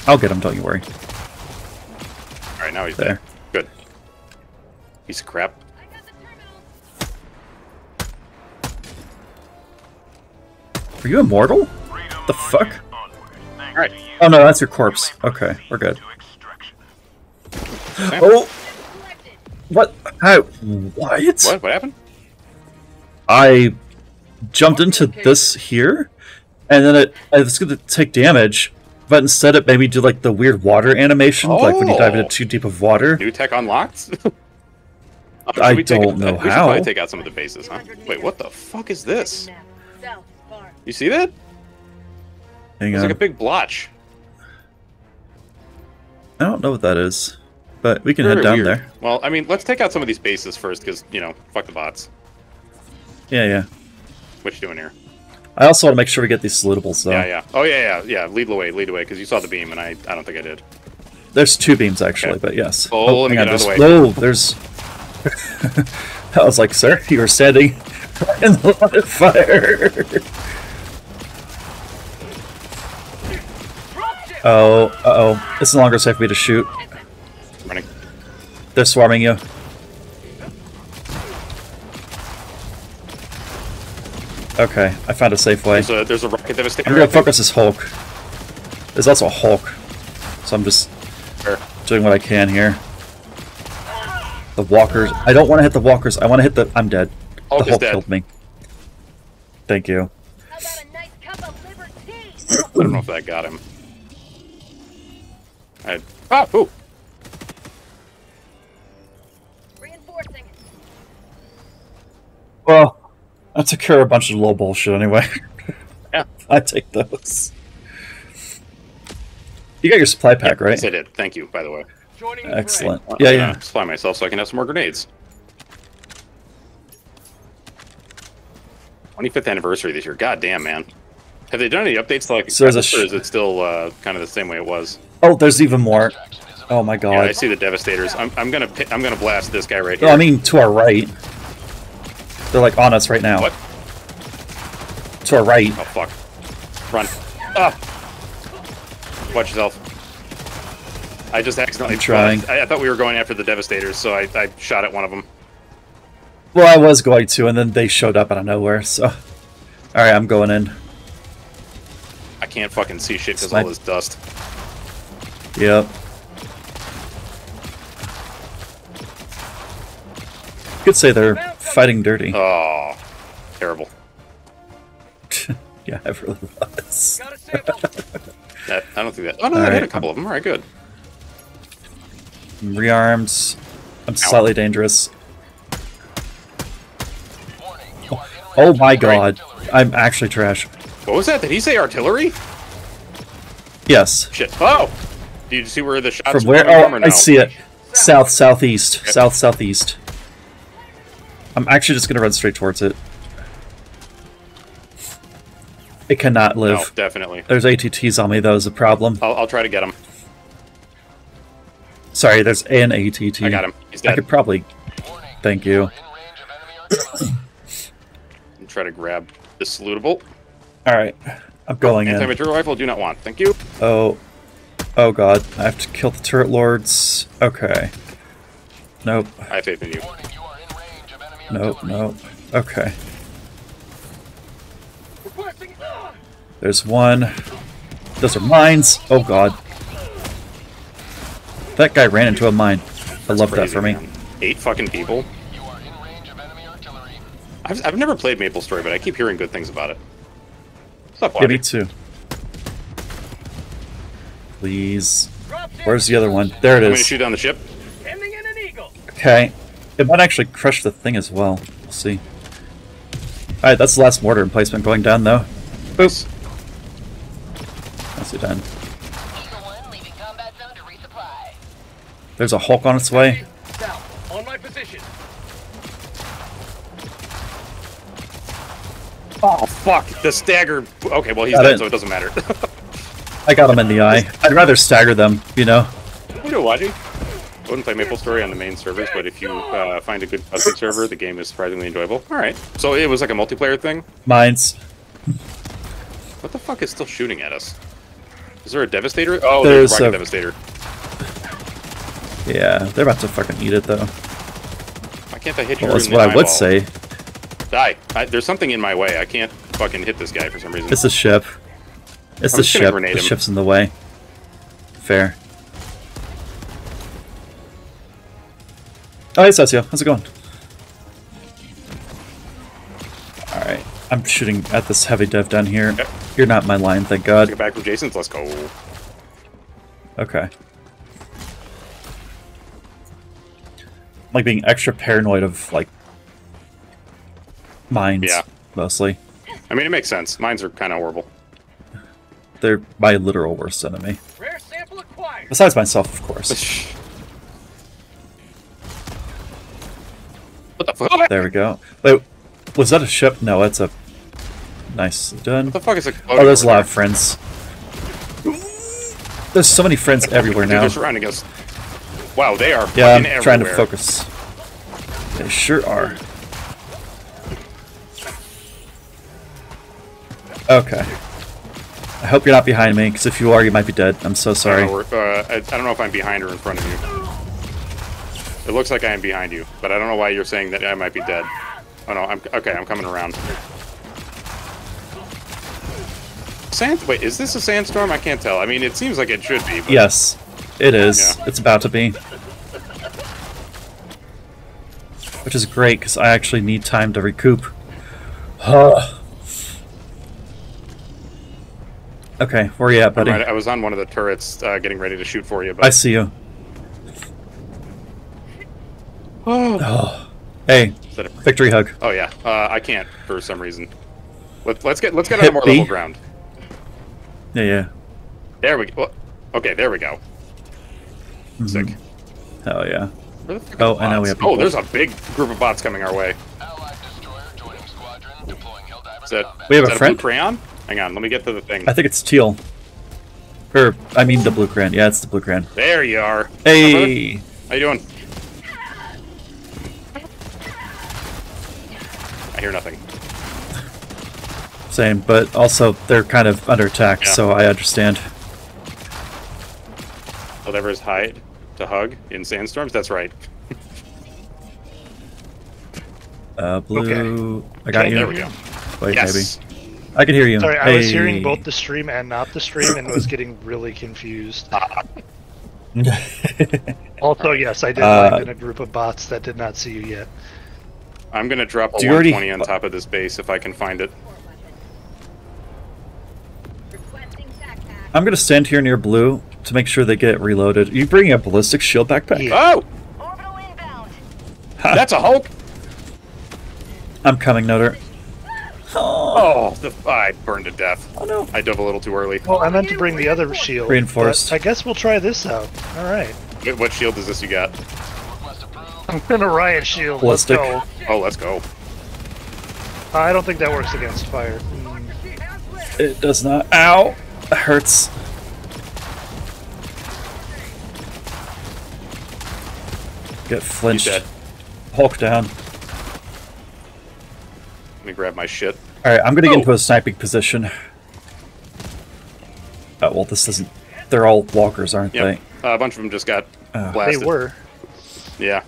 I'll get him. Don't you worry. All right, now he's There. dead. Good. Piece of crap. Are you immortal? The fuck? All right. Oh no, that's your corpse. Okay, we're good. Sam. Oh, what? How? What? What? What happened? I jumped into this here, and then it, I was going to take damage, but instead it made me do like the weird water animation, like when you dive into Oh. too deep of water. New tech unlocked. I don't it- know we should how. probably take out some of the bases, huh? Wait, what the fuck is this? You see that? Hang on. It's on. like a big blotch. I don't know what that is, but we can Very head down weird. there. Well, I mean, let's take out some of these bases first, because you know, fuck the bots. Yeah, yeah. What you doing here? I also want to make sure we get these salutables though. Yeah, yeah. Oh, yeah, yeah, yeah. Lead the way, lead the way, because you saw the beam, and I, I don't think I did. There's two beams actually, Okay. but yes. Oh, let me hang get on, out of the there's- Whoa, there's. I was like, sir, you were standing in the line of fire. oh, uh oh. It's no longer safe for me to shoot. Running. They're swarming you. Okay, I found a safe way. There's a, there's a rocket devastator. I'm gonna focus this Hulk. There's also a Hulk, so I'm just Sure. doing what I can here. The walkers. I don't want to hit the walkers. I want to hit the. I'm dead. Hulk the Hulk dead. killed me. Thank you. I don't know if that got him. I, ah, ooh. Well, I took care of a bunch of low bullshit anyway. Yeah. I take those. You got your supply pack, right? Yes, I did. Thank you, by the way. Joining Excellent. Uh, Yeah, yeah. gonna Supply myself so I can have some more grenades. 25th anniversary this year. God damn, man. Have they done any updates to like So there's a Express, or is it still uh, kind of the same way it was? Oh, there's even more. Oh my Yeah, I see the Devastators. I'm, I'm gonna I'm gonna blast this guy right here. No, I mean to our right. They're like on us right now. What? To our right. Oh fuck! Run! Ah! Watch yourself. I just accidentally I'm trying. I, I thought we were going after the Devastators, so I, I shot at one of them. Well, I was going to, and then they showed up out of nowhere. So, all right, I'm going in. I can't fucking see shit because all this dust. Yep. Could say they're fighting dirty. Oh, terrible. yeah, I really was. Got a sample. That I don't think that. Oh no, that hit a couple of them. All right, good. I'm rearmed. I'm slightly dangerous. Oh my god. I'm actually trash. What was that? Did he say artillery? Yes. Shit. Oh, did you see where the shots From where? coming Oh, from or no? I see it. South, southeast. South, southeast. I'm actually just gonna run straight towards it. It cannot live. No, definitely. There's ATTs on me, though, is a problem. I'll, I'll try to get him. Sorry, there's an ATT. I got him. He's I could probably. Thank you. And try to grab the salutable. Alright. I'm going in. Anti-material rifle, do not want. Thank you. Oh. Oh god. I have to kill the turret lords. Okay. Nope. I have faith in you. Nope. Nope. Okay. There's one. Those are mines. Oh god. That guy ran into a mine. I love that for me. man. Eight fucking people. I've, I've never played MapleStory, but I keep hearing good things about it. What's up, Yeah, me Waddy? too. Please. Where's the other one? There it is. I'm gonna shoot down the ship. Sending in an eagle. Okay. It might actually crush the thing as well. We'll see. Alright, that's the last mortar emplacement going down, though. Oops. Nicely done. There's a Hulk on its way. South. On my position. Oh fuck! The stagger. Okay, well he's Got dead, it. so it doesn't matter. I got him in the eye. I'd rather stagger them, you know? you know, Waddy. I wouldn't play MapleStory on the main servers, but if you uh, find a good custom server, the game is surprisingly enjoyable. All right. So it was like a multiplayer thing. Mines. What the fuck is still shooting at us? Is there a Devastator? Oh, there's, There's a a- Devastator. Yeah, they're about to fucking eat it, though. Why can't I hit you? Well, that's what I would eyeball? say. Die. I, there's something in my way. I can't fucking hit this guy for some reason. It's the ship. It's I'm the ship. The him. ship's in the way. Fair. Oh, hey, Sessio. How's it going? Alright. I'm shooting at this heavy dev down here. Yep. You're not my line, thank God. Get back from Jason's. Let's go. Okay. Like being extra paranoid of, like, mines, Yeah. mostly. I mean, it makes sense. Mines are kind of horrible. They're my literal worst enemy. Rare sample acquired. Besides myself, of course. What the fuck? There we go. Wait, was that a ship? No, it's a. Nice done. What the fuck is it? Oh, there's a lot of friends. There's so many friends everywhere now. They're surrounding us. Wow, they are Yeah, I'm trying to focus. They sure are. Okay. I hope you're not behind me, because if you are, you might be dead. I'm so I sorry. don't, know uh, I, I don't know if I'm behind or in front of you. It looks like I am behind you, but I don't know why you're saying that I might be dead. Oh no, I'm okay. I'm coming around. Sand? Wait, is this a sandstorm? I can't tell. I mean, it seems like it should be. But Yes, it is. Yeah. It's about to be. Which is great, because I actually need time to recoup. okay, where are you at, buddy? right- I was on one of the turrets, uh, getting ready to shoot for you. But I see you. Oh. Hey, Is a- victory hug. Oh yeah, uh, I can't for some reason. Let, let's get let's get on Hit a more B. level ground. Yeah, yeah. There we go. Okay, there we go. Sick. Hell yeah. Where the Oh, the I know we bots? have Oh, there's a big group of bots coming our way. Is that, We have is a that friend? blue crayon? Hang on, let me get to the thing. I think it's teal. Or, I mean the blue crayon. Yeah, it's the blue crayon. There you are. Hey! How you doing? Hear nothing. Same, but also they're kind of under attack, Yeah. so I understand. Whatever's hide to hug in sandstorms. That's right. Uh, blue. Okay. I got you. There we go. Wait, Yes. maybe. I can hear you. Sorry, I was hearing both the stream and not the stream and was getting really confused. Also, yes, I did Uh, in a group of bots that did not see you yet. I'm gonna drop a Do you already- 120 on top of this base if I can find it. I'm gonna stand here near blue to make sure they get reloaded. Are you bringing a ballistic shield backpack? Oh! That's a Hulk! I'm coming, Noter. Oh, oh, the, I burned to death. Oh no. I dove a little too early. Well, I meant to bring the other shield. Reinforced. I guess we'll try this out. All right. What shield is this you got? I'm in a riot shield. Ballistic. Let's go. Oh, let's go. I don't think that works against fire. Hmm. It does not. Ow! That hurts. Get flinched. dead. Hulk down. Let me grab my shit. Alright, I'm gonna Oh. get into a sniping position. Oh, well, this isn't. They're all walkers, aren't Yep. Uh, a bunch of them just got Oh. blasted. They were. Yeah.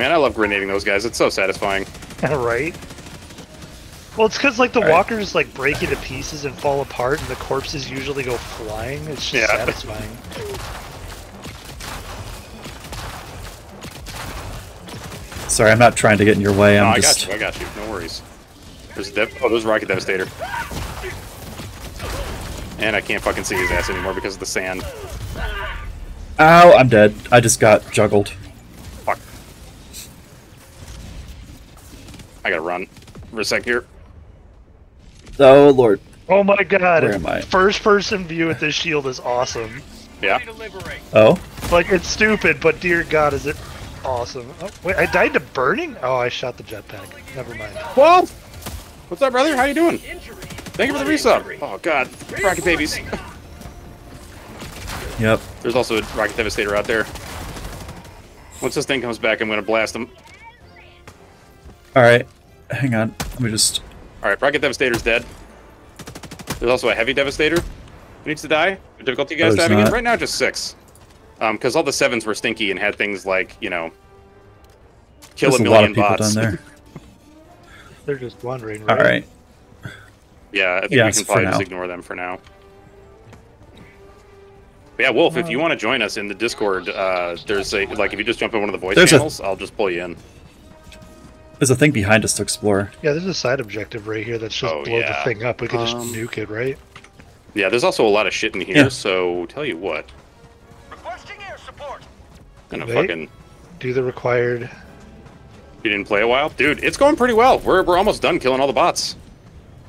Man, I love grenading those guys. It's so satisfying. right? Well, it's because like the Alright. walkers like break into pieces and fall apart, and the corpses usually go flying. It's just Yeah. satisfying. Sorry, I'm not trying to get in your way. I'm I just. got you. I got you. No worries. There's a dev- oh, there's Rocket Devastator. And I can't fucking see his ass anymore because of the sand. Ow! I'm dead. I just got juggled. I gotta run for a sec here. Oh lord. Oh my god! Where am I? First person view with this shield is awesome. Yeah. Oh. Like it's stupid, but dear god, is it awesome? Oh, wait, I died to burning? Oh, I shot the jetpack. Never mind. Whoa! What's up, brother? How you doing? Thank you for the resub. Oh god, rocket babies. Yep. There's also a rocket devastator out there. Once this thing comes back, I'm gonna blast him. Alright. Hang on. Let me just. All right, rocket devastator's dead. There's also a heavy devastator who needs to die. What difficulty you guys Oh, there's having it right now? Just six. Um, because all the sevens were stinky and had things like you know, kill There's a a lot million of people bots. down there. They're just wandering, right? Alright. yeah, I think Yes, we can for probably just now. ignore them for now. But yeah, Wolf, if you want to join us in the Discord, uh, there's a like if you just jump in one of the voice There's a- channels, I'll just pull you in. There's a thing behind us to explore. Yeah, there's a side objective right here that's just Oh, blow yeah. the thing up. We could just Um, nuke it, right? Yeah, there's also a lot of shit in here. Yeah. So tell you what, Requesting air support. gonna Wait. fucking. Do the required. You didn't play a while, dude. It's going pretty well. We're we're almost done killing all the bots.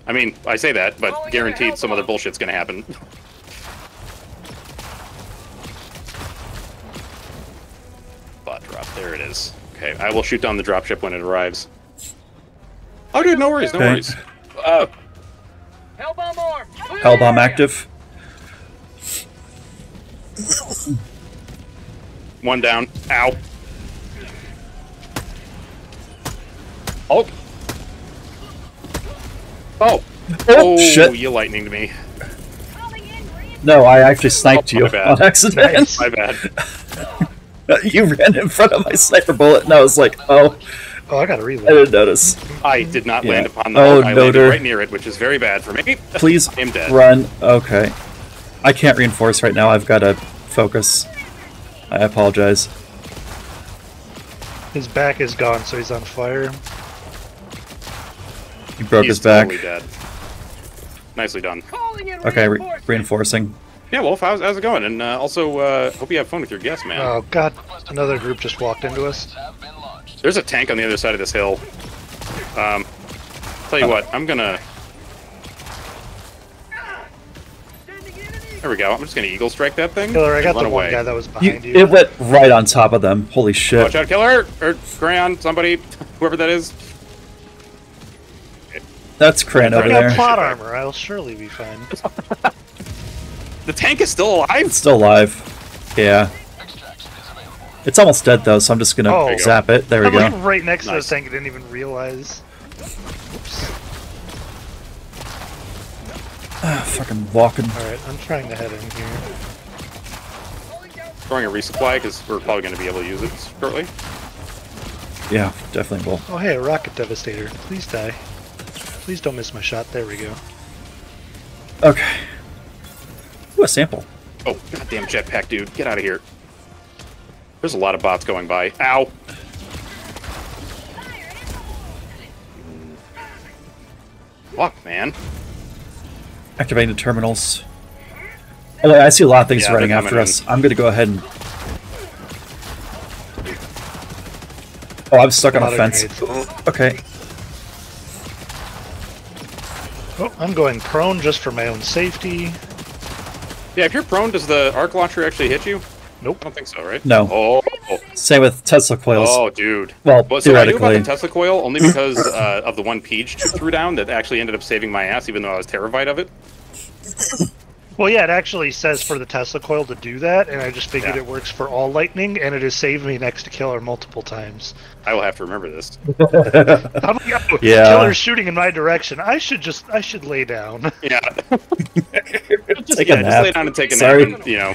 I mean, I say that, but guaranteed some other bullshit's gonna happen. Bot drop. There it is. Okay, I will shoot down the dropship when it arrives. Oh, dude, no worries, no Okay. worries. Uh, Hellbomb arm. Hellbomb active. one down. Ow. Oh. Oh. Oh, shit. you lightninged me. No, I actually sniped Oh, you my bad. on accident. My bad. you ran in front of my sniper bullet, and I was like, oh, Oh, I gotta I reload. didn't notice. I did not Yeah. land upon the Oh, I landed noter. right near it, which is very bad for me. Please I'm dead. run. Okay. I can't reinforce right now. I've got to focus. I apologize. His back is gone, so he's on fire. He broke He's his back. totally dead. Nicely done. Okay, re- reinforcing. Yeah, Wolf, how's, how's it going? And uh, also, uh, hope you have fun with your guests, man. Oh god, another group just walked into us. There's a tank on the other side of this hill. Um, tell you what, I'm gonna. There we go. I'm just gonna eagle strike that thing. Killer, I got run the one away. guy that was behind you. it went right on top of them. Holy shit. Watch out, killer! Or Crayon, somebody, whoever that is. That's Cran I over I got plot armor. I'll surely be fine. The tank is still alive. It's still alive. Yeah. It's almost dead though, so I'm just gonna Oh. There you go. zap it. There we I'm go. like right next Nice. to the tank. I didn't even realize. Ah, fucking walking. All right, I'm trying to head in here. Throwing a resupply because we're probably gonna be able to use it shortly. Yeah, definitely will. Oh hey, a rocket devastator. Please die. Please don't miss my shot. There we go. Okay. Ooh, a sample. Oh, goddamn jetpack, dude! Get out of here. There's a lot of bots going by. Ow! Fuck, man. Activating the terminals. Oh, I see a lot of things Yeah, running they're after coming us. I'm gonna go ahead and. Oh, I'm stuck on a fence. Oh. Okay. Oh, I'm going prone just for my own safety. Yeah, if you're prone, does the arc launcher actually hit you? Nope. I don't think so, right? No. Oh. Same with Tesla coils. Oh, dude. Well, Well, so I knew about theoretically. the Tesla coil only because uh, of the one Peach threw down that actually ended up saving my ass, even though I was terrified of it. Well, yeah, it actually says for the Tesla coil to do that, and I just figured Yeah. it works for all lightning, and it has saved me next to killer multiple times. I will have to remember this. I'm like, oh, Yeah. killer's shooting in my direction. I should just, I should lay down. Yeah. just, Take yeah, a just lay down and take a Sorry. nap. And, you know.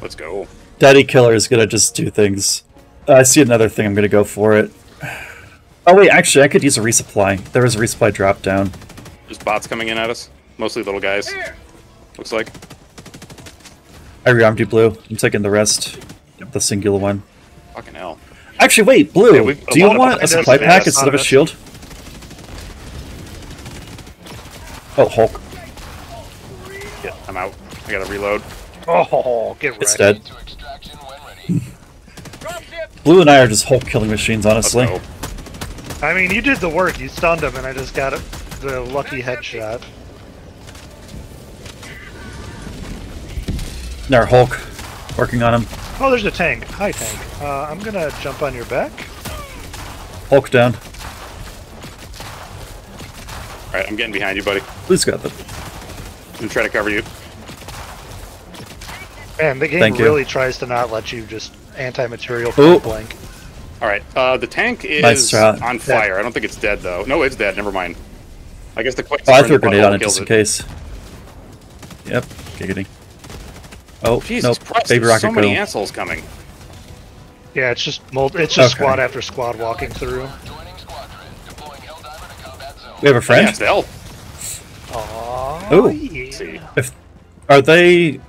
Let's go. Daddy Killer is gonna just do things. Uh, I see another thing. I'm gonna go for it. Oh wait, actually, I could use a resupply. There is a resupply drop down. There's bots coming in at us. Mostly little guys. Looks like. I rearmed you, Blue. I'm taking the rest. The singular one. Fucking hell. Actually, wait, Blue. Yeah, do you a lot of want a supply pack a instead of of a shield? Oh, Hulk. Yeah, I'm out. I gotta reload. Oh, get ready. It's dead. Blue and I are just Hulk killing machines, honestly. I mean, you did the work. You stunned him, and I just got it, the lucky headshot. Our Hulk working on him. Oh, there's a tank. Hi, tank. Uh, I'm gonna jump on your back. Hulk down. Alright, I'm getting behind you, buddy. Blue's got the. I'm gonna try to cover you. Man, the game Thank you. really tries to not let you just anti-material Ooh. point blank. Alright, uh, the tank is Nice on fire. I don't think it's dead, though. No, it's dead. Never mind. I guess the quick Oh, I threw a grenade on it just in case. Yep, giggity. Oh, Jesus nope. Christ, Baby there's rocket so many go. assholes coming. Yeah, it's just mul- it's just Okay. squad after squad walking through. We have a friend. Yeah, it's the elf. Oh, See. if are they?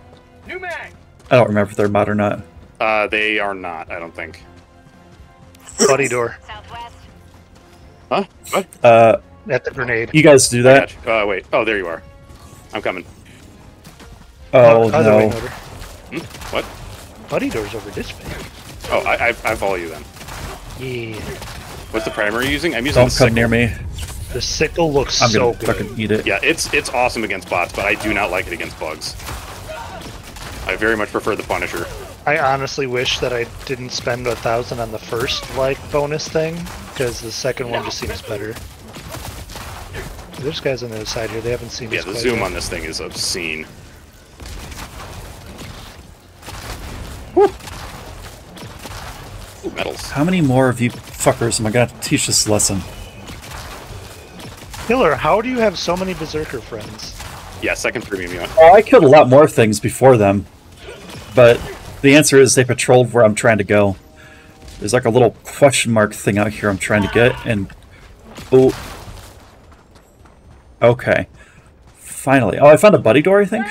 I don't remember if they're mod or not. Uh, they are not, I don't think. Buddy door Huh? What? Uh, at the grenade. you guys do that? I. Uh, wait. Oh, there you are. I'm coming. Oh Other way, no! Noter. Hmm? What? Buddy door's over this way. Oh, I, I, I follow you then. Yeah. What's the primer you're using? I'm using Don't the come sickle. near me. The sickle looks I'm so gonna good. fucking eat it. Yeah, it's it's awesome against bots, but I do not like it against bugs. I very much prefer the Punisher. I honestly wish that I didn't spend a thousand on the first like bonus thing because the second one just seems better. There's guys on the other side here. They haven't seen Yeah, us the quite zoom yet. on this thing is obscene. Ooh, medals. How many more of you fuckers am I gonna have teach this lesson? Killer, how do you have so many berserker friends? Yeah, second premium you. Oh, I killed a lot more things before them, but the answer is they patrolled where I'm trying to go. There's like a little question mark thing out here I'm trying to get, and oh, okay, finally. Oh, I found a buddy door. I think.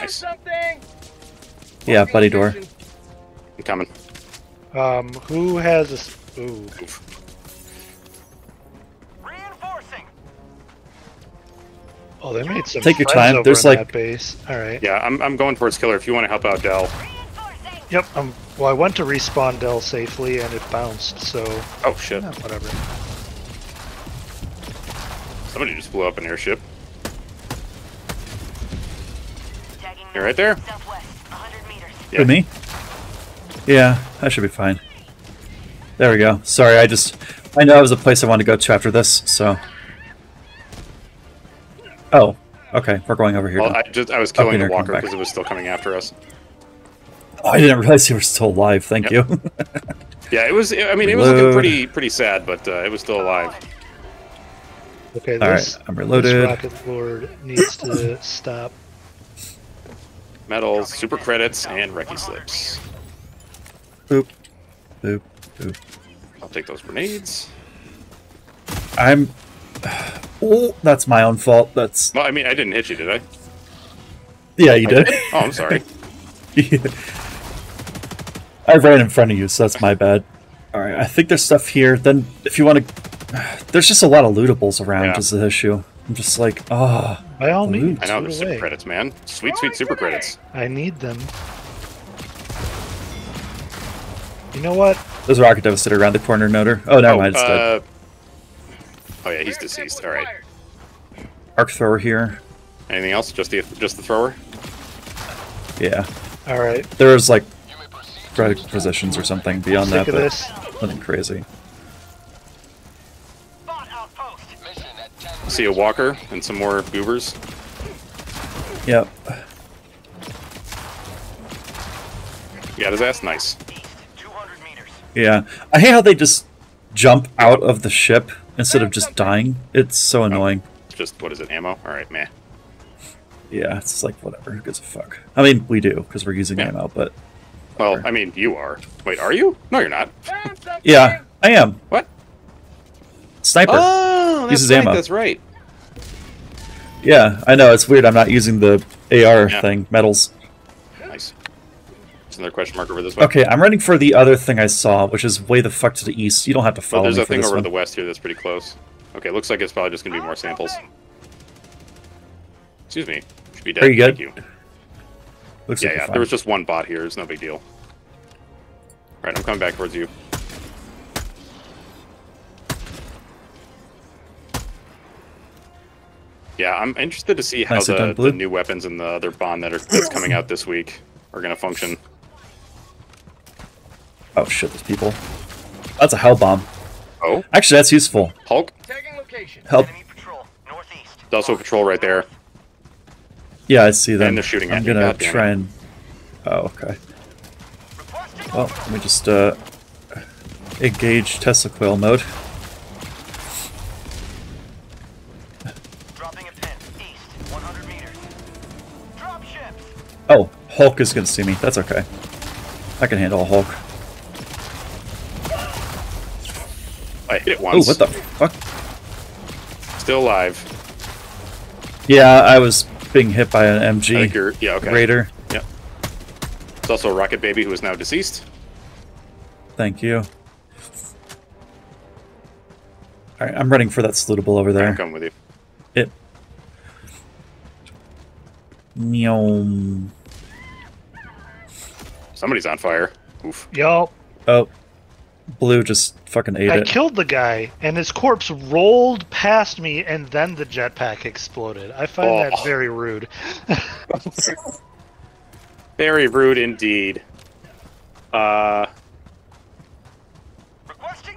Yeah, buddy door. I'm coming. Um, who has a s- ooh? Oh, they made some. Take your time, there's like- that base. All right. Yeah, I'm, I'm going towards killer. If you want to help out Dell. Yep. Um. Well, I went to respawn Dell safely and it bounced. So. Oh shit! eh, whatever. Somebody just blew up an airship. You're right there. Yeah. With me? Yeah, that should be fine. There we go. Sorry, I just I know it was a place I wanted to go to after this, so. Oh, okay. We're going over here. Well. I just I was killing the walker because it was still coming after us. Oh, I didn't realize you were still alive. Thank Yep. you. Yeah, it was. I mean, it was looking pretty pretty sad, but uh, it was still alive. Okay. All right, This, I'm reloaded. This rocket lord needs to stop. Medals, super credits, and recce slips. Boop, boop, boop. I'll take those grenades. I'm. Oh, that's my own fault. That's Well, I mean, I didn't hit you, did I? yeah, you I did. Oh, I'm sorry. I ran in front of you, so that's my bad. All right, I think there's stuff here. Then, if you want to, there's just a lot of lootables around. Yeah. Is the issue? I'm just like, ah. By all means. I know put there's away. super credits, man. Sweet, sweet super credits. I need them. You know what? There's a rocket devastator around the corner, Noter. Oh, never mind, it's dead. uh, oh yeah, he's deceased. All right. Arc thrower here. Anything else? Just the just the thrower. Yeah. All right. There was like dreaded positions or something beyond that, of but this. nothing crazy. See a walker and some more goobers. Yep. Yeah, his ass. Nice. Yeah. I hate how they just jump out of the ship instead of just dying. It's so oh. annoying. Just what is it? Ammo. All right, man. Yeah, it's like whatever. Who gives a fuck? I mean, we do because we're using Yeah. ammo, but Well, I mean, you are. Wait, are you? No, you're not. yeah, I am. What? Sniper. Oh, that's Uses right. ammo. That's right. Yeah, I know. It's weird. I'm not using the AR Yeah. thing, metals. Nice. There's another question mark over this way. Okay, I'm running for the other thing I saw, which is way the fuck to the east. You don't have to Oh, follow there's a thing over one. to the west here that's pretty close. Okay, looks like it's probably just gonna be more samples. Excuse me. Should be dead. Are you good? Thank you. Looks yeah, like yeah. There was just one bot here. It's no big deal. Right, I'm coming back towards you. Yeah, I'm interested to see how Nicely the, the new weapons and the other bond that are that's coming out this week are gonna function. Oh shit, there's people. That's a hell bomb. Oh, Actually, that's useful. Hulk. Tagging location. Help. There's also a patrol right there. Yeah, I see them. And they're shooting I'm at gonna goddammit. try and. Oh, okay. Well, let me just uh engage Tesla coil mode. Oh, Hulk is gonna see me. That's okay. I can handle a Hulk. I hit it once. Oh, once. what the fuck? Still alive. Yeah, I was being hit by an I MG think you're. Yeah, okay. Raider. Yep. It's also a Rocket Baby who is now deceased. Thank you. Alright, I'm running for that salutable over there. I'm there. coming with you. It. Meow. Somebody's on fire. Oof. Yo, Oh, blue just fucking ate I it. killed the guy, and his corpse rolled past me, and then the jetpack exploded. I find Oh. that very rude. Very rude indeed. Uh.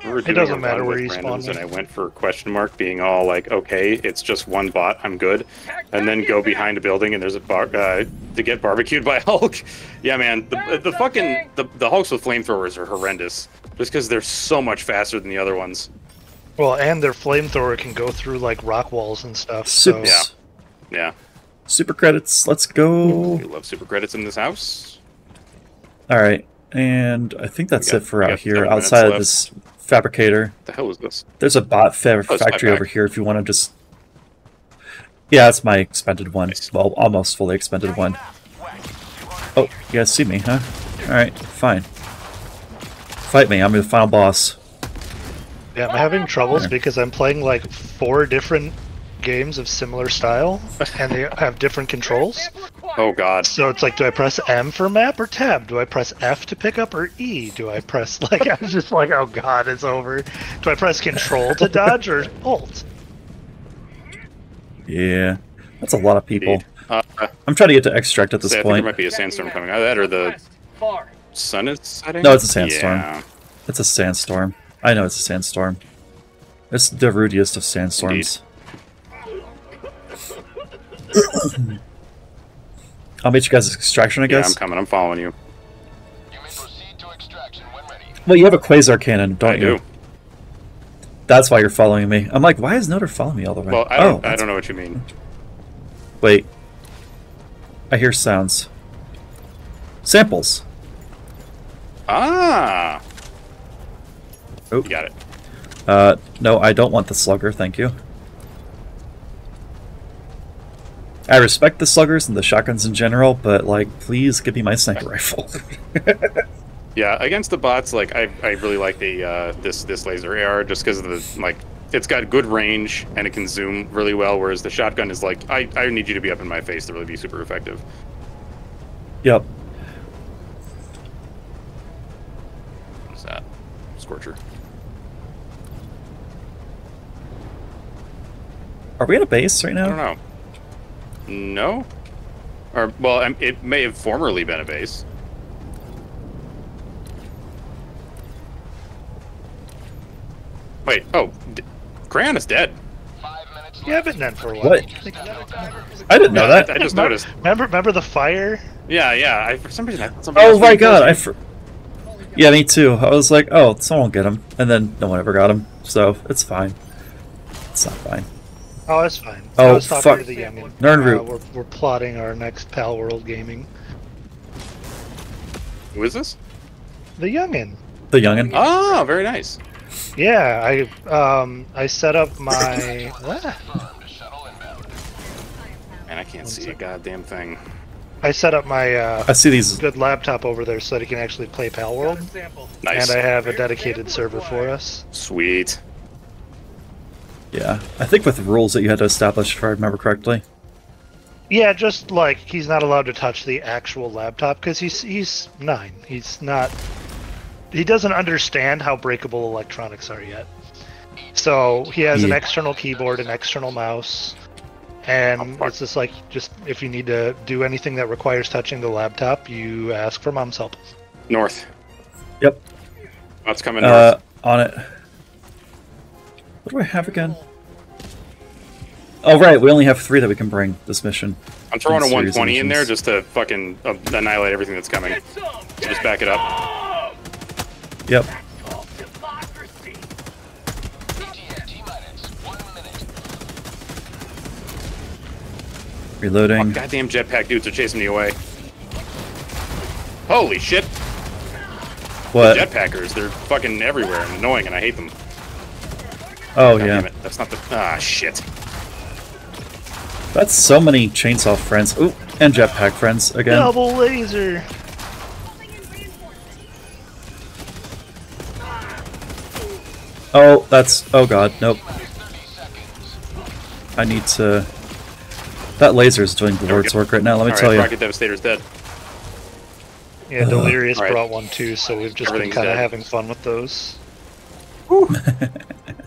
We were It doesn't a matter where with you spawn randoms, and. I went for question mark, being all like, "Okay, it's just one bot, I'm good," and then go behind a building and there's a bar uh, to get barbecued by Hulk. Yeah, man, the the fucking the, the Hulks with flamethrowers are horrendous, just because they're so much faster than the other ones. Well, and their flamethrower can go through like rock walls and stuff. So Sips. Yeah, Super credits. Let's go. we love super credits in this house. All right, and I think that's We got- it for out here. Outside of this fabricator, What the hell is this? there's a bot fa- Oh, factory over here. If you want to just. Yeah, it's my expended one. Nice. Well, almost fully expended one. Oh, you guys see me, huh? All right, fine. Fight me. I'm the final boss. yeah, I'm having troubles There. because I'm playing like four different games of similar style, and they have different controls. Oh God. So it's like, do I press M for map or tab? Do I press F to pick up or E? Do I press like I was just like, oh god, it's over. Do I press Control to dodge or Alt? Yeah, that's a lot of people. Uh, I'm trying to get to extract at this say, I think there might be a sandstorm coming. out of that or the West. Far. sun is setting. No, it's a sandstorm. Yeah. It's a sandstorm. I know it's a sandstorm. It's the rudiest of sandstorms. I'll meet you guys at extraction, I guess. Yeah, I'm coming. I'm following you. You may proceed to extraction when ready. well, you have a quasar cannon, don't I you? do. That's why you're following me. I'm like, why is Noter following me all the way? Well, I oh, don't. I don't know what you mean. Wait. I hear sounds. Samples. Ah. Oh. You got it. Uh, no, I don't want the slugger, thank you. I respect the sluggers and the shotguns in general, but like, please give me my sniper rifle. Yeah, against the bots, like I, I really like the uh, this this laser AR just because of the like it's got good range and it can zoom really well. Whereas the shotgun is like, I, I need you to be up in my face to really be super effective. Yep. What's that? Scorcher. Are we at a base right I don't now? know. No. Or well, um, it may have formerly been a base. Wait. Oh, D- Crayon is dead. Yeah, I've been dead for a while. What? I didn't know that. I just noticed. Remember, remember the fire? Yeah, yeah. I, for some reason, I thought somebody Oh my was god, I closing. fr- Yeah, me too. I was like, oh, someone will get him. And then no one ever got him. So it's fine. It's not fine. Oh, that's fine. Oh, I was talking fuck. to the youngin. Nernroot. Uh, we're, we're plotting our next Palworld Gaming. Who is this? The youngin. The youngin. Oh, very nice. Yeah, I um I set up my what? Man, I can't see a goddamn thing. I set up my uh, I see these. good laptop over there so that he can actually play Palworld, Nice. and I have a dedicated server for us. Sweet. Yeah, I think with rules that you had to establish, if I remember correctly. Yeah, just like he's not allowed to touch the actual laptop because he's he's nine. He's not. He doesn't understand how breakable electronics are yet. So he has an external keyboard, an external mouse, and it's just like just if you need to do anything that requires touching the laptop, you ask for mom's help. North. Yep. That's coming Uh, north. on it. What do I have again? Oh right, we only have three that we can bring this mission. I'm throwing a 120 in there just to fucking uh, annihilate everything that's coming. Just back it up. Yep. Reloading. Goddamn jetpack dudes are chasing me away. Holy shit! What? Jetpackers, they're fucking everywhere and annoying, and I hate them. Oh God yeah. damn it, that's not the. Ah, shit. That's so many chainsaw friends. Ooh, and jetpack friends again. Double laser. Oh, that's. Oh god, nope. I need to. That laser is doing the Lord's work right now. Let me All tell right, you. Rocket Devastator's dead. Yeah, Delirious Alright. brought one too, so we've just been kind of having fun with those.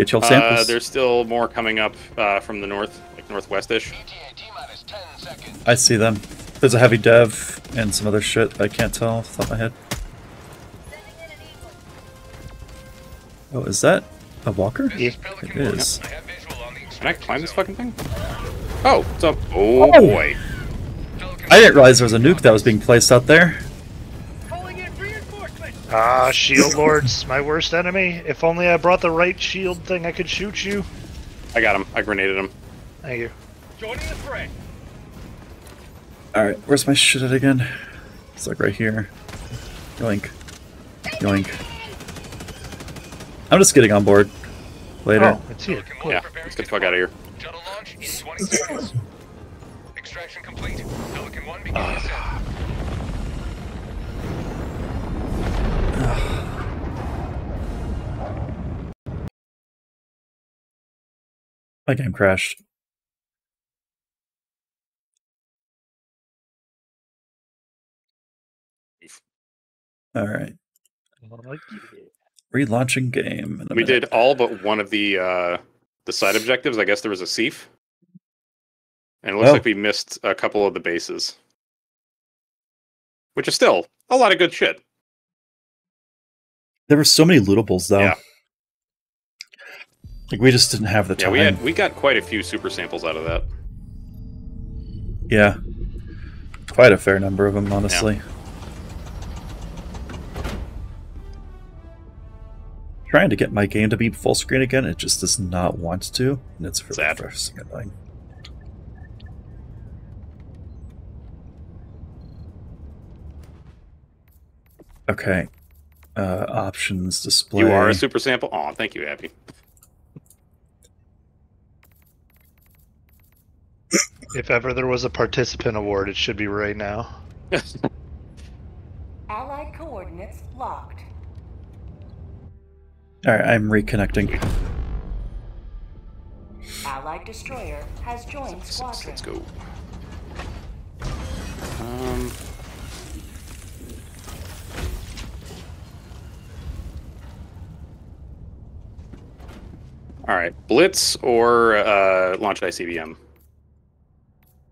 Get your Uh, there's still more coming up uh, from the north, like northwestish. I see them. There's a heavy dev and some other shit I can't tell off the top of my head. Oh, is that a walker? Yeah. It is. Can I climb this fucking thing? Oh, it's up? Oh, Oh. boy. I didn't realize there was a nuke that was being placed out there. Ah, shield lords, my worst enemy. If only I brought the right shield thing, I could shoot you. I got him. I grenaded him. Thank you. Joining the fray. Alright, where's my shit at again? It's like right here. Yoink. Yoink. I'm just getting on board. Later. Oh, it's here. Cool. Yeah, let's get the fuck out of here. Shuttle launch in 20 seconds. Extraction complete. Pelican 1 beginning descent. My game crashed. Alright. Relaunching game. We minute. did all but one of the uh, the side objectives. I guess there was a SEAF. And it looks Oh. like we missed a couple of the bases. Which is still a lot of good shit. There were so many lootables though. Yeah. Like we just didn't have the Yeah, time. we had we got quite a few super samples out of that. Yeah. Quite a fair number of them, honestly. Trying to get my game to be full screen again, it just does not want to, and it's really Sad. frustrating. annoying. Okay. Uh, options display. You are a super sample. Oh, thank you, Abby. If ever there was a participant award, it should be right now. Allied coordinates locked. All right, I'm reconnecting. Allied destroyer has joined squadron. Let's go. Um. All right, Blitz or uh, launch ICBM.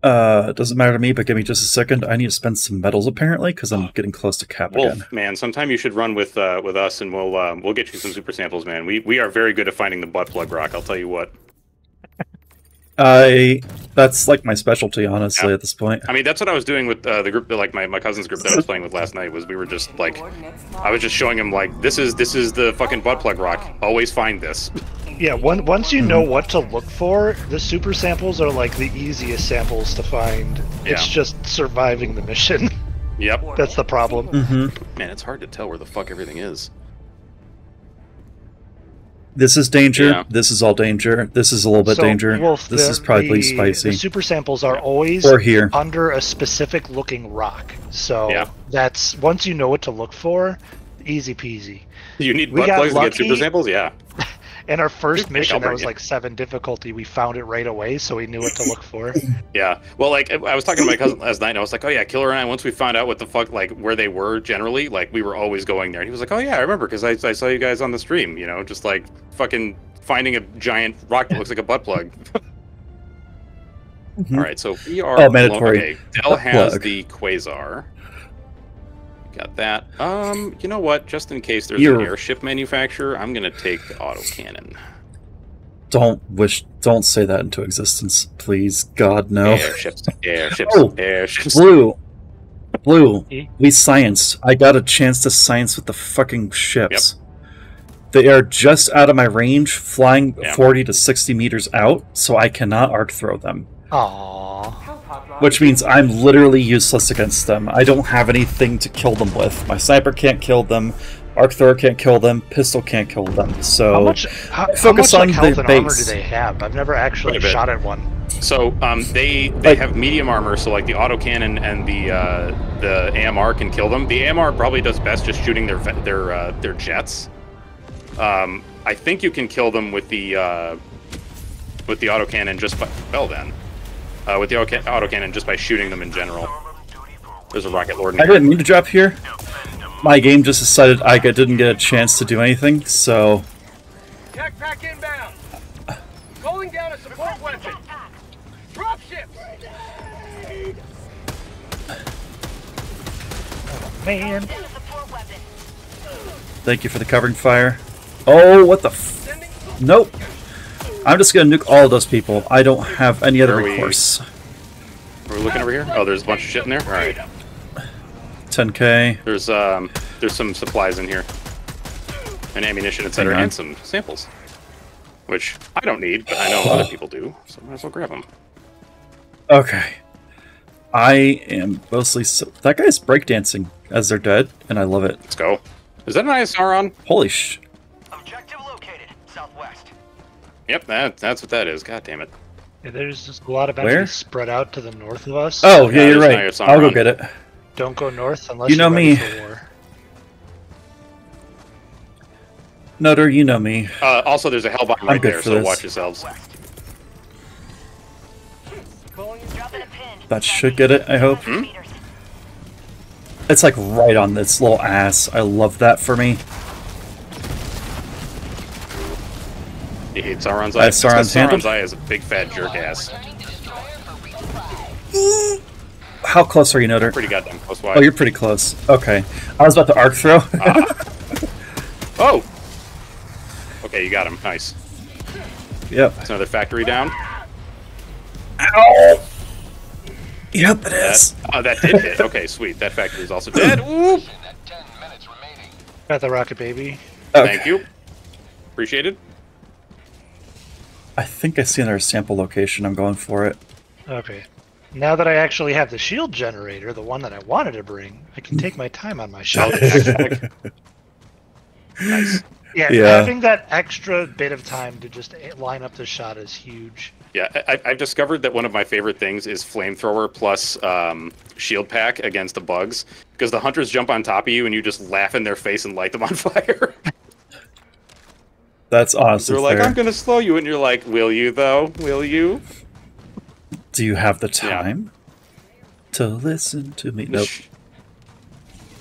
Uh, it doesn't matter to me, but give me just a second. I need to spend some medals apparently because I'm getting close to cap Wolf, again. man, sometime you should run with uh, with us, and we'll um, we'll get you some super samples, man. We we are very good at finding the butt plug rock. I'll tell you what. I that's like my specialty, honestly, at this point. I mean, that's what I was doing with uh, the group, like my, my cousin's group that I was playing with last night. Was we were just like, I was just showing him like, this is this is the fucking butt plug rock. Always find this. Yeah, one, once you know what to look for, the super samples are like the easiest samples to find. It's just surviving the mission. Yep. That's the problem. Mm-hmm. Man, it's hard to tell where the fuck everything is. This is danger. Yeah. This is all danger. This is a little bit So, danger. Wolf, this the- is probably the- spicy. The super samples are always Or here. under a specific looking rock. So Yeah. that's once you know what to look for, easy peasy. You need We butt got plugs to get super samples. Yeah. In our first Like, mission, I'll that was it. like seven difficulty. We found it right away, so we knew what to look for. Yeah. Well, like I I was talking to my cousin last night, and I was like, "Oh yeah, Killer and I." Once we found out what the fuck, like where they were generally, like we were always going there. And he was like, "Oh yeah, I remember because I, I saw you guys on the stream. You know, just like fucking finding a giant rock that looks like a butt plug." Mhm. All right, so we are. Oh, mandatory Okay, Dell has plug. the quasar. Got that. Um, you know what? Just in case there's You're- an airship manufacturer, I'm gonna take the autocannon. Don't wish. Don't say that into existence, please. God no. Airships, airships, Oh, airships. Blue. Blue. Eh? We scienced. I got a chance to science with the fucking ships. They are just out of my range, flying Yeah. 40 to 60 meters out, so I cannot arc throw them. Aww. Which means I'm literally useless against them. I don't have anything to kill them with. My sniper can't kill them, arc thrower can't kill them, pistol can't kill them. So How much? How, how much on like, health the and armor do they have? I've never actually a shot at one. So um, they they Like- have medium armor, so like the autocannon and the uh, the AMR can kill them. The AMR probably does best just shooting their their uh, their jets. Um, I think you can kill them with the uh, with the autocannon just by well then uh, with the autoca- autocannon just by shooting them in general. There's a rocket lord. In I didn't mean to drop here. My game just decided I didn't get a chance to do anything, so Tech pack inbound. Calling down a support weapon. Drop ships. Man, thank you for the covering fire. Oh, what the f- Nope. I'm just gonna nuke all of those people. I don't have any other Are recourse. We're looking over here. Oh, there's a bunch of shit in there. All right. 10k. There's um there's some supplies in here, and ammunition, etc., and some samples, which I don't need, but I know other people do, so I might as well grab them. Okay. I am mostly so- that guy's breakdancing as they're dead, and I love it. Let's go. Is that an ISR on? Holy sh! Yep, that that's what that is. God damn it. Yeah, there's just a lot of Where? enemies spread out to the north of us. Oh Yeah, yeah, you're right. I'll go get it. Don't go north unless You know are ready me. For war. Noter, you know me. Uh, also, there's a hellbomb I'm right there, so this. watch yourselves. That should get it. I hope. Hmm? It's like right on this little ass. I love that for me. You hate Sauron's eye. It's 'cause Sauron's? Sauron's eye is a big fat jerk ass. How close are you, Noter? Pretty goddamn close. Wide. Oh, you're pretty close. Okay. I was about to arc throw. Uh-huh. Oh. Okay, you got him. Nice. yep. That's another factory down. Ow! Yep, it is. That, oh, that did hit. Okay, sweet. That factory is also dead. Whoop. Got the rocket baby. Thank you. Appreciated. I think I see another sample location. I'm going for it. Okay. Now that I actually have the shield generator, the one that I wanted to bring, I can take my time on my shot. Nice. yeah, Yeah. having that extra bit of time to just line up the shot is huge. Yeah, I, I've discovered that one of my favorite things is flamethrower plus um, shield pack against the bugs because the hunters jump on top of you and you just laugh in their face and light them on fire. That's awesome. They're like, fair. I'm gonna slow you, and you're like, will you though? Will you? Do you have the Yeah. time to listen to me? Nope.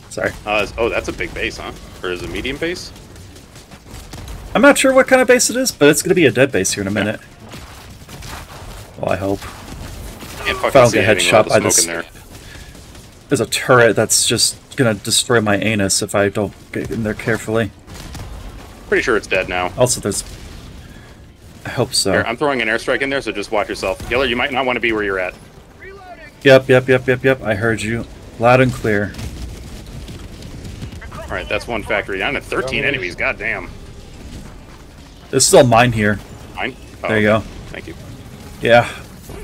Sorry. Uh, oh, that's a big base, huh? Or is it a medium base? I'm not sure what kind of base it is, but it's going to be a dead base here in a minute. Well, I hope. If I don't get headshot by this, there. there's a turret that's just going to destroy my anus if I don't get in there carefully. Pretty sure it's dead now. Also, there's. I hope so. Here, I'm throwing an airstrike in there, so just watch yourself. Killer, you might not want to be where you're at. Yep, yep, yep, yep, yep. I heard you loud and clear. All right, that's one factory down and 13 Oh. enemies. Goddamn. There's still mine here. Mine? Oh, There you okay. go. Thank you. Yeah.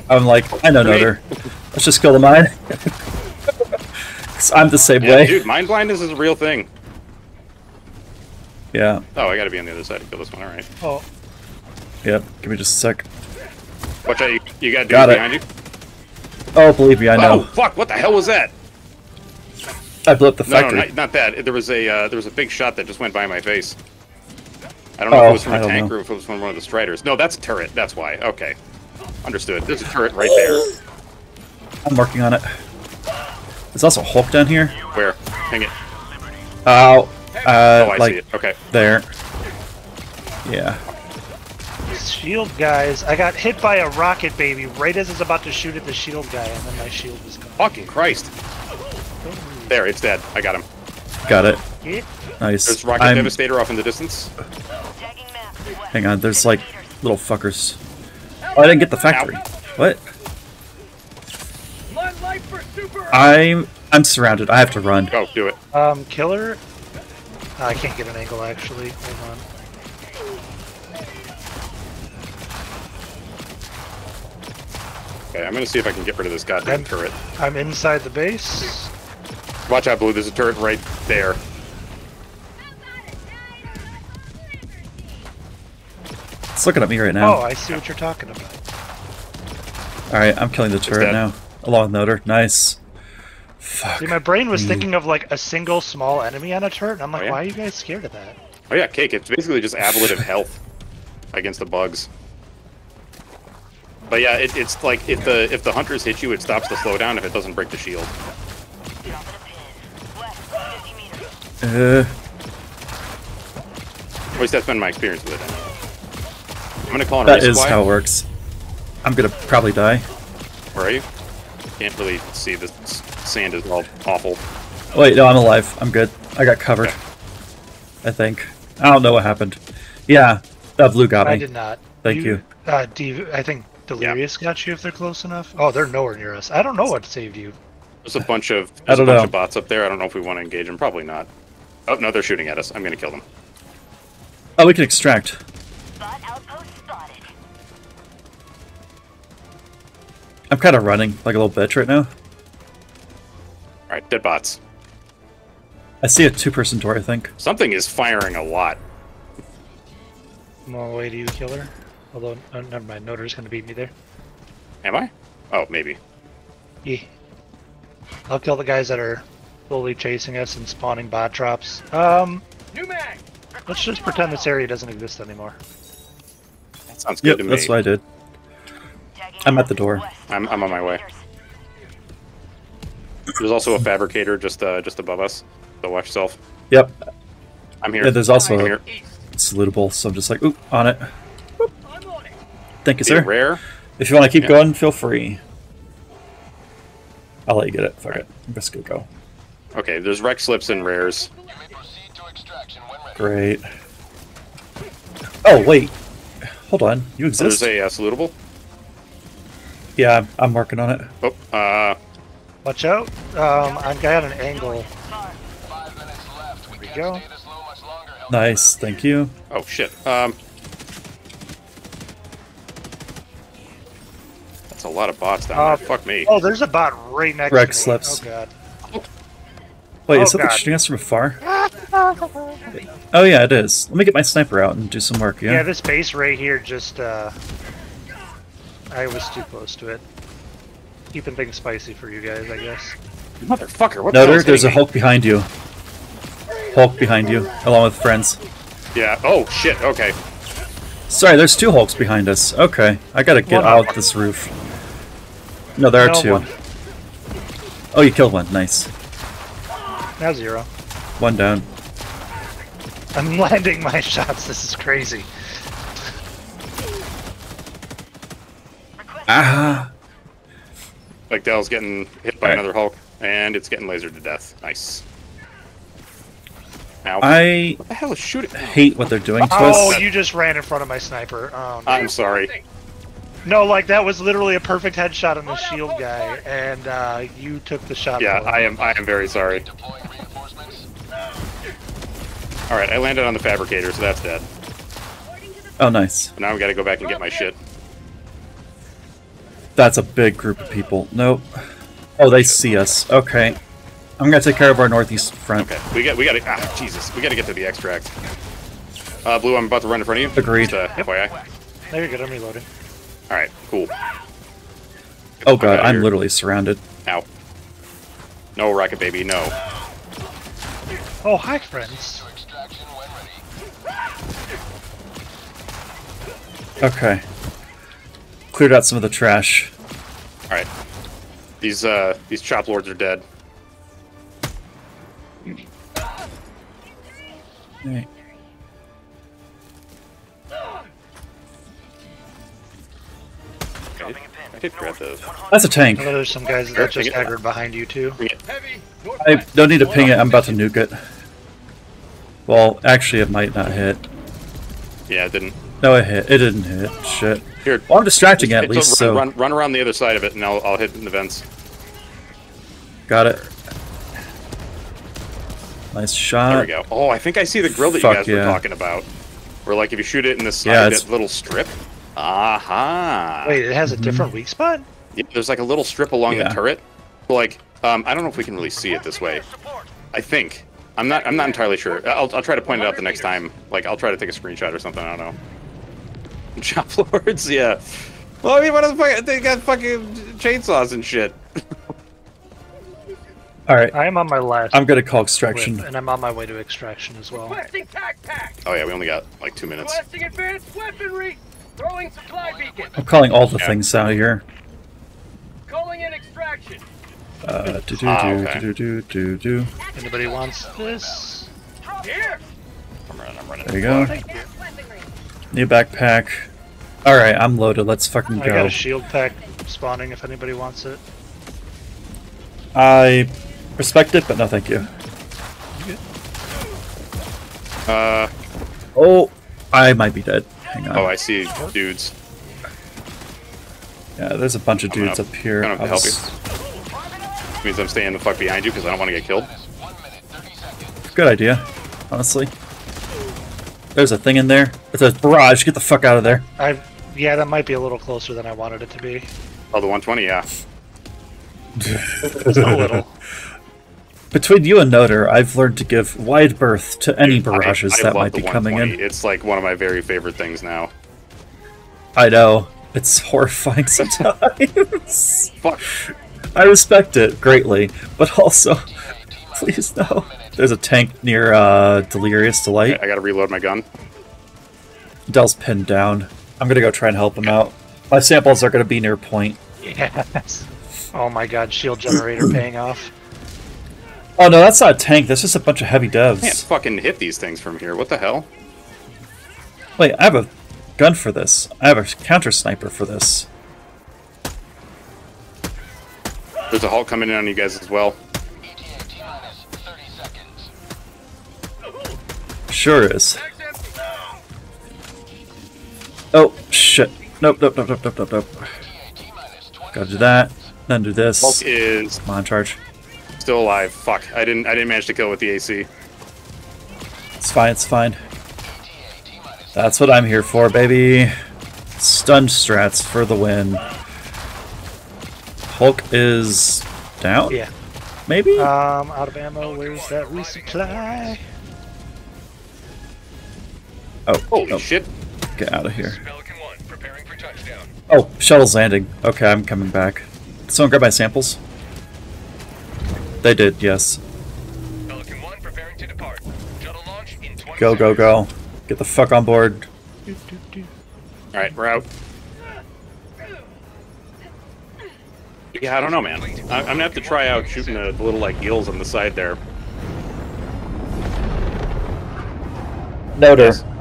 I'm like, I know Great. Noter. Let's just kill the mine. I'm the same Yeah, way. dude, mind blindness is a real thing. Yeah. Oh, I gotta be on the other side to kill this one. All right. Oh, Yep. Give me just a sec. Watch out, you, you got dudes Got it. behind you. Oh, believe me, I know. Oh, fuck, what the hell was that? I blew up the No, no, not, not that. There was a uh, there was a big shot that just went by my face. I don't know if Oh, it was from I a don't tank know. or if it was from one of the striders. No, that's a turret. That's why. Okay. Understood. There's a turret right there. I'm working on it. There's also a Hulk down here. Where? Hang it. Ow. Uh, oh, I like see it. Okay. there. Yeah. shield guys. I got hit by a rocket baby right as it's about to shoot at the shield guy, and then my shield was gone. Fucking Christ. There, it's dead. I got him. Got it. Yeah. Nice. There's Rocket I'm- Devastator off in the distance. Hang on. There's like little fuckers. Oh, I didn't get the factory. What? Blood light for super. I'm I'm surrounded. I have to run. Go, do it. Um, killer. Uh, I can't get an angle actually. Hold on. Okay, I'm gonna see if I can get rid of this goddamn I'm- turret. I'm inside the base. Watch out, Blue. There's a turret right there. It's looking at me right now. Oh, I see what you're talking about. All right, I'm killing the turret now. Along with Noter. Nice. Fuck. See, my brain was me. thinking of like a single small enemy on a turret, and I'm like, Oh, yeah? why are you guys scared of that? Oh yeah, cake. It's basically just ablative health against the bugs. But yeah, it, it's like if the if the hunters hit you, it stops the slowdown if it doesn't break the shield. Uh, At least that's been my experience with it. I'm gonna call in that a is how it works. I'm gonna probably die. Where are you? Can't really see. The s- sand is all awful. Wait, no, I'm alive. I'm good. I got covered. I think. I don't know what happened. Yeah, that blue got me. I did not. Thank you. Uh, Div- I think Delirious got you if they're close enough. Oh, they're nowhere near us. I don't know what saved you. There's a bunch of I there's a don't bunch know. of bots up there. I don't know if we want to engage them. Probably not. Oh no, they're shooting at us. I'm gonna kill them. Oh, we can extract. I'm kind of running like a little bitch right now. All right, dead bots. I see a two-person door. I think. Something is firing a lot. I'm on the way to you, killer. Although, uh, never mind. Noter's gonna beat me there. Am I? Oh, maybe. Yeah. I'll kill the guys that are slowly chasing us and spawning bot drops. Um, New mag. let's just pretend this area doesn't exist anymore. That sounds good Yep, to me. that's what I did. I'm at the door. I'm, I'm on my way. There's also a fabricator just uh, just above us. So watch yourself. Yep. I'm here. Yeah, there's also I'm a here. salutable, so I'm just like, oop, on it. Thank you, Be sir. rare. If you want to keep Yeah. going, feel free. I'll let you get it. Fuck it. I'm just gonna go. Okay, there's req slips and rares. Great. Oh wait, hold on. You Oh, there's exist? a uh, salutable. Yeah, I'm- I'm working on it. Oh, uh, Watch out. Um, I've got an angle. There we go. Nice, thank you. oh shit. Um, that's a lot of bots down Uh, there. Fuck me. Oh, there's a bot right next Wreck to me. slips. Oh god. Wait, Oh, is something God. shooting us from afar? Oh yeah, it is. Let me get my sniper out and do some work. Yeah, Yeah. this base right here just, uh... I was too close to it. Keeping things spicy for you guys, I guess. Motherfucker, what no, the there, hell's there's a hitting me? Hulk behind you. Hulk behind you, along with friends. Yeah. Oh shit. Okay. Sorry, there's two Hulks behind us. Okay, I gotta get One out Hulk. this roof. No, there are No, two. one. Oh, you killed one. Nice. Now zero. One down. I'm landing my shots. This is crazy. Ah. Like Dell's getting hit by Alright. another Hulk, and it's getting lasered to death. Nice. Ow. I what the hell is shooting? hate what they're doing to Oh, us. you just ran in front of my sniper. Oh, no. I'm sorry. No, like that was literally a perfect headshot on the shield guy, and uh, you took the shot. Yeah. I am. I am very sorry. All right, I landed on the fabricator, so that's dead. Oh, nice. Now we got to go back and get my shit. That's a big group of people. Nope. Oh, they see us. Okay. I'm gonna take care of our northeast front. Okay, we got. We got to. Ah, Jesus, we got to get to the extract. Uh, Blue, I'm about to run in front of you. Agreed. Just, uh, FYI. There you're good. I'm reloading. All right, cool. Oh god, I'm here. literally surrounded. Ow. No, Rocket Baby, no. Oh, hi, friends. Okay. Cleared out some of the trash. All right. These uh, these chop lords are dead. Right. I did, I did grab those. That's a tank. I know there's some guys that just aggroed behind you too. I don't need to ping it. I'm about to nuke it. Well, actually, it might not hit. Yeah, it didn't. No, it hit. It didn't hit. Shit. Here. Well, I'm distracting it at least, run, so run, run around the other side of it, and I'll, I'll hit in the vents. got it. Nice shot. There we go. Oh, I think I see the grill that Fuck you guys were talking about. Where like if you shoot it in this side, Yeah, it's- little strip. Aha. Wait, it has a Mm-hmm. different weak spot? Yeah, there's like a little strip along Yeah. the turret. Like, um, I don't know if we can really see it this way. I think. I'm not. I'm not entirely sure. I'll, I'll try to point it out the next time. Like, I'll try to take a screenshot or something. I don't know. Chop lords, yeah. Well, I mean, what the fuck? They got fucking chainsaws and shit. All right. I am on my last. I'm gonna call extraction. whip, and I'm on my way to extraction as well. Requesting tac pack. Oh yeah, we only got like two minutes. Requesting advanced weaponry. Throwing supply beacon. I'm calling all the Yeah. things out here. Calling in extraction. Uh, do do Ah, do okay. do do do do. Anybody wants this? Here. I'm running. I'm running. There you go. New backpack. All right, I'm loaded. Let's fucking go. I got go. a shield pack spawning if anybody wants it. I respect it, but no, thank you. Uh, Oh, I might be dead. Hang on. oh, I see dudes. Yeah, there's a bunch of dudes up. up here. Gonna I'll help you. means I'm staying the fuck behind you because I don't want to get killed. Good idea, honestly. There's a thing in there. It's a barrage. Get the fuck out of there. I yeah, that might be a little closer than I wanted it to be. Oh, the 120, yeah. Just a little. Between you and Noter, I've learned to give wide berth to any I- barrages I that might be coming 120. in. It's like one of my very favorite things now. I know. It's horrifying sometimes. Fuck. I respect it greatly, but also, please no. There's a tank near uh, Delirious Delight. I gotta reload my gun. Dell's pinned down. I'm gonna go try and help him out. My samples are gonna be near point. Yes. Oh my god, shield generator paying off. Oh no, that's not a tank. That's just a bunch of heavy devs. I Can't fucking hit these things from here. What the hell? Wait, I have a gun for this. I have a counter sniper for this. There's a Hulk coming in on you guys as well. Sure is. Oh shit! Nope, nope, nope, nope, nope, nope, nope. Gotta do that. Then do this. Hulk is Come on, charge. still alive. Fuck. I didn't. I didn't manage to kill with the AC. It's fine. It's fine. That's what I'm here for, baby. Stun strats for the win. Hulk is down. Yeah. Maybe. Um, out of ammo. Where's that resupply? Oh, Holy oh, shit! get out of here. Pelican 1, preparing for touchdown. Oh, shuttle's landing. Okay, I'm coming back. Someone grab my samples. They did, yes. Pelican 1, preparing to depart. Shuttle launch in 20 Go, go, go. Get the fuck on board. All right, we're out. Yeah, I don't know, man. I, I'm gonna have to try out shooting the, the little like gills on the side there. Noter.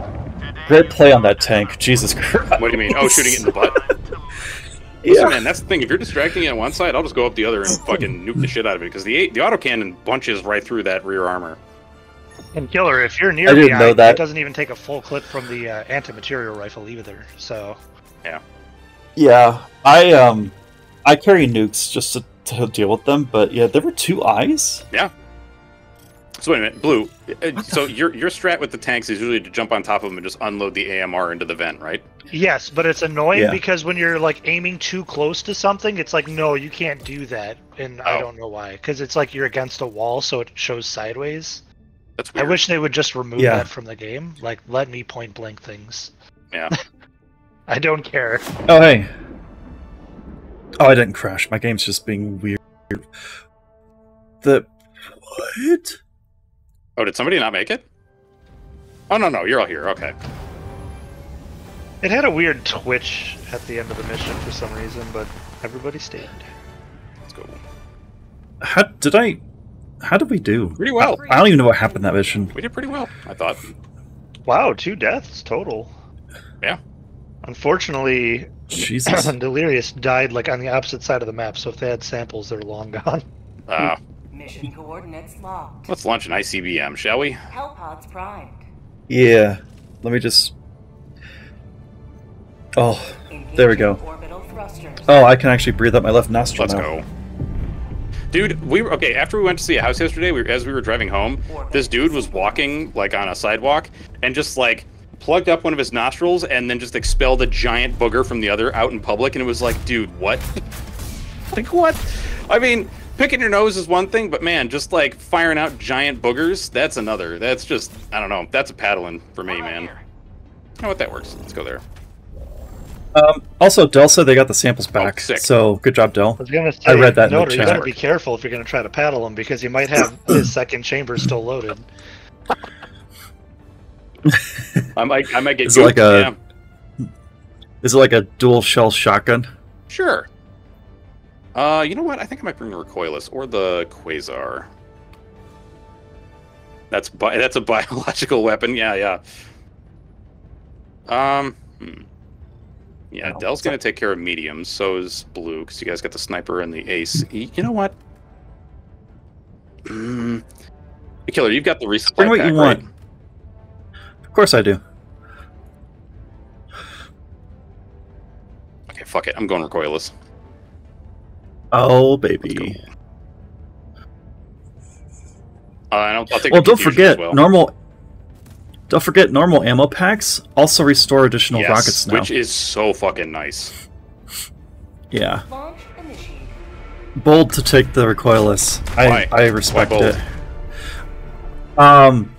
Great play on that tank. Jesus Christ. What do you mean? Oh, shooting it in the butt. Listen, man, that's the thing. If you're distracting it on one side, I'll just go up the other and fucking nuke the shit out of it because the the autocannon bunches right through that rear armor. And killer, if you're near I didn't know that. it doesn't even take a full clip from the uh, anti-material rifle either. So Yeah. Yeah, I um, I carry nukes just to, to deal with them, but yeah, there were two eyes. Yeah. So wait a minute, Blue. uh, So your your strat with the tanks is usually to jump on top of them and just unload the AMR into the vent, right? yes, but it's annoying Yeah. because when you're like aiming too close to something, it's like no, you can't do that, and I Oh. don't know why. Because it's like you're against a wall, so it shows sideways. That's I wish they would just remove Yeah. that from the game. Like, let me point blank things. Yeah. I don't care. Oh hey. Oh, I didn't crash. My game's just being weird. The what? Oh, did somebody not make it? Oh no no, you're all here. Okay. It had a weird twitch at the end of the mission for some reason, but everybody stayed. Let's go. How did I? How did we do? Pretty well. I, I don't even know what happened that mission. We did pretty well, I thought. Wow, two deaths total. Yeah. Unfortunately, Jesus. Delirious died like on the opposite side of the map, so if they had samples, they're long gone. Uh, Mission coordinates locked. let's launch an ICBM, shall we? Hellpods primed. Yeah. Let me just. Oh, there we go. Oh, I can actually breathe up my left nostril Let's now. go. Dude, we were okay. After we went to see a house yesterday, we, as we were driving home, this dude was walking like on a sidewalk and just like plugged up one of his nostrils and then just expelled a giant booger from the other out in public. And it was like, dude, what? like what? I mean, picking your nose is one thing, but man, just like firing out giant boogers, that's another. That's just I don't know. That's a paddling for me, man. You know what? That works. Let's go there. Um, also, Dell said they got the samples back. sick. So good job, Dell. I was gonna say, I read that in the Noter, you chat. gotta be careful if you're gonna try to paddle him because you might have his second chamber still loaded. I might I might get Is it like a- yeah. Is it like a dual shell shotgun? Sure. Uh, you know what? I think I might bring the recoilless or the quasar. That's bi- that's a biological weapon. Yeah, yeah. Um. hmm. Yeah, Dell's gonna take care of mediums. So is Blue, because you guys got the sniper and the ace. You know what? Mm. Killer, you've got the resupply Bring what pack, you right? want. Of course I do. Okay, fuck it. I'm going recoilless. Oh baby. Uh, and I'll, I'll take Well, don't forget well. normal. Don't forget normal ammo packs also restore additional yes, rockets now. which is so fucking nice. Yeah, bold to take the recoilless. Why? I I respect it. Um,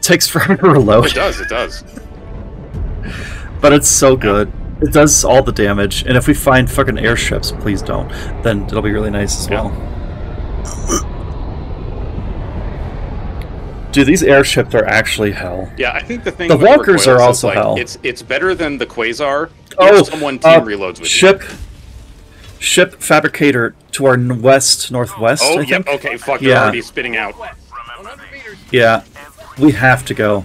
takes forever to reload, It does. It does. but it's so good. It does all the damage, and if we find fucking airships, please don't. Then it'll be really nice as Yeah. well. Dude, these airships are actually hell. Yeah, I think the thing The with walkers are also like, hell. It's it's better than the quasar. Oh, if someone team uh, reloads with you. ship, ship fabricator to our west northwest. Oh, I yep. think. Okay, fuck. You're Yeah. already spitting out. Yeah, we have to go.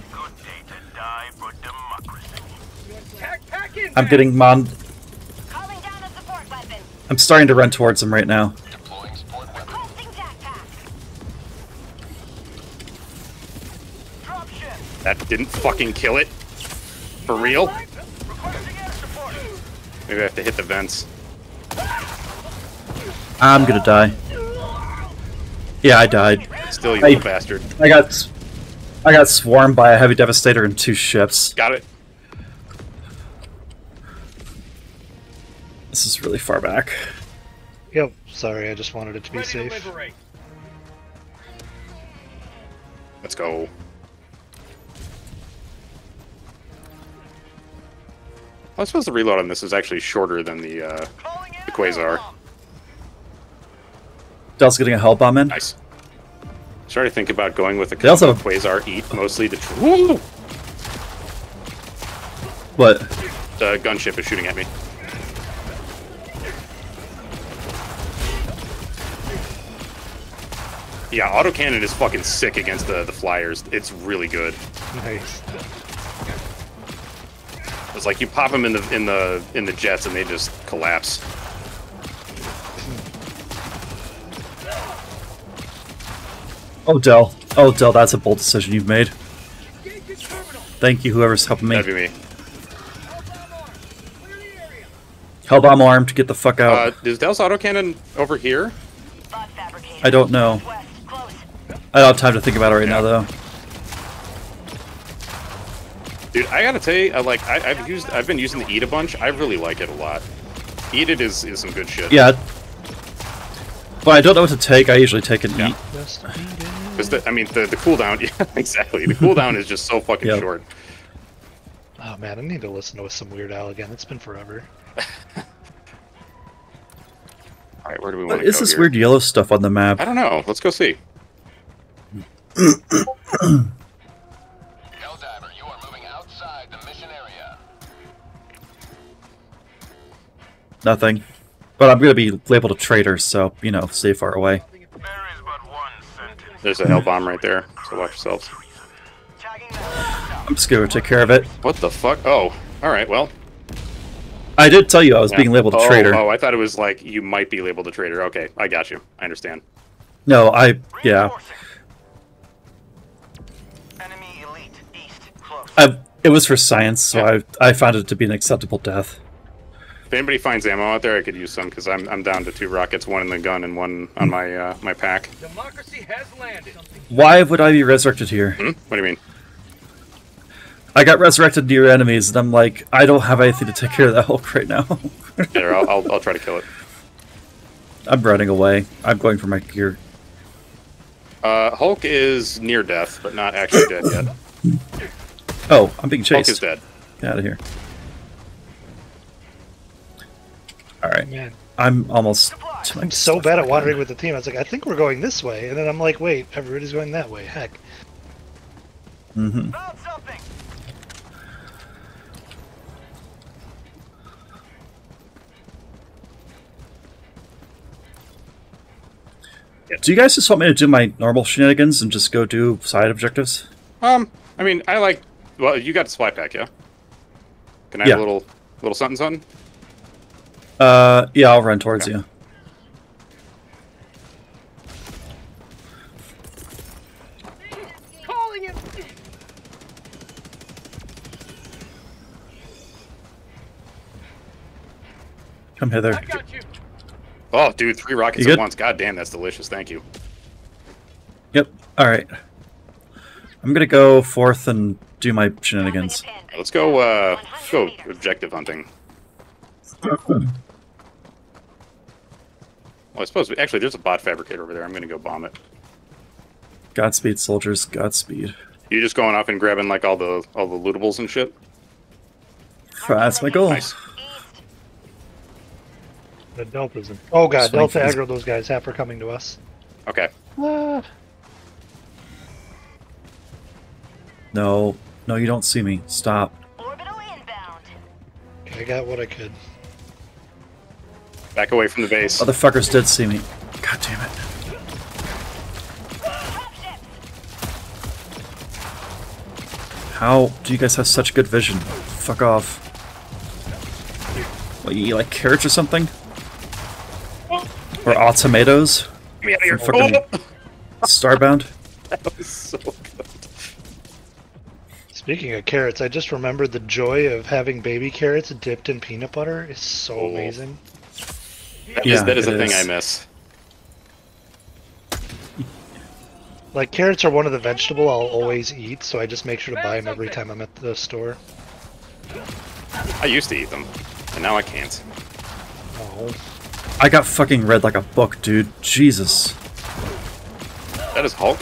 I'm getting mon. Calling down a support weapon. I'm starting to run towards him right now. Deploying support weapon. Requesting jackpack. Drop ship. That didn't fucking kill it. For real? Requesting air support. Maybe I have to hit the vents. I'm gonna die. Yeah, I died. Still, you I- little bastard. I got, s- I got swarmed by a heavy devastator and two ships. Got it. This is really far back. Yep. Sorry, I just wanted it to be Ready safe. liberate. Let's go. I suppose the reload on this is actually shorter than the uh, the quasar. Dell's getting a hell bomb in. Nice. Starting to think about going with a They also- quasar eat mostly to. Tr- Woo! What? The gunship is shooting at me. Yeah, autocannon is fucking sick against the, the flyers. It's really good. Nice. It's like you pop them in the in the in the jets and they just collapse. Oh, Dell. Oh, Dell, that's a bold decision you've made. Thank you, whoever's helping me. That'd be me. Hellbomb armed, get the fuck out. Uh, is Dell's autocannon over here? I don't know. I don't have time to think about it right now, though. Dude, I gotta tell you, I like I, I've used I've been using the Eat a bunch. I really like it a lot. Eat it is is some good shit. Yeah. But I don't know what to take. I usually take an Yeah. eat. Because the, I mean the the cooldown, yeah, exactly. The cooldown is just so fucking Yep. short. Oh man, I need to listen to some Weird Al again. It's been forever. All right, where do we want What to is go this here? weird yellow stuff on the map? I don't know. Let's go see. Helldiver, you are moving outside the mission area. Nothing. But I'm gonna be labeled a traitor, so, you know, stay far away. There's a hell bomb right there. So watch yourselves. I'm just gonna take care of it. What the fuck? Oh, all right. Well, I did tell you I was yeah. being labeled a oh, traitor. Oh, I thought it was like you might be labeled a traitor. Okay, I got you. I understand. No, I yeah. I, it was for science, so I I found it to be an acceptable death. If anybody finds ammo out there, I could use some because I'm I'm down to two rockets, one in the gun and one on my uh, my pack. Democracy has landed. Why would I be resurrected here? Hmm? What do you mean? I got resurrected near enemies, and I'm like, I don't have anything to take care of that Hulk right now. Here, I'll, I'll I'll try to kill it. I'm running away. I'm going for my gear. Uh, Hulk is near death, but not actually dead yet. Oh, I'm being Hulk chased. is dead. Get out of here. All right, Man, I'm almost. I'm so bad at again. wandering with the team. I was like, I think we're going this way, and then I'm like, wait, everybody's going that way. Heck. Mm-hmm. Do you guys just want me to do my normal shenanigans and just go do side objectives? Um, I mean, I like. Well, you got the supply pack, yeah. Can I Yeah. have a little little something something? Uh, yeah, I'll run towards you. Calling him. Come hither. I got you. Oh, dude, three rockets You at good? once. God damn, that's delicious. Thank you. Yep. All right. I'm gonna go forth and do my shenanigans. Let's go. Uh, let's go objective hunting. Well, I suppose actually there's a bot fabricator over there. I'm gonna go bomb it. Godspeed, soldiers. Godspeed. You just going off and grabbing like all the all the lootables and shit. That's my goal. Nice. The Delta's in. Oh god, Swing Delta for aggro those guys. Half are coming to us. Okay. Ah. No, no, you don't see me. Stop. Okay, I got what I could. Back away from the base. Motherfuckers did see me. God damn it. How do you guys have such good vision? Fuck off. What, you eat like carrots or something? Or all tomatoes? Get me out of here. From fucking Oh! Starbound? That was so good. Speaking of carrots, I just remembered the joy of having baby carrots dipped in peanut butter is so Oh. amazing. That is, Yeah, that is it a thing. I miss. Like carrots are one of the vegetable I'll always eat, so I just make sure to buy them every time I'm at the store. I used to eat them, and now I can't. Oh, I got fucking red like a book, dude. Jesus. That is Hulk.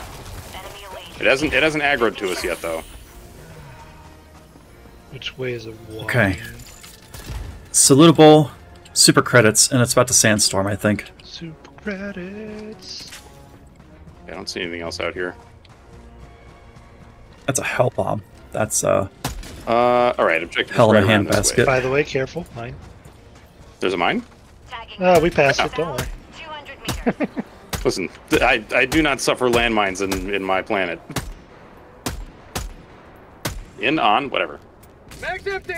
It hasn't it hasn't aggroed to us yet though. Which way is it? One? Okay. Salutable, super credits, and it's about to sandstorm, I think. Super credits. I don't see anything else out here. That's a hell bomb. That's uh Uh, all right. Objective. Hell in a right around this way. handbasket. By the way, careful, mine. There's a mine. Oh, we passed it. Don't worry. Listen, I I do not suffer landmines in in my planet. In on whatever. Mag's empty.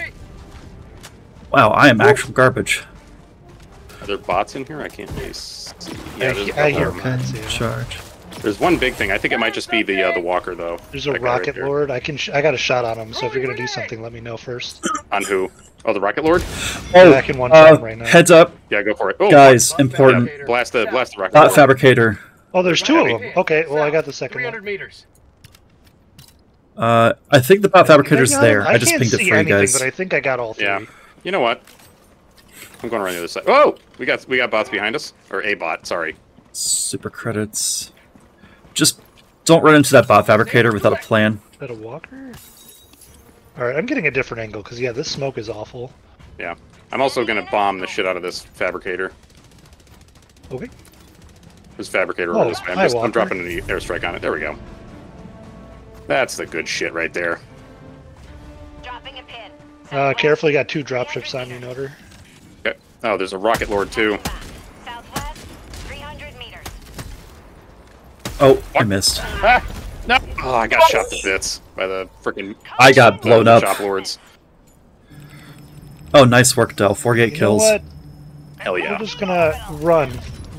Wow, I am actual garbage. Are there bots in here? I can't really see. Yeah, there's, a I couple hear them. bots, yeah. Charge. there's one big thing. I think it might just be the uh, the walker though. There's a That guy right rocket lord. I can. Sh- I got a shot on him. So if you're gonna do something, let me know first. On who? Oh, the rocket lord. Oh, Yeah, I can one uh, right now. heads up, Yeah, go for it. Oh, guys. Bot Important. fabricator. blast the blast the rocket Bot lord. fabricator. Oh, there's two of them. Okay, well I got the second 300 one. meters. Uh, I think the bot fabricator's I there. him? I just can't pinged it see for you guys. but I think I got all three. Yeah. You know what? I'm going around the other side. Oh, we got we got bots behind us, or a bot. Sorry. Super credits. Just don't run into that bot fabricator without a plan. Is that a walker? All right, I'm getting a different angle because yeah, this smoke is awful. Yeah. I'm also gonna bomb the shit out of this fabricator. Okay. This fabricator Oh, over this way. I'm, just, I'm dropping an airstrike on it. There we go. That's the good shit right there. Dropping a pin. Uh, careful, you got two dropships on you, Noter. Okay. Oh, there's a rocket lord too. Southwest, 300 meters. Oh, I missed. Ah! No! Oh, I got shot to bits by the freaking I got blown up. shop lords. Oh, nice work, Dell. 48 You kills. know what? Hell We're yeah. just gonna run,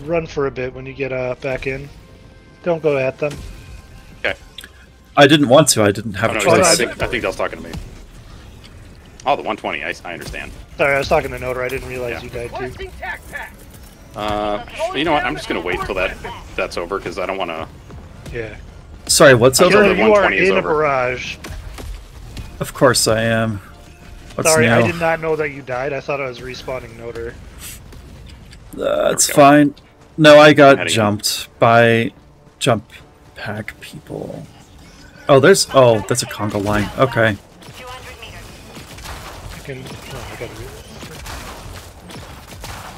run for a bit when you get uh, back in. Don't go at them. Okay. I didn't want to. I didn't have Oh, a no, choice. I think I think Dell's talking to me. Oh, the 120. I, I understand. Sorry, I was talking to Noter. I didn't realize Yeah. you died too. Blasting tac pack. Uh, you know what? I'm just gonna wait till that that's over because I don't want to. Yeah. Sorry, what's Okay, over? the Sure, you are 120 is in a over. barrage. Of course I am. What's Sorry, new? I did not know that you died. I thought I was respawning Noter. Uh, it's we go. fine. No, I got jumped by jump pack people. Oh, there's. Oh, that's a conga line. Okay. 200 meters. I can. Oh, I gotta re-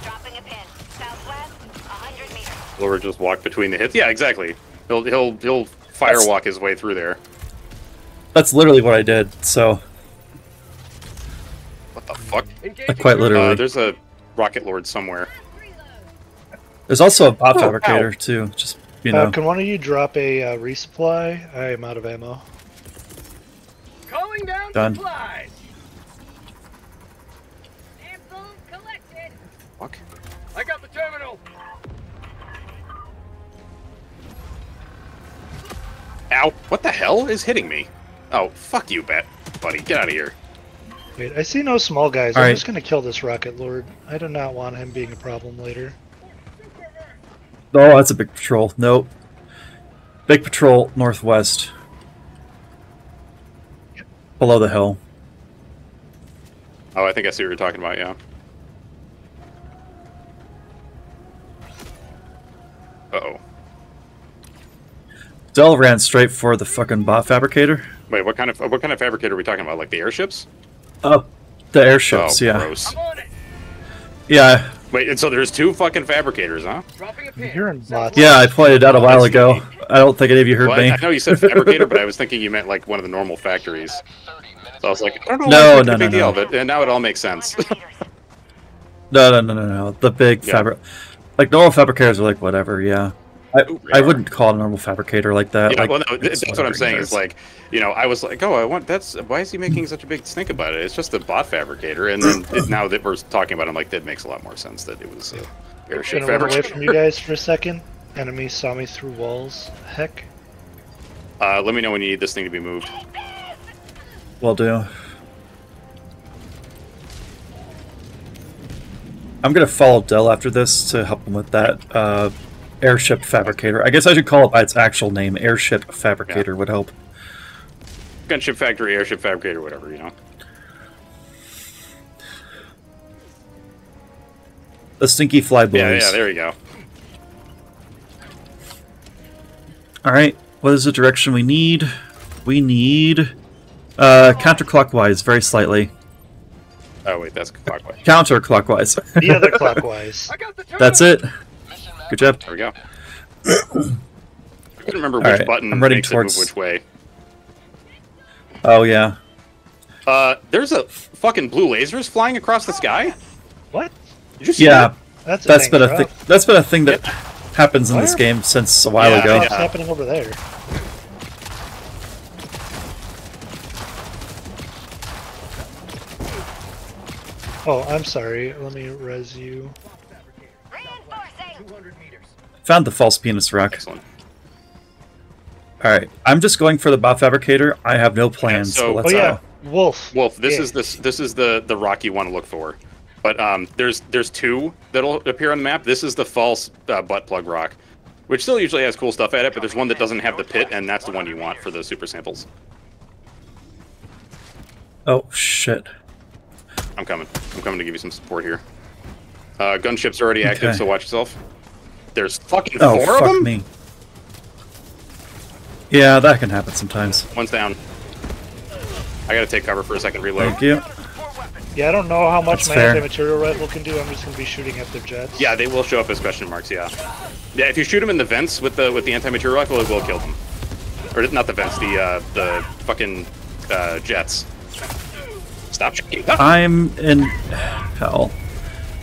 Dropping a pin. Southwest, 100 meters. Lord just walk between the hits. Yeah, exactly. He'll he'll he'll firewalk his way through there. That's literally what I did. So, What the fuck? Engaging quite through- literally. Uh, there's a rocket lord somewhere. there's also a bot Oh, fabricator ow. too. Just you know. Uh, can one of you drop a uh, resupply? I am out of ammo. Calling down Done. supplies. Fuck. I got the terminal. Ow! What the hell is hitting me? Oh, fuck you, bet, buddy. Get out of here. Wait, I see no small guys. All I'm right. just gonna kill this rocket lord. I do not want him being a problem later. Oh, that's a big patrol. Nope. Big patrol northwest. Below the hill. Oh, I think I see what you're talking about. Yeah. Uh oh. Dell ran straight for the fucking bot fabricator. Wait, what kind of what kind of fabricator are we talking about? Like the airships? Oh, the airships. oh, yeah. gross. I'm on it. Yeah. Wait, and so there's two fucking fabricators, huh? Dropping a I'm pin. hearing lots. Yeah, I pointed out a while ago. I don't think any of you heard Well, I, me. I know you said fabricator, but I was thinking you meant like one of the normal factories. So I was like, I don't know. No, why no, big no, deal, no. but and now it all makes sense. No, no, no, no, no. The big Yeah. fabric, like normal fabricators are like whatever. Yeah, I, Ooh, I radar. wouth call it a normal fabricator like that. Yeah, like, well, no, th- that's what I'm saying. you Is like, you know, I was like, oh, I want that's why is he making such a big stink about it? It's just a bot fabricator, and then it, now that we're talking about it, I'm like, that makes a lot more sense that it was a airship Gonna run away from you guys for a second. Enemy saw me through walls. Heck. Uh, let me know when you need this thing to be moved. will do. I'm gonna follow Dell after this to help him with that uh, airship fabricator. I guess I should call it by its actual name. Airship fabricator would help. Gunship factory, airship fabricator, whatever, you know. The stinky fly boys. Yeah, yeah, there you go. All right, what is the direction we need? We need uh, counterclockwise, very slightly. Oh wait, that's clockwise. Counterclockwise. The other clockwise. I got the terminal. That's it. Good job. There we go. I couldn't remember which Alright, button I'm running makes towards- it move which way. Oh yeah. Uh, there's a fucking blue lasers flying across the sky. What? Did you see Yeah, that? That's a that's thing been a for thing. That's been a thing that happens in this game since a while Yeah, ago. What's yeah. happening over there? Oh, I'm sorry. Let me res you. Found the false penis rock. Excellent. All right, I'm just going for the bot fabricator. I have no plans. so- so let's Oh yeah, go. Wolf. Wolf, this Yeah. is this this is the the rock you want to look for. But um, there's there's two that'll appear on the map. This is the false uh, butt plug rock, which still usually has cool stuff at it. But there's one that doesn't have the pit, and that's the one you want for the super samples. Oh shit! I'm coming. I'm coming to give you some support here. Uh, gunship's already active, Okay. so watch yourself. There's fucking Oh four of fuck them. me. Yeah, that can happen sometimes. One's down. I gotta take cover for a second reload. Thank you. Yeah, I don't know how much That's my fair. anti-material rifle can do. I'm just gonna be shooting at their jets. Yeah, they will show up as question marks. Yeah, yeah. If you shoot them in the vents with the with the anti-material rifle, it will kill them. Or not the vents, the uh, the fucking uh, jets. Stop shooting. Ah! I'm in hell.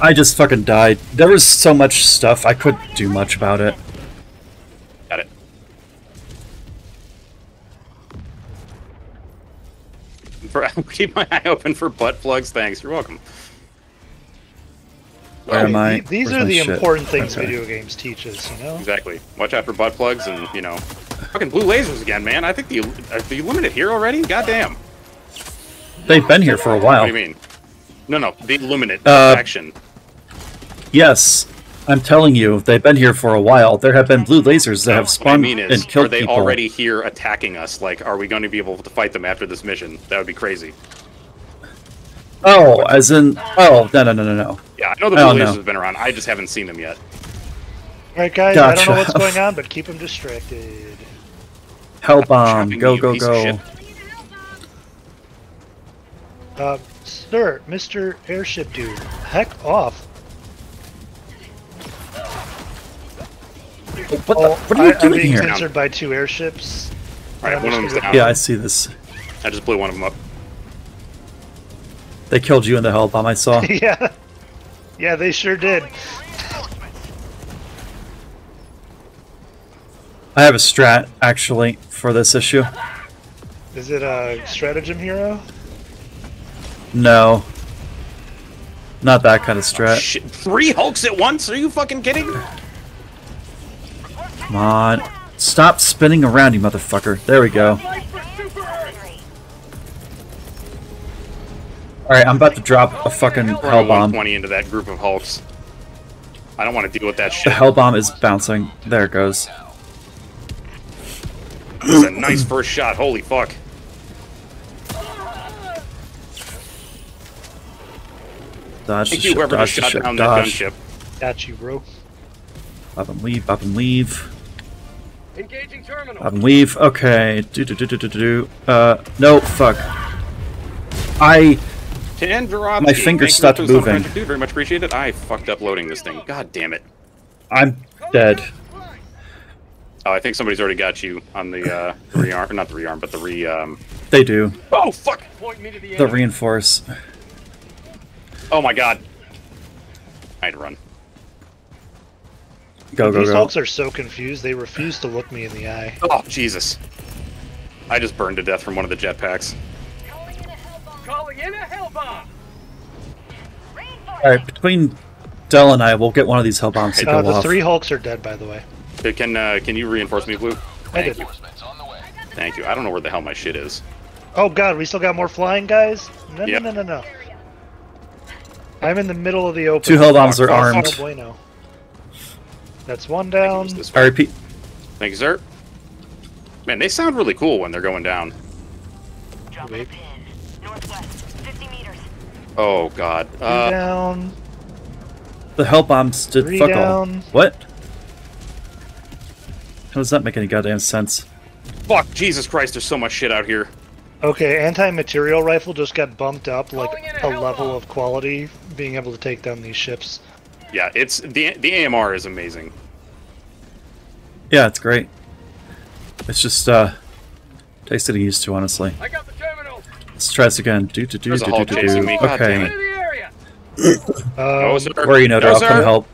I just fucking died. There was so much stuff I couldn't do much about it. Got it. For, keep my eye open for butt plugs. Thanks. You're welcome. Where am I? These Where's are the shit? important things Okay. video games teach us, you know? Exactly. Watch out for butt plugs and you know, fucking blue lasers again, man. I think the are the Illuminate here already. Goddamn. They've been here for a while. What do you mean? No, no, the Illuminate Uh, action. Yes, I'm telling you, they've been here for a while. There have been blue lasers that have What I mean is, and killed are they people. already here attacking us? Like, are we going to be able to fight them after this mission? That would be crazy. Oh, as in, oh, no, no, no, no, no. Yeah, I know the blue no. lasers have been around. I just haven't seen them yet. Alright, guys, I don't know what's going on, but keep them distracted. Hell bomb, go, go, go. Uh, sir, Mr. Airship Dude, heck off. What, the, Oh, what are you I, doing I'm being here? censored by two airships. All right, one of them's down. Yeah, I see this. I just blew one of them up. They killed you in the hell bomb, I saw. yeah. Yeah, they sure did. I have a strat, actually, for this issue. Is it a stratagem hero? No. Not that kind of strat. Shit, three Hulks at once? Are you fucking kidding? Come on. Stop spinning around, you motherfucker. There we go. Alright, I'm about to drop a fucking hell bomb. 120 into that group of Hulks. I don't want to deal with that shit. The hell bomb is bouncing. There it goes. This is a nice first shot. Holy fuck. Dodge the Thank you, ship, whoever dodge the shot ship, down that dodge. gunship. Got you, bro. Up and leave, up and leave. Engaging terminal. Up and leave. Okay. Do do do do do do. do. Uh, no, fuck. I Tangerovsky, My finger thank you stopped moving. Dude, very much appreciated. I fucked up loading this thing. God damn it. I'm dead. Oh, I think somebody's already got you on the uh, rearm, not the rearm, but the re. Um... They do. Oh fuck! Point me to the The enemy. reinforce. Oh my god. I had to run. Go go These go. folks are so confused, they refuse to look me in the eye. Oh Jesus! I just burned to death from one of the jetpacks. Calling in a hell bomb. All right, between Dell and I, we'll get one of these hell bombs to Uh, go the off. three Hulks are dead, by the way. Can uh, can you reinforce me, Blue? I Thank did. you. Thank you. I don't know where the hell my shit is. Oh god, we still got more flying guys? No, Yep. no, no, no, no. I'm in the middle of the open. Two hell bombs are Fuck, fuck, armed. Oh, bueno. That's one down. This I way. repeat. Thank you, sir. Man, they sound really cool when they're going down. Wait. Northwest, 50 meters. Oh god. Two Uh, down. The hell bombs did Three fuck all. What? How does that make any goddamn sense? fuck! Jesus Christ! There's so much shit out here. Okay, anti-material rifle just got bumped up like a a level bomb. of quality, being able to take down these ships. Yeah, it's the the AMR is amazing. Yeah, it's great. It's just uh, takes getting used to, honestly. I got the terminal. Let's try this again. Do do do There's do a do Hulk do. chasing do. me. Okay. it. the area. No, Um, sir. Where are you, Noter? No, I'll come help.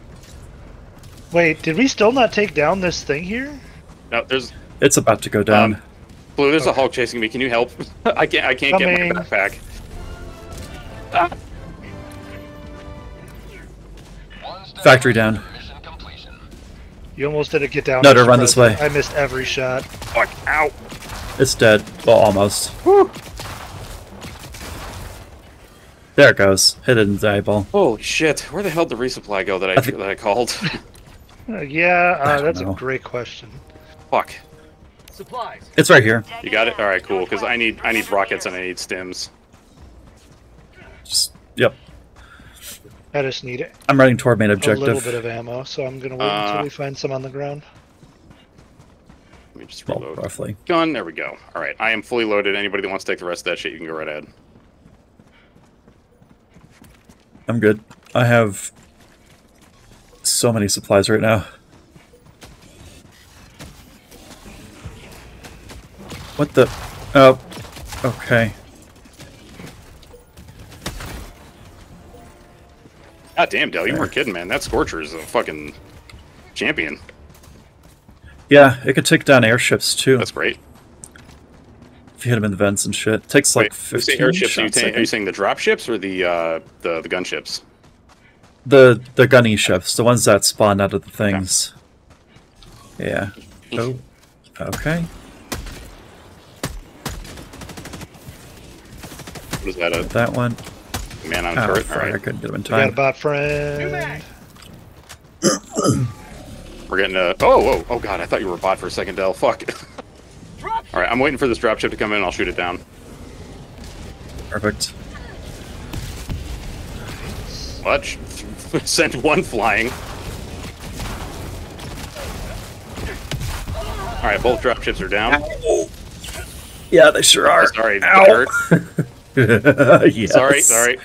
wait, did we still not take down this thing here? No, there's It's about to go down. Um, Blue. There's a Hulk chasing me. Can you help? I can't. I can't Coming. get my backpack. Ah, Factory down. You almost didn't get down. No, to run this way. I missed every shot. fuck! Ow! It's dead. Well, almost. There it goes. Hit it in the eyeball. Holy shit! Where the hell did the resupply go that I, I think- that I called? Uh, yeah, uh, don't that's know. a great question. fuck! Supplies. It's right here. You got it. All right, cool. Because I need I need rockets and I need stims. Just yep. I just need it. I'm running toward main objective. A little bit of ammo, so I'm gonna wait Uh, until we find some on the ground. Let me just Well, reload. roughly. Gun. There we go. All right, I am fully loaded. Anybody that wants to take the rest of that shit, you can go right ahead. I'm good. I have so many supplies right now. What the? Oh, okay. God damn, Dell, you weren't kidding, man. That Scorcher is a fucking champion. Yeah, it could take down airships too. That's great. If you hit them in the vents and shit. takes like Wait, 15 airships? Are you are you saying the drop ships or the uh, the the gunships? The the gunny ships, the ones that spawn out of the things. Yeah. Oh. Okay. What is that? A That one. Man on ah, Oh, turret? fuck, All I couldn't get him in We got a time. bot friend. we're getting a. Oh, whoa, oh god! I thought you were a bot for a second, Dell. Fuck. All right, I'm waiting for this drop ship to come in. I'll shoot it down. Perfect. Watch. Sent one flying. All right, both drop ships are down. Yeah, they sure are. Sorry, Ow. hurt. yes. Sorry, sorry.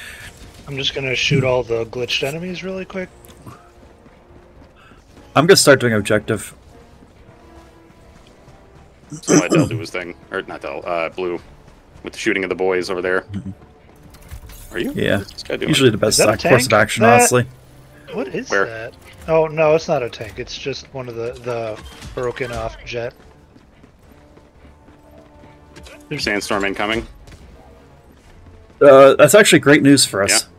I'm just gonna shoot all the glitched enemies really quick. I'm gonna start doing objective. So let Dell do his thing, or not Dell, uh, Blue, with the shooting of the boys over there. Are you? Yeah. What's this guy doing? Usually the best Is a uh, course of action, That- honestly. What is Where? that? Oh no, it's not a tank. It's just one of the the broken off jet. There's Sandstorm incoming. Uh, that's actually great news for us. Yeah,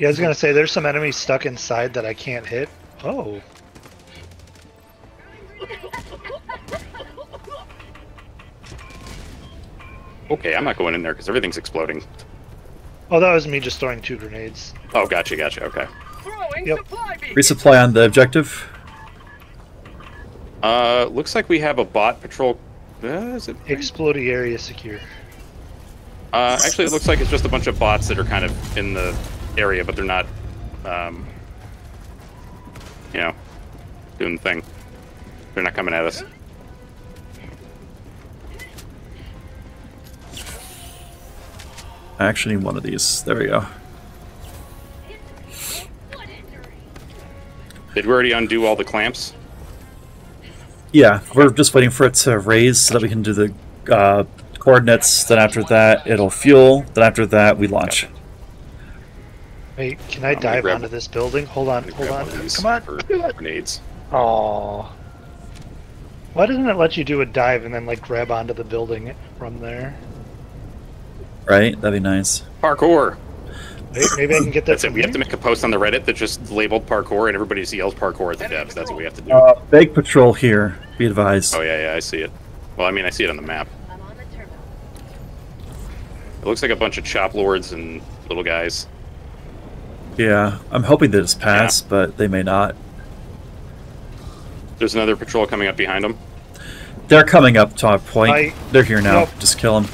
I was gonna say there's some enemies stuck inside that I can't hit. Oh, Okay, I'm not going in there because everything's exploding. oh, that was me just throwing two grenades. Oh, gotcha, gotcha. Okay. Throwing Yep. supply. Resupply on the objective. Uh, looks like we have a bot patrol. Uh, is it? Exploding area secure. Uh, actually, it looks like it's just a bunch of bots that are kind of in the area, but they're not, um, you know, doing the thing. They're not coming at us. I actually need one of these. There we go. Did we already undo all the clamps? Yeah, we're just waiting for it to raise so that we can do the uh, coordinates. Then after that, it'll fuel. Then after that, we launch. Wait, can I I'm dive grab- onto this building? Hold on, hold on. one of Come on. for grenades. Oh. Why doesn't it let you do a dive and then like grab onto the building from there? Right? That'd be nice. Parkour. Maybe, maybe I can get that. That's it. from We have to make a post on the Reddit that's just labeled parkour, and everybody just yells parkour at the devs. That's what we have to do. Uh, big patrol here. Be advised. Oh yeah, yeah, I see it. Well, I mean, I see it on the map. It looks like a bunch of chop lords and little guys. Yeah, I'm hoping they just pass, but they may not. There's another patrol coming up behind them. They're coming up to our point. I- They're here now. Yep. Just kill them.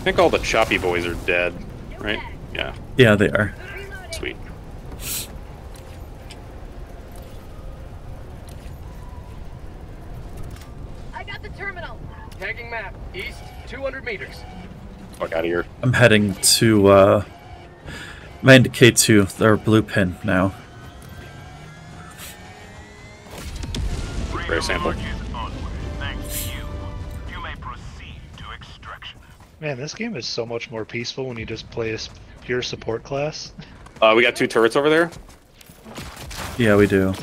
I think all the choppy boys are dead, right? Yeah, Yeah, they are. Tagging map, east 200 meters. Fuck out of here. I'm heading to, uh, I'm to K2, their blue pin now. Rare sample. Man, this game is so much more peaceful when you just play a pure support class. Uh, we got two turrets over there. Yeah, we do.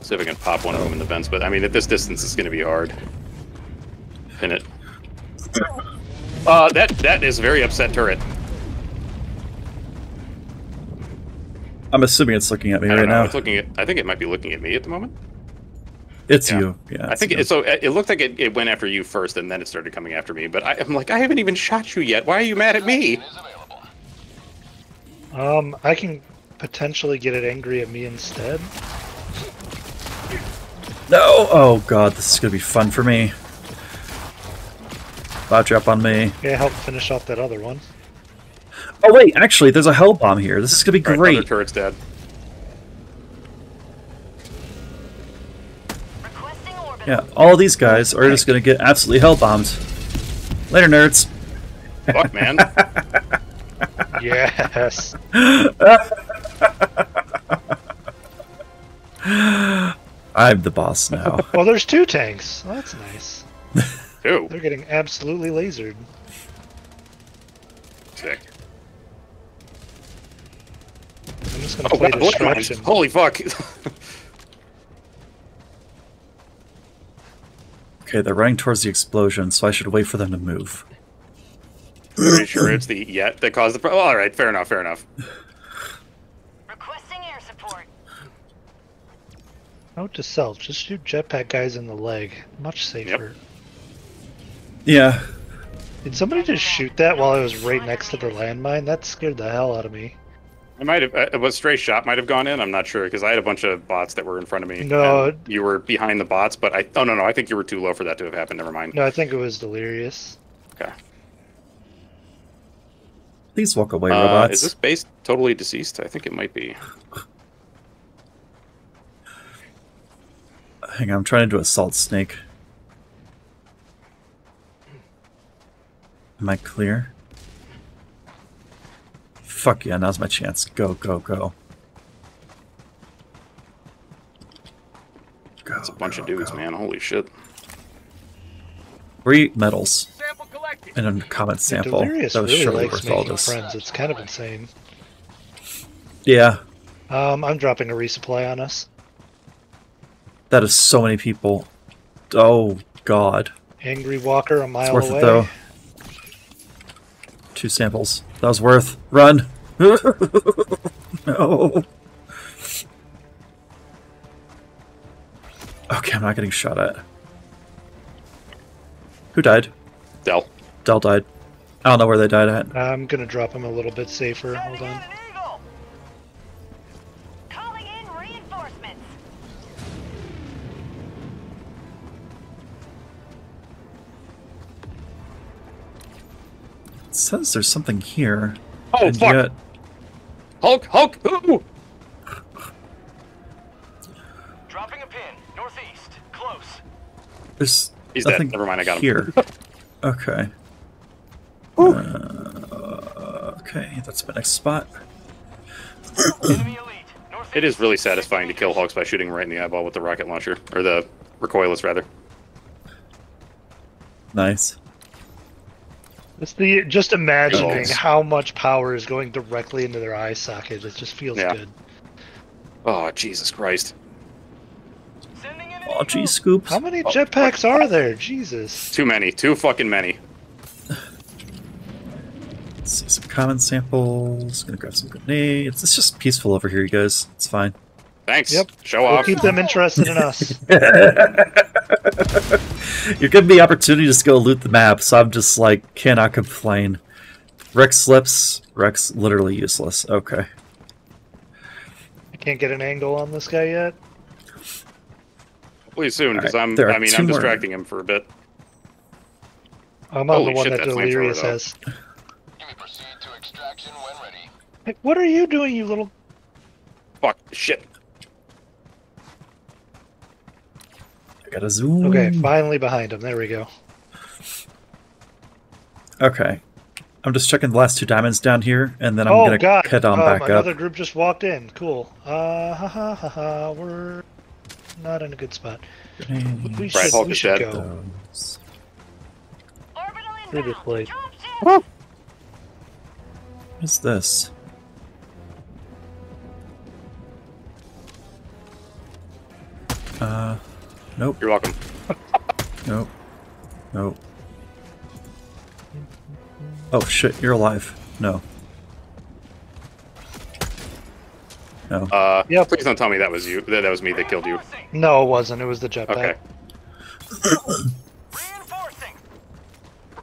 See if I can pop one of them in the vents, but I mean, at this distance, it's going to be hard. Pin it. Uh, that that is very upset turret. I'm assuming it's looking at me I right don't know. now. It's looking at. I think it might be looking at me at the moment. It's Yeah. you. Yeah. I think it, so. It, it looked like it, it went after you first, and then it started coming after me. But I, I'm like, I haven't even shot you yet. Why are you mad at me? Um, I can potentially get it angry at me instead. No! Oh god, this is gonna be fun for me. Bot drop on me. Yeah, help finish off that other one. Oh wait, actually, there's a hell bomb here. This is gonna be All right, other great. turret's dead. Yeah, all these guys are just gonna get absolutely hell bombed. Later, nerds. Fuck, man. Yes. I'm the boss now. well, there's two tanks. Well, that's nice. Two. They're getting absolutely lasered. Sick. I'm just gonna Oh play god, what distraction. Holy fuck. Okay, they're running towards the explosion, so I should wait for them to move. Pretty sure it's the yet that caused the. problem. oh, all right, fair enough, fair enough. Requesting air support. Note to self: just shoot jetpack guys in the leg. Much safer. Yeah. Did somebody just shoot that while I was right next to the landmine? That scared the hell out of me. I might have. Uh, a stray shot might have gone in. I'm not sure because I had a bunch of bots that were in front of me. No. and You were behind the bots, but I. Oh no, no. I think you were too low for that to have happened. Never mind. No, I think it was delirious. Okay. Please walk away, Uh, robots. is this base totally deceased? I think it might be. Hang on, I'm trying to do a salt snake. Am I clear? Fuck yeah, now's my chance. Go, go, go. Go, It's a bunch of dudes, man. Holy shit. Three medals Sample and a common sample. delirious that was really surely likes worth all making this. friends. It's kind of insane. Yeah, Um, I'm dropping a resupply on us. that is so many people. Oh god. Angry Walker a It's mile worth away. it though. Two samples. That was worth. Run! no. Okay, I'm not getting shot at. Who died? Dell. Dell died. I don't know where they died at. I'm gonna drop him a little bit safer. Hold on. Says there's something here. Oh and fuck! yet- Hulk! Hulk! Ooh! Dropping a pin. Northeast. Close. there's He's dead. nothing Never mind, I got him. here. okay. Uh, okay, that's my next spot. It is really satisfying to kill Hulks by shooting right in the eyeball with the rocket launcher or the recoilless rather. Nice. It's the just imagining Yes. how much power is going directly into their eye socket. It just feels Yeah. good. Oh Jesus Christ! Oh, gee, scoops. How many oh. jetpacks are there? Jesus. Too many. Too fucking many. Let's see some common samples. Gonna grab some grenades. It's just peaceful over here, you guys. It's fine. Thanks. Yep. Show We'll off. keep them interested in us. You're giving me opportunity to just go loot the map, so I'm just like cannot complain. Req slips. Req literally useless. Okay. I can't get an angle on this guy yet. Hopefully soon, because Alright, I'm. there I mean, I'm more. distracting him for a bit. I'm on Holy the one shit, that that Delirious has. You may proceed to extraction when ready. Hey, what are you doing, you little? Fuck. Shit. I gotta zoom. Okay, finally behind him. There we go. Okay. I'm just checking the last two diamonds down here, and then I'm oh gonna God! head on um, back another up. group just walked in. Cool. Uh, ha ha ha ha. We're not in a good spot. Grenade. We should, we should go Those. Orbital through this inbound. blade. Drop ship. What is this? Uh, nope, You're welcome. nope, nope. Oh shit, you're alive. No. No. Uh, Yep. Please don't tell me that was you. That, that was me that killed you. No, it wasn't. It was the jetpack. Okay. Reinforcing.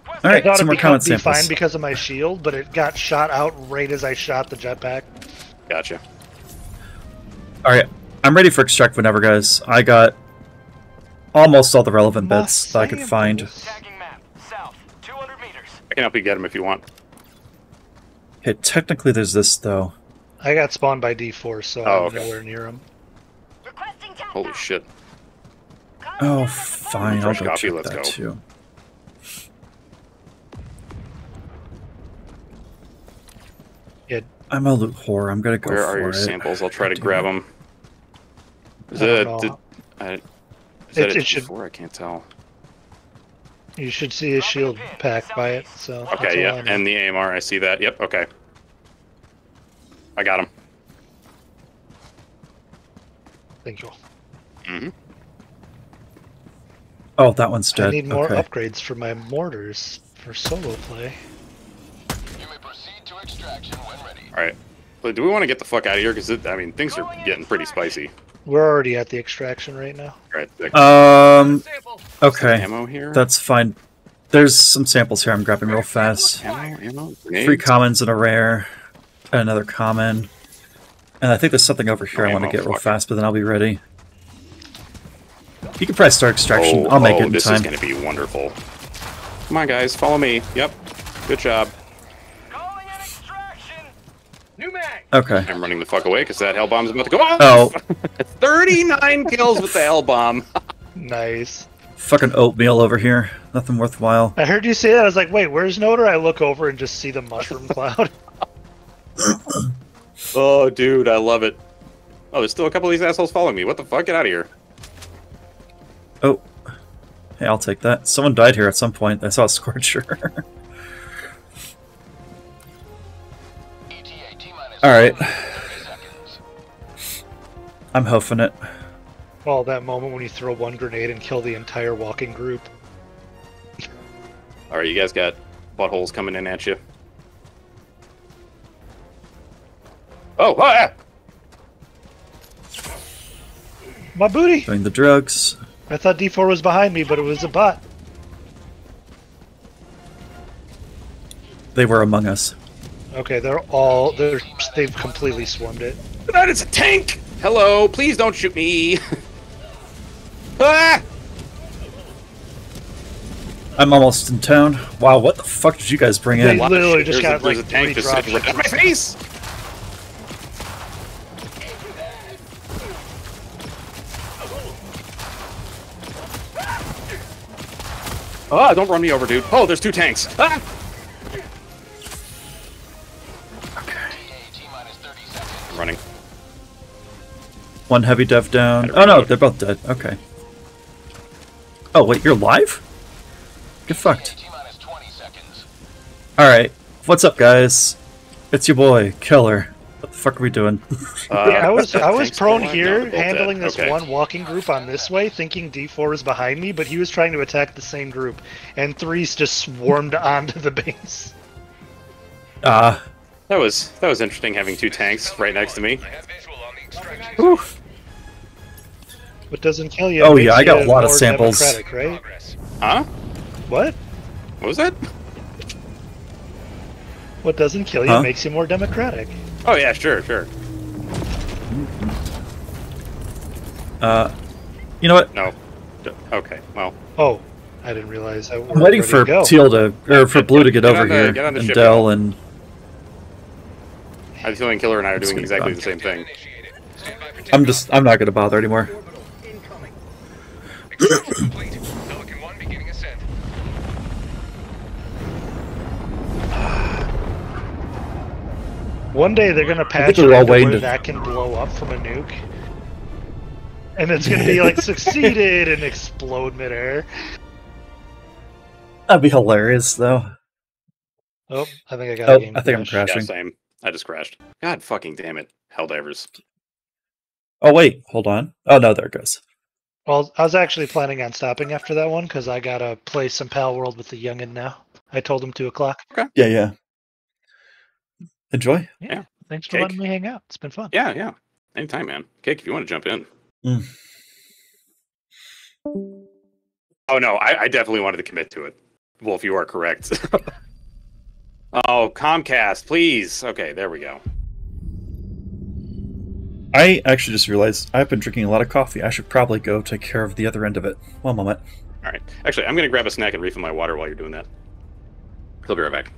All I thought some it'd more be, comment be fine because of my shield, but it got shot out right as I shot the jetpack. Gotcha. All right, I'm ready for extract whenever, guys. I got almost all the relevant My bits that I could find. Tagging map. South. 200 meters. I can help you get him if you want. Okay, technically there's this though. I got spawned by D4, so Oh, I'm okay. nowhere near him. Requesting tac Holy shit. Oh, down a support fine, I'll go coffee, check let's that go. too. Yeah. I'm a loot whore. I'm gonna go Where are your it. samples? I'll try to Damn grab them. Is I that don't did. I, is that It- a it should- G4? I can't tell. You should see a shield pack by it. So Okay, yeah, and the AMR, I see that. Yep, okay. I got him. thank you. Mm -hmm. Oh, that one's dead. I need more okay. upgrades for my mortars for solo play. You may proceed to extraction when ready. All right. But do we want to get the fuck out of here? Because I mean, things are getting pretty spicy. We're already at the extraction right now. All right. the- Um. Okay, ammo here. that's fine. There's some samples here. I'm grabbing real fast. ammo, ammo. Three commons and a rare, and another common, and I think there's something over here I want to get real fuck. fast, but then I'll be ready. You can probably start extraction. Oh, I'll make oh, it in this time. is going to be wonderful. Come on, guys, follow me. Yep. Good job. Calling an extraction. New mag. Okay. I'm running the fuck away because that hell bomb's about to go off. Oh, 39 kills with the hell bomb. Nice. fucking oatmeal over here. Nothing worthwhile. I heard you say that. I was like, wait, where's Noter? I look over and just see the mushroom cloud. Oh, dude, I love it. Oh, there's still a couple of these assholes following me. What the fuck? Get out of here. Oh. Hey, I'll take that. Someone died here at some point. I saw a scorcher. ETA T minus All right. I'm hoofing it. well, that moment when you throw one grenade and kill the entire walking group. All right, you guys got buttholes coming in at you. Oh, ah! My booty! Doing the drugs. I thought D4 was behind me, but it was a bot. They were among us. Okay, they're all they're they've completely swarmed it. That is a tank! Hello, please don't shoot me! ah! I'm almost in town. Wow, what the fuck did you guys bring They in? lot of literally just There's got a, like a tank just sitting right in my face! Oh, don't run me over, dude. Oh, there's two tanks. Ah! One heavy dev down. Oh no, they're both dead. Okay. Oh wait, you're live? Get fucked. T minus 20 seconds. Alright. What's up guys? It's your boy, Killer. What the fuck are we doing? Uh, I was I was prone still alive? No, here, handling dead. this Okay. one walking group on this way, thinking D4 is behind me, but he was trying to attack the same group, and threes just swarmed onto the base. Ah, That was that was interesting having two tanks right next to me. I have visual on the extraction. whew. What doesn't kill you? Oh, yeah, I got a lot of samples. right? Huh? What? What was that? What doesn't kill you Huh? makes you more democratic. Oh yeah, sure, sure. uh, you know what? No. D- Okay, well, Oh, I didn't realize. I I'm waiting for Teal to, or for Blue to get, Get over the- here, get on the and ship, Dell, and I have a feeling Killer and I are doing exactly the same thing. I'm just, I'm not gonna bother anymore. Incoming. Extraction complete. Pelican 1 beginning ascent. One day they're gonna patch they're it all waiting where to- that can blow up from a nuke. and it's gonna be like succeeded and explode midair. That'd be hilarious, though. Oh, I think I got Oh, a game. I think I'm crashing. Yeah, same. I just crashed. God fucking damn it. Helldivers. Oh wait, hold on. Oh no, there it goes. Well, I was actually planning on stopping after that one because I gotta play some Palworld with the youngin now. I told him two o'clock. Okay. Yeah, yeah. Enjoy. Yeah. Thanks for Cake. letting me hang out. It's been fun. Yeah, yeah. Anytime, man. Cake, if you want to jump in. Mm. Oh no, I, I definitely wanted to commit to it. Wolf, you are correct. oh, Comcast, please. Okay, there we go. I actually just realized I've been drinking a lot of coffee. I should probably go take care of the other end of it. One moment. All right. Actually, I'm gonna grab a snack and refill my water while you're doing that. He'll be right back.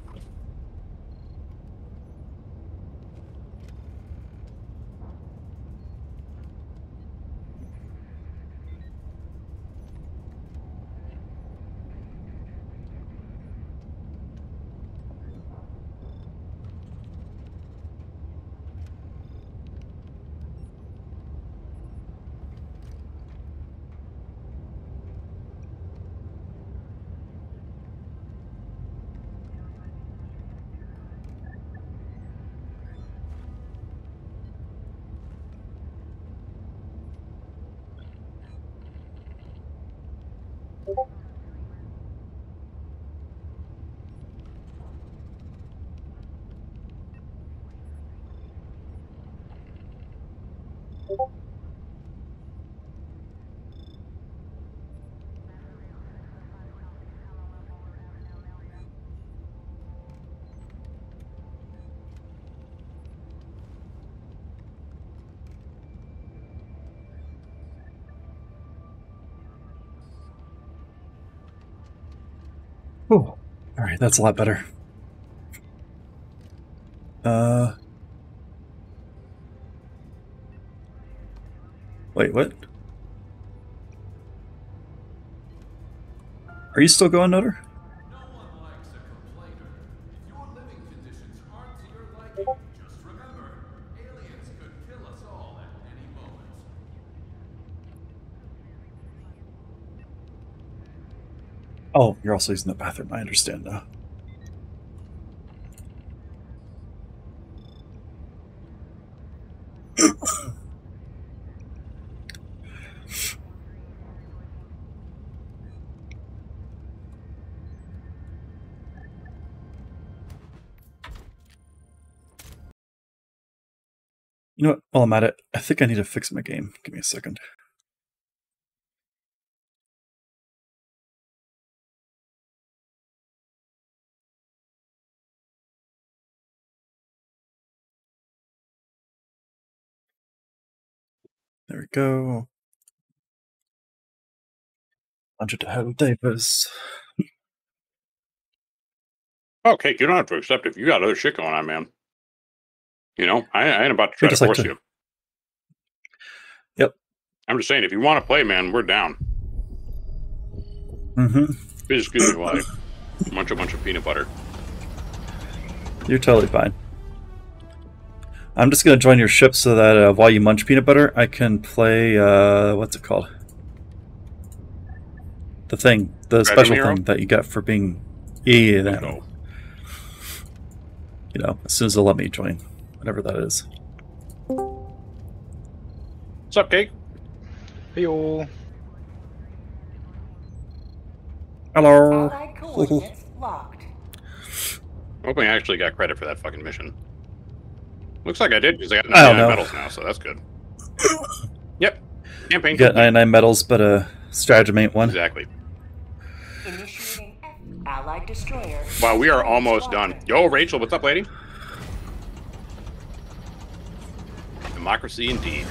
Whew. All that's a lot better. Uh. Wait, what? Are you still going, Noter? Oh, you're also using the bathroom. I understand now. You know what? While I'm at it, I think I need to fix my game. Give me a second. There we go. Hundred to Hell Davis. Oh, Cake, you don't have to accept it. if You got other shit going on, man. You know, I, I ain't about to try to just like force to- you. Yep. I'm just saying, if you want to play, man, we're down. Mm-hmm. Please excuse me while I munch a bunch of peanut butter. You're totally fine. I'm just gonna join your ship so that uh, while you munch peanut butter, I can play. Uh, what's it called? The thing, the Dragon special thing that you get for being. Yeah, that No. You know, as soon as they'll let me join, whatever that is. What's up, Cake? Heyo. Hello. Allied coordinates locked. hoping I actually got credit for that fucking mission. Looks like I did because I got I don't 99 know. medals now, so that's good. yep. Campaign You got complete. 99 medals, but a stratagem ain't one. Exactly. Initiating Allied destroyer. Wow, we are almost done. Yo, Rachel, what's up, lady? Democracy indeed.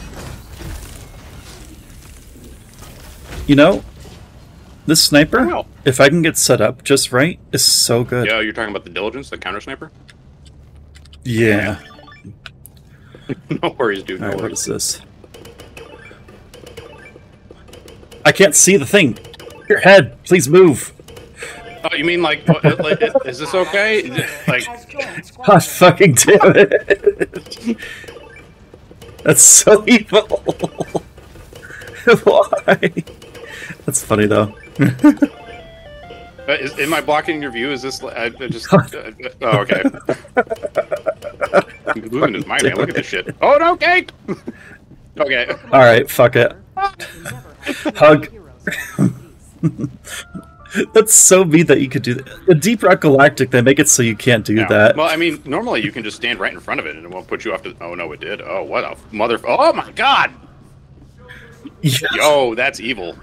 You know, this sniper, Well. if I can get set up just right, is so good. Yeah, you're talking about the diligence, the counter sniper? Yeah. no worries, dude. No All right, what worries. is this? I can't see the thing. Your head, please move. Oh, you mean like, what, like, is this okay? Is it, like, Has joined God fucking damn it. That's so evil. Why? That's funny though. Uh, is, am I blocking your view? Is this? I, I just. Uh, oh, okay. I'm losing his mind, man. Look at this shit. Oh no, Kate. okay. All right, fuck it. Hug. That's so mean that you could do that. The Deep Rock Galactic, they make it so you can't do Yeah. that. Well, I mean, normally you can just stand right in front of it and it won't put you off to. Oh no, it did. Oh, what a mother. Oh my god. Yo, that's evil.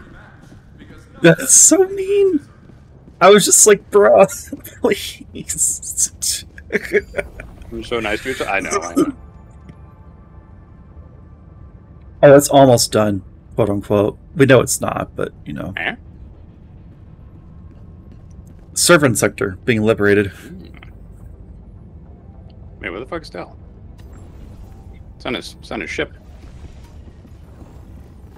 That's so mean. I was just like, bro, please. I'm so nice to you. I know. I know. Oh, it's almost done, quote unquote. We know it's not, but you know. Eh? Servant sector being liberated. Wait, where the fuck is Dell? It's on his, it's on his ship.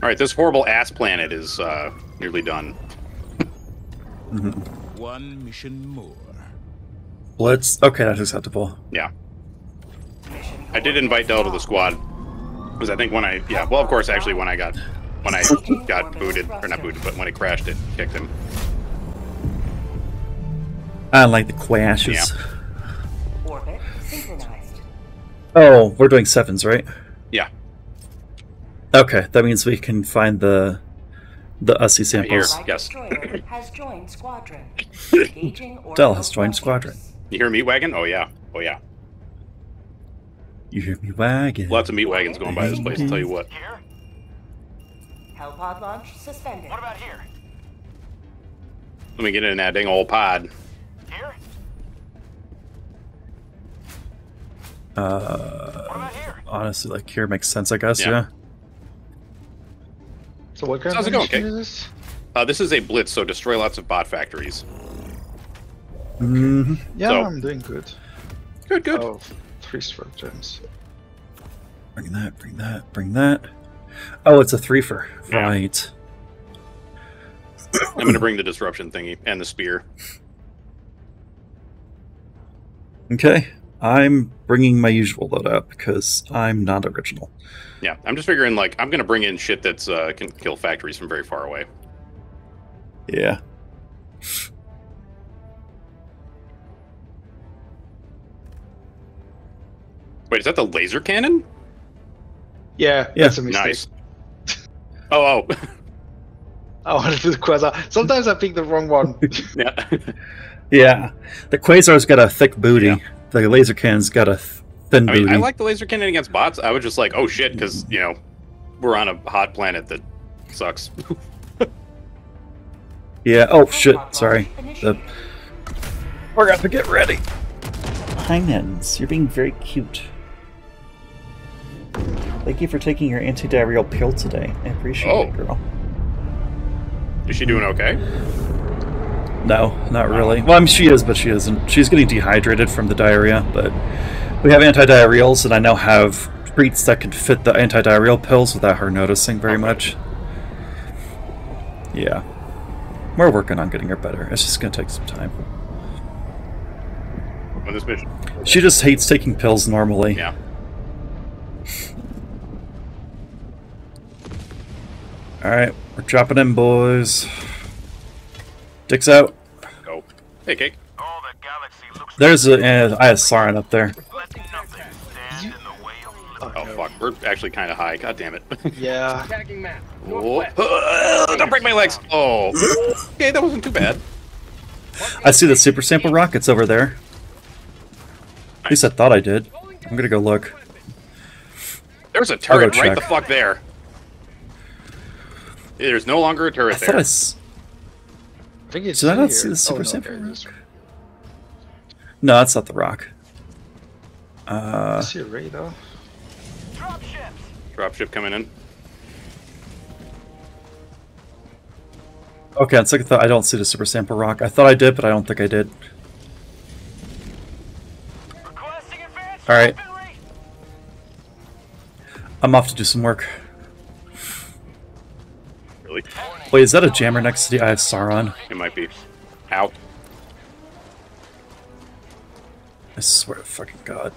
All right, this horrible ass planet is uh, nearly done. Mm-hmm. One mission more. Let's. Okay, that's acceptable. Yeah. I did invite Dell to the squad because I think when I yeah well of course actually when I got when I got booted or not booted but when it crashed it kicked him. I don't like the clashes. Yeah. Orbit synchronized. Oh, we're doing sevens, right? Yeah. Okay, that means we can find the the USC Here, samples. yes. Destroyer has joined squadron. Engaging Dell has joined presence. squadron. You hear meat wagon? Oh yeah. Oh yeah. You hear me wagon? Lots of meat wagons going by this place. I'll tell you what. Here? Hellpod launch suspended. What about here? Let me get in that dang old pod. Here? Uh, honestly, like here makes sense, I guess. Yeah. Yeah. So what kind How's it going, mission Kate? is this? Uh, this is a blitz, so destroy lots of bot factories. hmm Yeah, So- I'm doing good. Good, good. Oh, three stroke gems. Bring that. Bring that. Bring that. Oh, it's a three for Yeah. right. I'm gonna bring the disruption thingy and the spear. Okay, I'm bringing my usual load up because I'm not original. Yeah, I'm just figuring like I'm gonna bring in shit that's uh, can kill factories from very far away. Yeah. Wait, is that the laser cannon? Yeah, Yeah. that's a mistake. Nice. Oh, oh, I wanted to do the quasar. Sometimes I pick the wrong one. yeah. Yeah. The Quasar's got a thick booty. The laser cannon's got a th- thin I mean, booty. I like the laser cannon against bots. I was just like, oh shit, because you know we're on a hot planet that sucks. Yeah. Oh shit. Sorry. The... We're gonna have to get ready. Heinens, you're being very cute. Thank you for taking your anti-diarrheal pill today. I appreciate Oh. it, girl. Is she doing okay? No, not really. Well, I mean, she is, but she isn't. She's getting dehydrated from the diarrhea, but we have anti-diarrheals, and I now have treats that can fit the anti-diarrheal pills without her noticing very much. Yeah. We're working on getting her better. It's just gonna take some time. On this mission? She just hates taking pills normally. Yeah. Alright, we're dropping in, boys. Dicks out. Go. Hey, cake. All the galaxy looks There's a. Uh, I have Sauron up there. Oh fuck, we're actually kind of high. God damn it. Yeah. Attacking map. Oh. Don't break my legs. Oh. Okay, that wasn't too bad. I see the super sample rockets over there. At least I thought I did. I'm gonna go look. There's a I'll turret right the fuck there. There's no longer a turret thought I there. s- I think it's Did I not here. see the super oh, no, sample there it is. No, that's not the rock. Uh, I see a radar. drop ships. Dropship coming in. okay, on second thought, I don't see the Super Sample Rock. I thought I did, but I don't think I did. Alright. I'm off to do some work. Really? Wait, is that a jammer next to the Eye of Sauron? It might be. Out. I swear to fucking God.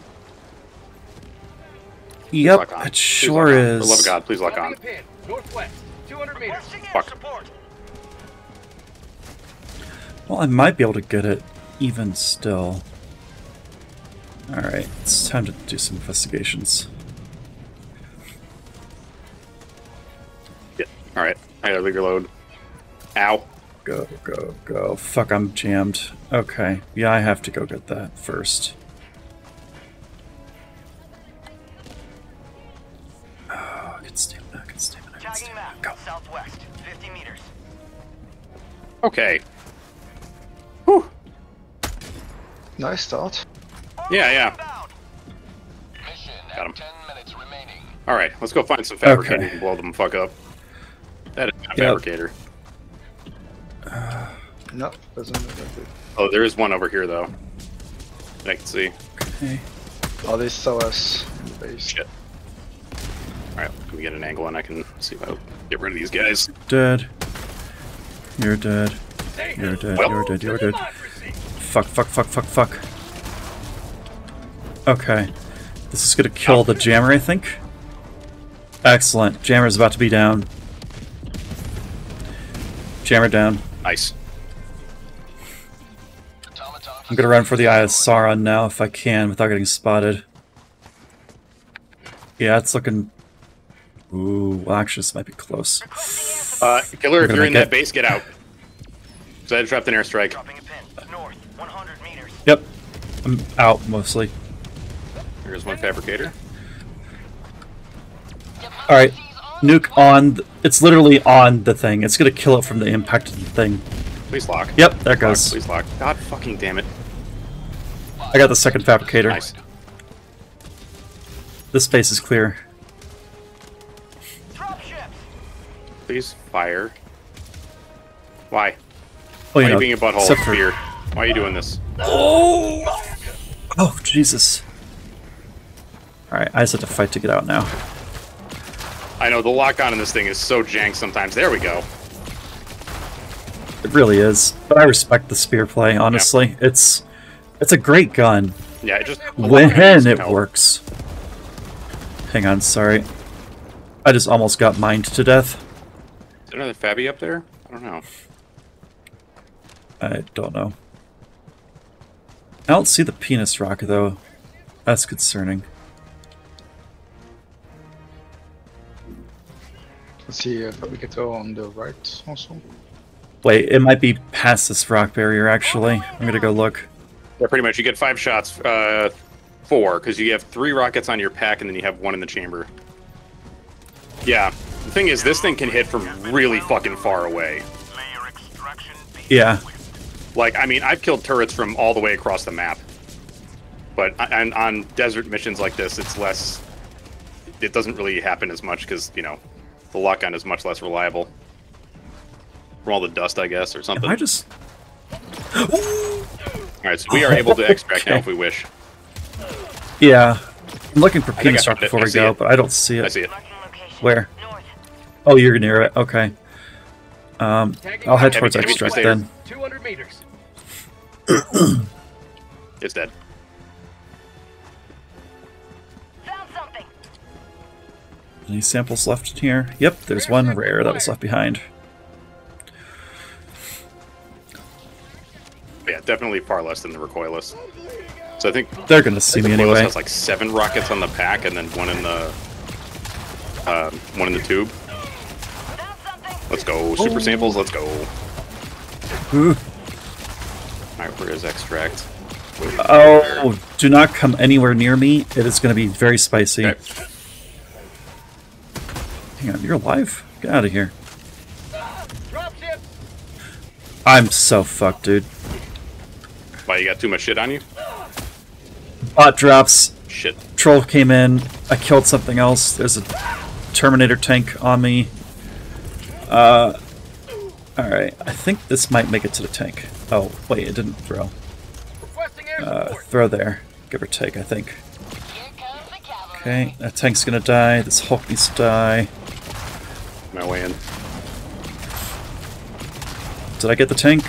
Yep, lock on. it Please sure lock on. is. For love of God, please lock on. Pin. Northwest. 200 meters. Fuck. Well, I might be able to get it even still. Alright, it's time to do some investigations. Yeah. All right. I gotta bigger load. Ow. Go, go, go. Fuck, I'm jammed. Okay. Yeah, I have to go get that first. Okay. Nice start. Yeah, yeah. Got him. All right, let's go find some fabricator Okay. and blow them fuck up. That is not a Yep. fabricator. No, doesn't look like it. Oh, there is one over here though. I can see. Okay. Oh, they saw us in the base. Shit. All right, let me get an angle and I can see if I get rid of these guys. Dead. You're dead. You're dead. You're dead. You're dead. Fuck, fuck, fuck, fuck, fuck. Okay. This is gonna kill the jammer, I think. Excellent. Jammer's about to be down. Jammer down. Nice. I'm gonna run for the Eye of Sauron now if I can without getting spotted. Yeah, it's looking. Ooh, well, actually, this might be close. Uh, killer, if you're in make that it. base, get out. So I dropped an airstrike. Yep, I'm out mostly. Here's one fabricator. All right, nuke on. th- It's literally on the thing. It's gonna kill it from the impacted thing. Please lock. Yep, there it Lock, goes. please lock. God fucking damn it. I got the second fabricator. Nice. This space is clear. Please fire. Why? Well, Why you are you know, being a butthole? except for- Fear. Why are you doing this? Oh! Oh, Jesus. Alright, I just have to fight to get out now. I know the lock on in this thing is so jank sometimes. There we go. It really is. But I respect the spear play, honestly. It's it's a great gun. Yeah, it just When it help. works. Hang on, sorry. I just almost got mined to death. Is another Fabby up there? I don't know. I don't know. I don't see the penis rock, though. That's concerning. Let's see if we get to on the right also. Wait, it might be past this rock barrier, actually. I'm gonna go look. Yeah, pretty much. You get five shots. Uh, four, because you have three rockets on your pack and then you have one in the chamber. Yeah. The thing is, this thing can hit from really fucking far away. Yeah. Like, I mean, I've killed turrets from all the way across the map. But on, on desert missions like this, it's less. It doesn't really happen as much because, you know, the lock on is much less reliable. From all the dust, I guess, or something. I just. Alright, so we are able to extract now if we wish. Yeah. I'm looking for penis rock before I we go, it. but I don't see it. I see it. Where? Oh, you're near it. Okay. Um, I'll head towards heavy extract then. 200 meters. It's dead. Any samples left in here? Yep, there's one rare that was left behind. Yeah, definitely far less than the recoilless. So I think They're gonna see me the recoilless anyway. has like seven rockets on the pack and then one in the um, one in the tube. Let's go. Oh. Super samples, let's go. Alright, where is extract? Oh, do not come anywhere near me. It is going to be very spicy. Hang on, you're alive? Get out of here. I'm so fucked, dude. Why you got too much shit on you? Bot drops. Shit. Troll came in. I killed something else. There's a Terminator tank on me. Uh, alright. I think this might make it to the tank. Oh, wait, it didn't throw. Uh, throw there. Give or take, I think. Okay, that tank's gonna die. This Hulk needs to die. My way in. Did I get the tank?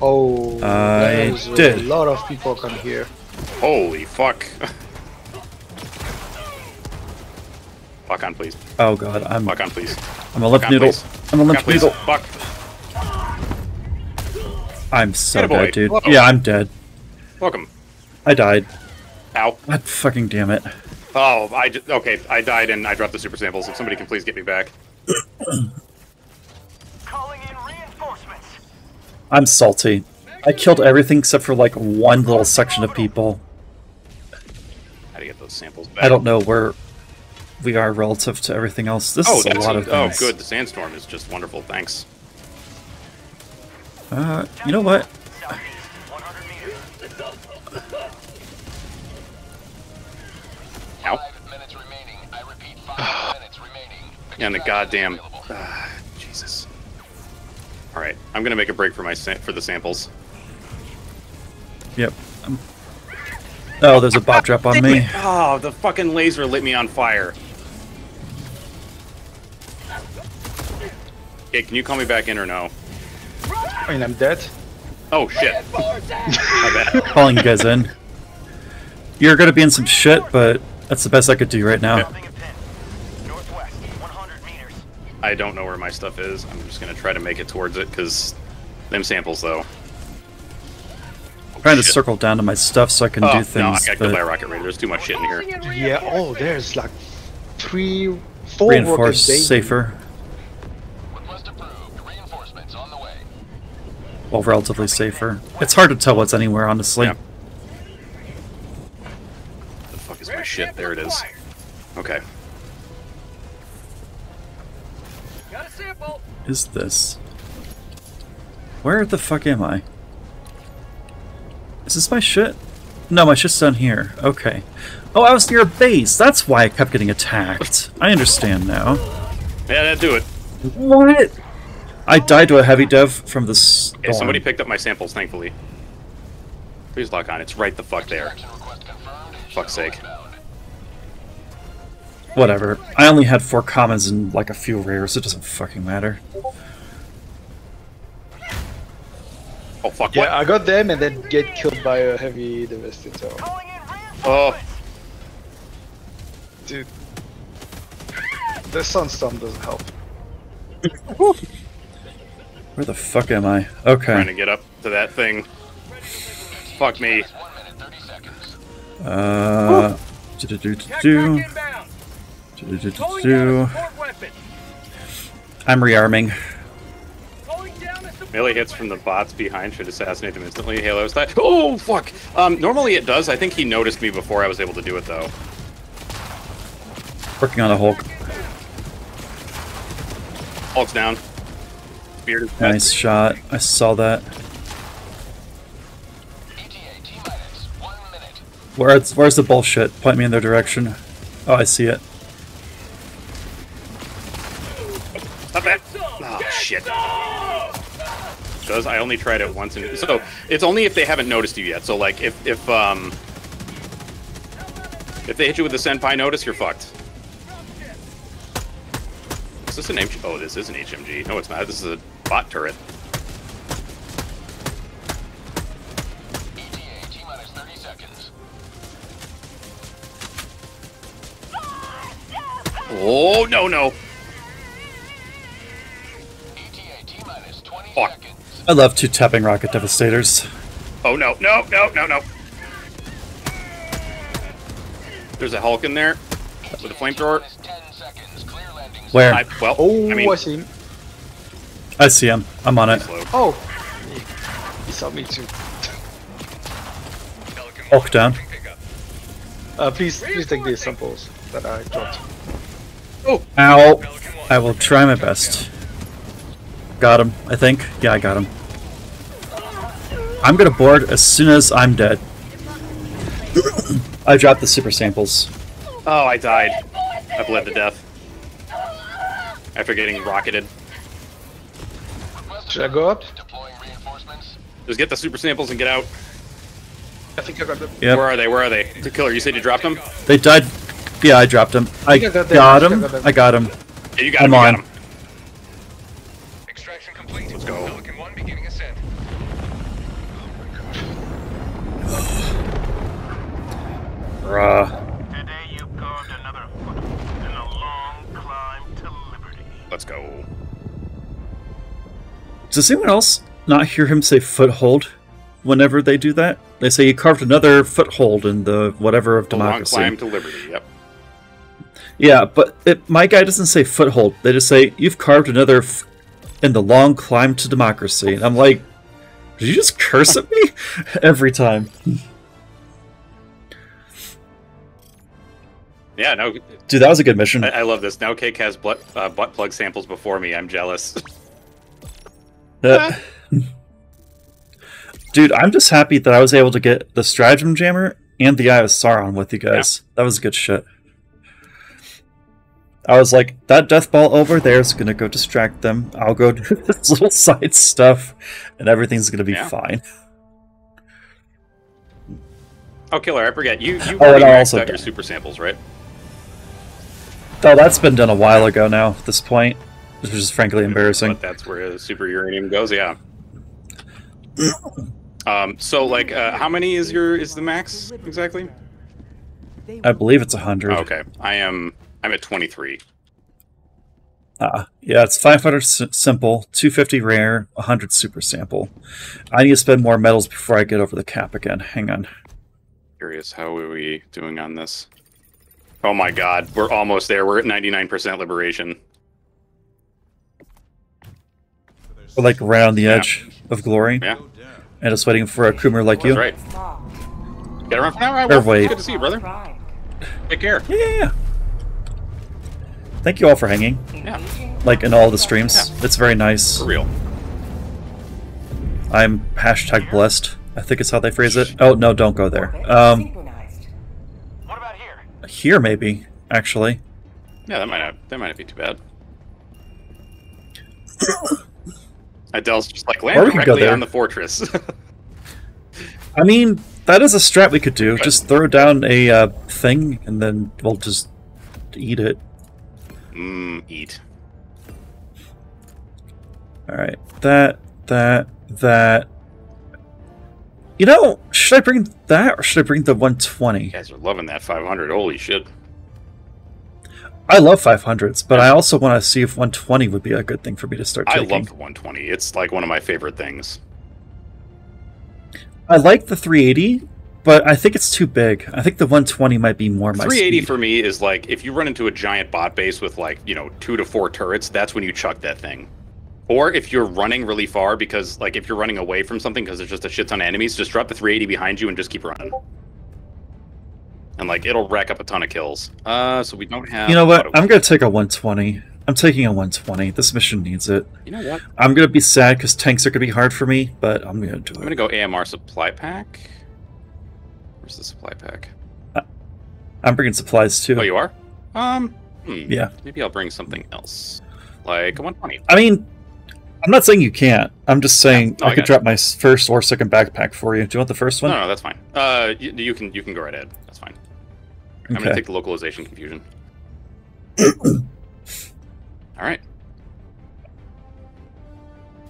Oh, I did. a lot of people come here. Holy fuck. Lock on, please. Oh god, I'm Fuck on, please. I'm a limp Fuck on, noodle. please. I'm a limp Fuck on, Fuck. I'm so Attaboy. dead, dude. Whoa. Yeah, I'm dead. Welcome. I died. Ow. God fucking damn it. Oh, I just, okay. I died and I dropped the super samples. If somebody can please get me back. Calling in reinforcements. I'm salty. I killed everything except for like one little section of people. How to get those samples back? I don't know where we are relative to everything else. This oh, is a lot of oh, things. good. The sandstorm is just wonderful. Thanks. Uh, you know what? Ow. And the goddamn. ah, Jesus. All right, I'm gonna make a break for my sa- for the samples. Yep. Um, oh, there's a bot drop on me. Oh, the fucking laser lit me on fire. Okay, can you call me back in or no? I mean, I'm dead. Oh shit. My bad. Calling you guys in. You're gonna be in some shit, but that's the best I could do right now. I don't know where my stuff is. I'm just gonna try to make it towards it because them samples though. trying to circle down to my stuff so I can oh, do no, I things. got killed by a rocket raider. There's too much shit in here. Yeah. Oh, there's like three, four reinforce rockets daily. safer. Well, relatively safer. It's hard to tell what's anywhere, honestly. The fuck is my shit? There it is. Okay. Got a sample. Is this? Where the fuck am I? Is this my shit? No, my shit's down here. Okay. Oh, I was near a base. That's why I kept getting attacked. I understand now. Yeah, that do it. What? I died to a heavy dev from the storm. Okay, somebody picked up my samples, thankfully. Please lock on. It's right the fuck there. Fuck's sake. Whatever. I only had four commons and like a few rares. It doesn't fucking matter. Oh fuck! Yeah, I got them and then get killed by a heavy devastator. Oh, Dude. The sunstorm doesn't help. Where the fuck am I? Okay. Trying to get up to that thing. Fuck me. Uh. Do-do-do-do-do. Do-do-do-do-do. I'm rearming. Melee hits from the bots behind should assassinate them instantly. Halo style. Oh fuck! Um, normally it does. I think he noticed me before I was able to do it though. Working on a Hulk. Hulk's down. Dead. Nice shot. I saw that. Where's where's the bullshit? Point me in their direction. Oh, I see it. Oh shit. Does I only tried it once and so it's only if they haven't noticed you yet. So like if if um if they hit you with the senpai notice, you're fucked. Is this an H? Oh, this is an HMG. No, it's not. This is a bot turret. Oh no no! Fuck. I love two tapping rocket devastators. Oh no, no, no, no, no. There's a Hulk in there with a flamethrower. Where? I, well, Oh, I mean, I see him. I see him. I'm on it. Oh, he saw me too. Hulk down. Uh, please, please take these samples that I dropped. Ow. I will try my best. Got him, I think. Yeah, I got him. I'm gonna board as soon as I'm dead. I dropped the super samples. oh, I died. I bled to death after getting rocketed. Should I go up? Just get the super samples and get out. I think I got them. Yep. Where are they? Where are they? The killer. You said you dropped them. They died. Yeah, I dropped them. I I got them. got I I got them. I got him. Yeah, you got I'm him. On. got him. Extraction complete. Let's go. Pelican 1 beginning ascent. Bruh. Today you carved another foot Does anyone else not hear him say foothold whenever they do that? They say he carved another foothold in the whatever of The long democracy. climb to liberty. Yep. Yeah, but it, my guy doesn't say foothold. They just say you've carved another f- in the long climb to democracy. And I'm like, did you just curse at me every time? Yeah. No. Dude, that was a good mission. I, I love this. Now Cake has butt, uh, butt plug samples before me. I'm jealous. Uh, Dude, I'm just happy that I was able to get the Stratagem Jammer and the Eye of Sauron with you guys. That was a good shit. I was like, that death ball over there is gonna go distract them. I'll go do this little side stuff, and everything's gonna be Yeah. fine. oh, killer! I forget. You you Oh, maxed also out your super samples, right? Oh, that's been done a while ago now. At this point, which is frankly embarrassing. But that's where super uranium goes. Yeah. Um. So, like, uh, how many is your is the max exactly? I believe it's a hundred. Oh, okay. I am. I'm at 23. Uh, yeah, it's 500 s- simple, 250 rare, 100 super sample. I need to spend more medals before I get over the cap again. Hang on. Curious, how are we doing on this? Oh my god, we're almost there. We're at 99% liberation. We're like right on the edge of glory. Yeah. And just waiting for a Coomer like you. That's right. Get around for now. Right, well, wait. Good to see you, brother. Take care. Yeah, yeah, yeah. Thank you all for hanging. Yeah. Like in all the streams. It's very nice. For real. I'm hashtag blessed. I think it's how they phrase it. Oh no, don't go there. Um Here maybe, actually. Yeah, that might not that might not be too bad. Adele's just like land Or we could go directly there. on the fortress. I mean, that is a strat we could do. Just throw down a uh, thing and then we'll just eat it. Mmm, eat. Alright. That, that, that. You know, should I bring that or should I bring the 120? You guys are loving that 500. Holy shit. I love 500s, but I also want to see if 120 would be a good thing for me to start I love the 120. It's like one of my favorite things. I like the 380, but I think it's too big. I think the 120 might be more my 380 speed. for me is like if you run into a giant bot base with like, you know, two to four turrets, that's when you chuck that thing. Or if you're running really far because like if you're running away from something because there's just a shit ton of enemies, just drop the 380 behind you and just keep running. And like it'll rack up a ton of kills. Uh so we don't have You know what? I'm gonna take a 120. I'm taking a 120. This mission needs it. You know what? I'm gonna be sad because tanks are gonna be hard for me, but I'm gonna do it. I'm gonna go AMR supply pack. Where's the supply pack? I'm bringing supplies too. Oh you are? Um hmm, Yeah. Maybe I'll bring something else. Like a 120. I mean, I'm not saying you can't. I'm just saying No, I I could drop my first or second backpack for you. Do you want the first one? No, no, that's fine. Uh, you, you can you can go right ahead. That's fine. I'm gonna take the localization confusion. All right.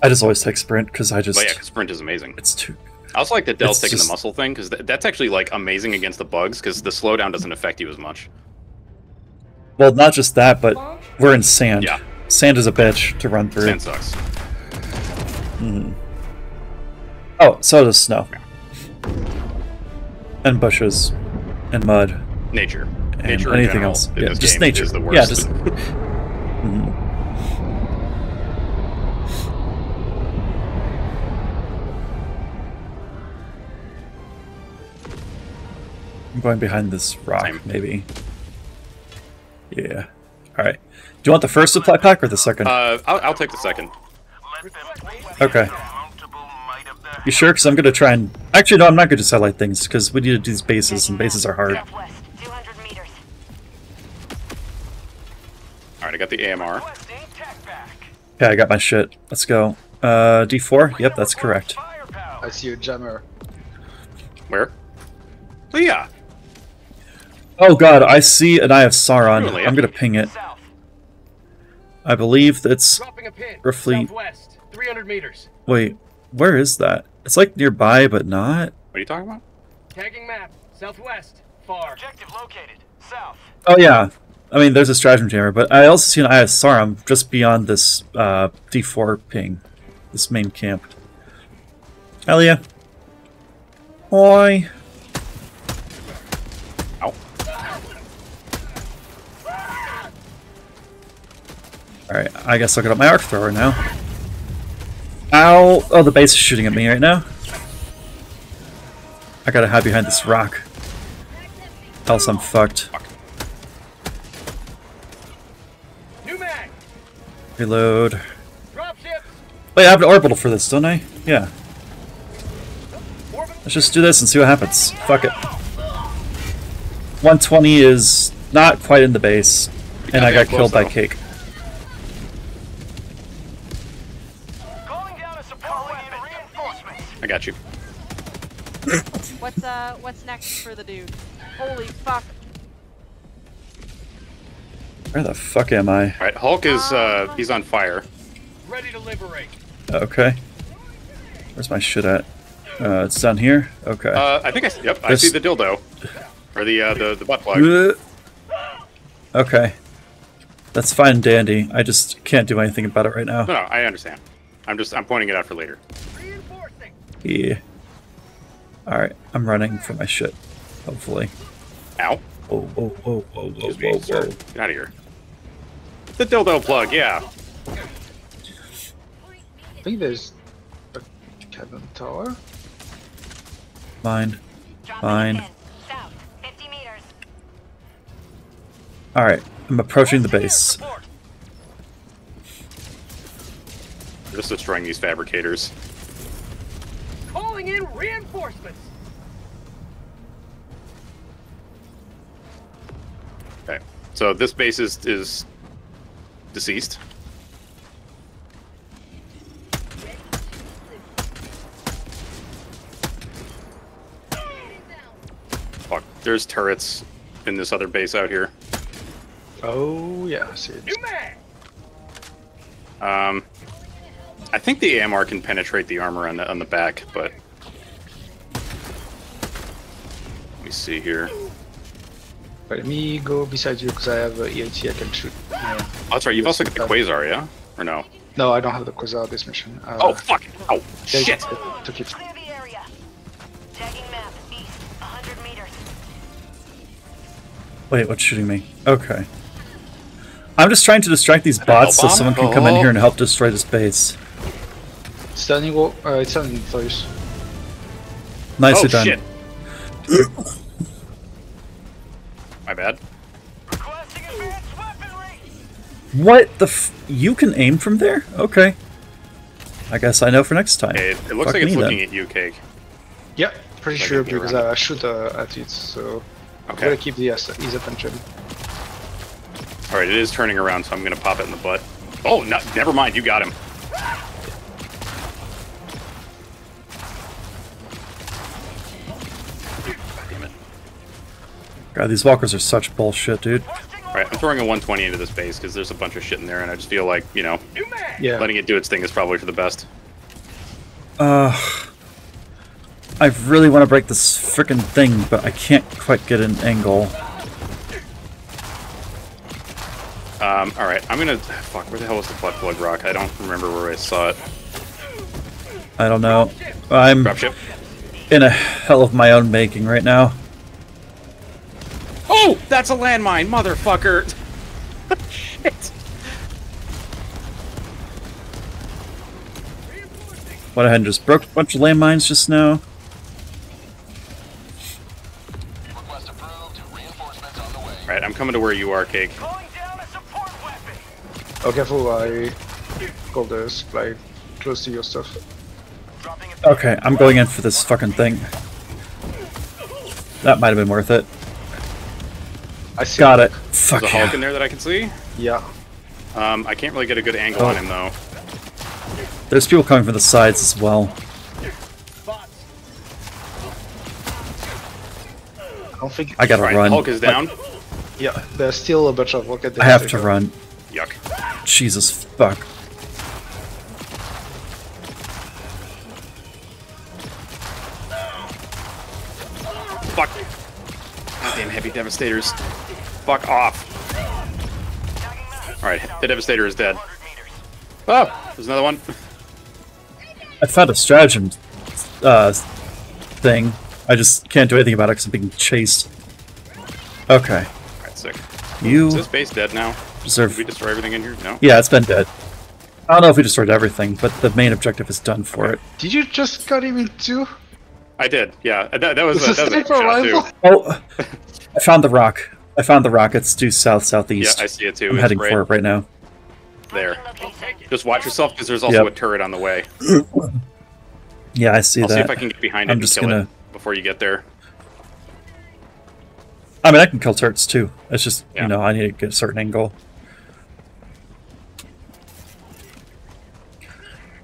I just always take sprint because I just But yeah, 'cause sprint is amazing. it's too. I also like that Dell's taking just- the muscle thing because th- that's actually like amazing against the bugs because the slowdown doesn't affect you as much. Well, not just that, but we're in sand. Yeah. Sand is a bitch to run through. Sand sucks. Mhm. Oh, so does snow. And bushes. And mud. Nature. Nature in anything general else. Yeah, just nature. is the Yeah, worst. just- Mhm. I'm going behind this rock, maybe. Yeah. Alright. Do you want the first supply pack or the second? Uh, I'll, I'll take the second. okay. You sure? Because I'm going to try and... Actually, no, I'm not going to just highlight things, because we need to do these bases, and bases are hard. All right, I got the AMR. Yeah, I got my shit. Let's go. Uh, D4? Yep, that's correct. I see a jammer. Where? Oh yeah. Oh god, I see an Eye of Sauron. Really? I'm gonna ping it. I believe that's Dropping a pin. roughly... Southwest, 300 meters. Wait, where is that? It's like nearby, but not? What are you talking about? Tagging map. Southwest. Far. Objective located. South. Oh yeah. I mean, there's a stratagem jammer, but I also see an Eye of Sauron just beyond this uh, D4 ping. this main camp. Hell yeah. Oi. Ow. Alright, I guess I'll get up my arc thrower now. Ow! Oh, the base is shooting at me right now. I gotta hide behind this rock. Else I'm fucked. New Reload. Wait, I have an orbital for this, don't I? Yeah. Let's just do this and see what happens. Fuck it. 120 is not quite in the base, and I got close, killed by though. Cake. Calling down a support weapon. Reinforcements. I got you. What's uh what's next for the dude? Holy fuck. Where the fuck am I? All right, Hulk is uh he's on fire. Ready to liberate. Okay. Where's my shit at? Uh, it's down here? Okay. Uh, I think I s- yep I see the dildo, or the uh, the the butt plug. Okay. That's fine and dandy. I just can't do anything about it right now. No, no, I understand. I'm just I'm pointing it out for later. Yeah. Alright, I'm running for my shit. Hopefully. Ow. Whoa, whoa, whoa, whoa, whoa, whoa, whoa. Get out of here. The dildo plug, yeah. I think there's a cannon tower. Mine. Mine. Alright, I'm approaching the base. Just destroying these fabricators. Calling in reinforcements. So this base is is deceased. Fuck. There's turrets in this other base out here. Oh yeah, I see it. Um, I think the AMR can penetrate the armor on the on the back, but let me see here. Let me go beside you because I have a EAT I can shoot. Yeah. Oh, that's right. You've also got the quasar, yeah? Or no? No, I don't have the Quasar this mission. Uh, Oh fuck! Oh they shit! Took it. Wait, what's shooting me? Okay. I'm just trying to distract these bots so someone can come in here and help destroy this base. Standing wall. Uh, it's standing place. Nicely oh done. shit! My bad. What the f- You can aim from there? Okay. I guess I know for next time. It, it looks Fuck like it's me, looking then. at you, Cake. Yeah, pretty Like sure because around I shoot uh, at it, so Okay. gonna keep the his attention. All right, it is turning around, so I'm gonna pop it in the butt. Oh, no, never mind. You got him. God, these walkers are such bullshit, dude. All right, I'm throwing a 120 into this base because there's a bunch of shit in there, and I just feel like you know, Yeah. letting it do its thing is probably for the best. Uh, I really want to break this frickin' thing, but I can't quite get an angle. Um, all right, I'm gonna. Fuck, where the hell was the butt plug rock? I don't remember where I saw it. I don't know. I'm Dropship. in a hell of my own making right now. Oh, that's a landmine, motherfucker! Shit. Went ahead and just broke a bunch of landmines just now. All right, I'm coming to where you are, Cake. Oh, careful! I got the supply close to your stuff. Okay, I'm going in for this fucking thing. That might have been worth it. I see. Got it. Fuck There's Fuck a Hulk yeah. in there that I can see. Yeah. Um, I can't really get a good angle Oh. on him though. There's people coming from the sides as well. I don't think. I gotta All right, run. Hulk is down. Yeah, there's still a bunch of rocket. I have to run. Yuck. Jesus fuck. Fuck. Goddamn heavy devastators. Fuck off. Alright, the devastator is dead. Oh, there's another one. I found a stratagem uh, thing. I just can't do anything about it because I'm being chased. Okay. Alright, sick. You Is this base dead now? deserve. Did we destroy everything in here? No? Yeah, it's been dead. I don't know if we destroyed everything, but the main objective is done for it. Did you just cut him in two? I did, yeah. That, that was, Is a, this that was a sniper shot, rifle? too. Oh, I found the rock. I found the rockets due south southeast. Yeah, I see it too. I'm It's heading right for it right now. There. Just watch yourself because there's also Yep. a turret on the way. Yeah, I see I'll that. see if I can get behind it I'm and just kill gonna. it before you get there. I mean, I can kill turrets too. It's just Yeah. you know I need to get a certain angle.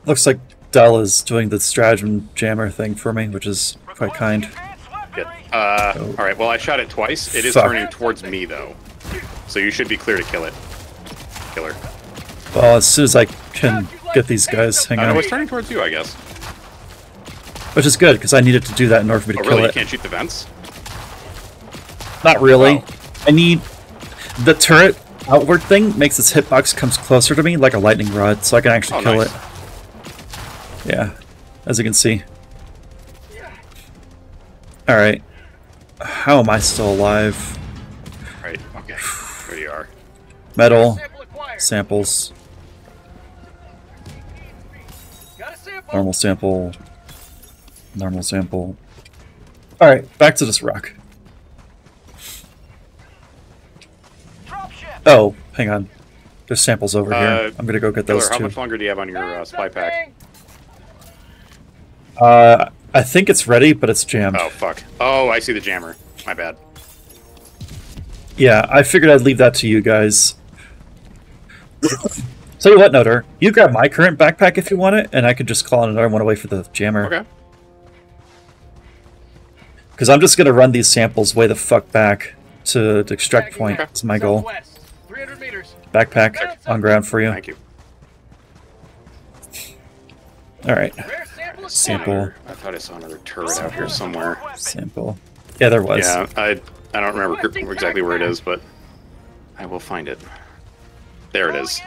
Looks like Dell is doing the stratagem jammer thing for me, which is quite kind. Uh, all right. Well, I shot it twice. It is Oh. Fuck. turning towards me though, so you should be clear to kill it. Killer. Well, as soon as I can get these guys, hang I know on. it's turning towards you, I guess. Which is good because I needed to do that in order for me to Oh, kill really? You it. can't shoot the vents? Not really. Oh. I need the turret outward thing makes its hitbox comes closer to me like a lightning rod, so I can actually Oh, kill nice. it. Yeah, as you can see. All right, how am I still alive? Right. Okay. There you are. Metal samples, normal sample, normal sample. All right, back to this rock. Oh, hang on. There's samples over Uh, here. I'm gonna go get Killer, those how too. much longer do you have on your uh, supply pack? Uh, I think it's ready, but it's jammed. Oh fuck. Oh, I see the jammer. My bad. Yeah, I figured I'd leave that to you guys. Tell you what, Noter, you grab my current backpack if you want it, and I could just call another one away for the jammer. Okay. Because I'm just gonna run these samples way the fuck back to the extract point. That's my goal. Southwest, 300 meters. Backpack on ground for you. Thank you. All right. Rare sample Sample. I thought I saw another turret out here somewhere. Sample. Yeah, there was. Yeah, I I don't remember exactly where it is, but I will find it. There it is.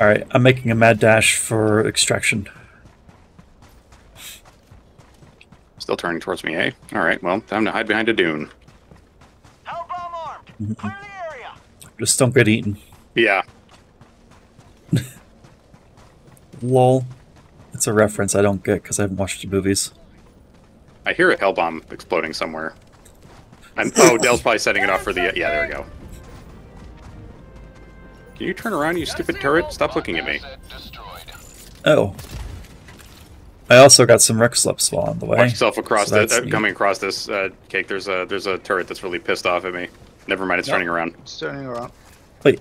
All right, I'm making a mad dash for extraction. Still turning towards me, eh? All right. Well, time to hide behind a dune. Just don't get eaten. Yeah. Lol. It's a reference I don't get because I haven't watched the movies. I hear a hell bomb exploding somewhere. Oh, Dell's probably setting it off for the. Yeah, there we go. Can you turn around, you stupid turret? Stop looking at me. Oh. I also got some req slips while on the way. Watch yourself across so the, uh, coming across this uh, cake. There's a there's a turret that's really pissed off at me. Never mind, it's Yep. turning around. It's turning around. Wait,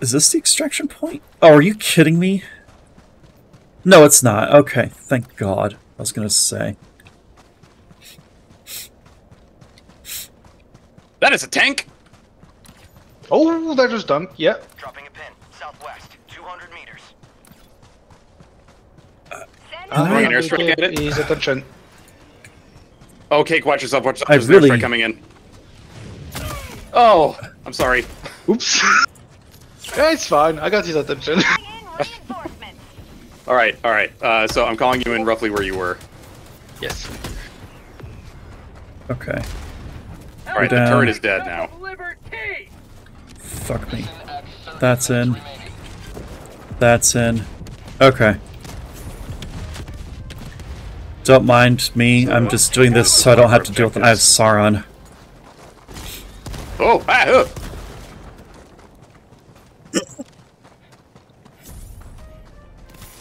is this the extraction point? Oh, are you kidding me? No, it's not. Okay, thank God. I was gonna say. That is a tank. Oh, that that is done. Yeah. Dropping a pin. Southwest. 200 meters. I'm an gonna airstrike at get it. his attention. Oh, cake, watch yourself. Watch yourself. I There's an airstrike really- coming in. Oh, I'm sorry. Oops. yeah, it's fine. I got his attention. All right, all right. Uh, so I'm calling you in roughly where you were. yes. Okay. All right, the Down. turret is dead now. Fuck me. That's in. That's in. Okay. Don't mind me. I'm just doing this so I don't have to deal with it. I have Sauron. Oh, ah, uh.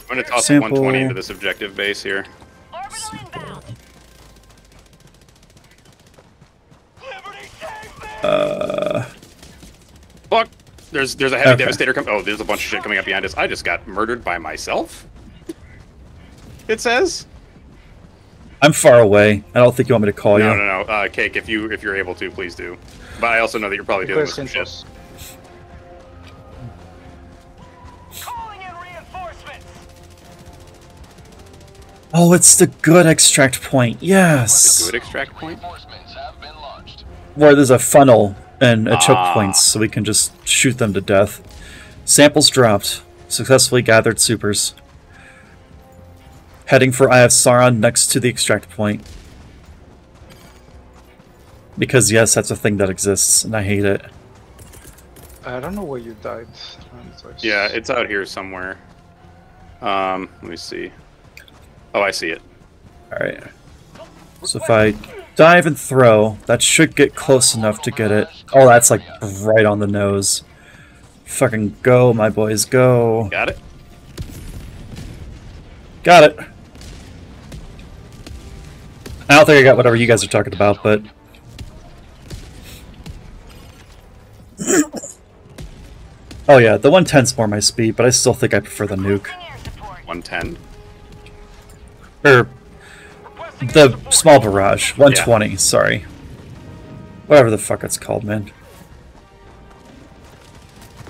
I'm gonna toss Sample. a 120 into this objective base here. Uh, Fuck! There's there's a heavy Okay. devastator coming. Oh, there's a bunch of shit coming up behind us. I just got murdered by myself. It says. I'm far away. I don't think you want me to call No, you. no, no. Uh, Cake, if you if you're able to, please do. But I also know that you're probably dealing with some shit. Infos. Oh, it's the good extract point. Yes. Good extract point. Where there's a funnel and choke Ah. points so we can just shoot them to death. Samples dropped. Successfully gathered supers. Heading for Eye of Sauron next to the extract point. Because yes, that's a thing that exists, and I hate it. I don't know where you died. It was- Yeah, it's out here somewhere. Um, let me see. Oh, I see it. Alright. So if I dive and throw, that should get close enough to get it. Oh, that's like right on the nose. Fucking go, my boys, go. Got it. Got it. I don't think I got whatever you guys are talking about, but. Oh yeah, the 110's more my speed, but I still think I prefer the nuke. 110. Or the small barrage, 120. Sorry, whatever the fuck it's called, man.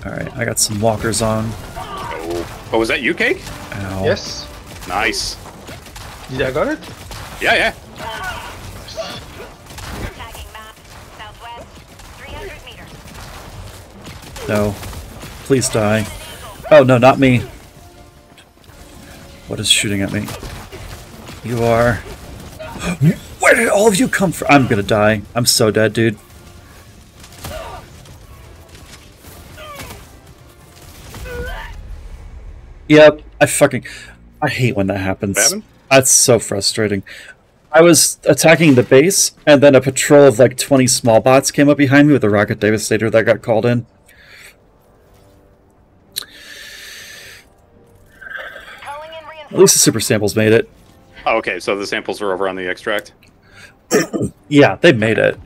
All right, I got some walkers on. Oh, oh was that you, Cake? Ow. Yes. Nice. Did I got it? Yeah, yeah. No, please die. Oh no, not me. What is shooting at me? You are. Where did all of you come from? I'm gonna die. I'm so dead, dude. Yep, I fucking. I hate when that happens. That's so frustrating. I was attacking the base, and then a patrol of like 20 small bots came up behind me with a rocket devastator that got called in. At least the super samples made it. Oh, okay, so the samples are over on the extract. Yeah, they made it.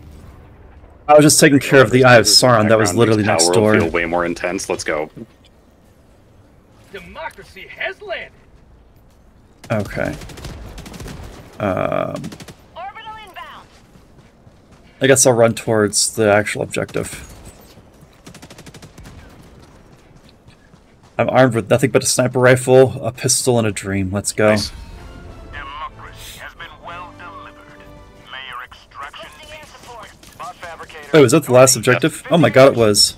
I was just taking care of the Eye of Sauron that was Background literally makes next Power door. Feel way more intense. Let's go. Democracy has landed. Okay. Um, I guess I'll run towards the actual objective. I'm armed with nothing but a sniper rifle, a pistol, and a dream. Let's go. Oh, is that the last objective? Oh my god, it was.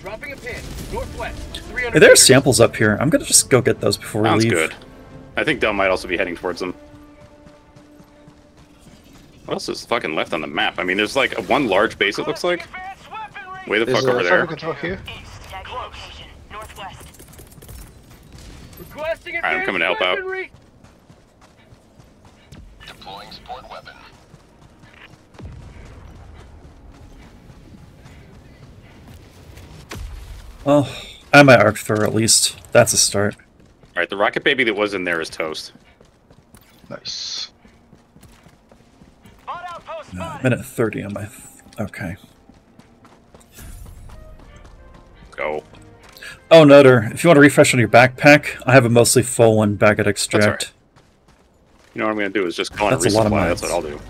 Dropping a pin. Northwest. Hey, there are samples up here. I'm gonna just go get those before we Sounds leave. good. I think Del might also be heading towards them. What else is fucking left on the map? I mean, there's like one large base. It looks like. Way the There's fuck over there. control here. Requesting Alright, I'm coming to help out. weaponry. Deploying support weapon. Well, I have my arc thrower at least. That's a start. All right, the rocket baby that was in there is toast. Nice. Uh, minute 30 on my. Okay. Go. Oh, Noter, if you want to refresh on your backpack, I have a mostly full one back at Extract. You know what I'm gonna do is just go on That's a a lot of resupply. That's what I'll mines. do.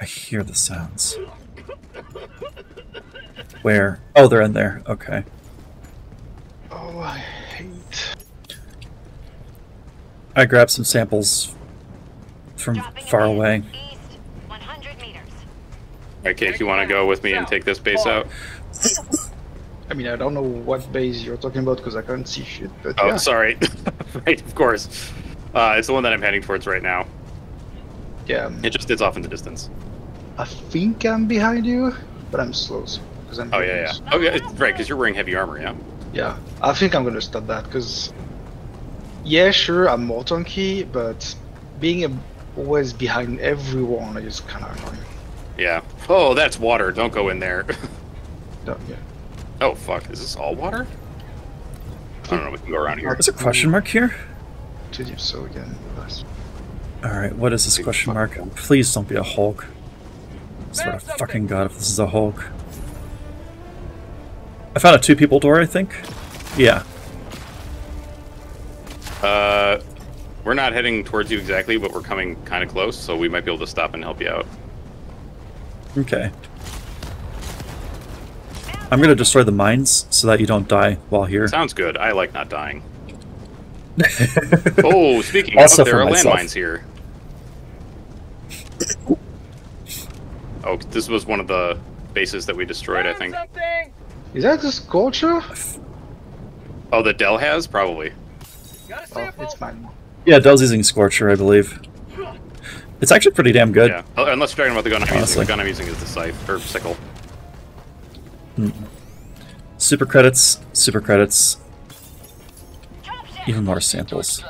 I hear the sounds. Where? Oh, they're in there. Okay. Oh, I hate. I grabbed some samples from far away. Alright, Cake, you want to go with me and take this base out? I mean, I don't know what base you're talking about because I can't see shit. But Oh, yeah. sorry. right, of course. Uh, it's the one that I'm heading towards right now. Yeah. It just is off in the distance. I think I'm behind you, but I'm slow because I'm. Oh yeah, yeah. Oh yeah, right, because you're wearing heavy armor, yeah. Yeah, I think I'm gonna stop that because. Yeah, sure, I'm more tanky, but being a, always behind everyone is kind of annoying. Yeah. Oh, that's water. Don't go in there. Don't, yeah. Oh fuck, is this all water? I don't know. We can go around here. There's a question mark here? To do so again. Nice. Alright, what is this question mark? Please don't be a Hulk. Swear to fucking god if this is a Hulk. I found a two people door, I think. Yeah. Uh, we're not heading towards you exactly, but we're coming kind of close, so we might be able to stop and help you out. Okay. I'm gonna destroy the mines so that you don't die while here. Sounds good. I like not dying. oh, speaking Also of, there are myself. landmines here. Oh, this was one of the bases that we destroyed, I think. Is that the Scorcher? Oh, the Dell has? Probably. Oh, it's mine. Yeah, Dell's using Scorcher, I believe. It's actually pretty damn good. Yeah. Oh, Unless you're talking about the gun I'm using. Honestly. The gun I'm using is the scythe, or sickle. Hmm. Super credits, super credits. Even more samples.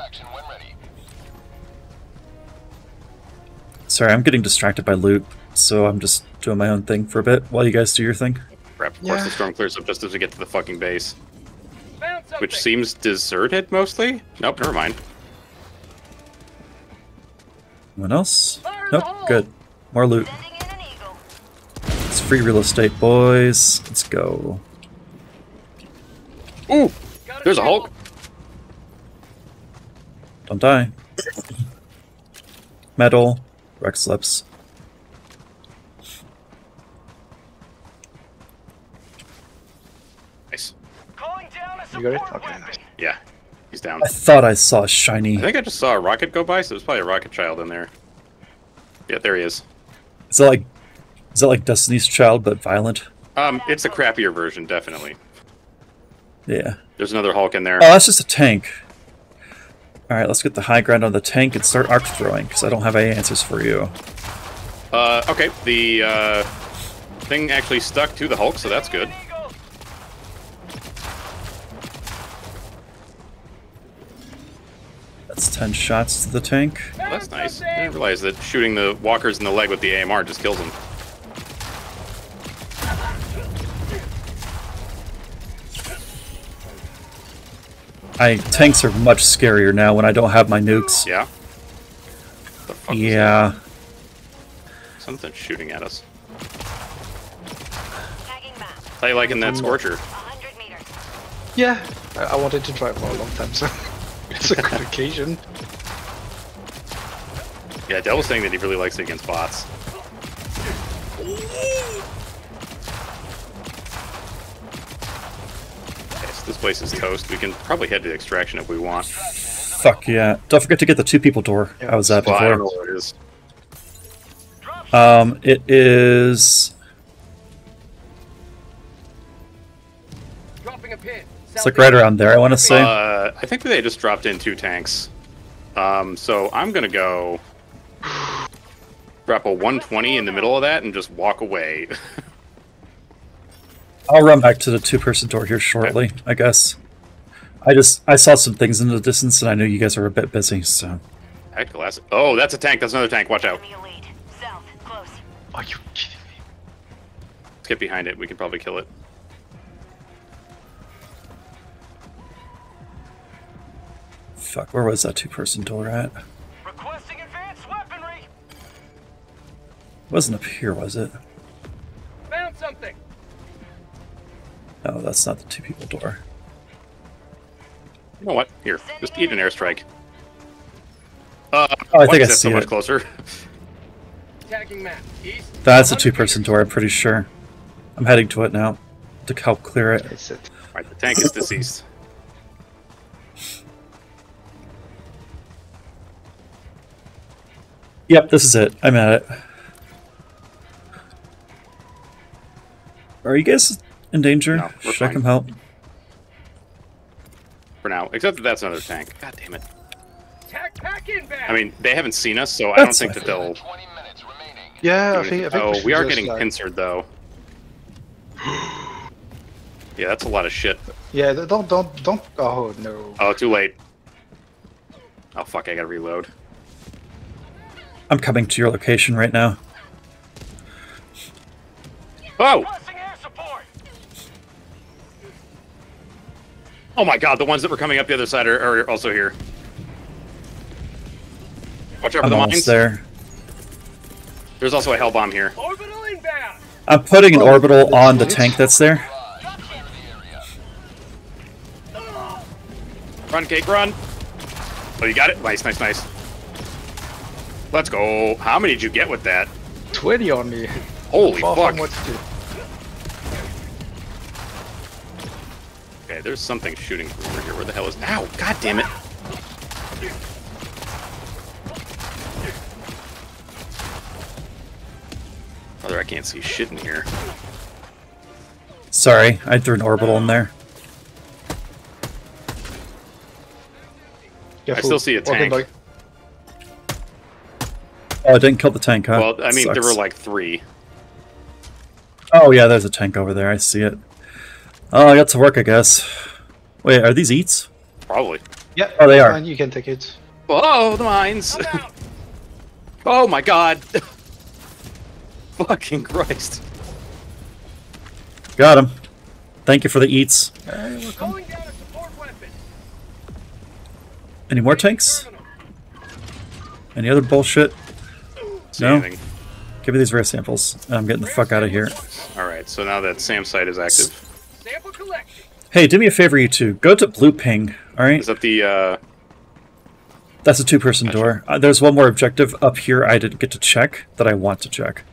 Sorry, I'm getting distracted by loot, so I'm just doing my own thing for a bit while you guys do your thing. Crap, of course the storm clears up just as we get to the fucking base. Which seems deserted, mostly? Nope, never mind. Anyone else? Nope, good. More loot. It's free real estate, boys. Let's go. Ooh! There's a Hulk! Don't die. Metal. Req slips. Nice. You got it? Okay, nice. Yeah, he's down. I thought I saw a shiny. I think I just saw a rocket go by, so there's probably a rocket child in there. Yeah, there he is. Is that like is that like Destiny's Child but violent? Um, it's a crappier version, definitely. Yeah. There's another Hulk in there. Oh, that's just a tank. Alright, let's get the high ground on the tank and start arc throwing, because I don't have any answers for you. Uh, okay, the uh, thing actually stuck to the Hulk, so that's good. That's 10 shots to the tank. Well, that's nice. I didn't realize that shooting the walkers in the leg with the AMR just kills them. I tanks are much scarier now when I don't have my nukes. Yeah. The fuck Yeah. that? Something's shooting at us. How like in that Scorcher? Yeah, I, I wanted to try for a long time, so it's a good occasion. Yeah, Devil's saying that he really likes it against bots. Okay, so this place is toast. We can probably head to extraction if we want. Fuck yeah. Don't forget to get the two people door I was at Well, I don't know before. what it is. Um, it is. Dropping a pin. It's like right around there, I want to say. Uh, I think they just dropped in two tanks. Um, so I'm gonna go drop a 120 in the middle of that and just walk away. I'll run back to the two person door here shortly, I guess. I just I saw some things in the distance and I knew you guys are a bit busy, so Tactical asset. Oh, that's a tank. That's another tank. Watch out. Are you kidding me? Let's get behind it. We can probably kill it. Fuck, where was that two person door at? Requesting advanced weaponry. Wasn't up here, was it? Found something. No, that's not the two people door. You know what? Here, just eat an airstrike. Uh, Oh, I think I that so see much it. closer. Tagging map. East. That's a two person door, I'm pretty sure. I'm heading to it now to help clear it. It's it. Right, the tank is deceased. Yep, this is it. I'm at it. Are you guys in danger? No, we're Should I come help? For now, except that that's another tank. God damn it. Tac pack inbound. I mean, they haven't seen us, so I don't think that they'll. Yeah, I think, I think oh, should we are getting like- pincered though. Yeah, that's a lot of shit. Yeah, don't, don't, don't. Oh no. Oh, too late. Oh fuck! I gotta reload. I'm coming to your location right now. Oh! Oh my god, the ones that were coming up the other side are, are also here. Watch out for I'm the almost mines. there. There's also a hell bomb here. I'm putting an oh, orbital on the tank that's there. Run, cake, run! Oh, you got it? Nice, nice, nice. Let's go. How many did you get with that? 20 on me. Holy well, fuck. Okay, there's something shooting over here. Where the hell is... Ow! God damn it! Brother, I can't see shit in here. Sorry, I threw an orbital in there. I still see a tank by. Oh, I didn't kill the tank, huh? Well, I mean, there were like three. Oh yeah, there's a tank over there. I see it. Oh, I got to work, I guess. Wait, are these eats? Probably. Yeah. Oh, they are. You can take it. Oh, the mines! oh my god! Fucking Christ! Got him. Thank you for the eats. Calling down a support weapon. Any more tanks? Any other bullshit? See No. anything. Give me these rare samples. I'm getting the fuck out of here. All right, so now that SAM site is active, Sample collection. Hey, do me a favor, you two. Go to Blue Ping. All right. is that the uh, That's a two-person door. Uh, there's one more objective up here I didn't get to check that I want to check.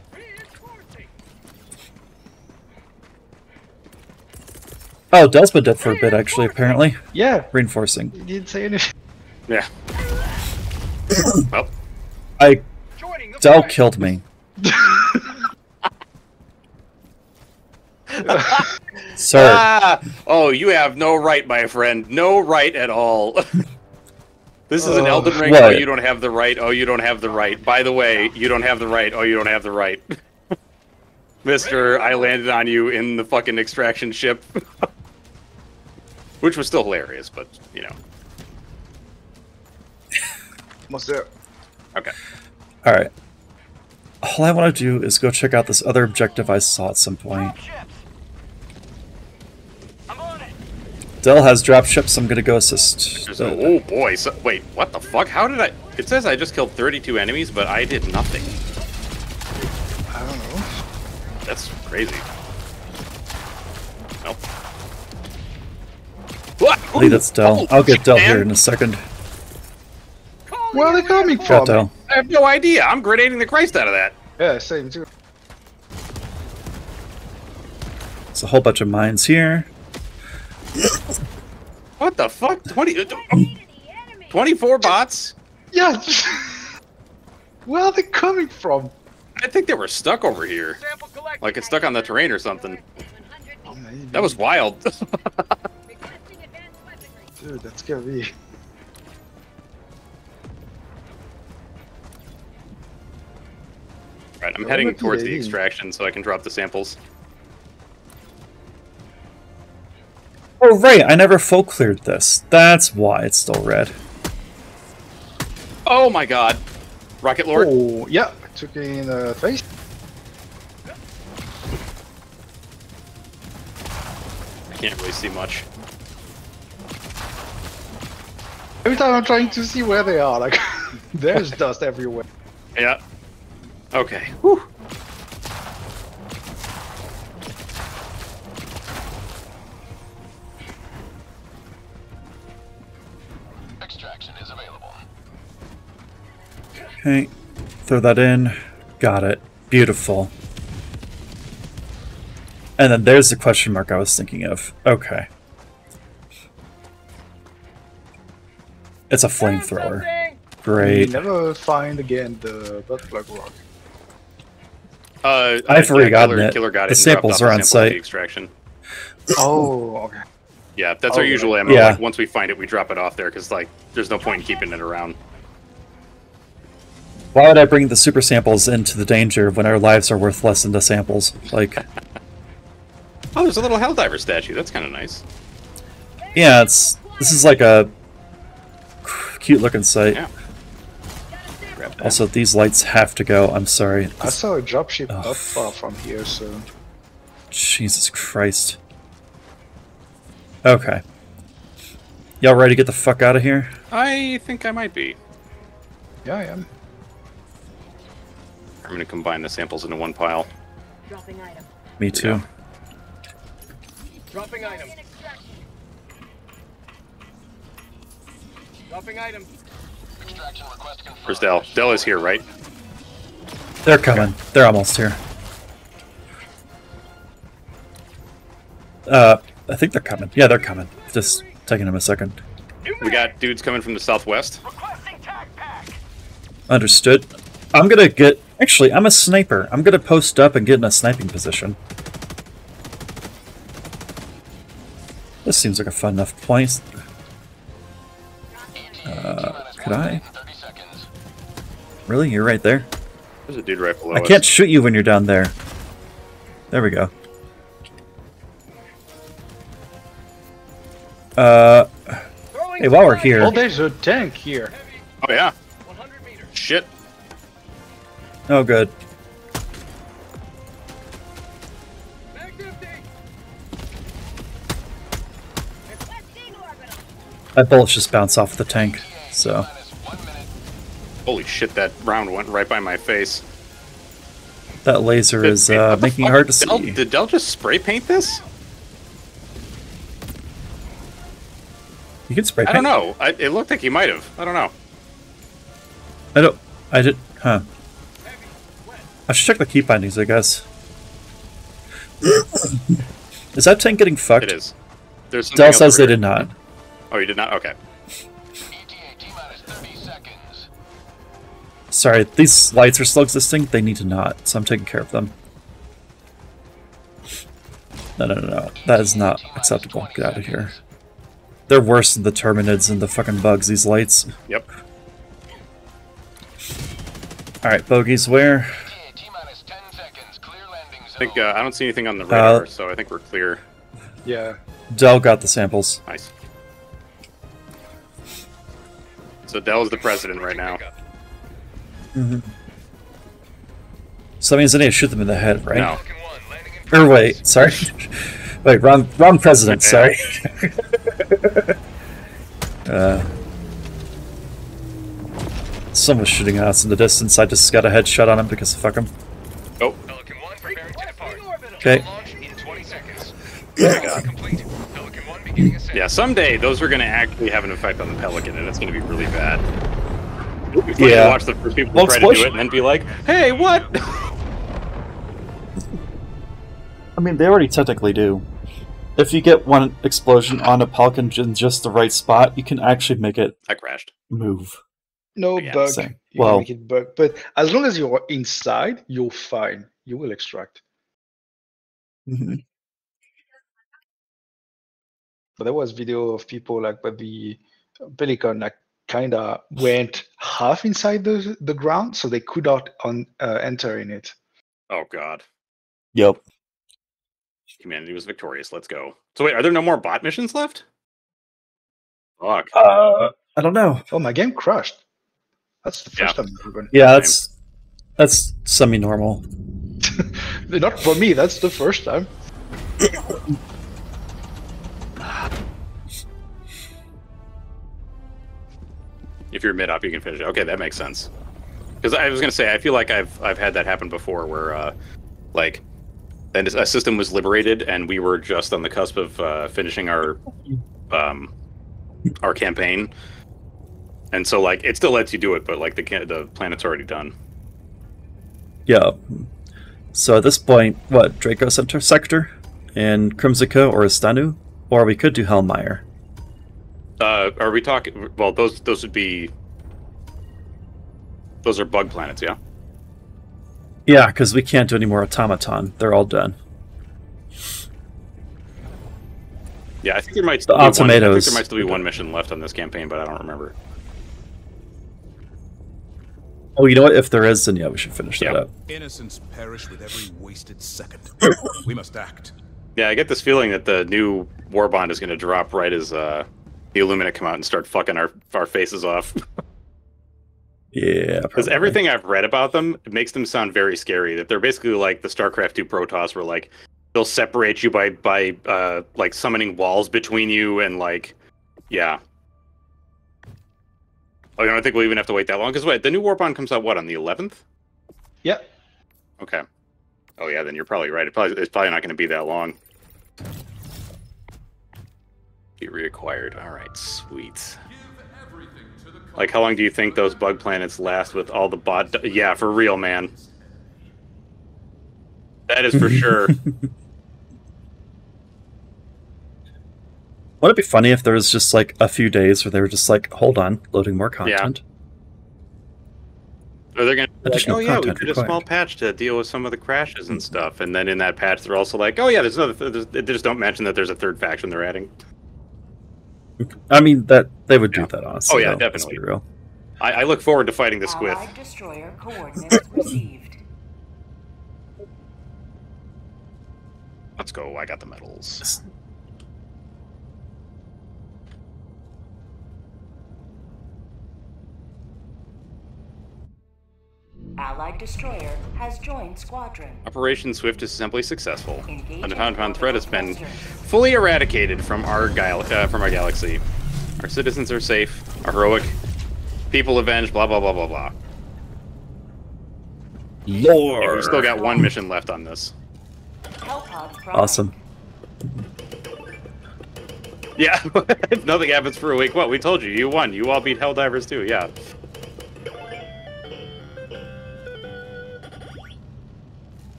Oh, Del's been dead for a bit, actually, apparently. Yeah. Reinforcing. You didn't say anything. yeah? well, I... Del killed me. Sir. Ah! Oh, you have no right, my friend. No right at all. this is an Oh. Elden Ring. Oh, you don't have the right. Oh, you don't have the right. By the way, you don't have the right. Oh, you don't have the right. Mister, I landed on you in the fucking extraction ship. Which was still hilarious, but, you know. Almost there. Okay. Alright. All I want to do is go check out this other objective I saw at some point. Dell has drop ships, I'm gonna go assist. There's no- oh boy. So, wait, what the fuck? How did I? It says I just killed 32 enemies, but I did nothing. I don't know. That's crazy. Nope. What? I think that's Del. I'll get Dell here in a second. Where are they coming Got from? Del. I have no idea. I'm grenading the Christ out of that. Yeah, same too. It's a whole bunch of mines here. What the fuck? 20, uh, 24 bots? Yeah. Where are they coming from? I think they were stuck over here. Like it's stuck on the terrain or something. That was wild. Dude, that's scary. Right, I'm heading towards the extraction so I can drop the samples. Oh, right, I never full cleared this. That's why it's still red. Oh my god. Rocket Lord? Oh, yeah. Took it in the face. I can't really see much. Every time I'm trying to see where they are, like, there's dust everywhere. Yeah. Okay. Whew. Extraction is available. Okay, throw that in. Got it. Beautiful. And then there's the question mark I was thinking of. Okay. It's a flamethrower. We Great. never find again the butt plug rock. Uh, I've already gotten killer, it. Killer got The it samples are on sample at the site. Extraction. Oh, okay. Yeah, that's our Oh, usual right. MO. Yeah. Like, once we find it, we drop it off there because like there's no point in keeping it around. Why would I bring the super samples into the danger when our lives are worth less than the samples? Like, Oh, there's a little Helldiver statue. That's kind of nice. yeah, it's this is like a cute looking site. Yeah. Grab that. Also, these lights have to go. I'm sorry. I saw a dropship not far from here, so. Jesus Christ. Okay. Y'all ready to get the fuck out of here? I think I might be. Yeah, I am. I'm gonna combine the samples into one pile. Dropping item. Me too. Dropping item. Dropping item. Where's Dell? Dell is here, right? They're coming. They're almost here. Uh, I think they're coming. Yeah, they're coming. Just taking them a second. We got dudes coming from the southwest. Understood. I'm gonna get Actually, I'm a sniper. I'm gonna post up and get in a sniping position. This seems like a fun enough place. Uh, could I? Really? You're right there? There's a dude right below I us. can't shoot you when you're down there. There we go. Uh, hey, while we're here, Oh, there's a tank here. Oh yeah. Shit. oh good. My bullets just bounce off the tank, so Holy shit! That round went right by my face. that laser is uh, making it hard to Dell- see. Did Dell just spray paint this? You can spray paint. I don't know. I, it looked like he might have. I don't know. I don't. I did. Huh. I should check the key bindings, I guess. is that tank getting fucked? It is. There's Dell says they did not. Oh, you did not. Okay. Sorry, these lights are still existing. They need to not, so I'm taking care of them. No, no, no, no. That is not acceptable. Get out of here. They're worse than the Terminids and the fucking bugs, these lights. Yep. Alright, bogeys where? I think uh, I don't see anything on the radar, Uh, so I think we're clear. Yeah. Dell got the samples. Nice. So Dell's the president right now. Hmm So that means I need to shoot them in the head, right? No. Or wait, sorry. wait, wrong, wrong president. Sorry. uh, someone's shooting at us in the distance. I just got a headshot on him because fuck him. Oh. Okay. Yeah, someday those are going to actually have an effect on the Pelican, and it's going to be really bad. It'll Yeah. to watch the first people Well, try to do it and then be like, "Hey, what?" I mean, they already technically do. If you get one explosion on a Pelican in just the right spot, you can actually make it I crashed. move. No Yeah, bug. same. You Well- can make it bug, but as long as you're inside, you're fine. You will extract. Mhm. But there was video of people like where the pelican like kind of went half inside the the ground, so they could not on uh, enter in it. Oh God, Yep. humanity was victorious. Let's go. So wait, are there no more bot missions left? Fuck. Uh, I don't know. Oh, my game crashed. That's the first Yeah. time it happened. Yeah, that's that's semi-normal. Not for me. That's the first time. If you're mid up, you can finish it. Okay, that makes sense. Because I was gonna say, I feel like I've I've had that happen before, where uh, like, and a system was liberated, and we were just on the cusp of uh, finishing our um, our campaign, and so like it still lets you do it, but like the the planet's already done. Yeah. So at this point, what Draco Center sector and Crimsica or Istanu, or we could do Hellmire. Uh, are we talking? Well, those those would be those are bug planets, yeah. Yeah, because we can't do any more automaton. They're all done. Yeah, I think there might still The be one, I think there might still be one mission left on this campaign, but I don't remember. Oh, you know what? If there is, then yeah, we should finish that up. Innocents perish with every wasted second. we must act. Yeah, I get this feeling that the new war bond is going to drop right as uh, the Illuminate come out and start fucking our our faces off. Yeah, Because everything I've read about them it makes them sound very scary. That they're basically like the StarCraft two Protoss, where like they'll separate you by by uh, like summoning walls between you and like, yeah. Oh, you don't think we'll even have to wait that long? Because wait, the new Warbond comes out what on the eleventh? Yep. Okay. Oh yeah, then you're probably right. It probably it's probably not going to be that long. Be reacquired. All right, sweet. Like, how long do you think those bug planets last with all the bot? yeah, for real, man. That is for sure. Would it be funny if there was just like a few days where they were just like, hold on, loading more content? Or they're gonna be like, oh yeah, we did a small patch to deal with some of the crashes and stuff, and then in that patch they're also like, oh yeah, there's another. There's, they just don't mention that there's a third faction they're adding. I mean that they would do that honestly. Oh, yeah, though, let's be definitely. real. I, I look forward to fighting the squiff. Allied destroyer coordinates received. Let's go. I got the medals. Allied destroyer has joined squadron. Operation Swift is simply successful. Engaging Unfound found threat has been fully eradicated from our gal- uh, from our galaxy. Our citizens are safe, are heroic, people avenged, blah blah blah blah blah. Lore. We've still got one mission left on this. Awesome. Yeah, if nothing happens for a week, what? We told you, you won. You all beat Helldivers 2, yeah.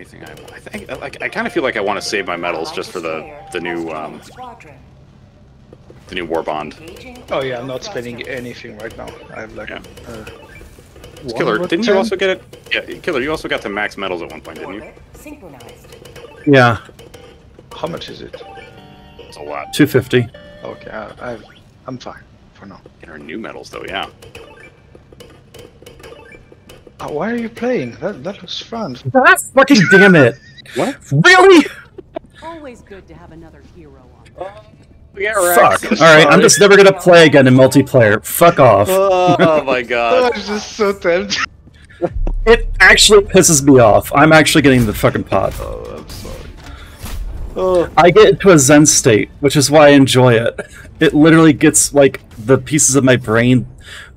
Anything I want? I think, like, I kind of feel like I want to save my medals just for the the new um the new war bond. Oh yeah, I'm not spending anything right now. I have like Yeah. uh, Killer, didn't you also get it? Yeah, Killer, you also got to max medals at one point, didn't you? Yeah, How much is it? It's a lot. two fifty. Okay, I, I I'm fine for now. Get our new medals though, yeah. Uh, why are you playing? That that looks fun. Fucking damn it! What? Really? Always good to have another hero on. Yeah, Fuck. All right, I'm just never gonna play again in multiplayer. Fuck off. Oh my god. I god. was just so tempted. It actually pisses me off. I'm actually getting the fucking pot. Oh, I'm sorry. Oh. I get into a zen state, which is why I enjoy it. It literally gets like the pieces of my brain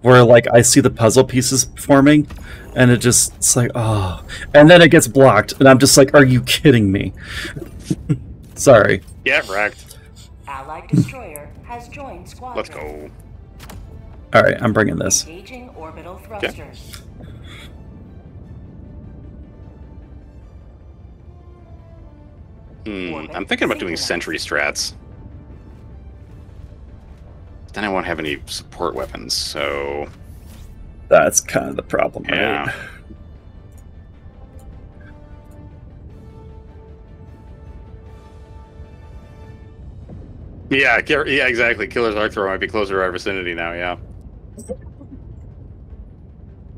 where like I see the puzzle pieces forming, and it just it's like oh, and then it gets blocked, and I'm just like, are you kidding me? Sorry. Yeah, wrecked. Allied destroyer has joined squadron. Let's go. All right, I'm bringing this. Engaging orbital thrusters. Hmm, I'm thinking about doing sentry strats. Then I won't have any support weapons, so That's kind of the problem, right? yeah. Yeah, yeah, exactly. Killer's arc throw might be closer to our vicinity now. Yeah.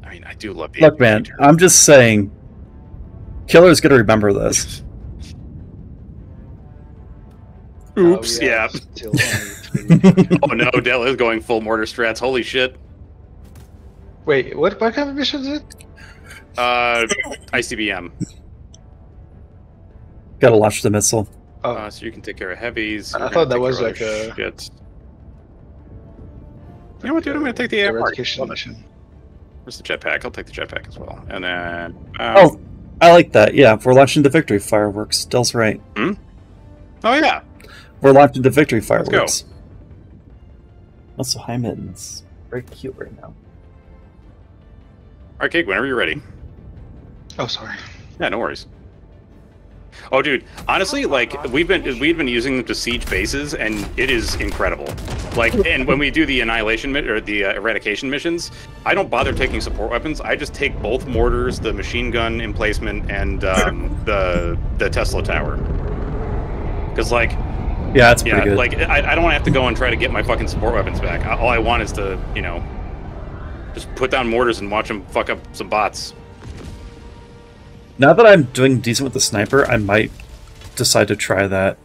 I mean, I do love the. Look, man, I'm just saying. Killer's gonna remember this. Oops. Oh, yeah. Still only three. Oh no, Dell is going full mortar strats. Holy shit. Wait, what what kind of mission is it? Uh, ICBM. Gotta launch the missile. Oh, Uh, so you can take care of heavies. I thought that was like a- Shit. You know what, dude? I'm gonna take the AMR. eradication mission. Where's the jetpack? I'll take the jetpack as well. And then. Um, Oh, I like that. Yeah, we're launching the victory fireworks. Dell's right. Hmm? oh yeah. We're launching the victory go. fireworks. Also, high mittens. Very cute right now. Arcade, whenever you're ready. Oh, sorry. Yeah, no worries. Oh, dude. Honestly, like we've been we've been using them to siege bases, and it is incredible. Like, and when we do the annihilation or the uh, eradication missions, I don't bother taking support weapons. I just take both mortars, the machine gun emplacement, and um, the the Tesla tower. Because like, Yeah, that's pretty good. like I, I don't want to have to go and try to get my fucking support weapons back. I- All I want is to, you know, just put down mortars and watch them fuck up some bots. now that I'm doing decent with the sniper, I might decide to try that.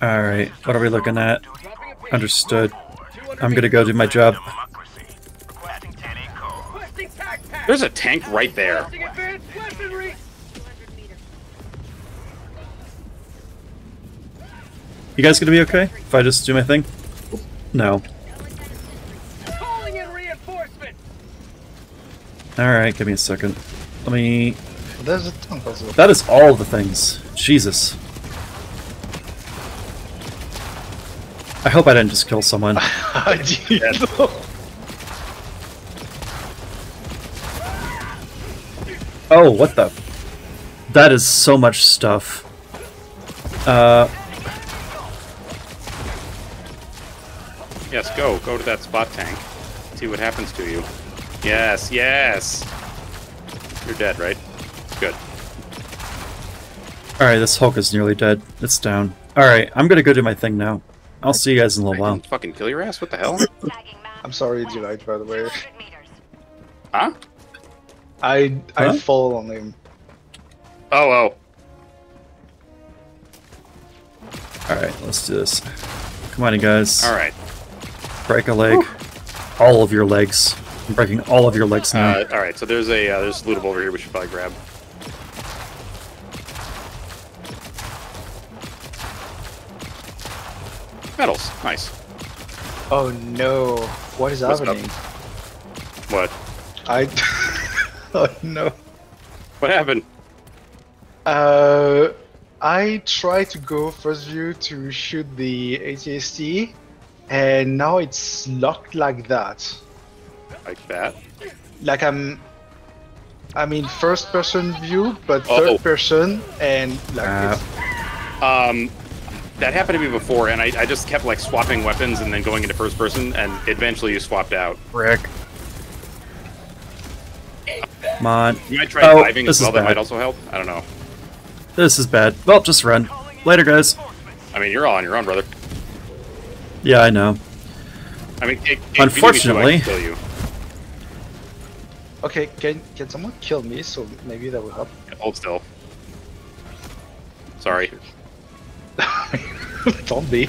All right, what are we looking at? Understood. I'm gonna go do my job. Requesting tac pack. There's a tank right there. You guys gonna be okay if I just do my thing? No. Calling in reinforcements. All right, give me a second. Let me. There's a ton puzzle. That is all the things. Jesus. I hope I didn't just kill someone. Oh, what the? That is so much stuff. Uh, Yes, go. Go to that spot tank. See what happens to you. Yes, yes. You're dead, right? Good. alright, this Hulk is nearly dead. It's down. Alright, I'm gonna go do my thing now. I'll see you guys in a little while. Fucking kill your ass? What the hell? I'm sorry, Delight, by the way. Huh? I I Huh? fall on him. Oh, oh. Alright, let's do this. Come on, you guys. Alright. Break a leg. All of your legs. I'm breaking all of your legs now. Uh, alright, so there's a uh, there's lootable over here we should probably grab. Medals. Nice. Oh no! What is What's up? happening? What? I. oh no! What happened? Uh, I tried to go first view to shoot the ATST, and now it's locked like that. Like that? Like I'm. I mean, first person view, but Oh. third person, and like Uh, it's, Um, that happened to me before, and I, I just kept like swapping weapons and then going into first person, and eventually you swapped out. Rick. Come on. You might try Oh, diving this as well. That might also help. I don't know. This is bad. Well, just run. Later, guys. I mean, you're all on your own, brother. Yeah, I know. I mean, it, it, Unfortunately- I kill you. okay. Can can someone kill me? So maybe that will help. Hold still. Sorry. Don't be.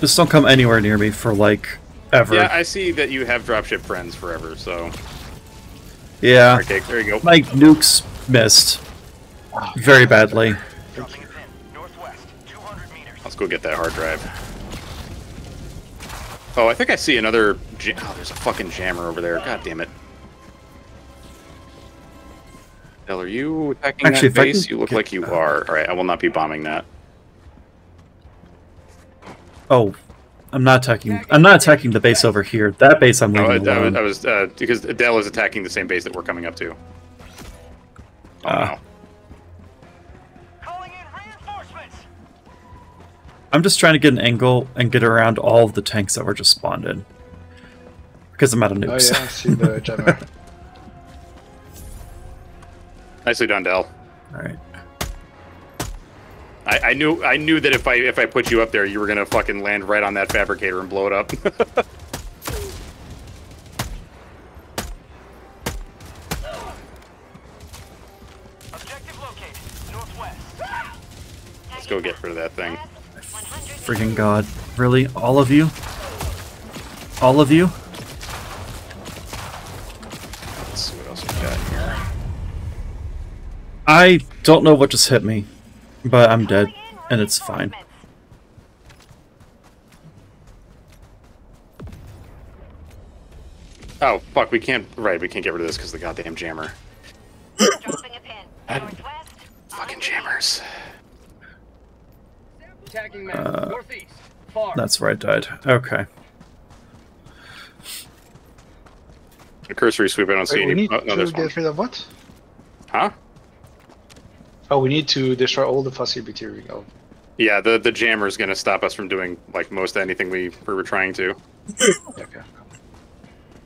Just don't come anywhere near me for like ever. Yeah, I see that you have dropship friends forever, so. Yeah. Okay, there you go. My nukes missed very badly. Let's go get that hard drive. Oh, I think I see another. Oh, there's a fucking jammer over there. God damn it. Hell, are you attacking Actually, that base? You look like you are. All right, I will not be bombing that. Oh, I'm not attacking. I'm not attacking the base over here. That base I'm No, I, leaving I was, alone. I was uh, because Adele is attacking the same base that we're coming up to. Oh Ah. I'm just trying to get an angle and get around all of the tanks that were just spawned in. Because I'm out of Oh nukes. yeah, I see the jammer. Nicely done, Dell. Alright. I, I knew I knew that if I if I put you up there, you were gonna fucking land right on that fabricator and blow it up. Let's go get rid of that thing. Freaking god. Really? All of you? All of you? Let's see what else we got here. I don't know what just hit me, but I'm dead, and it's fine. Oh fuck, we can't. Right, we can't get rid of this because the goddamn jammer. I- fucking jammers. Attacking map. Uh, That's where I died. Okay. A cursory sweep. I don't see Wait, we any. need Oh, no, to there's one. get rid of what? Huh? Oh, we need to destroy all the fuzzy material. Oh, Yeah, the the jammer is gonna stop us from doing like most anything we, we were trying to. okay.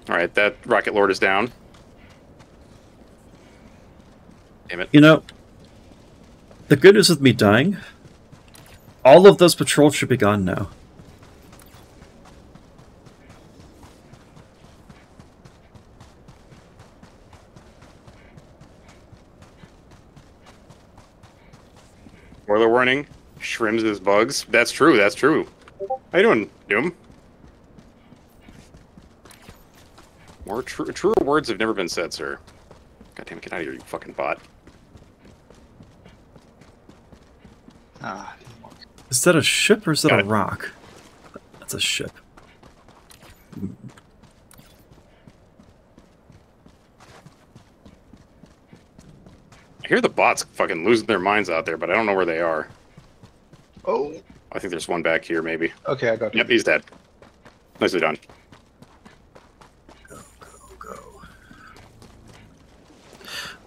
All right, that rocket lord is down. Damn it. You know, the good news with me dying, all of those patrols should be gone now. Spoiler warning: Shrims is bugs. That's true. That's true. How you doing, Doom? More true, truer words have never been said, sir. God damn it, get out of here, you fucking bot. Ah, Is that a ship or is that Got a it. rock? That's a ship. I hear the bots fucking losing their minds out there, but I don't know where they are. Oh. I think there's one back here, maybe. Okay, I got Yep, he's dead. Nicely done. Go, go, go.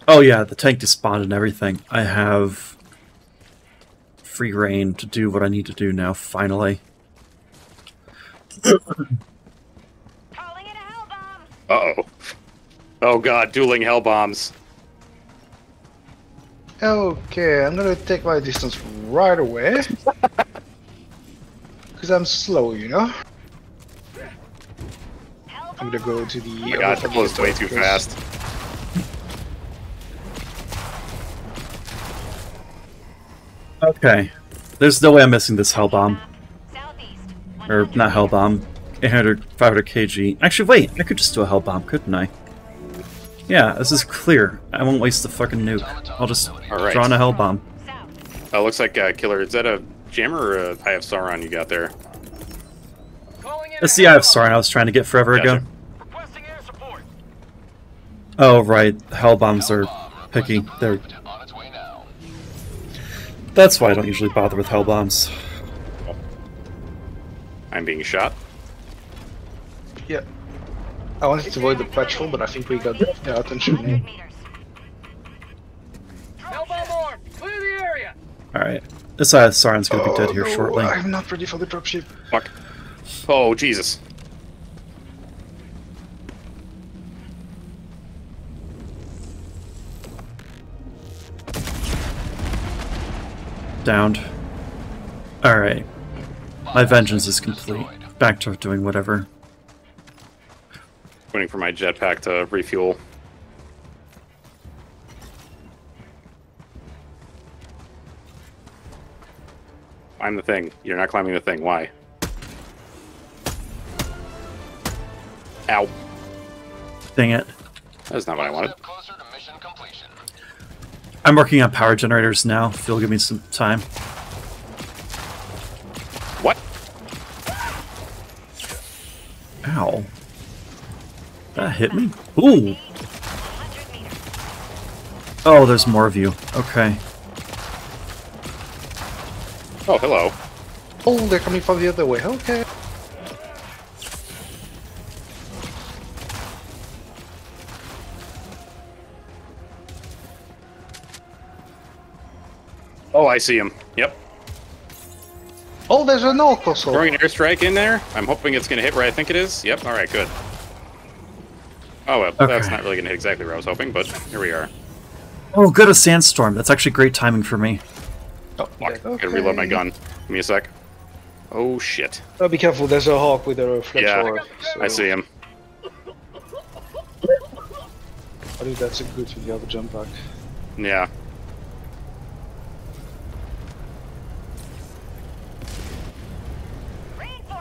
Oh yeah, the tank despawned and everything. I have free reign to do what I need to do now, finally. Uh-oh. Oh god, dueling hell bombs. Okay, I'm gonna take my distance right away. Because I'm slow, you know? I'm gonna go to the. Oh my god, that was way too fast. Okay. There's no way I'm missing this hell bomb. Or not hell bomb. 800, 500 kg. Actually, wait. I could just do a hell bomb, couldn't I? Yeah, this is clear. I won't waste the fucking nuke. I'll just Alright. draw on a hell bomb. Oh, looks like uh, Killer. Is that a jammer or a Eye of Sauron you got there? That's the Eye of Sauron I was trying to get forever Gotcha. ago. Oh, right. Hell bombs are picky. They're. That's why I don't usually bother with hell bombs. I'm being shot. Yeah. I wanted to avoid the patrol, but I think we got the attention. Hellbomb clear the area. Alright. This uh, Eye of Sauron's gonna be dead here Oh, no, shortly. I'm not ready for the dropship. Fuck. Oh, Jesus. Downed. Alright. My vengeance is complete. Back to doing whatever. Waiting for my jetpack to refuel. Climb the thing. You're not climbing the thing. Why? Ow. Dang it. That's not what I wanted. I'm working on power generators now, if you'll give me some time. What? Ow. That hit me? Ooh! Oh, there's more of you. Okay. Oh, hello. Oh, they're coming from the other way. Okay. Oh, I see him. Yep. Oh, there's an orc also. Throwing an airstrike in there. I'm hoping it's going to hit where I think it is. Yep. All right. Good. Oh well, that's not really going to hit exactly where I was hoping, but here we are. Oh, good, a sandstorm. That's actually great timing for me. Oh, fuck. Gotta reload my gun. Give me a sec. Oh shit. Oh, be careful, there's a hawk with a fletch Yeah, orb. I see him. I think that's a good to the other jump back. Yeah.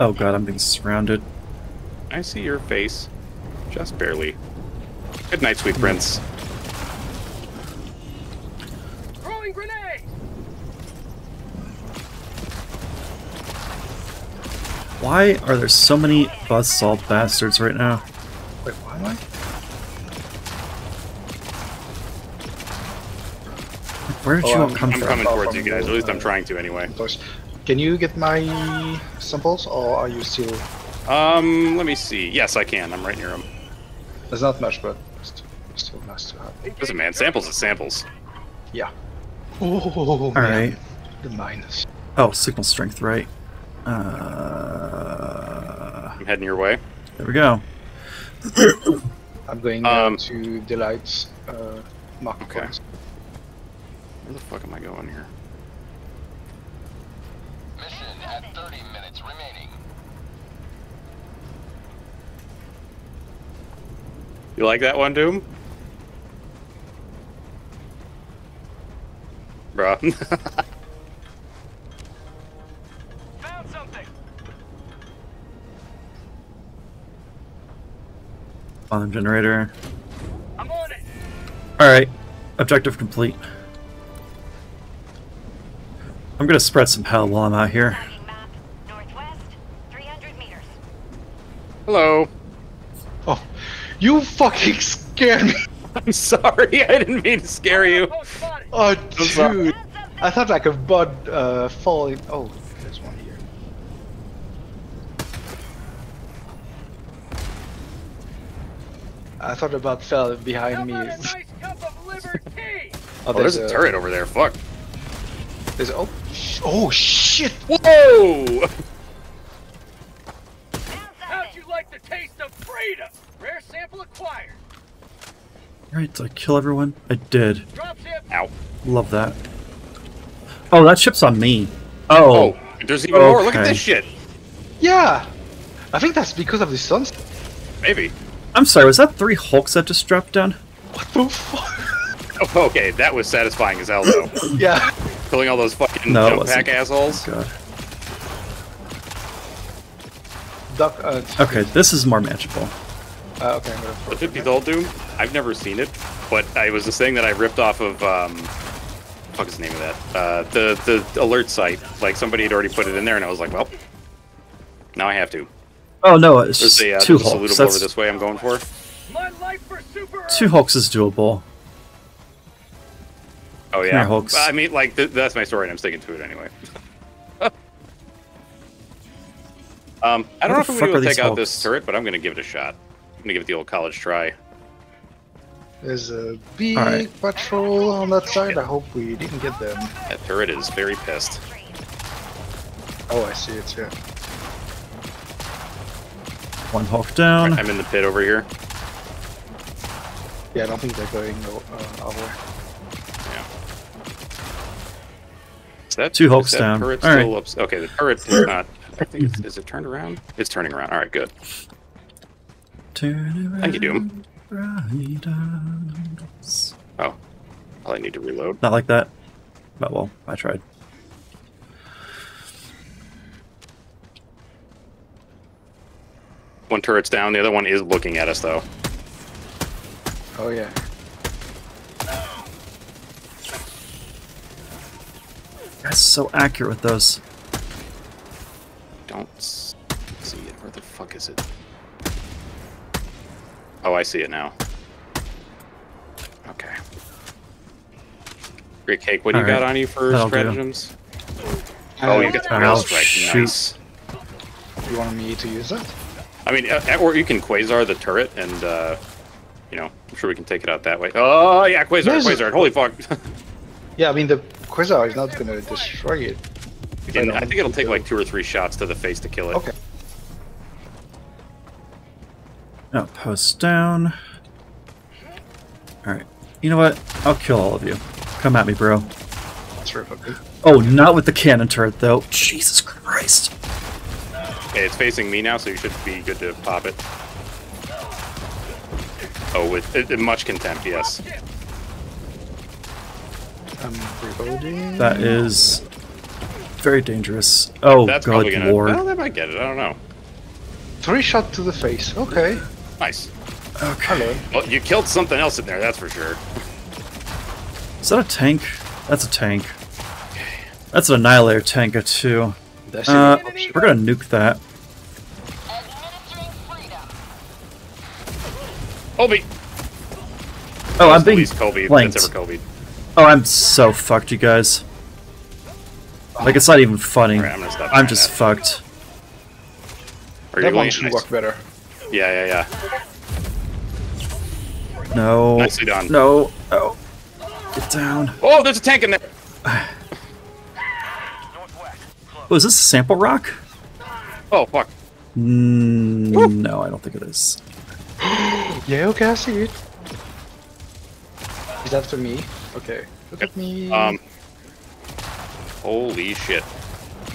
Oh god, I'm being surrounded. I see your face. Just barely. Good night, sweet hmm. prince. Throwing grenade. Why are there so many buzzsaw bastards right now? Wait, why am I? Where did Oh, you all I'm- come I'm from? coming towards you guys. At least I'm uh, trying to anyway. Boys, Can you get my samples, or are you still? Um, let me see. Yes, I can. I'm right near him. There's not much, but st- still nice to have. Listen, man. Samples is samples. Yeah. Oh, All man. right. The minus. Oh, signal strength, right? Uh, I'm heading your way. there we go. I'm going Um, uh, to Delight's uh, market Okay. points. Where the fuck am I going here? Mission at 30 minutes remaining. You like that one, Doom? Bruh. Found something. Bomb generator. I'm on it. Alright. Objective complete. I'm gonna spread some hell while I'm out here. Hello. Oh, you fucking scared me! I'm sorry. I didn't mean to scare you. Oh, dude! I thought like a bud uh, falling. Oh, there's one here. I thought about fell behind me. Oh, there's a turret over there. Fuck. There's oh, oh shit! Whoa! How'd you like the taste of freedom? Rare sample acquired. Right, did I kill everyone? I did. Dropship. Ow. Love that. Oh, that ship's on me. Oh. There's even more. Look at this shit. Yeah, I think that's because of the suns. Maybe. I'm sorry, was that three Hulks that just dropped down? What the fuck? oh, okay, that was satisfying as hell, though. yeah. Killing all those fucking No, jump pack assholes. God. Duck. Uh, Okay, this is more manageable. Uh, okay, I'm gonna The 50th old Doom, I've never seen it, but I was this thing that I ripped off of, um, fuck is the name of that? Uh, the, the alert site. Like, somebody had already put it in there, and I was like, well, now I have to. Oh no, it's There's just a, uh, two there's a Hulks. salutable That's, over this way I'm going for. two Hulks is doable. Oh, yeah. here, Hulks. I mean, like, th- that's my story, and I'm sticking to it anyway. um, I don't know if the I'm gonna these take out this turret, but I'm going to give it a shot. I'm going to give it the old college try. There's a big Alright. patrol on that side. I hope we didn't get them. That turret is very pissed. Oh, I see it. Yeah. One Hulk down. I'm in the pit over here. Yeah, I don't think they're going uh, over. Is that Two Hulks is that down. Turret All still right. up? Okay, the turret is not. I think it's, is it turned around? It's turning around. All right, good. Turn Thank you, Doom. right on. Oh, I need to reload. Not like that. But well, I tried. One turret's down. The other one is looking at us, though. Oh yeah. That's so accurate with those. Don't see it. Where the fuck is it? Oh, I see it now. Okay. Great cake. What do you All got on you for That'll stratagems? Oh, you got the I'll rail strike. shoot. Nice. You want me to use that? I mean, uh, or you can quasar the turret, and uh, you know, I'm sure we can take it out that way. Oh yeah, quasar, There's quasar. Holy fuck! Yeah, I mean the Quasar is not gonna destroy it. If And don't I think it'll take like two or three shots to the face to kill it. Okay. Outpost down. Alright. You know what? I'll kill all of you. Come at me, bro. That's right. Oh, not with the cannon turret, though. Jesus Christ. Okay, it's facing me now, so you should be good to pop it. Oh, with uh, much contempt, yes. I'm reloading. That is very dangerous. Oh, That's God, probably gonna. Lord. Well, that might get it. I don't know. Three shot to the face. Okay. Nice. Okay. Well, you killed something else in there, that's for sure. Is that a tank? That's a tank. That's an Annihilator tank, too. That's Uh, we're gonna nuke that. Colby. Oh, I'm being least Colby flanked. that's ever Colby. Oh, I'm so fucked, you guys. Like, it's not even funny. Alright, I'm I'm just that. fucked. Are that you one going? should work better. Yeah, yeah, yeah. No. Nicely done. No. Oh. Get down. Oh, there's a tank in there. Oh, is this a sample rock? Oh, fuck. Mm, no, I don't think it is. Yeah, okay, I see it. Is that for me? Okay. Look at me. Um. Holy shit.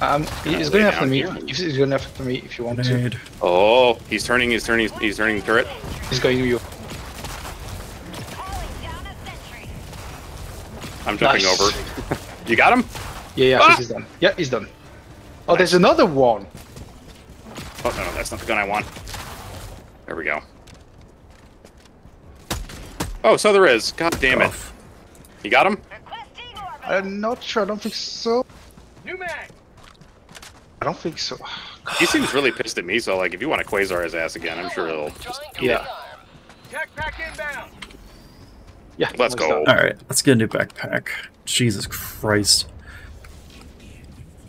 Um, he's lay going after down me. here? He's going after me if you want to. Oh, he's turning. He's turning. He's turning the turret. He's going to you. I'm jumping Nice. over. you got him? Yeah, yeah, Ah! he's done. Yeah, he's done. Oh, there's another one. Oh no, that's not the gun I want. There we go. Oh, so there is. God damn it. You got him? I'm not sure. I don't think so. New mag. I don't think so. he seems really pissed at me, so like, if you want to Quasar his ass again, I'm sure he'll just... Yeah. Yeah. Let's go. Alright, let's get a new backpack. Jesus Christ.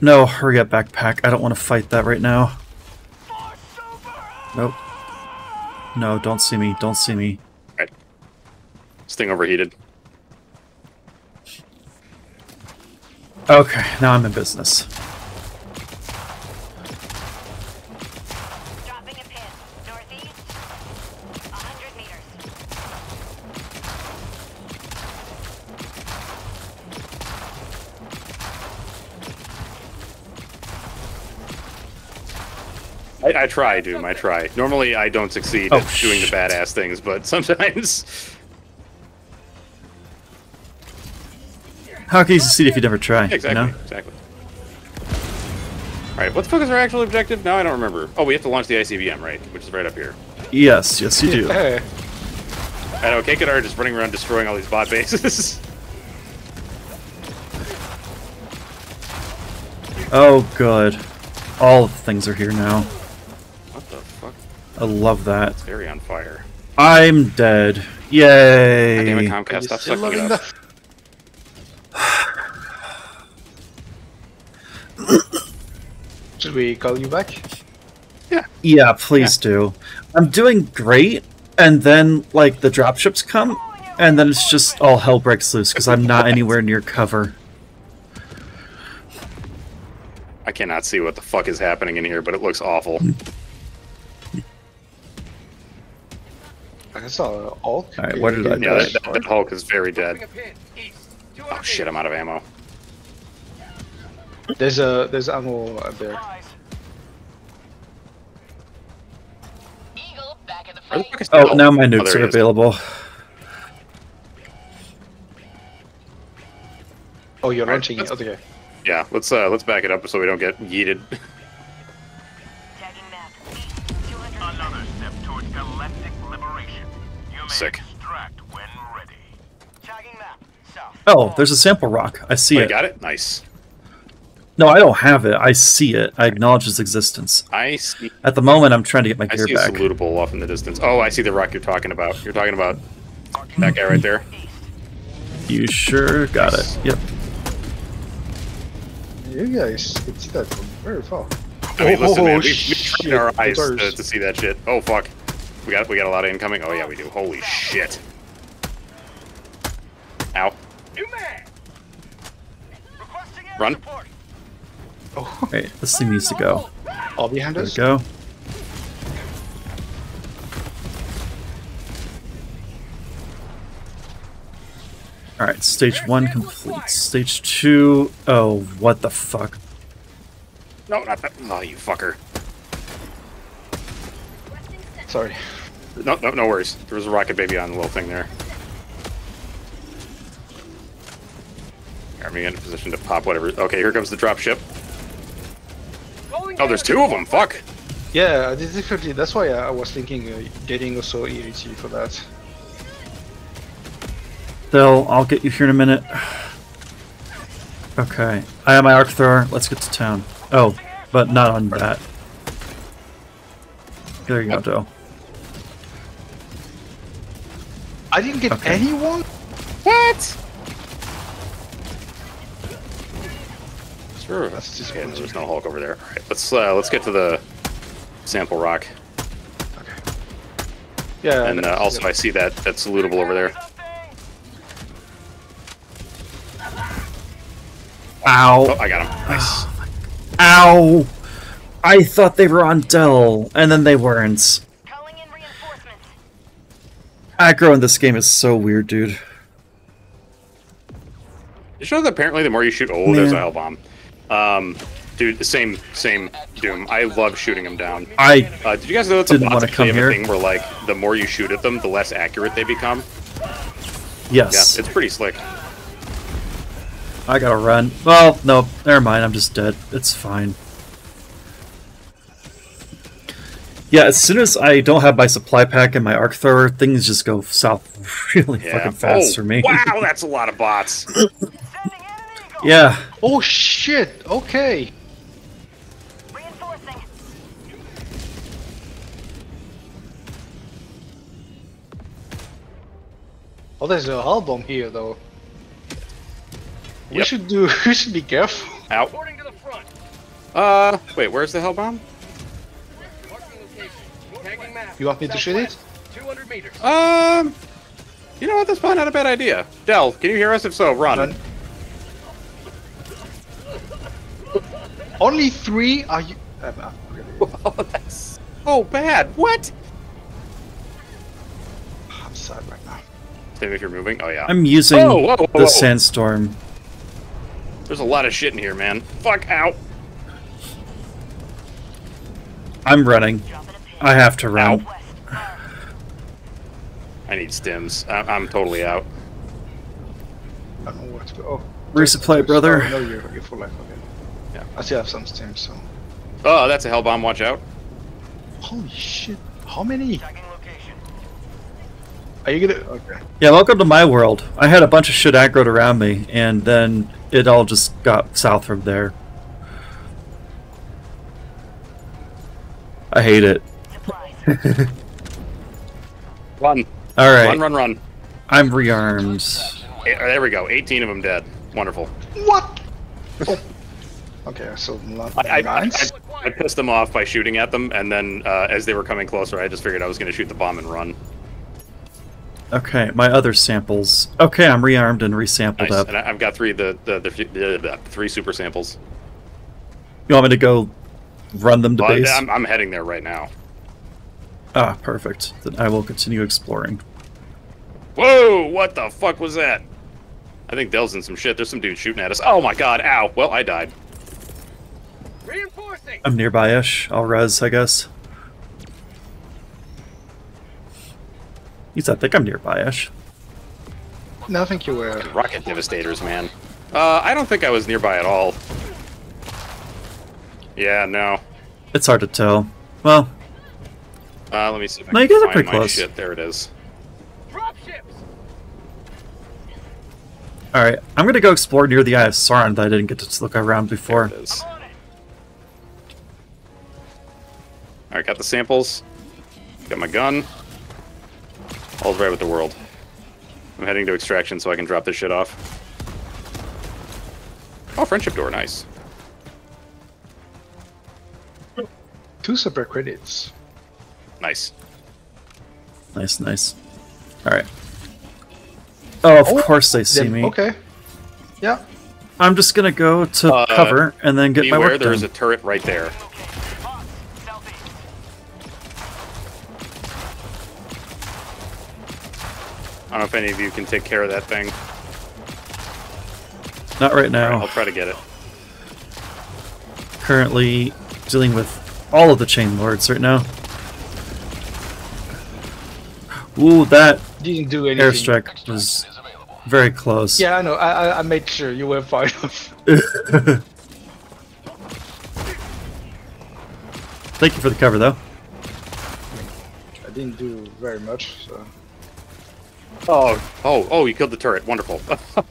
No, hurry up, backpack. I don't want to fight that right now. Nope. No, don't see me. Don't see me. Right. This thing overheated. Okay, now I'm in business. I, I try, Doom. I try. Normally, I don't succeed Oh, at doing the badass things, but sometimes. How can you succeed if you never try? exactly. You know? Exactly. All right. What the fuck is our actual objective? Now I don't remember. Oh, we have to launch the ICBM, right? Which is right up here. Yes, yes, you do. Hey, I know. Kekadar just running around destroying all these bot bases. Oh, good. All of the things are here now. What the fuck? I love that. It's very on fire. I'm dead. Yay! God damn it, Comcast! Stop still sucking it loving up. should we call you back? Yeah, Yeah, please do. I'm doing great, and then like the dropships come, and then it's just all hell breaks loose because I'm not anywhere near cover. I cannot see what the fuck is happening in here, but it looks awful. I saw an Hulk. Alright, what did I Yeah, do? that, that, that Hulk is very dead. Oh shit, I'm out of ammo. There's a there's ammo up there. The Oh, now my Oh, nukes there are is. available. Oh, you're Alright, launching it. Okay. Yeah, let's uh let's back it up so we don't get yeeted. Sick. when ready. Map. Oh, there's a sample rock. I see Oh, you it. got it? Nice. No, I don't have it. I see it. I acknowledge its existence. I see. At the moment, I'm trying to get my I gear see a back. salutable off in the distance. Oh, I see the rock you're talking about. You're talking about that guy right there. You sure got it. Yep. You guys can see that from very far. I mean, listen, man, Oh, we, we shit, trained our eyes to, to see that shit. Oh fuck, we got we got a lot of incoming. Oh yeah, we do. Holy shit! Ow! Run! Oh. Wait, this thing needs to go. All behind There we us. go. Alright, stage one complete. Stage two. Oh, what the fuck? No, not that. Oh, you fucker! Sorry. No, no, no worries. There was a rocket baby on the little thing there. Are we in a position to pop whatever? Okay, here comes the drop ship. Oh, there's two of them. Fuck. Yeah, this definitely. That's why I was thinking uh, getting also EAT for that. They'll. I'll get you here in a minute. Okay. I have my arc thrower. Let's get to town. Oh, but not on that. There you go, Doe. I didn't get Okay. anyone. What? Sure. That's just Okay, there's no Hulk over there. All right, let's uh, let's get to the sample rock. Okay. Yeah. And uh, also, I see that that's salutable over there. Ow. Oh, I got him. Nice. Ow! I thought they were on Dell, and then they weren't. Aggro in this game is so weird, dude. It shows that apparently the more you shoot, oh, there's a hell bomb. Um, dude, same same Doom. I love shooting them down. I Uh, did you guys know that the didn't bots actually come have a thing where like the more you shoot at them, the less accurate they become? yes, Yeah, it's pretty slick. I gotta run. Well, no, never mind. I'm just dead. It's fine. Yeah, as soon as I don't have my supply pack and my arc thrower, things just go south really Yeah. fucking fast oh, for me. Wow, that's a lot of bots. Yeah, Oh shit. Okay. Oh, there's a hell bomb here though. We should do. We should be careful. Out. Uh, wait, where's the hell bomb? Tagging map. You want me to shoot it? 200 meters. Um, you know what? That's probably not a bad idea. Dell, can you hear us? If so, run. Run. Only three? Are you? Uh. Oh, that's so bad. What? I'm sad right now. Same if you're moving. Oh yeah. I'm using Whoa, whoa, whoa, the sandstorm. There's a lot of shit in here, man. Fuck out. I'm running. I have to run. I need stims. I- I'm totally out. I don't know where to go. Oh, Resupply, oh, brother. Oh, no, you're, you're full life. Okay. Yeah. I still have some steam, so. Oh, that's a hell bomb. Watch out. Holy shit! How many? Are you gonna? Okay. Yeah, welcome to my world. I had a bunch of shit aggroed around me, and then it all just got south from there. I hate it. Run. All right. Run, run, run. I'm rearmed. Eh, There we go. 18 of them dead. Wonderful. What? Oh. Okay, so not I, I, I. I pissed them off by shooting at them, and then uh, as they were coming closer, I just figured I was going to shoot the bomb and run. Okay, my other samples. Okay, I'm rearmed and resampled Nice. up. And I, I've got three the the, the, the, the three super samples. You want me to go run them to Well, base? I'm, I'm heading there right now. Ah, perfect. Then I will continue exploring. Whoa! What the fuck was that? I think Dell's in some shit. There's some dude shooting at us. Oh my god! Ow! Well, I died. Reinforcing. I'm nearby-ish. I'll res, I guess. Yes, I think I'm nearby-ish. No, I think you were. Rocket devastators, man. Uh, I don't think I was nearby at all. Yeah, no. It's hard to tell. Well, Uh, let me see if I No, can you guys are find pretty my close. shit. There it is. alright. I'm gonna go explore near the Eye of Sauron that I didn't get to look around before. There it is. Alright, got the samples. Got my gun. All's right with the world. I'm heading to extraction so I can drop this shit off. Oh, friendship door, nice. Two super credits. Nice. Nice, nice. Alright. Oh, of Oh, course they see Then- me. Okay. Yeah. I'm just gonna go to Uh, cover and then get my Beware, work there is done. a turret right there. I don't know if any of you can take care of that thing. Not right Alright, now. I'll try to get it. Currently dealing with all of the chain lords right now. Ooh, that Didn't do anything. airstrike was very close. Yeah, I know. I, I, I made sure you were fine. Thank you for the cover, though. I didn't do very much, so. Oh, oh, oh, you killed the turret. Wonderful.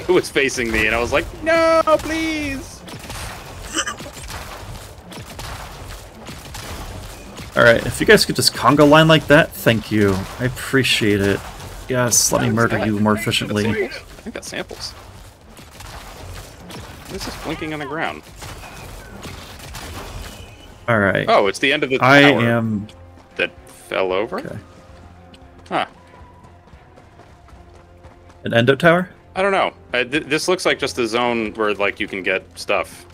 it was facing me, and I was like, no, please. Alright, if you guys could just conga line like that, thank you. I appreciate it. Yes, let me murder you more efficiently. I got samples. This is blinking on the ground. Alright. Oh, it's the end of the I am... that fell over? Okay. Huh. An endo tower? I don't know. Th- this looks like just a zone where, like, you can get stuff.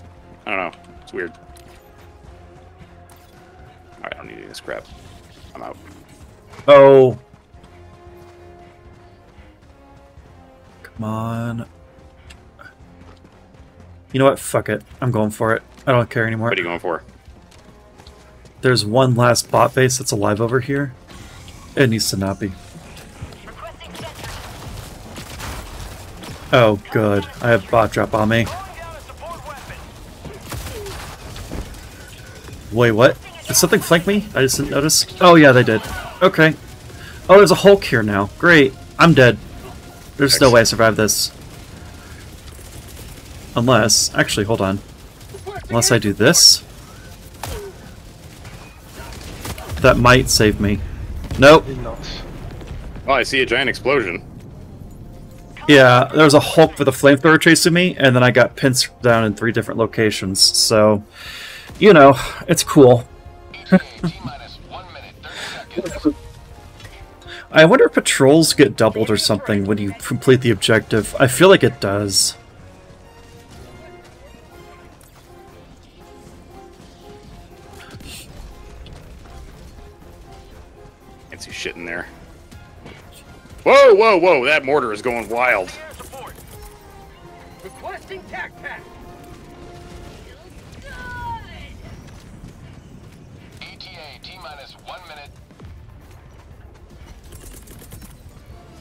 I don't know. It's weird. Alright, I don't need any of this crap. I'm out. Oh. Come on. You know what? Fuck it. I'm going for it. I don't care anymore. What are you going for? There's one last bot base that's alive over here. It needs to not be. Oh, good. I have bot drop on me. Wait, what? Did something flank me? I just didn't notice. Oh, yeah, they did. Okay. Oh, there's a Hulk here now. Great. I'm dead. There's no way I survive this. Unless... Actually, hold on. Unless I do this? That might save me. Nope. Oh, I see a giant explosion. Yeah, there was a Hulk with a flamethrower chasing me, and then I got pinned down in three different locations. So, you know, it's cool. I wonder if patrols get doubled or something when you complete the objective. I feel like it does. Can't see shit in there. Whoa, whoa, whoa! That mortar is going wild. Requesting tac pack.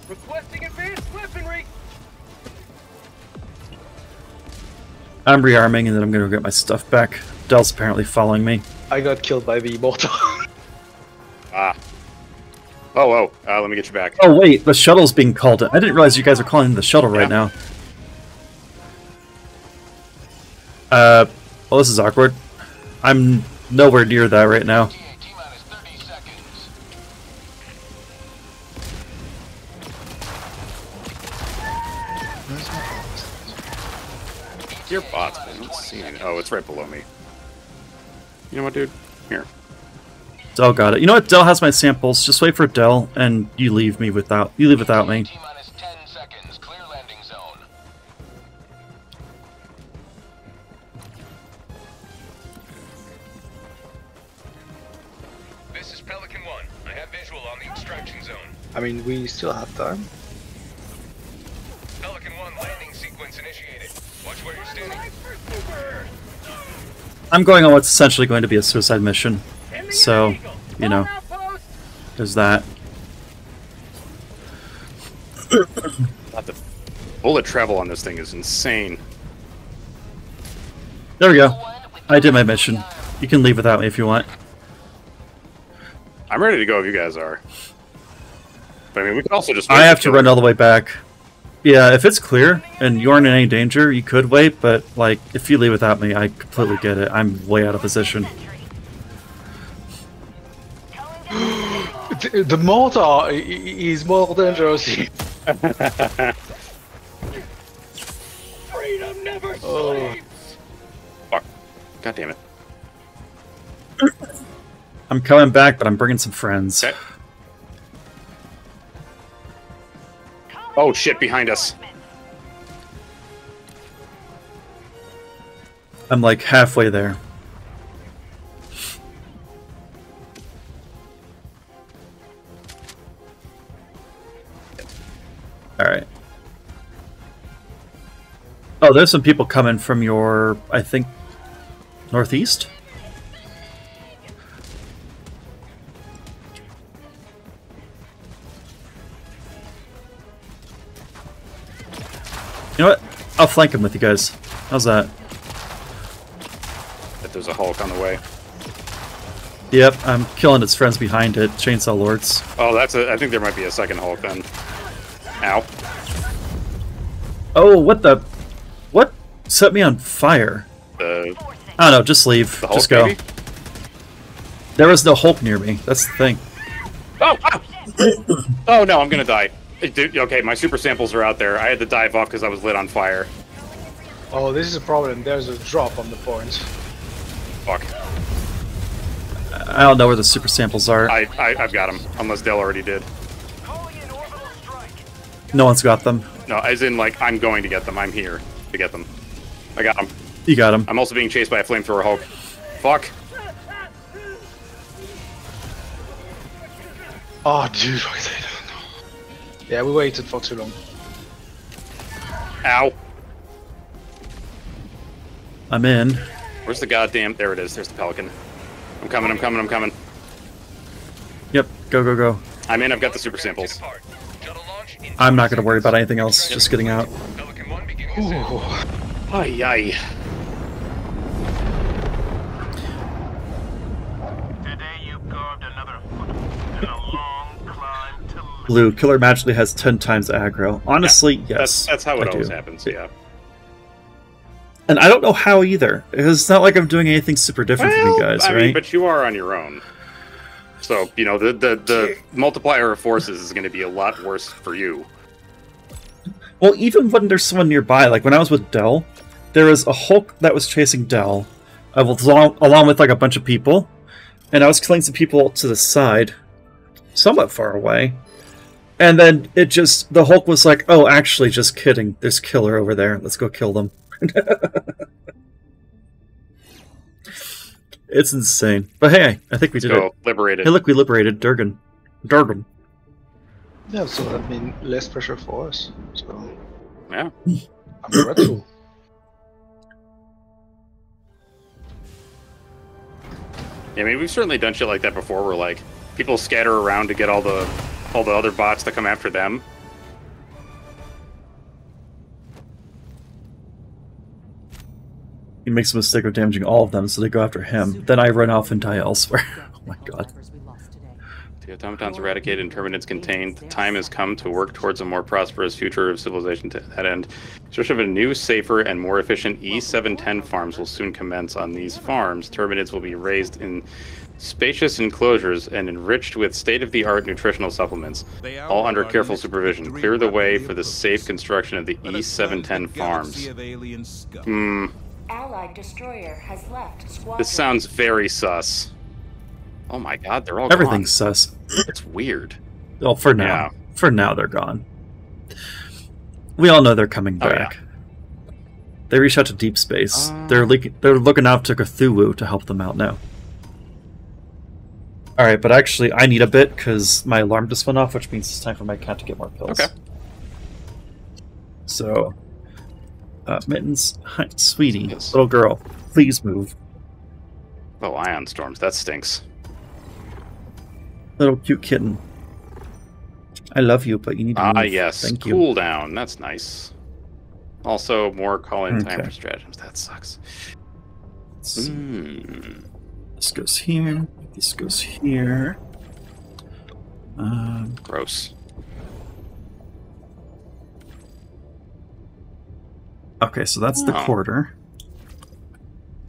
Requesting advanced weaponry. I'm rearming and then I'm gonna get my stuff back. Dell's apparently following me. I got killed by the mortar. Ah. Oh, oh. Uh, let me get you back. Oh wait, the shuttle's being called. I didn't realize you guys are calling the shuttle right now. Uh, well, this is awkward. I'm nowhere near that right now. Your bot's been not seeing it. Oh, it's right below me. You know what, dude? Here. Dell got it. You know what? Dell has my samples. Just wait for Dell, and you leave me without. You leave without me. This is Pelican 1. I have visual on the extraction zone. I mean, we still have time. I'm going on what's essentially going to be a suicide mission. So, you know, there's that. God, the bullet travel on this thing is insane. There we go. I did my mission. You can leave without me if you want. I'm ready to go if you guys are. But I mean, we can also just. I have to run all the way back. Yeah, if it's clear and you aren't in any danger, you could wait, but, like, if you leave without me, I completely get it. I'm way out of position. the, the mortar i- i- is more dangerous. Freedom never Oh. Fuck. God damn it. I'm coming back, but I'm bringing some friends. Oh shit, behind us. I'm like halfway there. Alright. Oh, there's some people coming from your, I think, northeast? You know what? I'll flank him with you guys. How's that? If there's a Hulk on the way. Yep, I'm killing its friends behind it, Chainsaw Lords. Oh, that's a. I think there might be a second Hulk then. Ow. Oh, what the? What set me on fire? The. I don't know, just leave. Hulk, just go. maybe? There was no Hulk near me. That's the thing. Oh! ah! oh no, I'm gonna die. Dude, Okay, my super samples are out there. I had to dive off because I was lit on fire. oh, this is a problem. There's a drop on the point. Fuck. I don't know where the super samples are. I, I I've got them. Unless Dell already did. No one's got them. No, as in like I'm going to get them. I'm here to get them. I got them. You got them. I'm also being chased by a flamethrower Hulk. Fuck. Oh, dude, why did I don't know. Yeah, we waited for too long. Ow. I'm in. Where's the goddamn? There it is. There's the pelican. I'm coming. I'm coming. I'm coming. Yep, go, go, go. I'm in. I've got the super samples. I'm not going to worry about anything else, just getting out. Ooh. Ay ay. Blue, Killer magically has 10 times aggro. Honestly, yes. That's that's how it I always do. happens. Yeah. And I don't know how either. It's not like I'm doing anything super different from you guys, I right? mean, but you are on your own. So you know the the, the multiplier of forces is going to be a lot worse for you. Well, even when there's someone nearby, like when I was with Dell, there was a Hulk that was chasing Dell, along, along with like a bunch of people, and I was killing some people to the side, somewhat far away. And then it just, the Hulk was like, oh, actually, just kidding. There's killer over there. Let's go kill them. it's insane. But hey, I think we did Go it. liberated. Hey, look, we liberated Durgen. Durgen. Yeah, so that means less pressure for us. So Yeah. I'm grateful. Yeah, I mean, we've certainly done shit like that before, where like people scatter around to get all the all the other bots that come after them. He makes a mistake of damaging all of them, so they go after him. Then I run off and die elsewhere. oh my god. The automatons eradicated and Terminids contained. The time has come to work towards a more prosperous future of civilization. To that end, construction of a new, safer, and more efficient E710 farms will soon commence. On these farms, Terminids will be raised in spacious enclosures and enriched with state-of-the-art nutritional supplements, all under careful supervision. Clear the way for the safe construction of the E710 farms. Hmm. Allied destroyer has left squadron. This sounds very sus. Oh my god, they're all Everything's gone. sus. It's weird. Well, for now. Yeah. For now, they're gone. We all know they're coming Oh, back. They reach out to deep space. they're leak- they're looking out to Cthulhu to help them out now. All right, but actually, I need a bit because my alarm just went off, which means it's time for my cat to get more pills. Okay. So, uh, mittens, hi, sweetie, little girl, please move. Oh, ion storms. That stinks. Little cute kitten. I love you, but you need to Ah, move. yes. Thank you. Cool down. That's nice. Also, more call-in time for stratagems. That sucks. Hmm. This goes here. This goes here. Um, Gross. okay, so that's the Oh. quarter.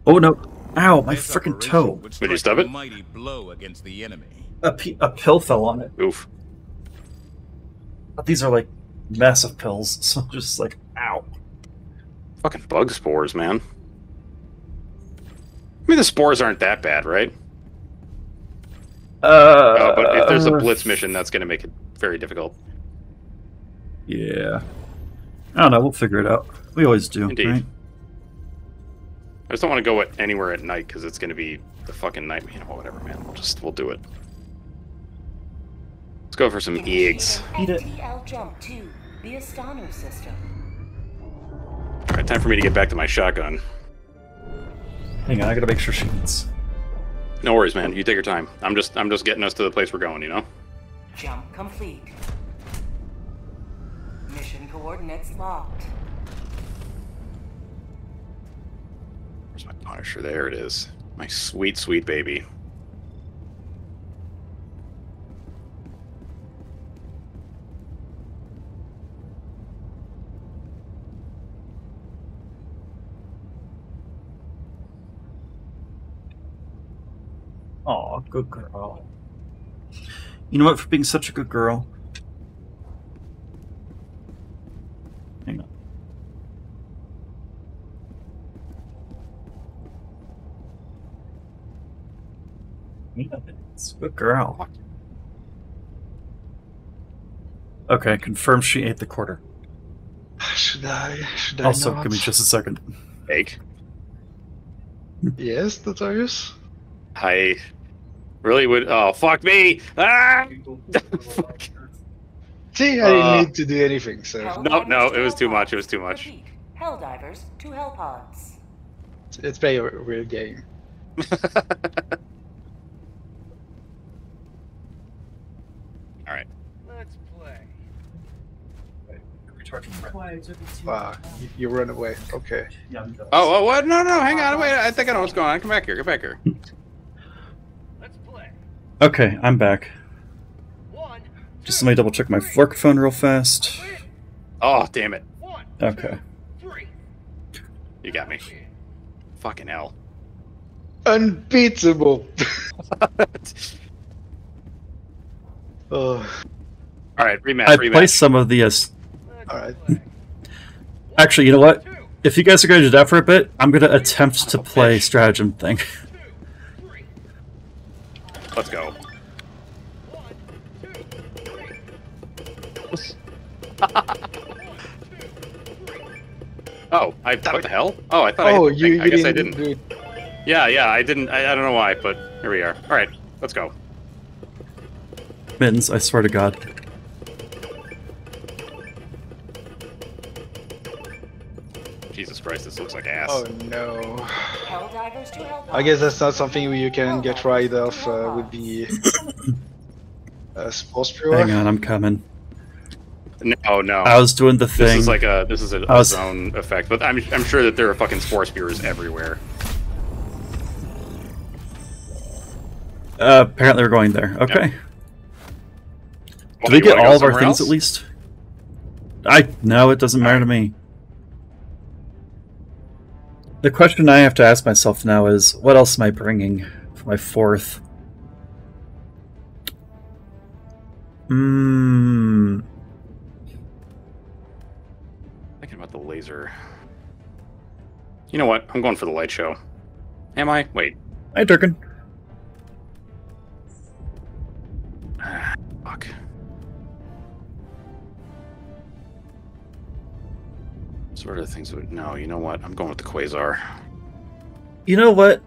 Oh no! Ow, my freaking toe! Did you stub it? Mighty blow against the enemy. A, a pill fell on it. Oof. But these are like massive pills, so I'm just like, ow. Fucking bug spores, man. I mean, the spores aren't that bad, right? Uh, Uh, but if there's a blitz mission, that's going to make it very difficult. Yeah. I don't know. We'll figure it out. We always do. Indeed. Right? I just don't want to go anywhere at night because it's going to be the fucking night. You know, whatever, man. We'll just we'll do it. Let's go for some eggs. Eat it. Jump to the Astano system. All right, time for me to get back to my shotgun. Hang on, I gotta make sure she eats. No worries, man. You take your time. I'm just I'm just getting us to the place we're going. You know. Jump complete. Mission coordinates locked. Where's my Punisher? There it is. My sweet, sweet baby. Aw, good girl. You know what? For being such a good girl. Hang on. Yeah, it's a good girl. Okay, confirm she ate the quarter. Should I? Should I Also, not? give me just a second. Egg. Yes, Darius. I really would. Oh fuck me! Ah! See, I Uh, didn't need to do anything, so no, no, it was too much. It was too much. Helldivers to Hellpods. it's, it's very a real game. All right. Let's play. Wow, you, you run away. Okay. Oh, oh, what? No, no, hang on. Wait, I think I know what's going on. Come back here. Come back here. Okay, I'm back. Just let me double check my work phone real fast. Oh, damn it! Okay. You got me. Fucking hell. Unbeatable. oh, All right, rematch. I rematch. placed some of the. Uh, alright. actually, you know what? If you guys are going to do that for a bit, I'm going to attempt to play stratagem thing. Let's go. oh, I what the hell? Oh, I thought I, Oh, hit you. I you guess didn't didn't. do it. Yeah, yeah, I didn't. I, I don't know why, but here we are. All right, let's go. mittens, I swear to God. Jesus Christ, this looks like ass. Oh no. Helldivers to Helldive. I guess that's not something you can get rid of uh, with the uh, Spore Spewer. Hang on, I'm coming. No, no. I was doing the thing. This thing. is like a this is a, I a was- zone effect, but I'm I'm sure that there are fucking spore spewers everywhere. Uh, apparently we're going there. Okay. Well, Do we get all of our things else? at least? I no, it doesn't matter to me. The question I have to ask myself now is, what else am I bringing for my fourth? Hmm. Thinking about the laser. You know what? I'm going for the light show. Am I? Wait. Hi, Durkin. Sort of things would. No, you know what? I'm going with the quasar. You know what?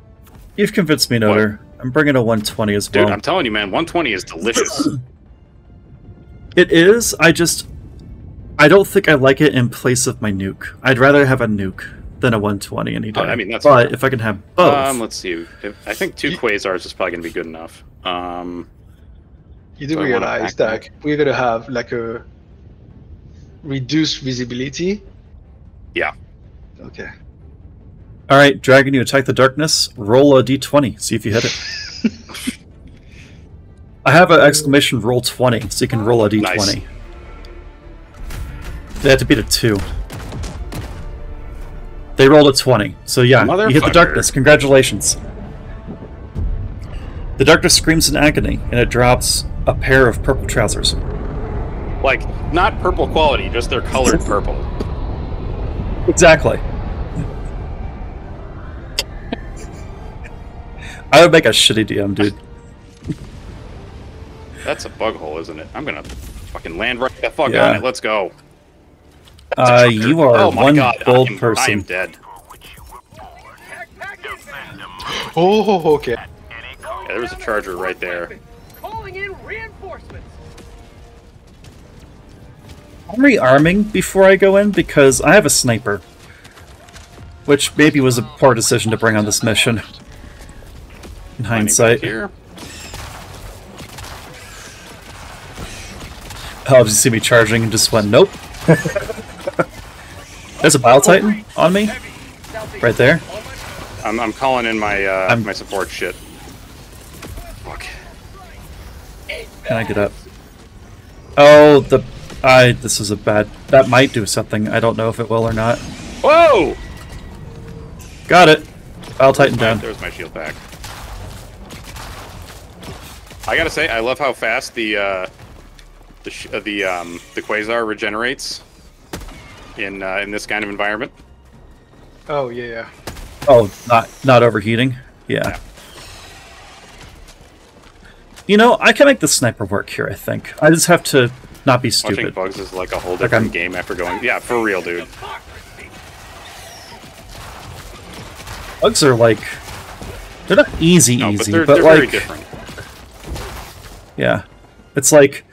You've convinced me, Noter. I'm bringing a 120 as well. Dude, well. I'm telling you, man, 120 is delicious. It is. I just. I don't think I like it in place of my nuke. I'd rather have a nuke than a 120 any day. Oh, I mean, that's but fair. if I can have both, um, let's see. If, I think two quasars is probably going to be good enough. Um, You do So realize back that we're gonna have like a reduced visibility. Yeah. Okay. all right, Dragon, you attack the darkness. Roll a d20. See if you hit it. I have an exclamation roll 20, so you can roll a d20. Nice. They had to beat a two. They rolled a 20, so yeah, you hit the darkness. Congratulations. The darkness screams in agony, and it drops a pair of purple trousers. Like, not purple quality, just they're colored purple. Exactly. I would make a shitty DM, dude. That's a bug hole, isn't it? I'm gonna fucking land right the fuck Yeah. on it. Let's go. Uh, you are oh my one god, bold I am, I person. am dead. Oh, okay. Yeah, there was a charger right there. I'm rearming before I go in because I have a sniper. Which maybe was a poor decision to bring on this mission. In hindsight. Here. Oh, did you see me charging and just went, nope. There's a Bile Titan on me. Right there. I'm, I'm calling in my uh, I'm- my support shit. Fuck. Can I get up? Oh, the... I... This is a bad... That might do something. I don't know if it will or not. Whoa! Got it. I'll tighten down. There's my shield back. I gotta say, I love how fast the uh, the sh- uh, the um, the quasar regenerates in uh, in this kind of environment. Oh yeah, yeah. Oh, not not overheating. Yeah. You know, I can make the sniper work here. I think I just have to not be stupid. Watching bugs is like a whole different I'm- game after going. Yeah, for real, dude. Bugs are like they're not easy, No, but easy, they're, but they're like very different. yeah, it's like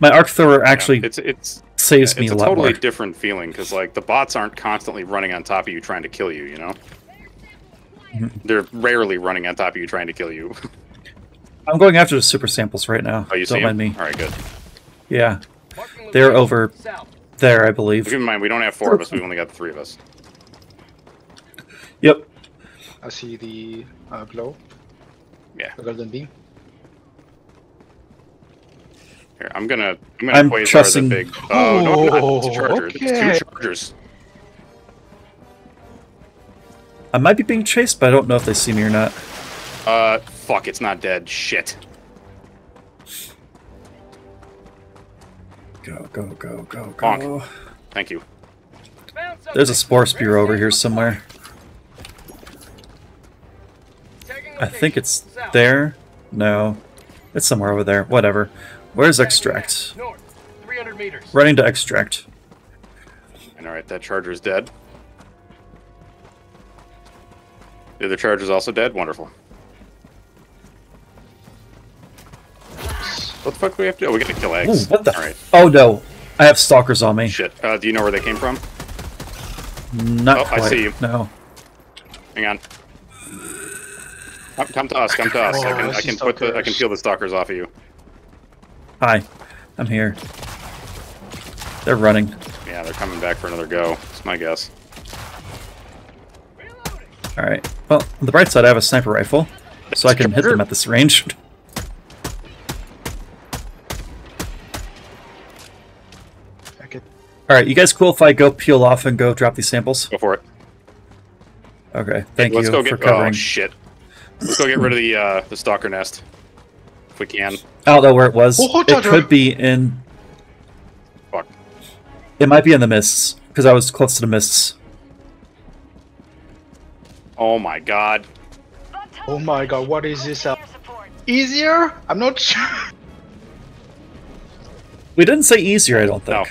my arc thrower actually It's it's saves it's me a a lot totally more. different feeling because like the bots aren't constantly running on top of you trying to kill you. You know, Mhm. they're rarely running on top of you trying to kill you. I'm going after the super samples right now. Oh, you Don't mind them? me. All right, good. Yeah, they're over there, I believe. Keep in mind, we don't have four of us. We've only got three of us. Yep. I see the uh, glow. Yeah. The golden beam. Here, I'm gonna. I'm gonna I'm quasar trusting- the big. Oh no, I'm not. It's a Oh, charger. It's okay. two chargers. I might be being chased, but I don't know if they see me or not. Uh, fuck! It's not dead. Shit. Go, go, go, go, go. Bonk. Thank you. There's a spore spewer over here somewhere. I think it's there. No, it's somewhere over there. Whatever. Where's extract? 300 meters. Running to extract. And all right, that charger's dead. The other charger's also dead. Wonderful. What the fuck do we have to do? Oh, we gotta kill Ooh, eggs. what the? All right. Oh no, I have stalkers on me. Shit. Uh, do you know where they came from? Not Oh, I see you. No. Hang on. Come, come to us. Come to us. I Oh, can, I I can put the, I can stalkers. peel the stalkers off of you. Hi, I'm here. They're running. Yeah, they're coming back for another go. It's my guess. All right. Well, on the bright side, I have a sniper rifle, so I can hit them at this range. All right, you guys cool if I go peel off and go drop these samples? Go for it. Okay, thank Let's you go for get. covering. Oh shit. Let's go get rid of the uh, the stalker nest, if we can. I don't know where it was. Oh, it could be in. Fuck. It might be in the mists because I was close to the mists. Oh my god. Oh my god, what is this? Uh, easier? I'm not sure. We didn't say easier, I don't think.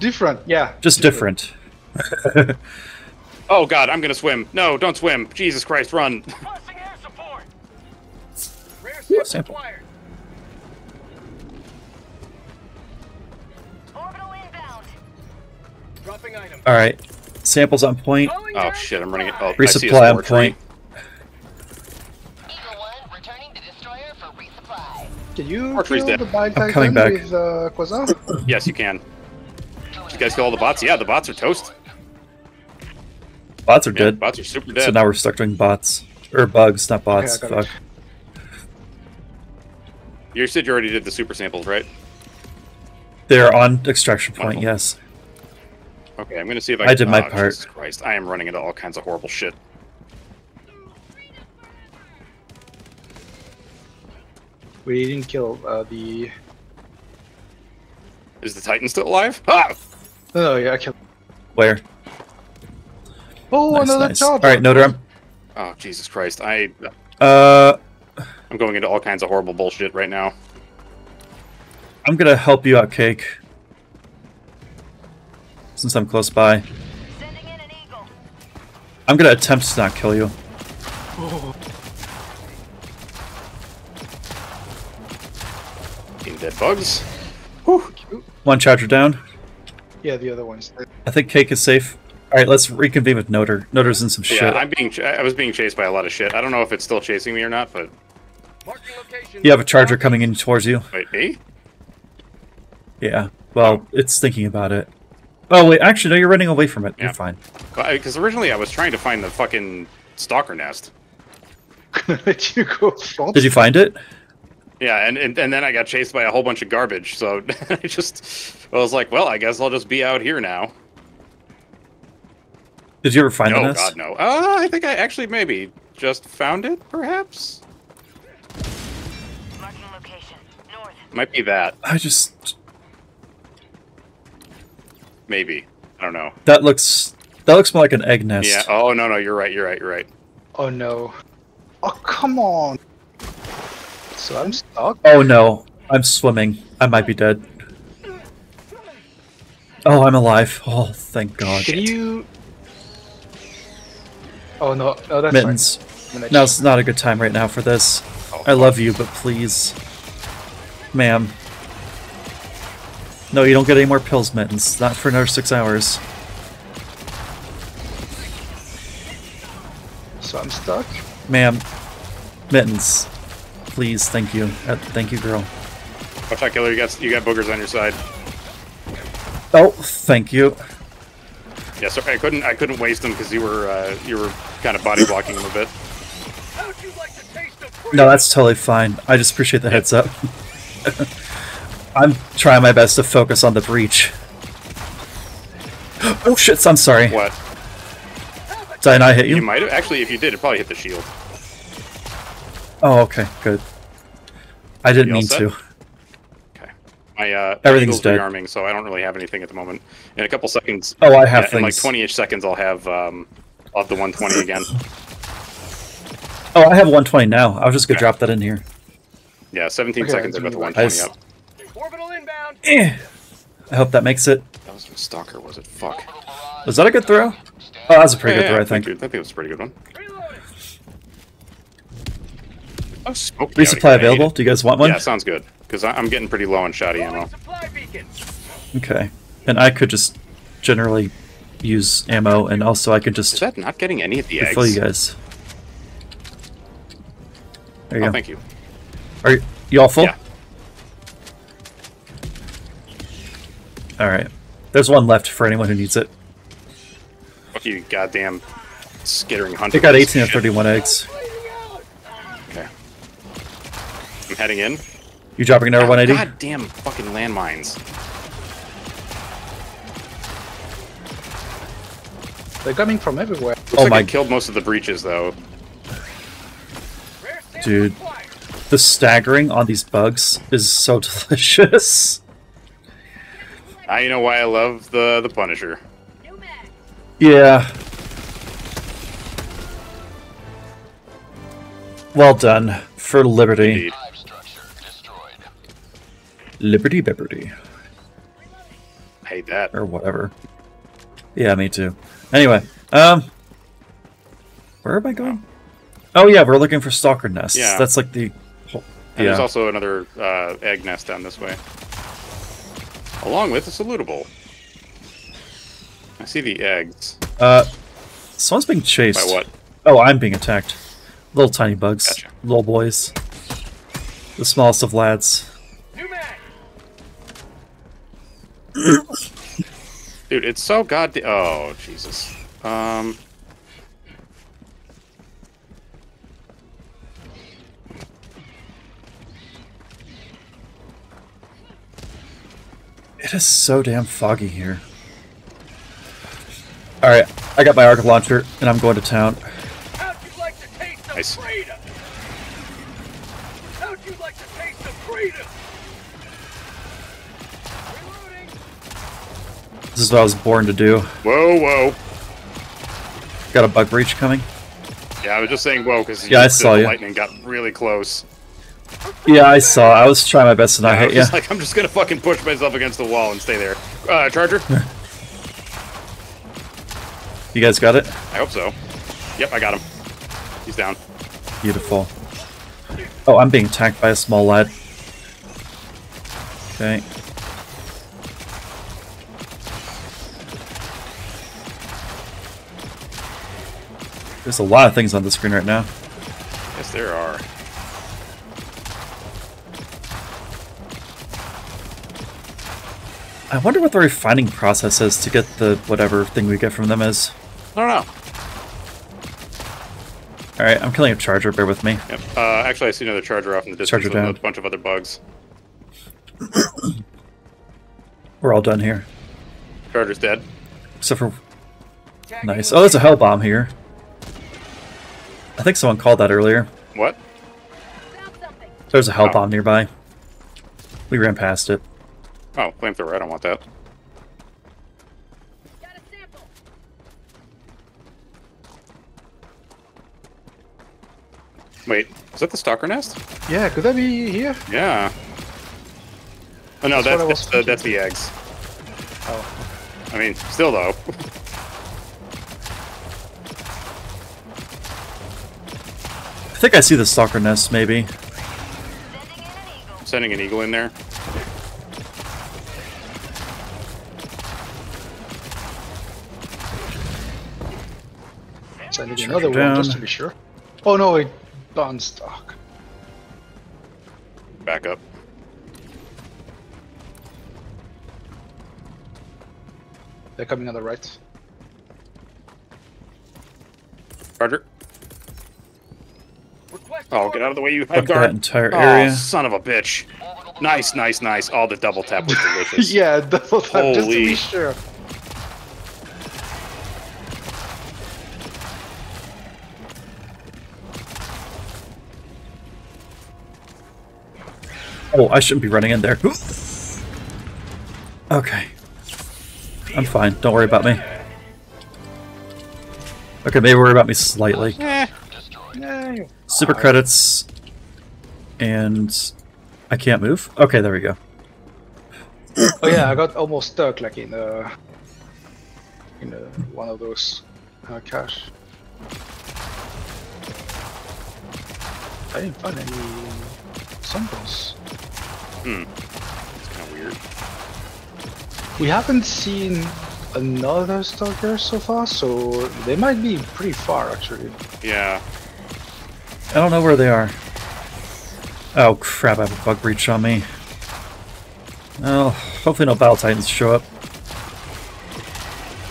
Different, yeah. Just different. Oh god, I'm gonna swim. No, don't swim. Jesus Christ, run. Ooh, sample. All right, samples on point. Oh shit, I'm running it. Oh, I see a Resupply on spore tree. point. Can you kill the Bile I'm coming titan back. with uh, Quasar? Yes, you can. Did you guys kill all the bots? Yeah, the bots are toast. Bots are Yeah, dead. bots are super dead. So now we're stuck doing bots or bugs, not bots. I got it. Fuck. You said you already did the super samples, right? They're on extraction point. Wonderful. Yes. Okay, I'm gonna see if I. Can. I did my oh, part. Jesus Christ, I am running into all kinds of horrible shit. We didn't kill uh, the. Is the Titan still alive? Ah! No, yeah, I killed. Where? Oh, nice, another nice. job. All right, Notre Dame. Oh Jesus Christ, I Uh, I'm going into all kinds of horrible bullshit right now. I'm gonna help you out, Cake. Since I'm close by. I'm gonna attempt to not kill you. Team dead bugs. One charger down. Yeah, the other one's. I think Cake is safe. All right, let's reconvene with Noter. Noter's in some Yeah, shit. I'm being. Ch- I was being chased by a lot of shit. I don't know if it's still chasing me or not, but You have a charger coming in towards you. wait, me? Yeah. Well, it's thinking about it. Oh wait, actually, no. You're running away from it. Yeah. You're fine. Because originally I was trying to find the fucking stalker nest. Let you go. Did you find it? Yeah, and, and and then I got chased by a whole bunch of garbage. So I just I was like, well, I guess I'll just be out here now. Did you ever find the no, nest? God, no. Uh, I think I actually maybe just found it, perhaps. Marking location north. Might be that. I just Maybe. I don't know. that looks that looks more like an egg nest. Yeah. Oh no, no, you're right. You're right. You're right. Oh no. Oh come on. So I'm stuck. Oh no, I'm swimming. I might be dead. Oh, I'm alive. Oh, thank God. Can you? Oh no, no, that's Mittens. fine. Now it's not a good time right now for this. Oh. I love you, but please, ma'am. No, you don't get any more pills, Mittens. Not for another six hours. So I'm stuck. Ma'am. Mittens. Please, thank you. Uh, thank you, girl. Watch out, killer. You got you got boogers on your side. Oh, thank you. Yeah, sorry, I couldn't I couldn't waste them because you were uh, you were kind of body blocking them a bit. No, that's totally fine. I just appreciate the heads up. I'm trying my best to focus on the breach. Oh shit, I'm sorry. What? Did I not hit you? You might have actually. If you did, it probably hit the shield. Oh, okay, good. I didn't mean set? to. My uh, Everything's Eagle's dead. rearming, so I don't really have anything at the moment. In a couple seconds. Oh, I have yeah, In like things. 20ish seconds, I'll have um, I'll have the 120 again. Oh, I have 120 now. I was just gonna drop that in here. Yeah, 17 Okay, seconds. I've got the I 120 s- up. Orbital inbound. Eh. I hope that makes it. That was a stalker, was it? Fuck. Was that a good throw? Oh, that was a pretty Yeah, good yeah, throw, I think. I think it was a pretty good one. Smoky resupply out available. Do you guys want one? Yeah, sounds good. Because I'm getting pretty low on shoddy ammo. Okay. And I could just generally use ammo, and also I could just Is that not getting any of the eggs? refill you guys. There you oh, go. thank you. Are you, you all full? Yeah. All right. There's one left for anyone who needs it. Fuck you, goddamn skittering hunter. It got 18 of 31 eggs. Okay. I'm heading in. You dropping another 180? Goddamn fucking landmines. They're coming from everywhere. Looks Oh like my- I killed most of the breaches though. Dude, the staggering on these bugs is so delicious. Now you know why I love the the Punisher. Yeah. Well done for liberty. Indeed. Liberty Liberty. Hate that. Or whatever. Yeah, me too. Anyway, um where am I going? Oh yeah, we're looking for stalker nests. Yeah. That's like the whole And there's also another uh, egg nest down this way. Along with a salutable. I see the eggs. Uh someone's being chased. By what? Oh, I'm being attacked. Little tiny bugs. Gotcha. Little boys. The smallest of lads. Dude, it's so goddamn. Oh, Jesus. Um. It is so damn foggy here. Alright, I got my arc launcher and I'm going to town. How'd you like to taste of Nice. freedom? How'd you like to taste of freedom? This is what I was born to do. Whoa, whoa. Got a bug breach coming. Yeah, I was just saying whoa because Yeah, I saw the you. lightning got really close. Yeah, I saw. I was trying my best to not I hit you. like, I'm just gonna fucking push myself against the wall and stay there. Uh, Charger? You guys got it? I hope so. Yep, I got him. He's down. Beautiful. Oh, I'm being attacked by a small lad. Okay. There's a lot of things on the screen right now. Yes, there are. I wonder what the refining process is to get the whatever thing we get from them is. I don't know. Alright, I'm killing a charger, bear with me. Yep. Uh, actually, I see another charger off in the distance Charger with down. a bunch of other bugs. We're all done here. Charger's dead. Except for... Nice. Oh, there's a hell bomb here. I think someone called that earlier. What? There's a hell Oh. bomb nearby. We ran past it. Oh, flamethrower. I don't want that. Wait, is that the stalker nest? Yeah, could that be here? Yeah. Oh no, That's that's what I was that's, the, that's the eggs. Oh. I mean, still though. think I see the stalker nest, maybe. Sending an eagle in there. So I need Check another one just to be sure. Oh no, it bounced. Stock. Back up. They're coming on the right. Charger. Oh, get out of the way, you Fuck head guard. that entire Oh, area. son of a bitch. Nice, nice, nice. Oh, the double tap was delicious. yeah, double tap just to Holy. be sure. Oh, I shouldn't be running in there. Okay. I'm fine. Don't worry about me. Okay, maybe worry about me slightly. Eh. Super credits. And I can't move? Okay, there we go. Oh yeah, I got almost stuck like in uh in uh, one of those uh, cache. I didn't find any samples. Hmm. It's kind of weird. We haven't seen another stalker so far, so they might be pretty far actually. Yeah. I don't know where they are. Oh crap, I have a bug breach on me. Oh, hopefully no Bile Titans show up.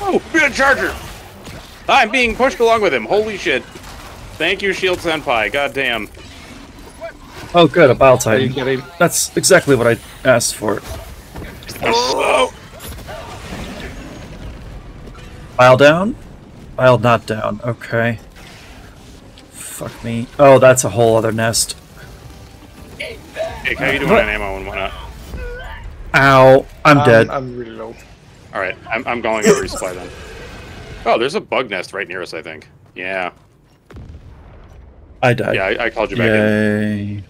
Oh, good charger! I'm being pushed along with him. Holy shit. Thank you, Shield Senpai. God damn. Oh good, a Battle Are you Titan. That's exactly what I asked for. Oh. Bile down? Bile not down, okay. Fuck me. Oh, that's a whole other nest. Hey, how you doing What? on ammo and whatnot? Ow, I'm Um, dead. I'm really low. Alright, I'm, I'm going to resupply then. Oh, there's a bug nest right near us, I think. Yeah. I died. Yeah, I, I called you back in. Yay.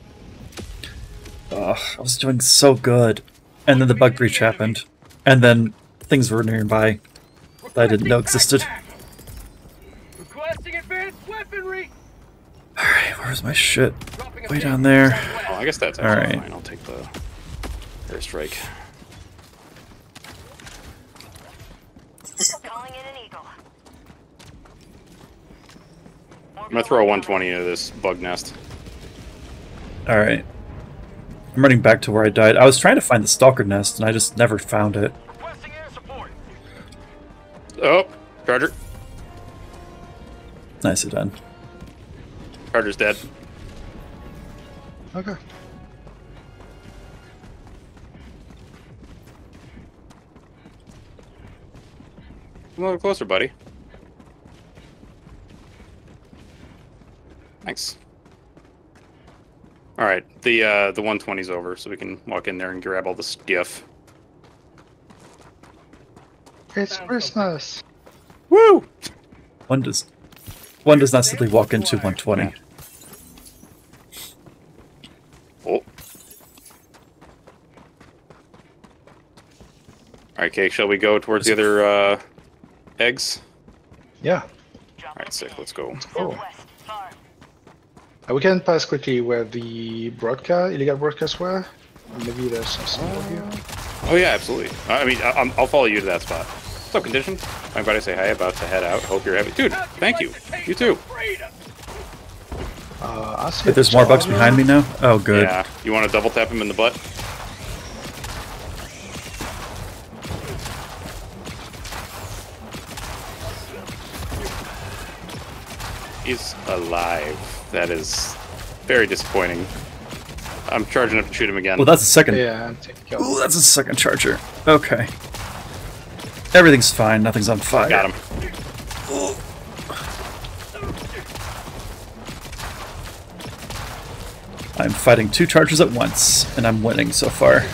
Ugh, I was doing so good. And then the bug breach happened. And then things were nearby that I didn't know existed. Requesting advanced weaponry. Alright, where's my shit? Way down there. Oh, I guess that's actually Alright. fine. I'll take the airstrike. Calling in an eagle. I'm gonna throw a 120 into this bug nest. Alright. I'm running back to where I died. I was trying to find the stalker nest and I just never found it. Oh, charger. Nicely done. Charger's dead. Okay. Come a little closer, buddy. Thanks. All right, the uh, the 120's over, so we can walk in there and grab all the skiff. It's Christmas. Woo! One does one does not simply walk into 120. Oh. All right, Cake. Shall we go towards the other uh, eggs? Yeah. All right, sick. Let's go. Oh. Uh, we can pass quickly where the broadcast, illegal broadcasts were. Maybe there's some symbol here. Oh yeah, absolutely. I I mean, I, will follow you to that spot. What's up, condition? My buddy say hi. About to head out. Hope you're happy, dude. Thank you. You too. Uh, I see But there's more bugs behind me now? Oh, good. Yeah. You want to double tap him in the butt? He's alive. That is very disappointing. I'm charging up to shoot him again. Well, that's a second. Yeah, take out. Ooh, that's a second charger. Okay. Everything's fine. Nothing's on fire. Got him. I'm fighting two chargers at once, and I'm winning so far.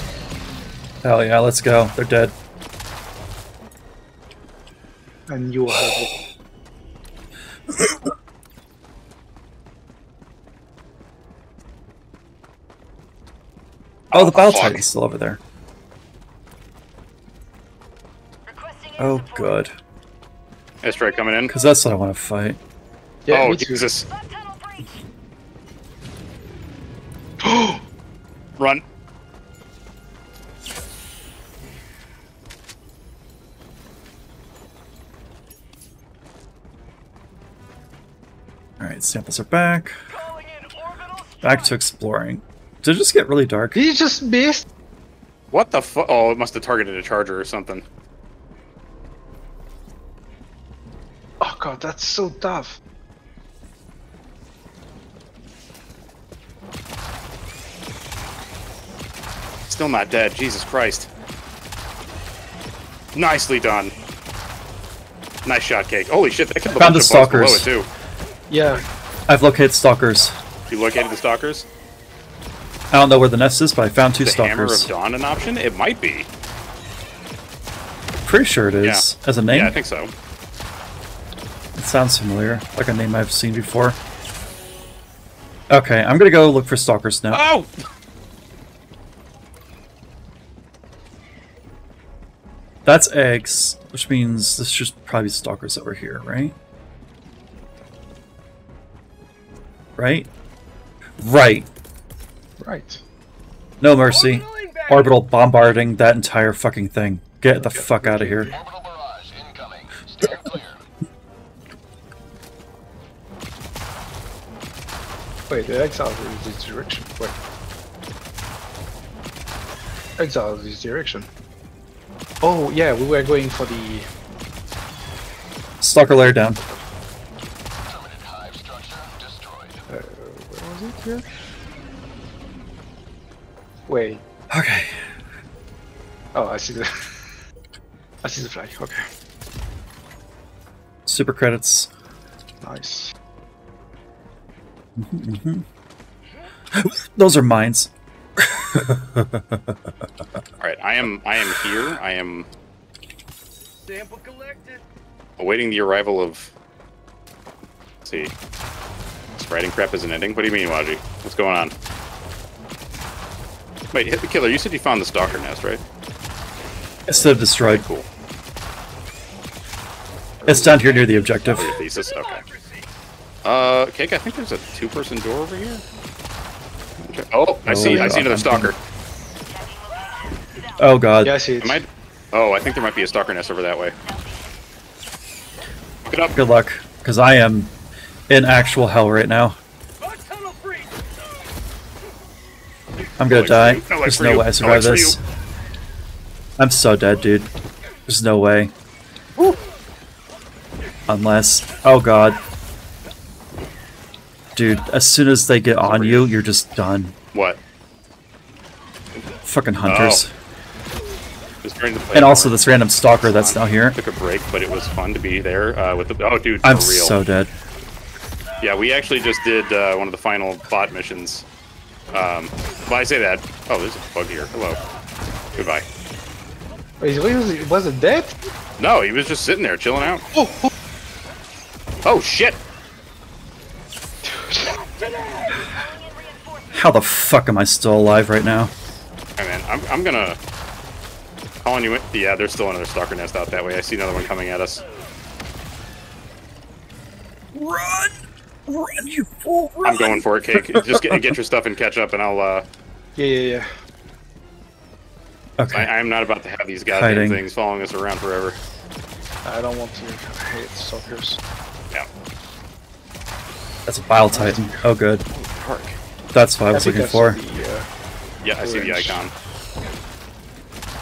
Hell yeah, let's go. They're dead. And you have it. Oh, the Bile fuck. Titan's still over there. Oh, good. Airstrike coming in. Because that's what I want to fight. Yeah, oh. Jesus. Run. Alright, samples are back. Back to exploring. Did it just get really dark? He just missed. What the fuck? Oh, it must have targeted a charger or something. God, that's so tough. Still not dead. Jesus Christ. Nicely done. Nice shot, Cake. Holy shit, that killed a Found bunch the of bugs below it, stalkers. too. Yeah. I've located stalkers. You located the stalkers? I don't know where the nest is, but I found two the Hammer stalkers. of Dawn an option? It might be. Pretty sure it is. As a name? Yeah, I think so. It sounds familiar, like a name I've seen before. Okay, I'm gonna go look for stalkers now. Oh! That's eggs, which means this should probably be stalkers over here, right? Right? Right. Right. No mercy. Oh, orbital bombarding that entire fucking thing. Get the fuck out of here. Wait, the exile is this direction. Wait. Exile is this direction. Oh, yeah, we were going for the. Stalker layer down. Uh, where was it here? Wait. Okay. Oh, I see the. I see the flag. Okay. Super credits. Nice. Mhm. Those are mines. All right, I am I am here. I am Sample collected. awaiting the arrival of. Let's see. This writing crap isn't ending. What do you mean, Waji? What's going on? Wait, hit the killer. You said you found the stalker nest, right? Instead of destroyed. Cool. It's down here near the objective. Thesis. Okay. Uh, Cake. I think there's a two-person door over here. Oh, I Oh, see. I see another stalker. Oh god. Yeah, I see it. Am I? Oh, I think there might be a stalker nest over that way. Get up. Good luck, because I am in actual hell right now. I'm gonna life die. No There's no you. way I survive life for this. I'm so dead, dude. There's no way. Unless, oh god, dude. As soon as they get on you, you're just done. What? Fucking hunters. Just to play And also this random stalker that's now here. Took a break, but it was fun to be there uh, with the. Oh, dude, I'm real. so dead. Yeah, we actually just did uh, one of the final bot missions. Um, well, I say that. Oh, there's a bug here. Hello. Goodbye. Wait, was it, was it dead? No, he was just sitting there chilling out. Oh. Oh, shit! How the fuck am I still alive right now? Hey man, I'm, I'm gonna calling you in. Yeah, there's still another stalker nest out that way. I see another one coming at us. Run! Run, you fool! I'm going for it, Cake. Just get, get your stuff and catch up, and I'll. uh... Yeah, yeah, yeah. Okay. I, I'm not about to have these goddamn Hiding. things following us around forever. I don't want to. I hate stalkers. Yeah. That's a Bile Titan. Oh, good. Park. That's what I was think looking for. saw the, uh, Yeah, I see the icon.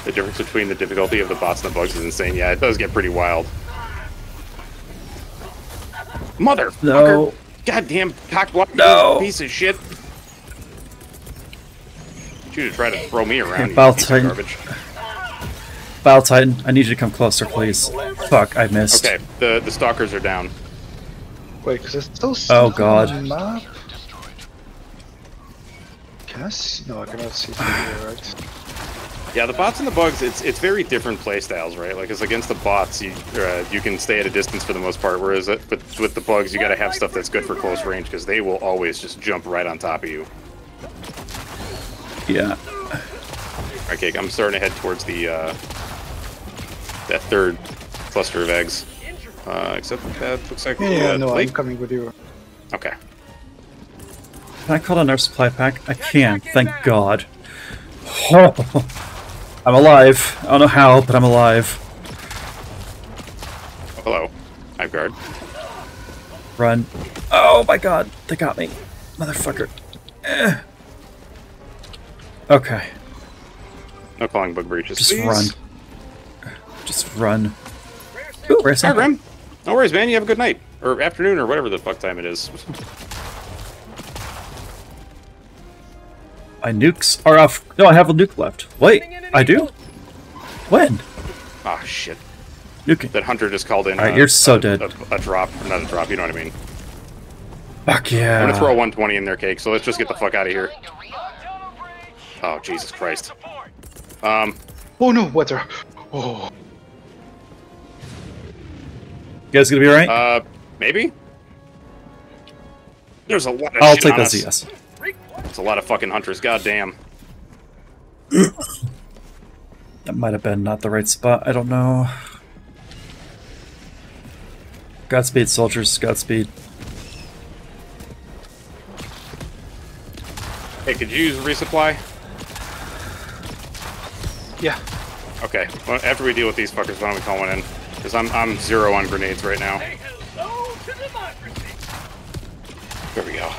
The difference between the difficulty of the bots and the bugs is insane. Yeah, it does get pretty wild. Mother No. Goddamn cock block No. piece of shit. You to try to throw me around, you Bile Titan. garbage. Bile Titan, I need you to come closer, please. Fuck, I missed. Okay, the the stalkers are down. Wait, because it's still Oh, on God. the map. Can I see? No, I cannot see it from here, right? Yeah, the bots and the bugs, it's it's very different playstyles, right? Like, it's against the bots, you uh, you can stay at a distance for the most part, whereas it, with, with the bugs, you gotta have stuff that's good for close range, because they will always just jump right on top of you. Yeah. Okay, I'm starting to head towards the, uh, that third cluster of eggs. Uh, except that looks like Yeah, yeah, no, late. I'm coming with you. Okay. Can I call in our supply pack? I can, thank God. Oh, I'm alive. I don't know how, but I'm alive. Hello. Hive guard. Run. Oh my god, they got me. Motherfucker. Eh. Okay, No calling bug breaches. just please. run. Just run. Ooh, rare Hi, sample. Grim. No worries, man. You have a good night. Or afternoon, or whatever the fuck time it is. My nukes are off. No, I have a nuke left. Wait, I do? When? Ah, shit. Nuking. That hunter just called in. Alright, uh, you're so a, dead. A, a drop. Not a drop, you know what I mean. Fuck yeah. I'm gonna throw a 120 in there, Cake, so let's just get the fuck out of here. Oh, Jesus Christ. Um, Oh no, what's water. Oh, You guys gonna be alright? uh, maybe? There's a lot of I'll shit take on that us. as yes. It's a lot of fucking hunters, goddamn. That might have been not the right spot. I don't know. Godspeed, soldiers. Godspeed. Hey, could you use resupply? Yeah. Okay. Well, after we deal with these fuckers, why don't we call one in? Because I'm I'm zero on grenades right now. Hello to democracy. There we go.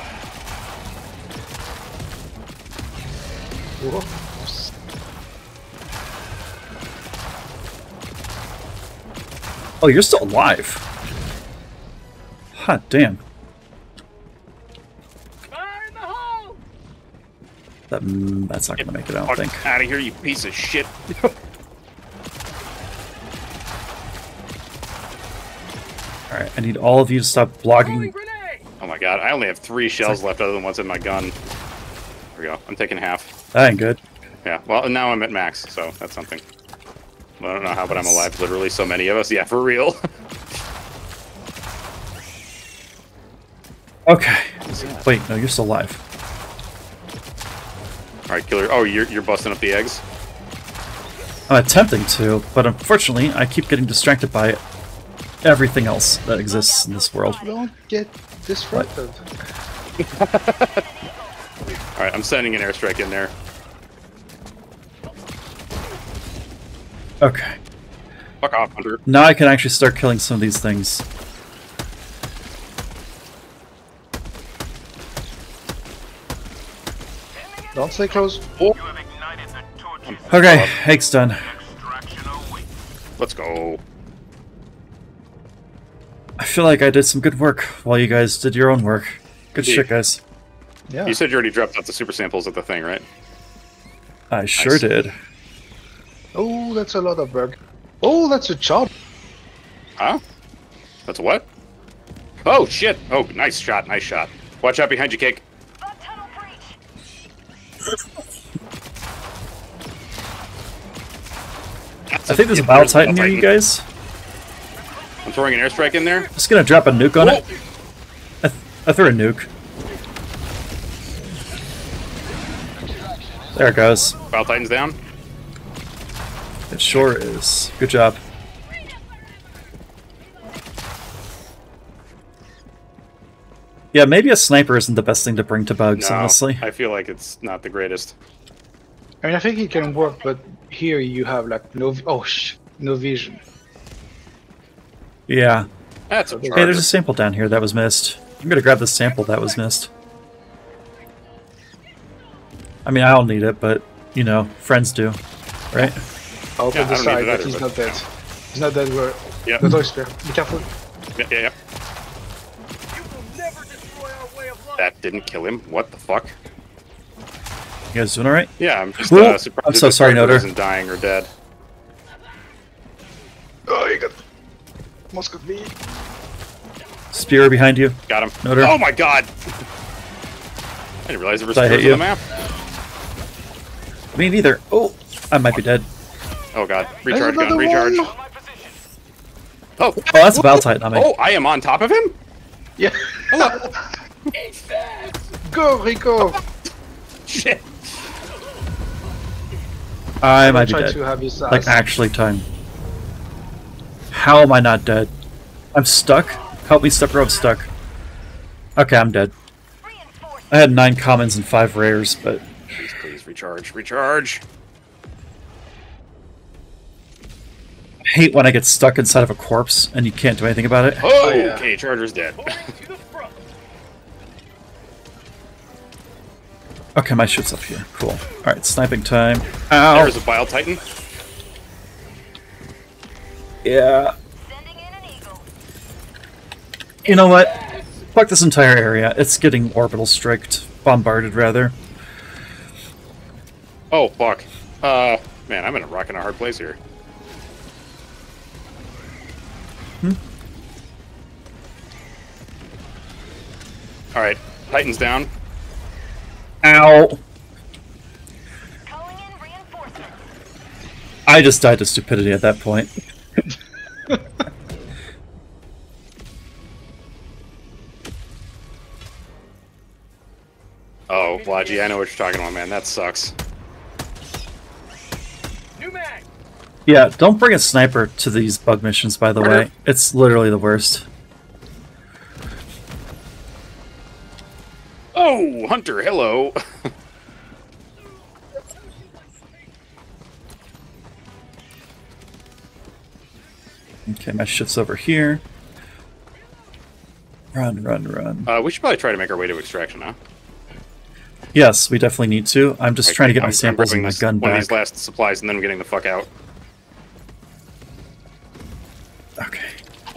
Oh, you're still alive. Hot damn. Fire in the hole. That, mm, that's not gonna make it, I don't think. Out of here, you piece of shit. Alright, I need all of you to stop blogging. Oh my god, I only have three shells left other than what's in my gun. There we go. I'm taking half. That ain't good. Yeah, well, now I'm at max, so that's something. I don't know how, but I'm alive. Literally, so many of us. Yeah, for real. Okay. Wait, no, you're still alive. All right, killer. Oh, you're you're busting up the eggs. I'm attempting to, but unfortunately, I keep getting distracted by everything else that exists in this world. Don't get distracted. All right, I'm sending an airstrike in there. Okay. Fuck off, Hunter. Now I can actually start killing some of these things. Don't stay close. Oh. Okay, Hake's done. Let's go. I feel like I did some good work while you guys did your own work. Good Yeah. shit, guys. Yeah. You said you already dropped out the super samples at the thing, right? I sure Nice. did. Oh, that's a lot of bug. Oh, that's a chop. Huh? That's a what? Oh shit! Oh, nice shot, nice shot. Watch out behind you, cake. I think there's a Bile Titan near you guys. I'm throwing an airstrike in there. Just gonna drop a nuke on it. I, th I threw a nuke. There it goes. Bile Titan's down. It sure is. Good job. Yeah, maybe a sniper isn't the best thing to bring to bugs, No, honestly. I feel like it's not the greatest. I mean, I think it can work, but here you have like no. Oh sh, no vision. Yeah. That's a Hey, there's a sample down here that was missed. I'm gonna grab the sample that was missed. I mean, I don't need it, but, you know, friends do. Right? I'll Yeah, open I the don't side, need but he's but- not dead. He's not dead. Where? Yep. The toy spear. Be careful. Yeah, yeah, yeah. That didn't kill him. What the fuck? You guys doing alright? Yeah, I'm just uh, surprised I'm so sorry, character Noter. isn't dying or dead. Oh, you got. Must got me. Spear behind you. Got him. Noter. Oh my god! I didn't realize there was Did I spears on the you? map. Me neither. Oh, I might be dead. Oh god. Recharge gun, another recharge. one. Oh, Oh, that's a Bile Titan on me. oh, I am on top of him? Yeah. Oh. Go, Rico. Shit. I might be try dead. to have his Like, ass. actually, time. How am I not dead? I'm stuck? Help me, Stepper, I'm stuck. Okay, I'm dead. I had nine commons and five rares, but Please, please, recharge, recharge. I hate when I get stuck inside of a corpse and you can't do anything about it. Oh, yeah. okay, Charger's dead. Okay, my shit's up here. Cool. Alright, sniping time. Ow! There's a Bile Titan. Yeah. You know what? Fuck this entire area. It's getting orbital striked. Bombarded, rather. Oh, fuck. Uh, man, I'm in a rock and a hard place here. Hmm? Alright, Titan's down. Ow! I just died to stupidity at that point. Oh, Blodgy, I know what you're talking about, man. That sucks. Yeah, don't bring a sniper to these bug missions, by the way. It's literally the worst. Oh, Hunter, hello. Okay, my shift's over here. Run, run, run. Uh, we should probably try to make our way to extraction now. Yes, we definitely need to. I'm just Like, trying to get I'm- my samples and my this- gun one of these last supplies, and then I'm getting the fuck out. Okay.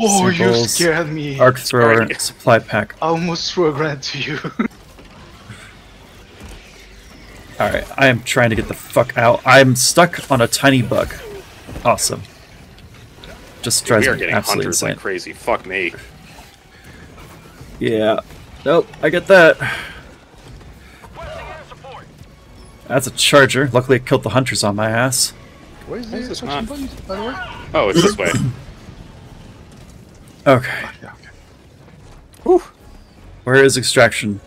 Oh, you scared me. Arc thrower, supply pack. I almost threw a grenade to you. Alright, I am trying to get the fuck out. I'm stuck on a tiny bug. Awesome. Just drives we are me getting absolutely hunters insane. like crazy. Fuck me. Yeah. Nope, I get that. That's a charger. Luckily, it killed the hunters on my ass. Where is is this not- point, by the way? Oh, it's this way. Okay. Where is extraction?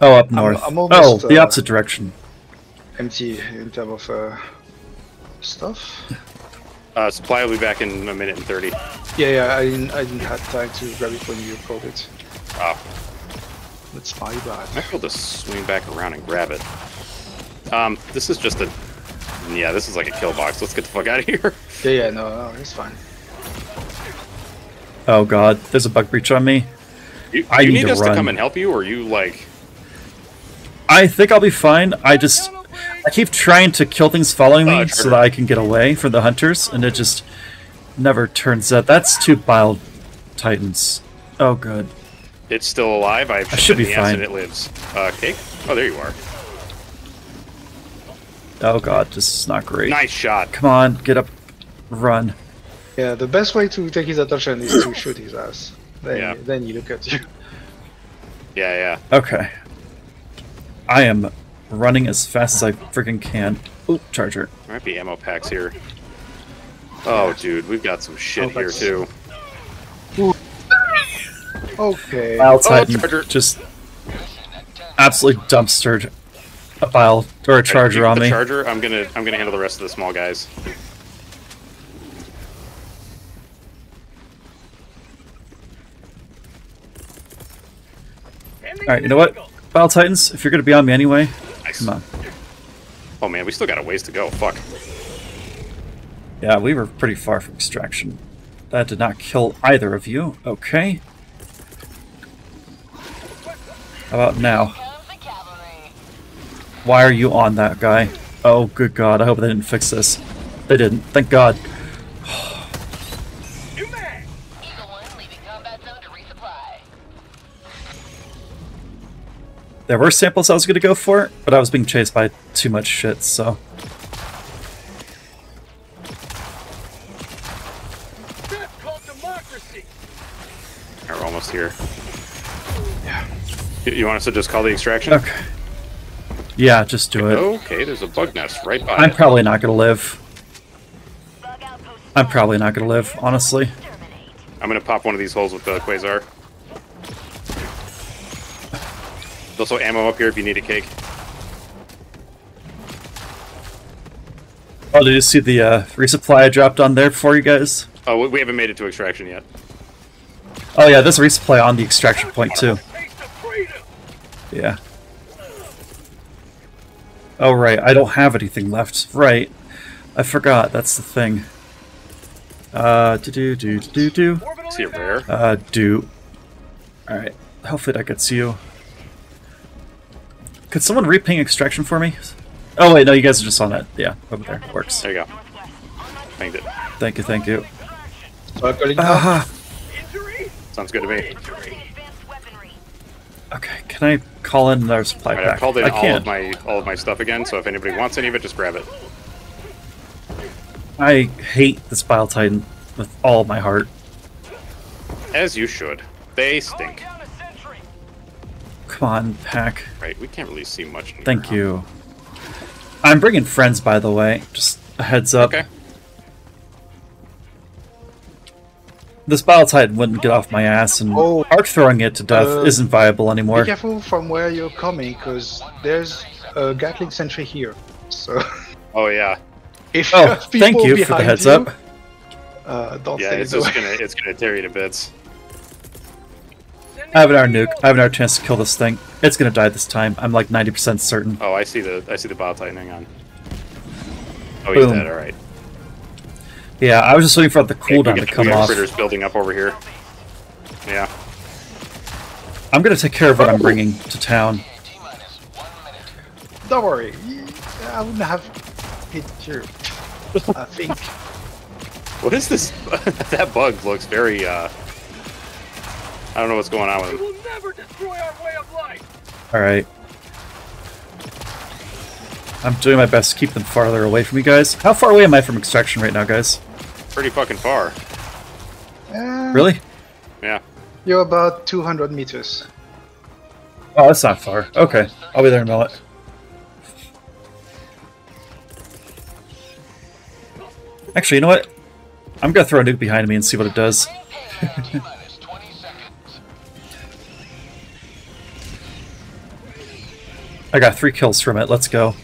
Oh, up north. I'm oh, almost, the uh, opposite direction. Empty in terms of uh, stuff. Uh, supply will be back in a minute and 30. Yeah, yeah. I didn't. I didn't have time to grab it when you called it. Oh. That's my bad. I might be able to swing back around and grab it. Um, this is just a... Yeah, this is like a kill box. Let's get the fuck out of here. Yeah, yeah. No, no, it's fine. Oh god, there's a bug breach on me. You, I you need need to us run. to come and help you, or you, like... I think I'll be fine. I just I keep trying to kill things following me Oh, so that I can get away from the hunters, and it just never turns out. That's two bile titans. Oh good. It's still alive. I've I should be in the acid fine. it lives. Uh, cake? Oh, there you are. Oh god, this is not great. Nice shot. Come on, get up, run. Yeah, the best way to take his attention is to shoot his ass. Then, Yeah. then he look at you. Yeah, yeah. Okay. I am running as fast as I freaking can. Oop, charger. There might be ammo packs here. Oh, dude, we've got some shit Oh, here, too. Okay. Bile Oh, Titan charger. just absolutely dumpstered a bile or a charger Keep on the me. Charger. I'm gonna, I'm gonna handle the rest of the small guys. Alright, you know what? Bile Titans, if you're gonna be on me anyway, come on. Oh man, we still got a ways to go. Fuck. Yeah, we were pretty far from extraction. That did not kill either of you. Okay. How about now? Why are you on that guy? Oh, good God. I hope they didn't fix this. They didn't. Thank God. Oh, There were samples I was going to go for, but I was being chased by too much shit, so... That's called democracy. We're almost here. Yeah. You, you want us to just call the extraction? Okay. Yeah, just do it. Okay, there's a bug nest right by I'm it. probably not going to live. I'm probably not going to live, honestly. I'm gonna pop one of these holes with the quasar. There's also ammo up here if you need a cake. Oh, did you see the uh, resupply I dropped on there for you guys? Oh, we- haven't made it to extraction yet. Oh yeah, there's a resupply on the extraction point too. Yeah. Oh right, I don't have anything left. Right. I forgot, that's the thing. Uh, do do do do do. See a rare? Uh, do. Alright, hopefully that gets you. Could someone reping extraction for me? Oh wait, no, you guys are just on it. Yeah, over there. Works. There you go. Thank you. Thank you, thank you. Circling Aha! Sounds good to me. Okay, can I call in another supply Alright, pack? I've called in I all can. of my all of my stuff again, so if anybody wants any of it, just grab it. I hate this Bile Titan with all my heart. As you should. They stink. Come on, pack. Right, we can't really see much. here, Thank huh? you. I'm bringing friends, by the way. Just a heads up. Okay. This Bile Titan wouldn't get off my ass, and Oh, arc throwing it to death uh, isn't viable anymore. Be careful from where you're coming, because there's a Gatling sentry here. So Oh yeah. if Oh, you have people thank you for the heads you, up. Uh, don't Yeah, it's just gonna it's gonna tear you to bits. I have an hour nuke. I have an hour chance to kill this thing. It's gonna die this time. I'm like 90% certain. Oh, I see the I see the bile tightening on. Oh, he's Boom. dead. All right. Yeah, I was just waiting for the cooldown got- to come we got off. critters building up over here. Yeah. I'm gonna take care of what I'm bringing to town. Don't worry. I wouldn't have hit you. I think. What is this? that bug looks very. uh I don't know what's going on with him. will never destroy our way of life. All right. I'm doing my best to keep them farther away from you guys. How far away am I from extraction right now, guys? Pretty fucking far. Uh, Really? Yeah. You're about 200 meters. Oh, that's not far. Okay, I'll be there in a minute. Actually, you know what? I'm gonna throw a nuke behind me and see what it does. I got three kills from it. Let's go.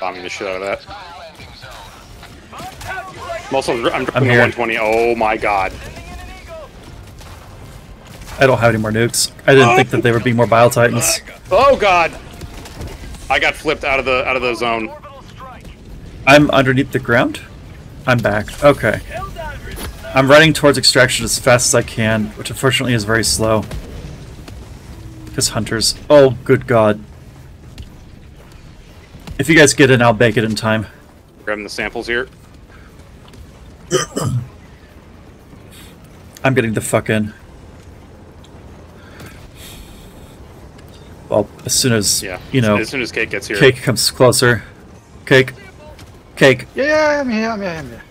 Bombing the shit out of that. I'm also I'm dropping the here. 120. Oh my god. I don't have any more nukes. I didn't think that they would be more Bile Titans. Oh god. I got flipped out of the out of the zone. I'm underneath the ground. I'm back. Okay. I'm running towards extraction as fast as I can, which unfortunately is very slow. Because hunters. Oh, good god. If you guys get in, I'll make it in time. Grabbing the samples here. I'm getting the fuck in. Well, as soon as, Yeah. you know, As soon as Cake gets here. Cake comes closer. Cake. Cake. Yeah, yeah, I'm here, I'm here, I'm here.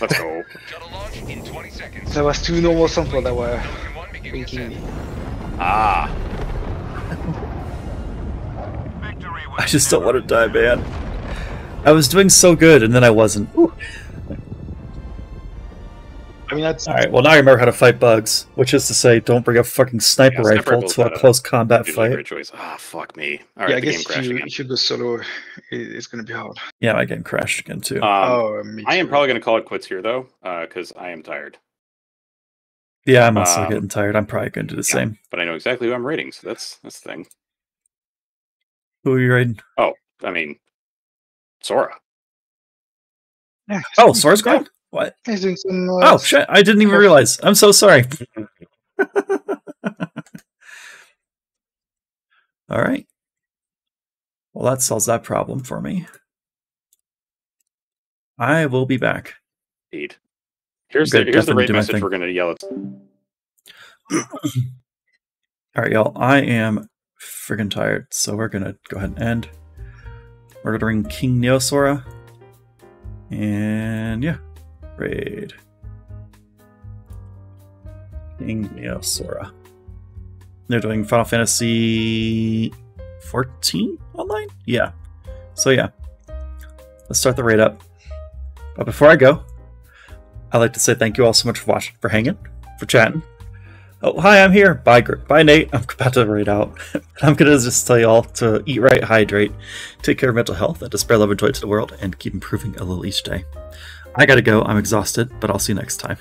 Let's go. There was two normal samples that were winking me. Ah. I just don't want to die, man. I was doing so good, and then I wasn't. I mean, that's Alright, well now I remember how to fight bugs, which is to say, don't bring a fucking sniper Yeah, rifle to a close combat fight. great choice. Ah, fuck me. yeah, Alright, I the game guess if crashed you, again. if you go solo, it, it's gonna be hard. Yeah, my game crashed again too. Um, oh, me I am probably going to call it quits here, though, because I am tired. Yeah, I'm also um, getting tired. I'm probably going to do the Yeah, same. But I know exactly who I'm rating, so that's that's the thing. Who are you raiding? Oh, I mean, Sora. Yeah, Oh, Sora's going? What? he's doing some. Uh, Oh, shit. I didn't even realize. I'm so sorry. Alright. Well, that solves that problem for me. I will be back. Indeed. Here's the here's the raid message we're going to yell at. Alright, y'all. I am friggin' tired, so we're gonna go ahead and end. We're gonna bring King Neosora. And yeah, raid. King Neosora. They're doing Final Fantasy 14 online? Yeah. So yeah. Let's start the raid up. But before I go, I'd like to say thank you all so much for watching, for hanging, for chatting. Oh, hi, I'm here. Bye, Gr- bye, Nate. I'm about to raid out. I'm gonna just tell you all to eat right, hydrate, take care of mental health, and to spread love and joy to the world, and keep improving a little each day. I gotta go. I'm exhausted, but I'll see you next time.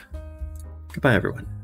Goodbye, everyone.